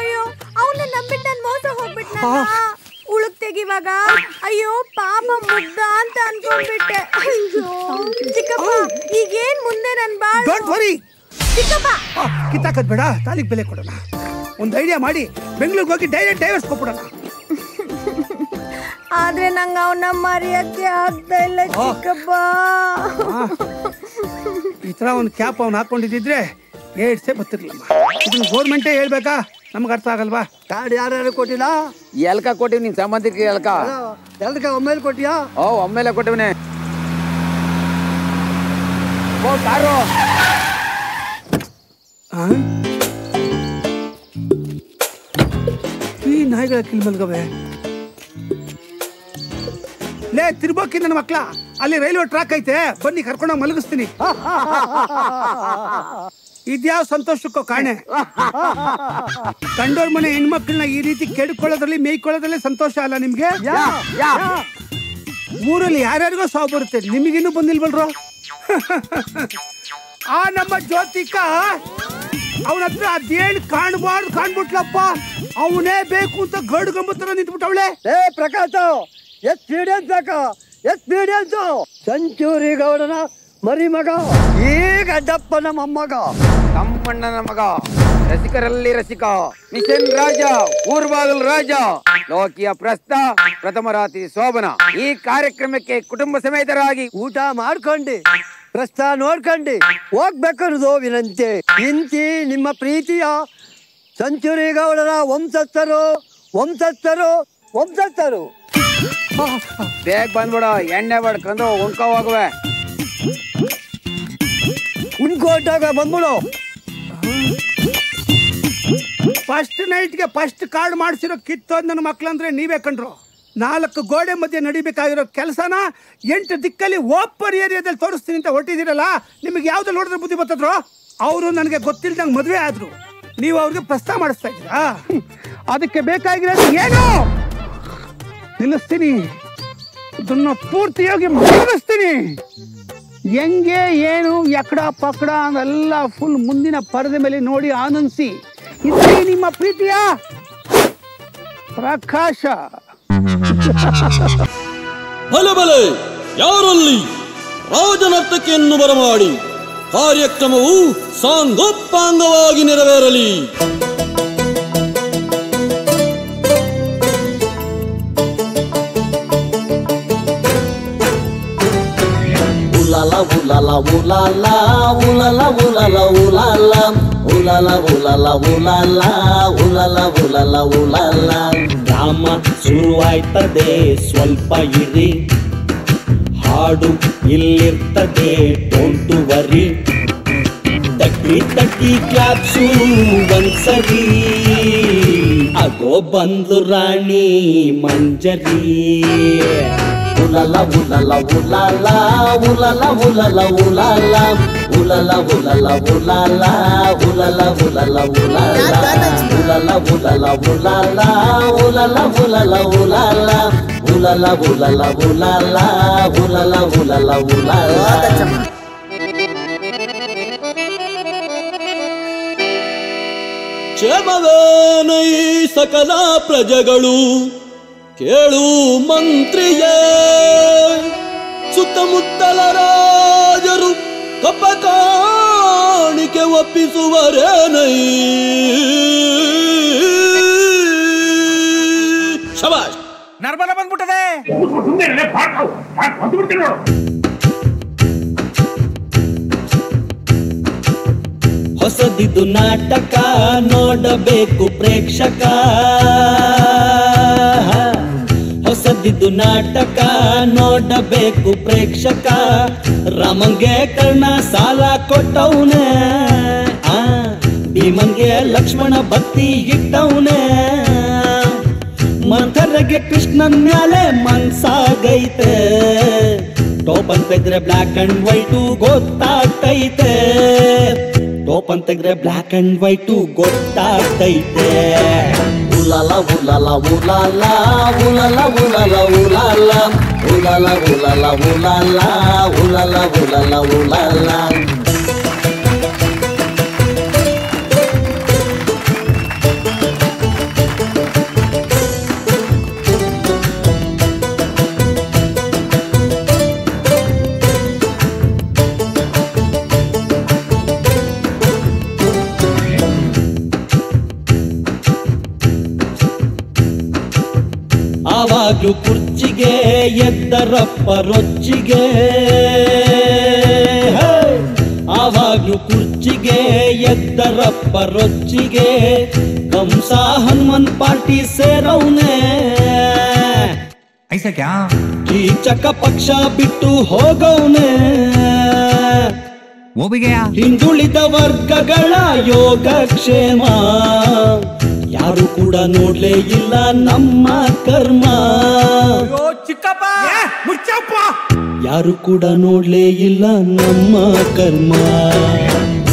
ಅಯ್ಯೋ ಅವನ ನಂಬಿಟ್ಟು ನಾನು ಮೋಸ ಹೋಗ್ಬಿಟ್ನಲ್ಲ? ಉಳುಕ್ ತೆಗಿವಾಗ? ಅಯ್ಯೋ ಪಾಪ ಮುದ್ದ ಅಂತ ಅನ್ಕೊಂಡ್ಬಿಟ್ಟೆ. ಅಯ್ಯೋ ಚಿಕ್ಕಪ್ಪ ಈಗೇನ್ ಮುಂದೆ ನನ್ ಬಾ ಡೋಂಟ್ ವರಿ ಚಿಕ್ಕಪ್ಪ! ಕಿತ್ತಾಕದ್ ಬೇಡ ತಾಲಿಗೆ ಬೆಲೆ ಕೊಡೋಣ. ಒಂದು ಐಡಿಯಾ ಮಾಡಿ ಬೆಂಗಳೂರಿಗೆ ಹೋಗಿ ಡೈರೆಕ್ಟ್ ಡೈವರ್ಸ್ ಕೊಟ್ಬಿಡೋಣ. ಆದ್ರೆ ನಂಗೆ ಅವನ ಮರೆಯಕ್ಕೆ ಆಗ್ತಾ ಇಲ್ಲ ಚಿಕ್ಕಪ್ಪ. ಈ ಥರ ಒಂದು ಕ್ಯಾಪ್ ಅವ್ನು ಹಾಕೊಂಡಿದ್ದಿದ್ರೆ ಏಡ್ಸೇ ಬರ್ತಿರ್ಲಿಲ್ಲ. ಇದನ್ನ ಗೋರ್ಮೆಂಟೇ ಹೇಳ್ಬೇಕಾ? ನಮ್ಗೆ ಅರ್ಥ ಆಗಲ್ವಾ? ಕಾರ್ಡ್ ಯಾರ್ಯಾರು ಕೊಟ್ಟಿಲ್ಲ? ಎಲ್ಕ ಕೊಟ್ಟಿವಿ ನಿನ್ ಸಂಬಂಧಿಕ ಎಲ್ಕ? ಎಲ್ಕ ಒಮ್ಮೆಲೆ ಕೊಟ್ಟಿಯಾ? ಓ ಒಮ್ಮೆಲೆ ಕೊಟ್ಟಿವನೆ. ಓ ಕಾರು ಈ ನಾಯಿಗಳ ಕಿಲ್ ಮಲ್ಗವೆ. ಲೇ ತಿರ್ಬೋಕಿ ನನ್ನ ಮಕ್ಳ. ಅಲ್ಲಿ ರೈಲ್ವೆ ಟ್ರ್ಯಾಕ್ ಐತೆ. ಬನ್ನಿ ಕರ್ಕೊಂಡೋಗಿ ಮಲಗಿಸ್ತೀನಿ. ಇದ್ಯಾವ ಸಂತೋಷಕ್ಕೋ ಕಾಣೆ? ಕಂಡೋರ್ ಮನೆ ಹೆಣ್ಮಕ್ಳನ್ನ ಈ ರೀತಿ ಕೆಡ್ಕೊಳ್ಳೋದ್ರಲ್ಲಿ ಮೇಯ್ಕೊಳ್ಳೋದ್ರಲ್ಲಿ ಸಂತೋಷ ಅಲ್ಲ ನಿಮ್ಗೆ? ಊರಲ್ಲಿ ಯಾರ್ಯಾರಿಗೋ ಸಾವು ಬರುತ್ತೆ. ನಿಮಗಿನ್ನೂ ಬಂದಿಲ್ವಲ್ರೋ? ಆ ನಮ್ಮ ಜ್ಯೋತಿಕ ಅವನ ಹತ್ರ ಅದೇನು ಕಾಣ್ಬಾರ್ದು ಕಾಣ್ಬಿಟ್ಲಪ್ಪ? ಅವನೇ ಬೇಕು ಅಂತ ಗಡ್ ಗಂಬತ್ತರ ನಿಂತ್ಬಿಟ್ಟವಳೆ. ಏ ಪ್ರಕಾಶ್ ಬೇಕ ಸಾಕ ಮೀಡಿಯನ್ಸ್ ಸೆಂಚುರಿ ಗೌಡನ ಮರಿ ಮಗ. ಈಗ ಅಡ್ಡಪ್ಪನ ಮೊಮ್ಮಗ. ತಮ್ಮಣ್ಣನ ಮಗ. ರಸಿಕರಲ್ಲಿ ರಸಿಕ. ಮಿಷನ್ ರಾಜ ಊರ್ಬಾಗಲ್ ರಾಜ. ಲೋಕಿಯ ಪ್ರಸ್ತ ಪ್ರಥಮ ರಾತ್ರಿ ಶೋಭನ. ಈ ಕಾರ್ಯಕ್ರಮಕ್ಕೆ ಕುಟುಂಬ ಸಮೇತರಾಗಿ ಊಟ ಮಾಡ್ಕೊಂಡು. ಪ್ರಸ್ತ ನೋಡ್ಕಂಡಿ. ಹೋಗ್ಬೇಕನ್ನೋದು ವಿನಂತಿ. ಇಂತಿ ನಿಮ್ಮ ಪ್ರೀತಿಯ ಸಂಚುರಿಗೌಡರ ವಂಶಸ್ಥರು ವಂಶಸ್ಥರು ವಂಶಸ್ಥರು. ಬೇಗ ಬಂದ್ಬಿಡ ಎಣ್ಣೆ ಬಡ್ಕೊಂಡು ಉಣ್ಕೋ ಹೋಗುವೆ. ಉಣ್ಕೋಟಾಗ ಬಂದ್ಬಿಡು. ಫಸ್ಟ್ ನೈಟ್ಗೆ ಫಸ್ಟ್ ಕಾರ್ಡ್ ಮಾಡಿಸಿರೋ ಕಿತ್ತೋದ್ ನನ್ನ ಮಕ್ಳಂದ್ರೆ ನೀವೇ ಕಂಡ್ರು. ನಾಲ್ಕು ಗೋಡೆ ಮಧ್ಯೆ ನಡಿಬೇಕಾಗಿರೋ ಕೆಲಸನ ಎಂಟು ದಿಕ್ಕಲ್ಲಿ ಓಪರ್ ಏರಿಯಾದಲ್ಲಿ ತೋರಿಸ್ತೀನಿ ಅಂತ ಹೊಟ್ಟಿದ್ದೀರಲ್ಲ ನಿಮಗೆ ಯಾವ್ದು ನೋಡಿದ್ರೆ ಬುದ್ಧಿ ಬರ್ತದ್ರು, ಅವರು ನನಗೆ ಗೊತ್ತಿಲ್ದಂಗೆ ಮದುವೆ ಆದ್ರು. ನೀವು ಅವ್ರಿಗೆ ಪ್ರಸ್ತಾವ ಮಾಡಿಸ್ತಾ ಇದ್ದೀರಾ? ಅದಕ್ಕೆ ಬೇಕಾಗಿರೋದು ಏನು? ನಿಲ್ಲಿಸ್ತೀನಿ. ಇದನ್ನ ಪೂರ್ತಿಯಾಗಿ ಮುಗಿಸ್ತೀನಿ. ಹೆಂಗೆ, ಏನು, ಎಕಡ, ಪಕಡ ಅನ್ನೆಲ್ಲ ಫುಲ್ ಮುಂದಿನ ಪರದೆ ಮೇಲೆ ನೋಡಿ ಆನಂದಿಸಿ. ಇದೇ ನಿಮ್ಮ ಪ್ರೀತಿಯ? ಪ್ರಕಾಶ. ಬಲೆ ಬಲೆ ಯಾರಲ್ಲಿ ರಾಜನರ್ತಕಿಯನ್ನು ಬರಮಾಡಿ? ಕಾರ್ಯಕ್ರಮವು ಸಾಂಗೋಪಾಂಗವಾಗಿ ನೆರವೇರಲಿ. ಉಲಲ ಉಲಲ ಉಲಲ ಉಲಲ ಉಲಲ ಉಲಲ. ఉలల ఉలల ఉలల ఉలల ఉలల ಉಲಲ ಡ್ರಾಮ ಶುರುವಾಯ್ತದೆ ಸ್ವಲ್ಪ ಇರಿ ಹಾಡು ಇಲ್ಲಿರ್ತದೆ ಡೋಂಟು ವರಿ ತಟ್ಟಿ ತಟ್ಟಿ ಕ್ಲಾಪ್ಸು ಒಂದ್ಸರಿ ಅಗೋ ಬಂದು ರಾಣಿ ಮಂಜರಿ ಉಲಲ ಉಲಲ ಉಲಲ ಉಲಲ ಉಲಲ ಉಲಲ ulala ulala ulala ulala ulala ulala ulala ulala ulala ulala ulala ulala ulala ulala ulala ulala ulala ಕ್ಷೇಮವೇನೈ ಸಕಲ ಪ್ರಜೆಗಳು ಕೇಳು ಮಂತ್ರಿಯೇ ಸುತ್ತಮುತ್ತಲ ರಾಜರು ಕಪ್ಪ ಕಾಣಿಕೆ ಒಪ್ಪಿಸುವರೇನೈ ಶಬಾಷ್. ನರ್ಮದ ಬಂದ್ಬಿಟ್ಟದೆ. ಹೊಸದಿದು ನಾಟಕ ನೋಡಬೇಕು ಪ್ರೇಕ್ಷಕ. ಹೊಸದಿದು ನಾಟಕ ನೋಡಬೇಕು ಪ್ರೇಕ್ಷಕ. ರಾಮಂಗೆ ಕರ್ಣ ಸಾಲ ಕೊಟ್ಟವನೆ. ಆ, ಭೀಮಂಗೆ ಲಕ್ಷ್ಮಣ ಭಕ್ತಿ ಇಟ್ಟವನೆ. ಮಂಥರಗೆ ಕೃಷ್ಣನ್ ಮ್ಯಾಲೆ ಮನ್ಸಾಗೈತೆ. ಟೋಪನ್ ತೆಗ್ರೆ ಬ್ಲ್ಯಾಕ್ ಅಂಡ್ ವೈಟು ಗೊತ್ತಾಗ್ತೈತೆ. ಟೋಪನ್ ತೆಗ್ರೆ ಬ್ಲ್ಯಾಕ್ ಅಂಡ್ ವೈಟು ಗೊತ್ತಾಗ್ತೈತೆ. Ulala ulala ulala ulala ulala ulala. Ulala ulala ulala ulala ulala ulala ಆವಾಗ್ಲೂ ಕುರ್ಚಿಗೆ ಎದ್ದರಪ್ಪ ರೊಚ್ಚಿಗೆ! ಆವಾಗ್ಲೂ ಕುರ್ಚಿಗೆ ಎದ್ದರಪ್ಪ ರೊಚ್ಚಿಗೆ. ಕಂಸ ಹನುಮನ್ ಪಾರ್ಟಿ ಸೇರವನೇ ಕೀಚಕ ಪಕ್ಷ ಬಿಟ್ಟು ಹೋಗವ್ನೆ ಹಿಂದುಳಿದ ವರ್ಗಗಳ ಯೋಗಕ್ಷೇಮ. ಯಾರು ಕೂಡ ನೋಡ್ಲೇ ಇಲ್ಲ ನಮ್ಮ ಕರ್ಮ ಚಿಕ್ಕಪ್ಪ ಮುಚ್ಚಪ್ಪ ಯಾರು ಕೂಡ ನೋಡ್ಲೇ ಇಲ್ಲ ನಮ್ಮ ಕರ್ಮ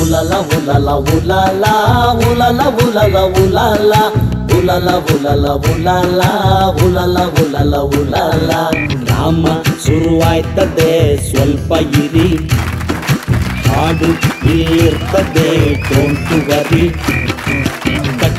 ulala ulala ulala ulala ulala ulala ulala ulala ulala ulala ulala ulala Rama ಶುರುವಾಯ್ತದೆ ಸ್ವಲ್ಪ ಇರಿ ಹಾಡು ಇರ್ತದೆ ಡೋಂಟು ವರಿ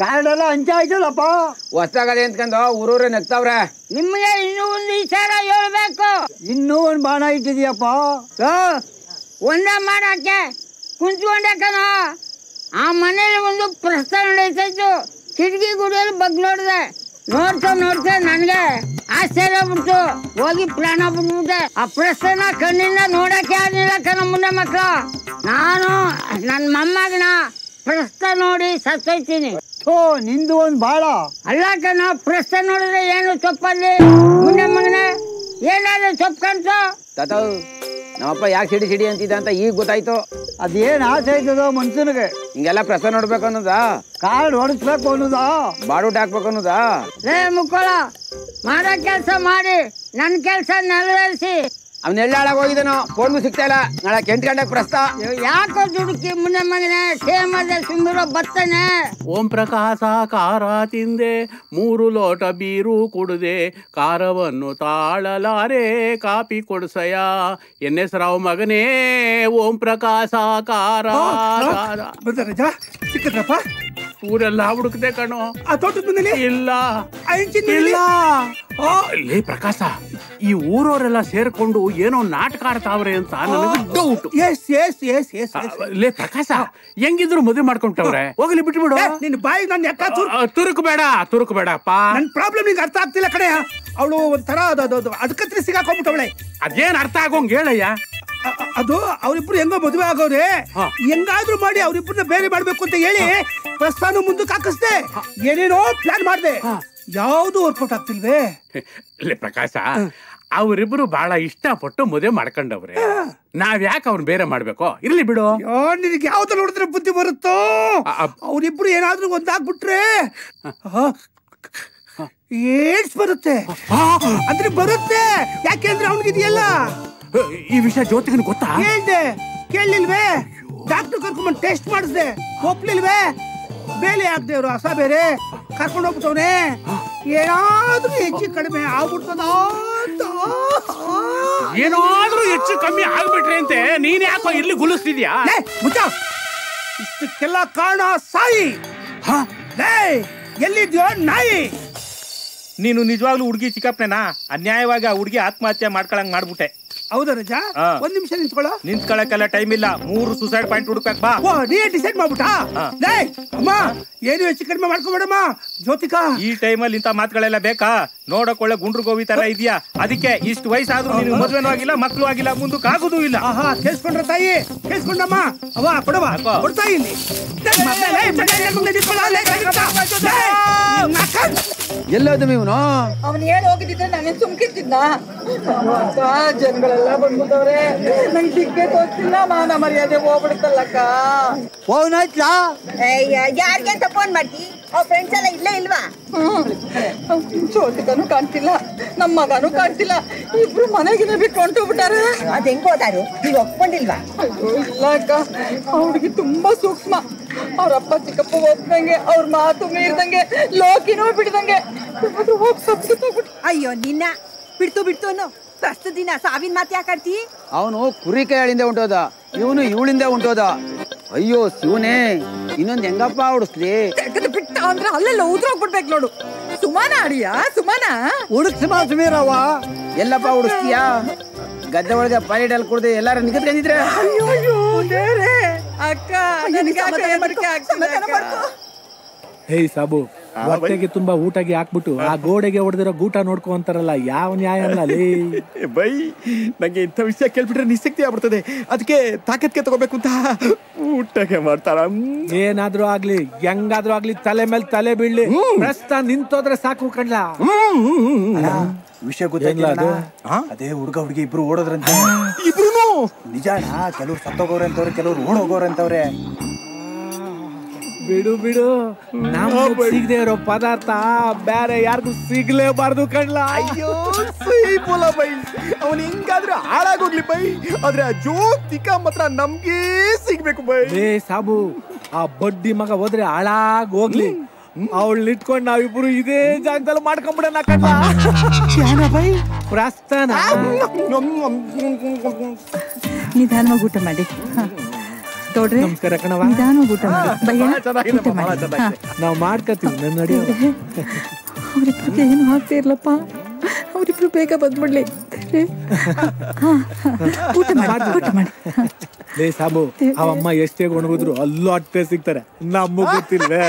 ಕಾರ್ಡ್ ಎಲ್ಲ ಹಂಚೆ ಆಯ್ತಲ್ಲಪ್ಪ? ಹೊಸ್ತಾಗದೆ ಅಂತ್ಕೊಂಡು ಊರೂರೇ ನಗ್ತಾವ್ರೆ. ನಿಮ್ಗೆ ಇನ್ನೂ ಒಂದು ವಿಚಾರ ಹೇಳ್ಬೇಕು. ಇನ್ನೂ ಒಂದು ಬಾಣ ಇಟ್ಟಿದ್ಯಪ್ಪ ಒಂದೇ ಮಾಡಕ್ಕೆ ಕುಂತ್ಕೊಂಡೆ ಕಣ. ಆ ಮನೇಲಿ ಒಂದು ಪ್ರಸ್ತಾವ ನಡೀತಾಯ್ತು ಕಿಟಕಿ ಗುಡಿಯಲ್ಲಿ ಬಗ್ ನೋಡಿದೆ. ನೋಡ್ತಾ ನೋಡ್ತಾ ನನಗೆ ಆಶ್ಚರ್ಯ ಬಿಡ್ತು ಹೋಗಿ ಪ್ರಾಣ ಬಿಟ್ಬಿಟ್ಟೆ ಆ ಪ್ರಶ್ನೆನ ಕಣ್ಣಿಂದ ನೋಡಕ್ಕೆ ಆಗಲಿಲ್ಲ ಕಣ ಮುಂದೆ ಮಕ್ಕಳು. ನಾನು ನನ್ನ ಮೊಮ್ಮಗನ ಪ್ರಸ್ತ ನೋಡಿ ಸತ್ತೈತೀನಿ ಓ ನಿಂದು ಒಂದು ಬಾಳ. ಅಲ್ಲ ಕಣ ಪ್ರಸ್ತ ನೋಡಿದ್ರೆ ಏನು ತಪ್ಪಲ್ಲಿ ಮುನ್ನೆ ಮಗನೇ ಏನಾದ್ರು ತಪ್ಪು ಕಾಣ್ತು ತಾತ ನಮ್ಮಪ್ಪ ಯಾಕೆ ಸಿಡಿ ಸಿಡಿ ಅಂತಿದ್ದ ಅಂತ ಈಗ ಗೊತ್ತಾಯ್ತು. ಅದೇನ್ ಆಸೆ ಆಯ್ತದ ಮನ್ಸನಿಗೆ? ಹಿಂಗೆಲ್ಲ ಪ್ರಸ ನೋಡ್ಬೇಕು ಅನ್ನೋದ? ಕಾರ್ಡ್ ಹೊಡಿಸ್ಬೇಕು ಅನ್ನೋದ? ಬಾಡೂಟ ಹಾಕ್ಬೇಕು ಅನ್ನೋದಾ? ಲೇ ಮುಕ್ಕೋಳ ಮಾಡೋ ಕೆಲಸ ಮಾಡಿ ನನ್ನ ಕೆಲಸ ನೆರವೇರಿಸಿ. ಅವ್ನ ಎಳ್ಳಾಳಾಗ ಹೋಗಿದ್ದಾನೋ ಫೋನ್ ಸಿಗ್ತಾ ಇಲ್ಲ. ನಾಳೆ ಎಂಟು ಗಂಟೆಗೆ ಪ್ರಸ್ತ. ಯಾಕೋ ದುಡುಕಿ ಮುನ್ನೆ ಮಗನೇ ಸೇಮದ ಸುಂದರ ಬತ್ತನೆ ಓಂ ಪ್ರಕಾಶ ಕಾರ ತಿಂದೆ ಮೂರು ಲೋಟ ಬೀರು ಕುಡದೆ ಖಾರವನ್ನು ತಾಳಲಾರೆ ಕಾಪಿ ಕೊಡ್ಸಯ ಎನ್ ಎಸ್ ರಾವ್ ಮಗನೇ ಓಂ ಪ್ರಕಾಶ ಕಾರ ಕಾರ. ಸಿಕ್ಕದ್ರಪ್ಪ? ಊರೆಲ್ಲ ಹುಡುಕದೆ ಕಣೋ. ಆ ತೋಟದಲ್ಲಿ ಇಲ್ಲ. ಇಲ್ಲ. ಲೇ ಪ್ರಕಾಶ ಈ ಊರವರೆಲ್ಲ ಸೇರ್ಕೊಂಡು ಏನೋ ನಾಟಕ ಆಡ್ತಾವ್ರೆ ಅಂತ ನನಗೆ doubt yes yes yes yes ಲೇ ಪ್ರಕಾಶ ಹೆಂಗಿದ್ರು ಮದುವೆ ಮಾಡ್ಕೊಂಡವ್ರೆ ಹೋಗ್ಲಿ ಬಿಟ್ಟು ಬಿಡು ನಿನ್ನ ಬಾಯಿಗೆ ನನ್ನ ಯಾಕ ತುರುಕು ಬೇಡ ತುರುಕು ಬೇಡಪ್ಪ ನನ್ ಪ್ರಾಬ್ಲಮ್ ನಿಂಗೆ ಅರ್ಥ ಆಗ್ತಿಲ್ಲ ಕಡೆ ಅವಳು ಒಂಥರ ಅದು ಅದು ಅದು ಅದಕ್ಕತ್ರ ಸಿಗಾಕೊಂಡ್ಬಿಟ್ಟವಳೆ ಅದೇನ್ ಅರ್ಥ ಆಗೋಂಗ್ ಹೇಳಯ್ಯ? ಅದು ಅವ್ರಿಬ್ರು ಹೆಂಗೋ ಮದುವೆ ಆಗೋರೆ ಹೆಂಗಾದ್ರೂ ಮಾಡಿ ಅವ್ರಿಬ್ರನ್ನ ಬೇರೆ ಮಾಡ್ಬೇಕು ಅಂತ ಹೇಳಿ ಪ್ರಸ್ಥಾನ ಮುಂದಕ್ಕೆ ಹಾಕಿಸ್ದೆ. ಏನೇನೋ ಪ್ಲಾನ್ ಮಾಡ್ದೆ. ಯಾವ್ದು ವರ್ಕೌಟ್ ಆಗ್ತಿಲ್ವೇ? ಲೇ ಪ್ರಕಾಶ ಅವರಿಬ್ರು ಬಹಳ ಇಷ್ಟಪಟ್ಟು ಮದುವೆ ಮಾಡ್ಕೊಂಡವ್ರೆ. ನಾವ್ ಯಾಕೆ ಅವ್ರನ್ನ ಬೇರೆ ಮಾಡ್ಬೇಕು? ಇರ್ಲಿ ಬಿಡು. ನಿನಗೆ ಯಾವ್ದು ನೋಡಿದ್ರೆ ಬುದ್ಧಿ ಬರುತ್ತೋ? ಅವರಿಬ್ರು ಏನಾದ್ರೂ ಒಂದಾಗ್ಬಿಟ್ರೆ ಏಡ್ಸ್ ಬರುತ್ತೆ. ಅಂದ್ರೆ ಬರುತ್ತೆ. ಯಾಕೆಂದ್ರೆ ಅವನಿಗಿದೆಯಲ್ಲ? ಈ ವಿಷಯ ಜ್ಯೋತಿಗನ್ ಗೊತ್ತಾ? ಹೇಳ್ದೆ. ಕೇಳಲಿಲ್ವೇ? ಡಾಕ್ಟರ್ ಕರ್ಕೊಂಡ್ಬಂದು ಟೆಸ್ಟ್ ಮಾಡಿಸ್ದೆ. ಒಪ್ಲಿಲ್ವೇ? ಬೇಲೆ ಹಾಕ್ದೇವ್ರು ಹೊಸ ಬೇರೆ ಕರ್ಕೊಂಡು ಹೋಗ್ಬಿಟ್ಟವನೆ. ಏನಾದ್ರೂ ಹೆಚ್ಚು ಕಡಿಮೆ ಆಗ್ಬಿಡ್ತದ ಏನಾದ್ರೂ ಹೆಚ್ಚು ಕಮ್ಮಿ ಆಗ್ಬಿಟ್ರೆ ಅಂತೆ ನೀನ್ ಯಾಕೋ ಇಲ್ಲಿ ಗುಲಿಸ್ತಿದ್ಯಾ? ಮುಚ್ಚ. ಇಷ್ಟಕ್ಕೆಲ್ಲ ಕಾರಣ ಸಾಯಿ. ಎಲ್ಲಿದ್ಯೋ ನಾಯಿ. ನೀನು ನಿಜವಾಗ್ಲೂ ಹುಡುಗಿ ಚಿಕ್ಕಪ್ಪನೇನಾ? ಅನ್ಯಾಯವಾಗಿ ಆ ಹುಡುಗಿ ಆತ್ಮಹತ್ಯೆ ಮಾಡ್ಕೊಳಂಗ್ ಮಾಡ್ಬಿಟ್ಟೆ. ಹೌದಾ ರಜಾ. ಒಂದ್ ನಿಮಿಷ ನಿಂತ್ಕೊಳ್ಳೋ. ನಿಂತ್ಕೊಳಕ್ಕೆಲ್ಲ ಟೈಮ್ ಇಲ್ಲ. ಮೂರು ಸೂಸೈಡ್ ಪಾಯಿಂಟ್ ಹುಡುಕಕ್ ಬಾ. ಓ ನೀ ಡಿಸೈಡ್ ಮಾಡ್ಬಿಟ್ಟಾ? ಲೇ ಅಮ್ಮ ಏನು ಹೆಚ್ಚು ಕಡಿಮೆ ಮಾಡ್ಕೊಬೇಡಮ್ಮ. ಜ್ಯೋತಿಕಾ. ಈ ಟೈಮಲ್ಲಿ ಇಂಥ ಮಾತುಗಳೆಲ್ಲ ಬೇಕಾ? ನೋಡಕ್ ಒಳ್ಳೆ ಗುಂಡ್ರು ಗೋವಿ ತರ ಇದೆಯಾ? ಅದಕ್ಕೆ ಇಷ್ಟು ವಯಸ್ಸಾದ್ರೂ ನೀನು ಮದ್ವೆನೂ ಆಗಿಲ್ಲ ಮಕ್ಕಳು ಆಗಿಲ್ಲ ಮುಂದೆ ಆಗುದೂ ಇಲ್ಲ. ಆಹಾ ಕೇಳಿಸ್ಕೊಂಡ್ರ ತಾಯಿ? ಕೇಳಿಸ್ಕೊಂಡಮ್ಮ. ಅವ ಕೊಡವ ಕೊಡ್ತಾ ಇಲ್ಲಿ. ಎಲ್ಲೋದು ಇವನು? ಅವನು ಹೇಳಿ ಹೋಗಿದ್ದಿದ್ರೆ ನಾನು ಸುಮ್ಕಿತ್ತಿದ್ನ ಜನಗಳೆಲ್ಲ ಬಂದ್ಬಿಟ್ಟವ್ರೆ. ನಂಗೆ ದಿಕ್ಕೆ ಗೊತ್ತಿಲ್ಲ ಮಾನ ಮರ್ಯಾದೆ ಹೋಗ್ಬಿಡುತ್ತಲ್ಲಕ್ಕ. ಫೋನ್ ಆಯ್ತಾ? ಯಾರಿಗೆ ಅಂತ ಫೋನ್ ಮಾಡ್ತಿ? ಅವ್ರ ಫ್ರೆಂಡ್ಸ್ ಎಲ್ಲ ಇಲ್ಲೇ ಇಲ್ವಾ? ಜ್ಯೋತಿಕನು ಕಾಣ್ತಿಲ್ಲ ನಮ್ಮ ಮಗನೂ ಕಾಣ್ತಿಲ್ಲ. ಇಬ್ರು ಮನೆಗಿನ ಬಿಟ್ಟು ಹೊಂಟೋಗ್ಬಿಟ್ಟಾರೆ. ಅದ್ ಹೆಂಗ್ ಹೋದಾರು? ನೀವ್ ಒಪ್ಕೊಂಡಿಲ್ವಾ? ಇಲ್ಲ ಅಕ್ಕ. ಅವ್ರಿಗೆ ತುಂಬಾ ಸೂಕ್ಷ್ಮ. ಅವ್ರಪ್ಪ ಚಿಕ್ಕಪ್ಪ ಒಪ್ದಂಗೆ ಅವ್ರ ಮಾತು ಮೀರ್ದಂಗೆ ಲೋಕಿನೂ ಬಿಡ್ದಂಗೆ. ಹೋಗಿ ಸಬ್ಸ್ಬಿಟ್ಟು ಅಯ್ಯೋ ನಿನ್ನ. ಬಿಡ್ತು ಬಿಡ್ತು ಅನ್ನೋ. ಪ್ರಸ್ತುತ ದಿನ ಸಾವಿನ ಮಾತು ಯಾಕಾಡ್ತಿ ಅವನು ಕುರಿ ಕೈಯಾಳಿಂದ ಉಂಟೋದ ಇವನು ಇವಳಿಂದ ಉಂಟೋದ. ಅಯ್ಯೋ ಶಿವನೇ ಇನ್ನೊಂದ್ ಹೆಂಗಪ್ಪ ಹೊಡಿಸ್ಲಿ ತೆಗೆದು ಬಿಟ್ಟ ಅಂದ್ರೆ ಅಲ್ಲೆಲ್ಲ ಉದ್ರೋಗ್ಬಿಡ್ಬೇಕು ನೋಡು. ಸುಮಾನ ಅಡಿಯಾ ಸುಮಾನ? ಹುಡುಕ್ ಸುಮಾ ಸುಮೀರವ್ವ. ಎಲ್ಲಪ್ಪ ಉಡಿಸ್ತೀಯಾ? ಗದ್ದೆ ಒಳಗೆ ಪಾಲಿಡಲ್ ಕುಡ್ದು ಎಲ್ಲಾರು ನಿಗದ್ಕೊಂಡಿದ್ರೆ ಅಯ್ಯೋ ಅಯ್ಯೋ ದೇವ್ರೇ. ಅಕ್ಕ ನನಗೆ ಯಾಕೆ ಹೆದರಿಕೆ ಆಗ್ತಿದೆ ಅಕ್ಕ? ಹೇಯ್ ಸಾಬು ಹೊಟ್ಟೆಗೆ ತುಂಬಾ ಊಟಗೆ ಹಾಕ್ಬಿಟ್ಟು ಆ ಗೋಡೆಗೆ ಹೊಡೆದಿರೋ ಗೂಟ ನೋಡ್ಕೊ ಅಂತಾರಲ್ಲ ಯಾವ ನ್ಯಾಯ ಅಲ್ಲ ಬೈ. ನಂಗೆ ಇಂಥ ವಿಷಯ ಕೇಳ್ಬಿಟ್ರೆ ನಿಶಕ್ತಿ ಆಗ್ಬಿಡ್ತದೆ. ಅದಕ್ಕೆ ತಾಕತ್ಗೆ ತಗೋಬೇಕು ಅಂತ ಊಟಕ್ಕೆ ಮಾಡ್ತಾರ. ಏನಾದ್ರೂ ಆಗ್ಲಿ ಹೆಂಗಾದ್ರೂ ಆಗ್ಲಿ ತಲೆ ಮೇಲೆ ತಲೆ ಬೀಳ್ಲಿ ಪ್ರಸ್ತ ನಿಂತೋದ್ರೆ ಸಾಕು ಕಣ್ಲ. ವಿಷಯ ಗೊತ್ತಿಲ್ಲ ಅದು? ಅದೇ ಹುಡುಗ ಹುಡುಗಿ ಇಬ್ರು ಓಡೋದ್ರಂತೆ. ಇಬ್ರು ನಿಜಾಣ ಕೆಲವ್ರು ಸತ್ತೋಗೋರೆ ಅಂತವ್ರೆ ಕೆಲವ್ರು ಓಡೋಗೋರೆ ಅಂತವ್ರೆ. ಬಿಡು ಬಿಡು. ನಾವು ಸಿಗದೆ ಇರೋ ಪದಾರ್ಥ ಬೇರೆ ಯಾರಿಗೂ ಸಿಗ್ಲೇಬಾರ್ದು ಕಣ್ಲ. ಅಯ್ಯೋ ಸೈಫುಲ ಬೈ. ಅವನ್ ಹಿಂಗಾದ್ರೆ ಹಾಳಾಗೋಗ್ಲಿ ಬೈ. ಆದ್ರೆ ಆ ಜ್ಯೋತಿಕ ಮಾತ್ರ ನಮ್ಗೆ ಸಿಗ್ಬೇಕು ಬೈ. ಏ ಸಾಬು ಆ ಬಡ್ಡಿ ಮಗ ಹೋದ್ರೆ ಹಾಳಾಗ್ ಹೋಗ್ಲಿ ಅವಳು ಇಟ್ಕೊಂಡ್ ನಾವಿಬ್ರು ಇದೇ ಜಾಗದಲ್ಲಿ ಮಾಡ್ಕೊಂಡ್ಬಿಡೋಣ ಕಣ್ಣ ಬೈ? ಪ್ರಸ್ತಾನ. ನಿಧಾನವಾಗಿ ಊಟ ಮಾಡಿ. ತೋಡ್ರಿ ನಮಸ್ಕಾರ ಕಣವ ನಿಧಾನವಾಗಿ ಊಟ ಮಾಡಿ. ಚೆನ್ನಾಗಿದೆ, ಊಟ ಮಾಡಿ. ನಾವ್ ಮಾಡ್ಕತೀವಿ ನನ್ನ ನಡಿ ಅವ್ರಿಬ್ರಿಗೆ ಏನು ಆಗ್ತಾ ಇರ್ಲಪ್ಪ. ಅವರಿಬ್ರು ಬೇಗ ಬಂದ್ಬಿಡ್ಲಿ. ಊಟ ಮಾಡಿ ಊಟ ಮಾಡಿ. ಲೇ ಸಾಬು ಅವಮ್ಮ ಎಷ್ಟೇ ಒಣಗಿದ್ರು ಅಲ್ಲೂ ಅಟ್ಟೆ ಸಿಗ್ತಾರೆ. ನಮ್ಮ ಗೊತ್ತಿಲ್ವೇ?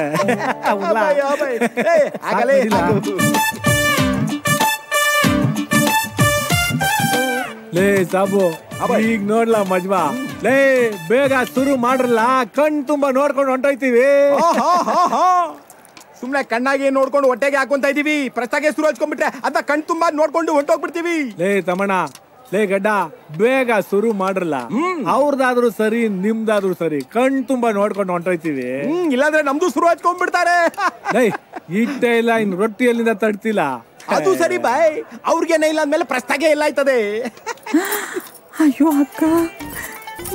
ಲೇ ಸಾಬು ಈಗ ನೋಡ್ಲಾ ಮಜ್ಮಾ? ಲೇ ಬೇಗ ಶುರು ಮಾಡ್ರಲ್ಲ ಕಣ್ ತುಂಬಾ ನೋಡ್ಕೊಂಡು ಹೊಂಟೋಯ್ತೀವಿ. ಸುಮ್ನೆ ಕಣ್ಣಾಗಿ ನೋಡ್ಕೊಂಡು ಹೊಟ್ಟೆಗೆ ಹಾಕೊಂತ ಇದೀವಿ. ಪ್ರಸ್ತಾಗೆ ಶುರು ಹಚ್ಕೊಂಡ್ಬಿಟ್ರೆ ಅದ ಕಣ್ ತುಂಬಾ ನೋಡ್ಕೊಂಡು ಹೊಂಟೋಗ್ಬಿಡ್ತೀವಿ. ಲೇ ತಮಣ ಲೇ ಗಡ್ಡ ಬೇಗ ಶುರು ಮಾಡ್ರಲ್ಲ. ಅವ್ರದಾದ್ರೂ ಸರಿ ನಿಮ್ದಾದ್ರೂ ಸರಿ ಕಣ್ ತುಂಬಾ ನೋಡ್ಕೊಂಡು ಹೊಂಟೋಯ್ತೀವಿ. ಇಲ್ಲಾಂದ್ರೆ ನಮ್ದು ಶುರು ಹಚ್ಕೊಂಡ್ಬಿಡ್ತಾರೆ. ಇಟ್ಟೆ ಇಲ್ಲ ಇನ್ ರೊಟ್ಟಿಯಲ್ಲಿಂದ ತಡ್ತಿಲ್ಲ ಅದು ಸರಿ ಬಾಯ್. ಅವ್ರಿಗೆ ಇಲ್ಲ ಅಂದ್ಮೇಲೆ ಪ್ರಸ್ತಾಗೆ ಇಲ್ಲ ಆಯ್ತದೆ. ಅಯ್ಯೋ ಅಕ್ಕ.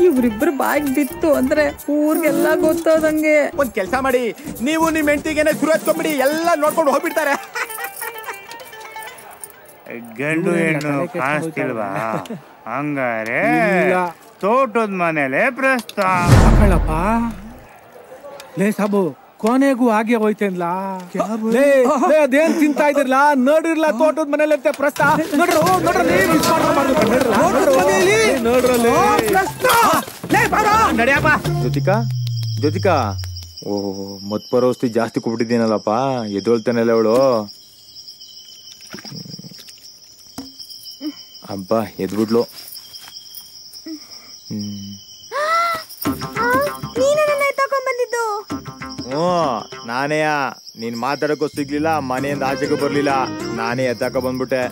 ಇವ್ರಿಬ್ರು ಬಾಯ್ ಬಿತ್ತು ಅಂದ್ರೆ ಊರ್ಗೆಲ್ಲ ಗೊತ್ತಾದಂಗೆ. ಒಂದ್ ಕೆಲ್ಸ ಮಾಡಿ ನೀವು ನಿಮ್ ಹೆಂಡತಿಗೆನೆ ಶುರು ಹಚ್ಕೊಂಡ್ಬಿಡಿ ಎಲ್ಲ ನೋಡ್ಕೊಂಡು ಹೋಗ್ಬಿಡ್ತಾರೆ. ಗಂಡು ಹೆಣ್ಣು ಕಾಣಿಸ್ತಿಲ್ವಾ ಹಂಗಾರೆ. ತೋಟದ ಮನೇಲೆ ಪ್ರಸ್ತಾಪ ಲೇ ಸಾಬು ಕೊನೆಗೂ ಹಾಗೆ ಹೋಯ್ತೇನ್ಲ? ಲೇ ಲೇ, ಅದೇನ್ ತಿಂತಾ ಇದ್ರಲ್ಲ ನೋಡಿರ್ಲ ತೋಟದ ಮನೇಲಿ ಅಂತ ಪ್ರಸ್ತ. ನೋಡ್ರು ನೋಡ್ರಲ್ಲ, ನೋಡ್ರು. ಲೇ, ನೋಡ್ರಲ್ಲಿ ನಡಿಯಪ್ಪ. ಜ್ಯೋತಿಕಾ ಜ್ಯೋತಿಕಾ. ಓ ಮತ್ ಪರೋಸ್ತಿ ಜಾಸ್ತಿ ಕೊಟ್ಬಿಟ್ಟಿದ್ದೀನಲ್ಲಪ್ಪ. ಎದ್ದೊಳ್ತಾನಲ್ಲ ಅವಳು. ಅಬ್ಬ ಎದ್ಬಿಡ್ಲು ಹ್ಮ್. ಹ್ಞೂ ನಾನೇಯ? ನೀನ್ ಮಾತಾಡಕ್ಕೂ ಸಿಗ್ಲಿಲ್ಲ ಮನೆಯಿಂದ ಆಚೆಗೂ ಬರ್ಲಿಲ್ಲ. ನಾನೇ ಎತ್ತಾಕ ಬಂದ್ಬಿಟ್ಟೆ.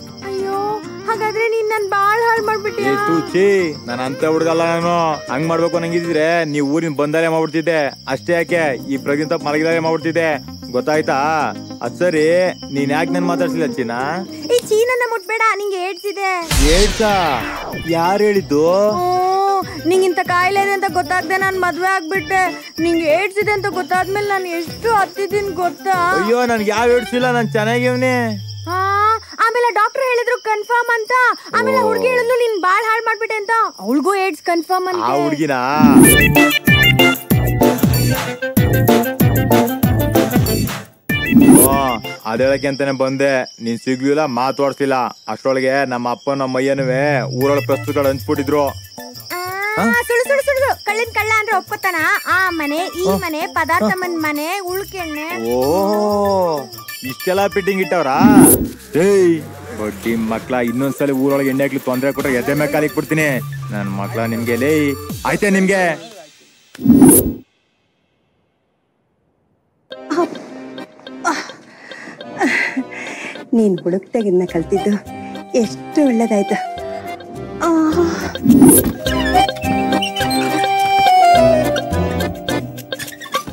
ಹಾಗಾದ್ರೆ ನೀನ್ ನನ್ ಬಾಳ್ ಹಾಳ್ ಮಾಡ್ಬಿಟ್ಟಿ ತೂಚಿ ನಾನು ಅಂತ ಹುಡುಗಲ್ಲ ನಾನು. ಹಂಗ್ ಮಾಡ್ಬೇಕು ನಂಗಿದ್ರೆ ನೀವ್ ಊರಿನ ಬಂದಾರೆ ಮಾಡ್ಬಿಡ್ತಿದ್ದೆ. ಅಷ್ಟೇ ಯಾಕೆ ಈ ಪ್ರಗಿಂತ ಮಲಗಿದಾರೆ ಮಾಡ್ಬಿಡ್ತಿದ್ದೆ. ಗೊತ್ತಾಯ್ತಾ? ಅದ್ ಸರಿ ನೀನ್ ಯಾಕೆ ನನ್ ಮಾತಾಡ್ಸಿಲ್ಲ ಚೀನಾ? ಈ ಚೀನನ್ನ ಮುಟ್ಬೇಡ ನಿಂಗೆ ಹೇಳ್ತಿದೆ ಇದೆ ಏಡ್ಸಾ? ಯಾರು ಹೇಳಿದ್ದು? ನಿಂಗಿಂತ ಕಾಯಿಲೆ ಇದೆ ಅಂತ ಗೊತ್ತಾಗ್ದೆ ನಾನ್ ಮದ್ವೆ ಆಗ್ಬಿಟ್ಟೆ. ನಿಂಗೆ ಏಡ್ಸ್ ಇದೆ ಅಂತ ಗೊತ್ತಾದ್ಮೇಲೆ ನಾನು ಎಷ್ಟು ಹತ್ತಿದ್ದೀನಿ ಗೊತ್ತಾ? ಅಯ್ಯೋ ನನ್ಗೆ ಯಾವ ಏಡ್ಸಿಲ್ಲ? ನಾನ್ ಚೆನ್ನಾಗಿವ್ನಿ. ಆಮೇಲೆ ಡಾಕ್ಟರ್ ಹೇಳಿದ್ರು ಕನ್ಫರ್ಮ್ ಅಂತ. ಆಮೇಲೆ ಹುಡುಗಿ ಹೇಳಿದ್ಲು ನೀನ್ ಬಾಳ್ ಹಾಳ್ ಮಾಡ್ಬಿಟ್ಟೆ ಅಂತ. ಅವಳಿಗೂ ಏಡ್ಸ್ ಕನ್ಫರ್ಮ್ ಆ ಅಂತ ಹುಡ್ಗಿನ ಅದೇಳಕ್ಕೆ ಅಂತಾನೆ ಬಂದೆ. ನೀನ್ ಸಿಗ್ಲಿಲ್ಲ ಮಾತಾಡ್ಸಿಲ್ಲ ಅಷ್ಟೊಳಗೆ ನಮ್ಮ ಅಪ್ಪ ನಮ್ಮ ಅಯ್ಯನುವೆ ಊರೊಳಗೆ ಪ್ರಸ್ತುತಗಳು ಹಂಚ್ಬಿಟ್ಟಿದ್ರು ಸುಳು ಸುಳು ಸುಳು ಕಳ್ಳಿನ ಕಳ್ಳ ಅಂದ್ರೆ ಒಪ್ಕೋತಾನ. ಆ ಮನೆ ಈ ಮನೆ ಪದಾರ್ಥ ಮನ್ ಮನೆ ಉಳ್ಕೆಣ್ಣೆ. ಓ ಇಷ್ಟೆಲ್ಲ ಫಿಟ್ಟಿಂಗ್ ಇಟ್ಟವ್ರಾ? ಏಯ್. ಬಡ್ಡಿ ಮಕ್ಳ ಇನ್ನೊಂದ್ಸಲ ಊರೊಳಗೆ ಎಣ್ಣೆ ಹಾಕ್ಲಿ ತೊಂದ್ರೆ ಕೊಟ್ರೆ ಎದೆ ಮೇಲೆ ಕಾಲಿಗೆ ಬಿಡ್ತೀನಿ. ನನ್ನ ಮಕ್ಳ ನಿಮ್ಗೆ ಲೇ ಆಯ್ತಾ ನಿಮ್ಗೆ? ನೀನು ಹುಡುಕ್ತಾಗಿದ್ನ ಕಲ್ತಿದ್ದು ಎಷ್ಟು ಒಳ್ಳೇದಾಯ್ತು.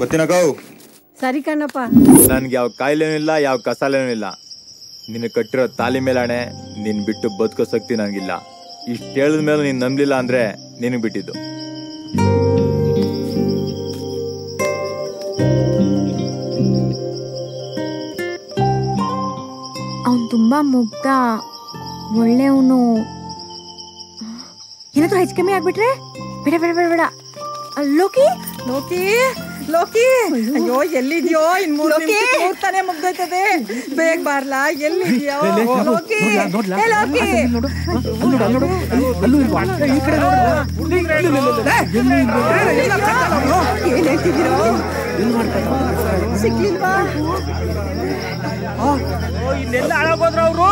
ಗೊತ್ತಿನ ಕೌ ಸರಿ ಕಣ್ಣಪ್ಪ. ನನ್ಗೆ ಯಾವ ಕಾಯಿಲೆನೂ ಇಲ್ಲ ಯಾವ ಕಸಾಲೇನೂ ಇಲ್ಲ. ನಿನ್ನ ಕಟ್ಟಿರೋ ತಾಲಿ ಮೇಲಾಣೆ ನಿನ್ ಬಿಟ್ಟು ಬದುಕೋ ಶಕ್ತಿ ನನಗಿಲ್ಲ ಇಷ್ಟು ಹೇಳಿದ ಮೇಲೆ ನೀನ್ ನಂಬಲಿಲ್ಲ ಅಂದ್ರೆ ನಿನಗೆ ಬಿಟ್ಟಿದ್ದು. ಅವನು ತುಂಬಾ ಮುಗ್ಧ ಒಳ್ಳೆಯವನು. ಏನಾದ್ರೂ ಹೆಚ್ಚು ಕಮ್ಮಿ ಆಗ್ಬಿಟ್ರೆ? ಬೇಡ ಬೇಡ ಬೇಡ ಬೇಡ. ಲೋಕಿ? ಲೋಕಿ? ಲೋಕಿ ಅಯ್ಯೋ ಎಲ್ಲಿದ್ಯೋ ಇನ್ ಮೂರ್ ಮೂರ್ತಾನೆ ಮುಗ್ದೈತದೆ. ಬೇಗ ಬಾರ್ಲಾ ಎಲ್ಲಿದ್ಯೋ ಲೋಕಿ! ಏ, ಲೋಕಿ! ಏನ್ ಹೇಳ್ತಿದ್ದೀರೋ ಸಿಗ್ಲಿಲ್ವಾ ಇನ್ನೆಲ್ಲ ಹಾಳಾಗೋದ್ರ ಅವರು.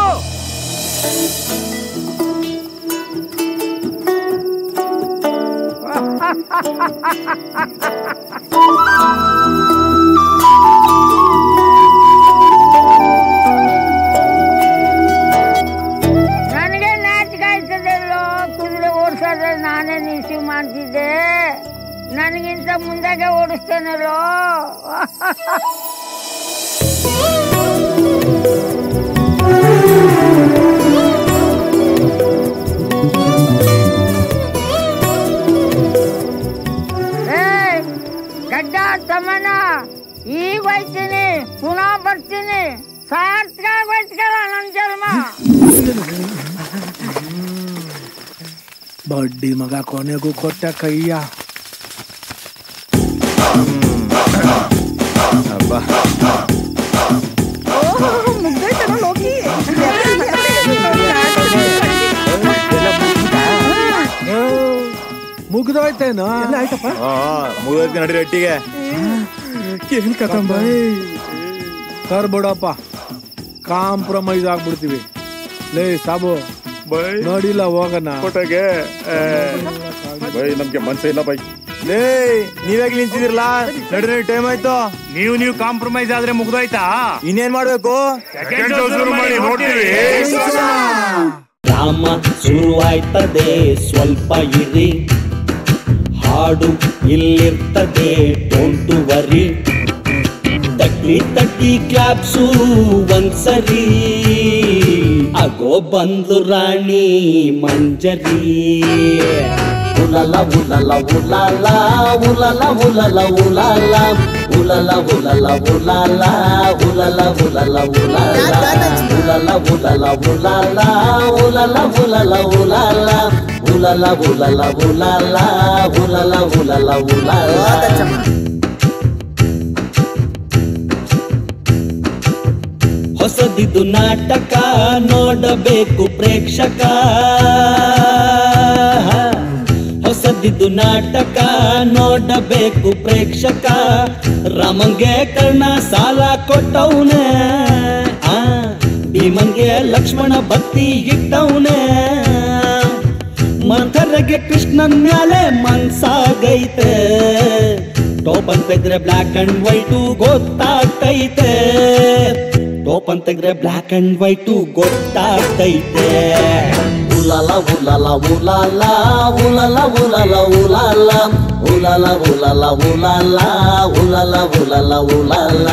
ನನಗೆ ನಾಚಿಕೆ ಆಯ್ತದಲ್ಲೋ? ಕುದುರೆ ಓಡಿಸೋದ್ರೆ ನಾನೇ ನಿಲ್ಸಿ ಮಾಡ್ತಿದ್ದೆ. ನನಗಿಂತ ಮುಂದಾಗೆ ಓಡಿಸ್ತೇನಲ್ಲೋ? ಬಡ್ಡಿ ಮಗ ಕೊನೆಗೂ ಕೊಟ್ಟ ಕೈಯ ಅಬ್ಬಾ ಮುಗ್ದೋಯ್ತನೋ ಲೋಕಿ ಮುಗ್ದೋಯ್ತೇನೋ ಆಯ್ತಪ್ಪ ಮುಗಿದೋಯ್ತು ನಡ್ರಿ ಒಟ್ಟಿಗೆ ಏನ್ ಕಥಂಬಾಯ್ ಸರ್ ಬಿಡಪ್ಪ ಕಾಂಪ್ರಮೈಸ್ ಆಗ್ಬಿಡ್ತೀವಿ ಲೇ ಸಾಬು ನೋಡಿಲ್ಲ ಹೋಗೋಣ ಕೊಟ್ಟಾಗೆ ಬೈ ನಮ್ಗೆ ಮನ್ಸೇ ಇಲ್ಲ ಬೈ. ಲೇ ನೀವ್ಯಾಗ ನಿಂತಿದಿರಲ್ಲ ನಡ್ರಿ ಟೈಮ್ ಆಯ್ತು. ನೀವು ನೀವು ಕಾಂಪ್ರಮೈಸ್ ಆದ್ರೆ ಮುಗ್ದೋಯ್ತಾ? ಇನ್ನೇನ್ ಮಾಡ್ಬೇಕು? ರಾಮ ಶುರು ಮಾಡಿ ನೋಡ್ತೀವಿ. ಡ್ರಾಮ ಶುರುವಾಯ್ತದೆ ಸ್ವಲ್ಪ ಇರಿ. ಹಾಡು ಇಲ್ಲಿರ್ತದೆ ಟೋಂಟು ವರಿ ತಟ್ಟಿ ತಟ್ಟಿ ಕ್ಲಾಪ್ಸು ಒಂದ್ಸರಿ ಆಗೋ ಬಂದು ರಾಣಿ ಮಂಜರಿ ಉಲಲ ಉಲಲ ಉಲಾಲ ಉಲಲ ಉಲಲ ಉಲಾಲ ಉಲಲ ಉಲಲ ಉಲಾಲ ಉಲಲ ಉಲಲ ಉಲಾಲ ಉಲಲ ಉಲಲ ಉಲಾಲ ಉಲಲ ಉಲಲ ಉಲಾಲ ಉಲಲ ಉಲಲ ಉಲಾಲ ಉಲಲ ಉಲಲ ಹೊಸದಿದು ನಾಟಕ ನೋಡಬೇಕು ಪ್ರೇಕ್ಷಕ. ಹೊಸದಿದು ನಾಟಕ ನೋಡಬೇಕು ಪ್ರೇಕ್ಷಕ. ರಾಮಂಗೆ ಕರ್ಣ ಸಾಲ ಕೊಟ್ಟವನೆ. ಭೀಮಂಗೆ ಲಕ್ಷ್ಮಣ ಭಕ್ತಿ ಇಟ್ಟವನೆ. ಮಂಥರಗೆ ಕೃಷ್ಣನ್ ಮ್ಯಾಲೆ ಮನ್ಸಾಗೈತೆ. ಟೋಪನ್ ಇದ್ರೆ ಬ್ಲ್ಯಾಕ್ ಅಂಡ್ ವೈಟು ಗೊತ್ತಾಗ್ತೈತೆ. ಟೋಪ್ ಅಂತ ಇದ್ರೆ ಬ್ಲ್ಯಾಕ್ ಅಂಡ್ ವೈಟು ಗೊತ್ತಾಗ್ತೈತೆ ಉಲಲ ಉಲಲ ಉಲಾಲ ಉಲಲ ಉಲಲ ಉಲಾಲ ಉಲಲ ಉಲಲ ಉಲಾಲ ಉಲಲ ಉಲಲ ಉಲಾಲ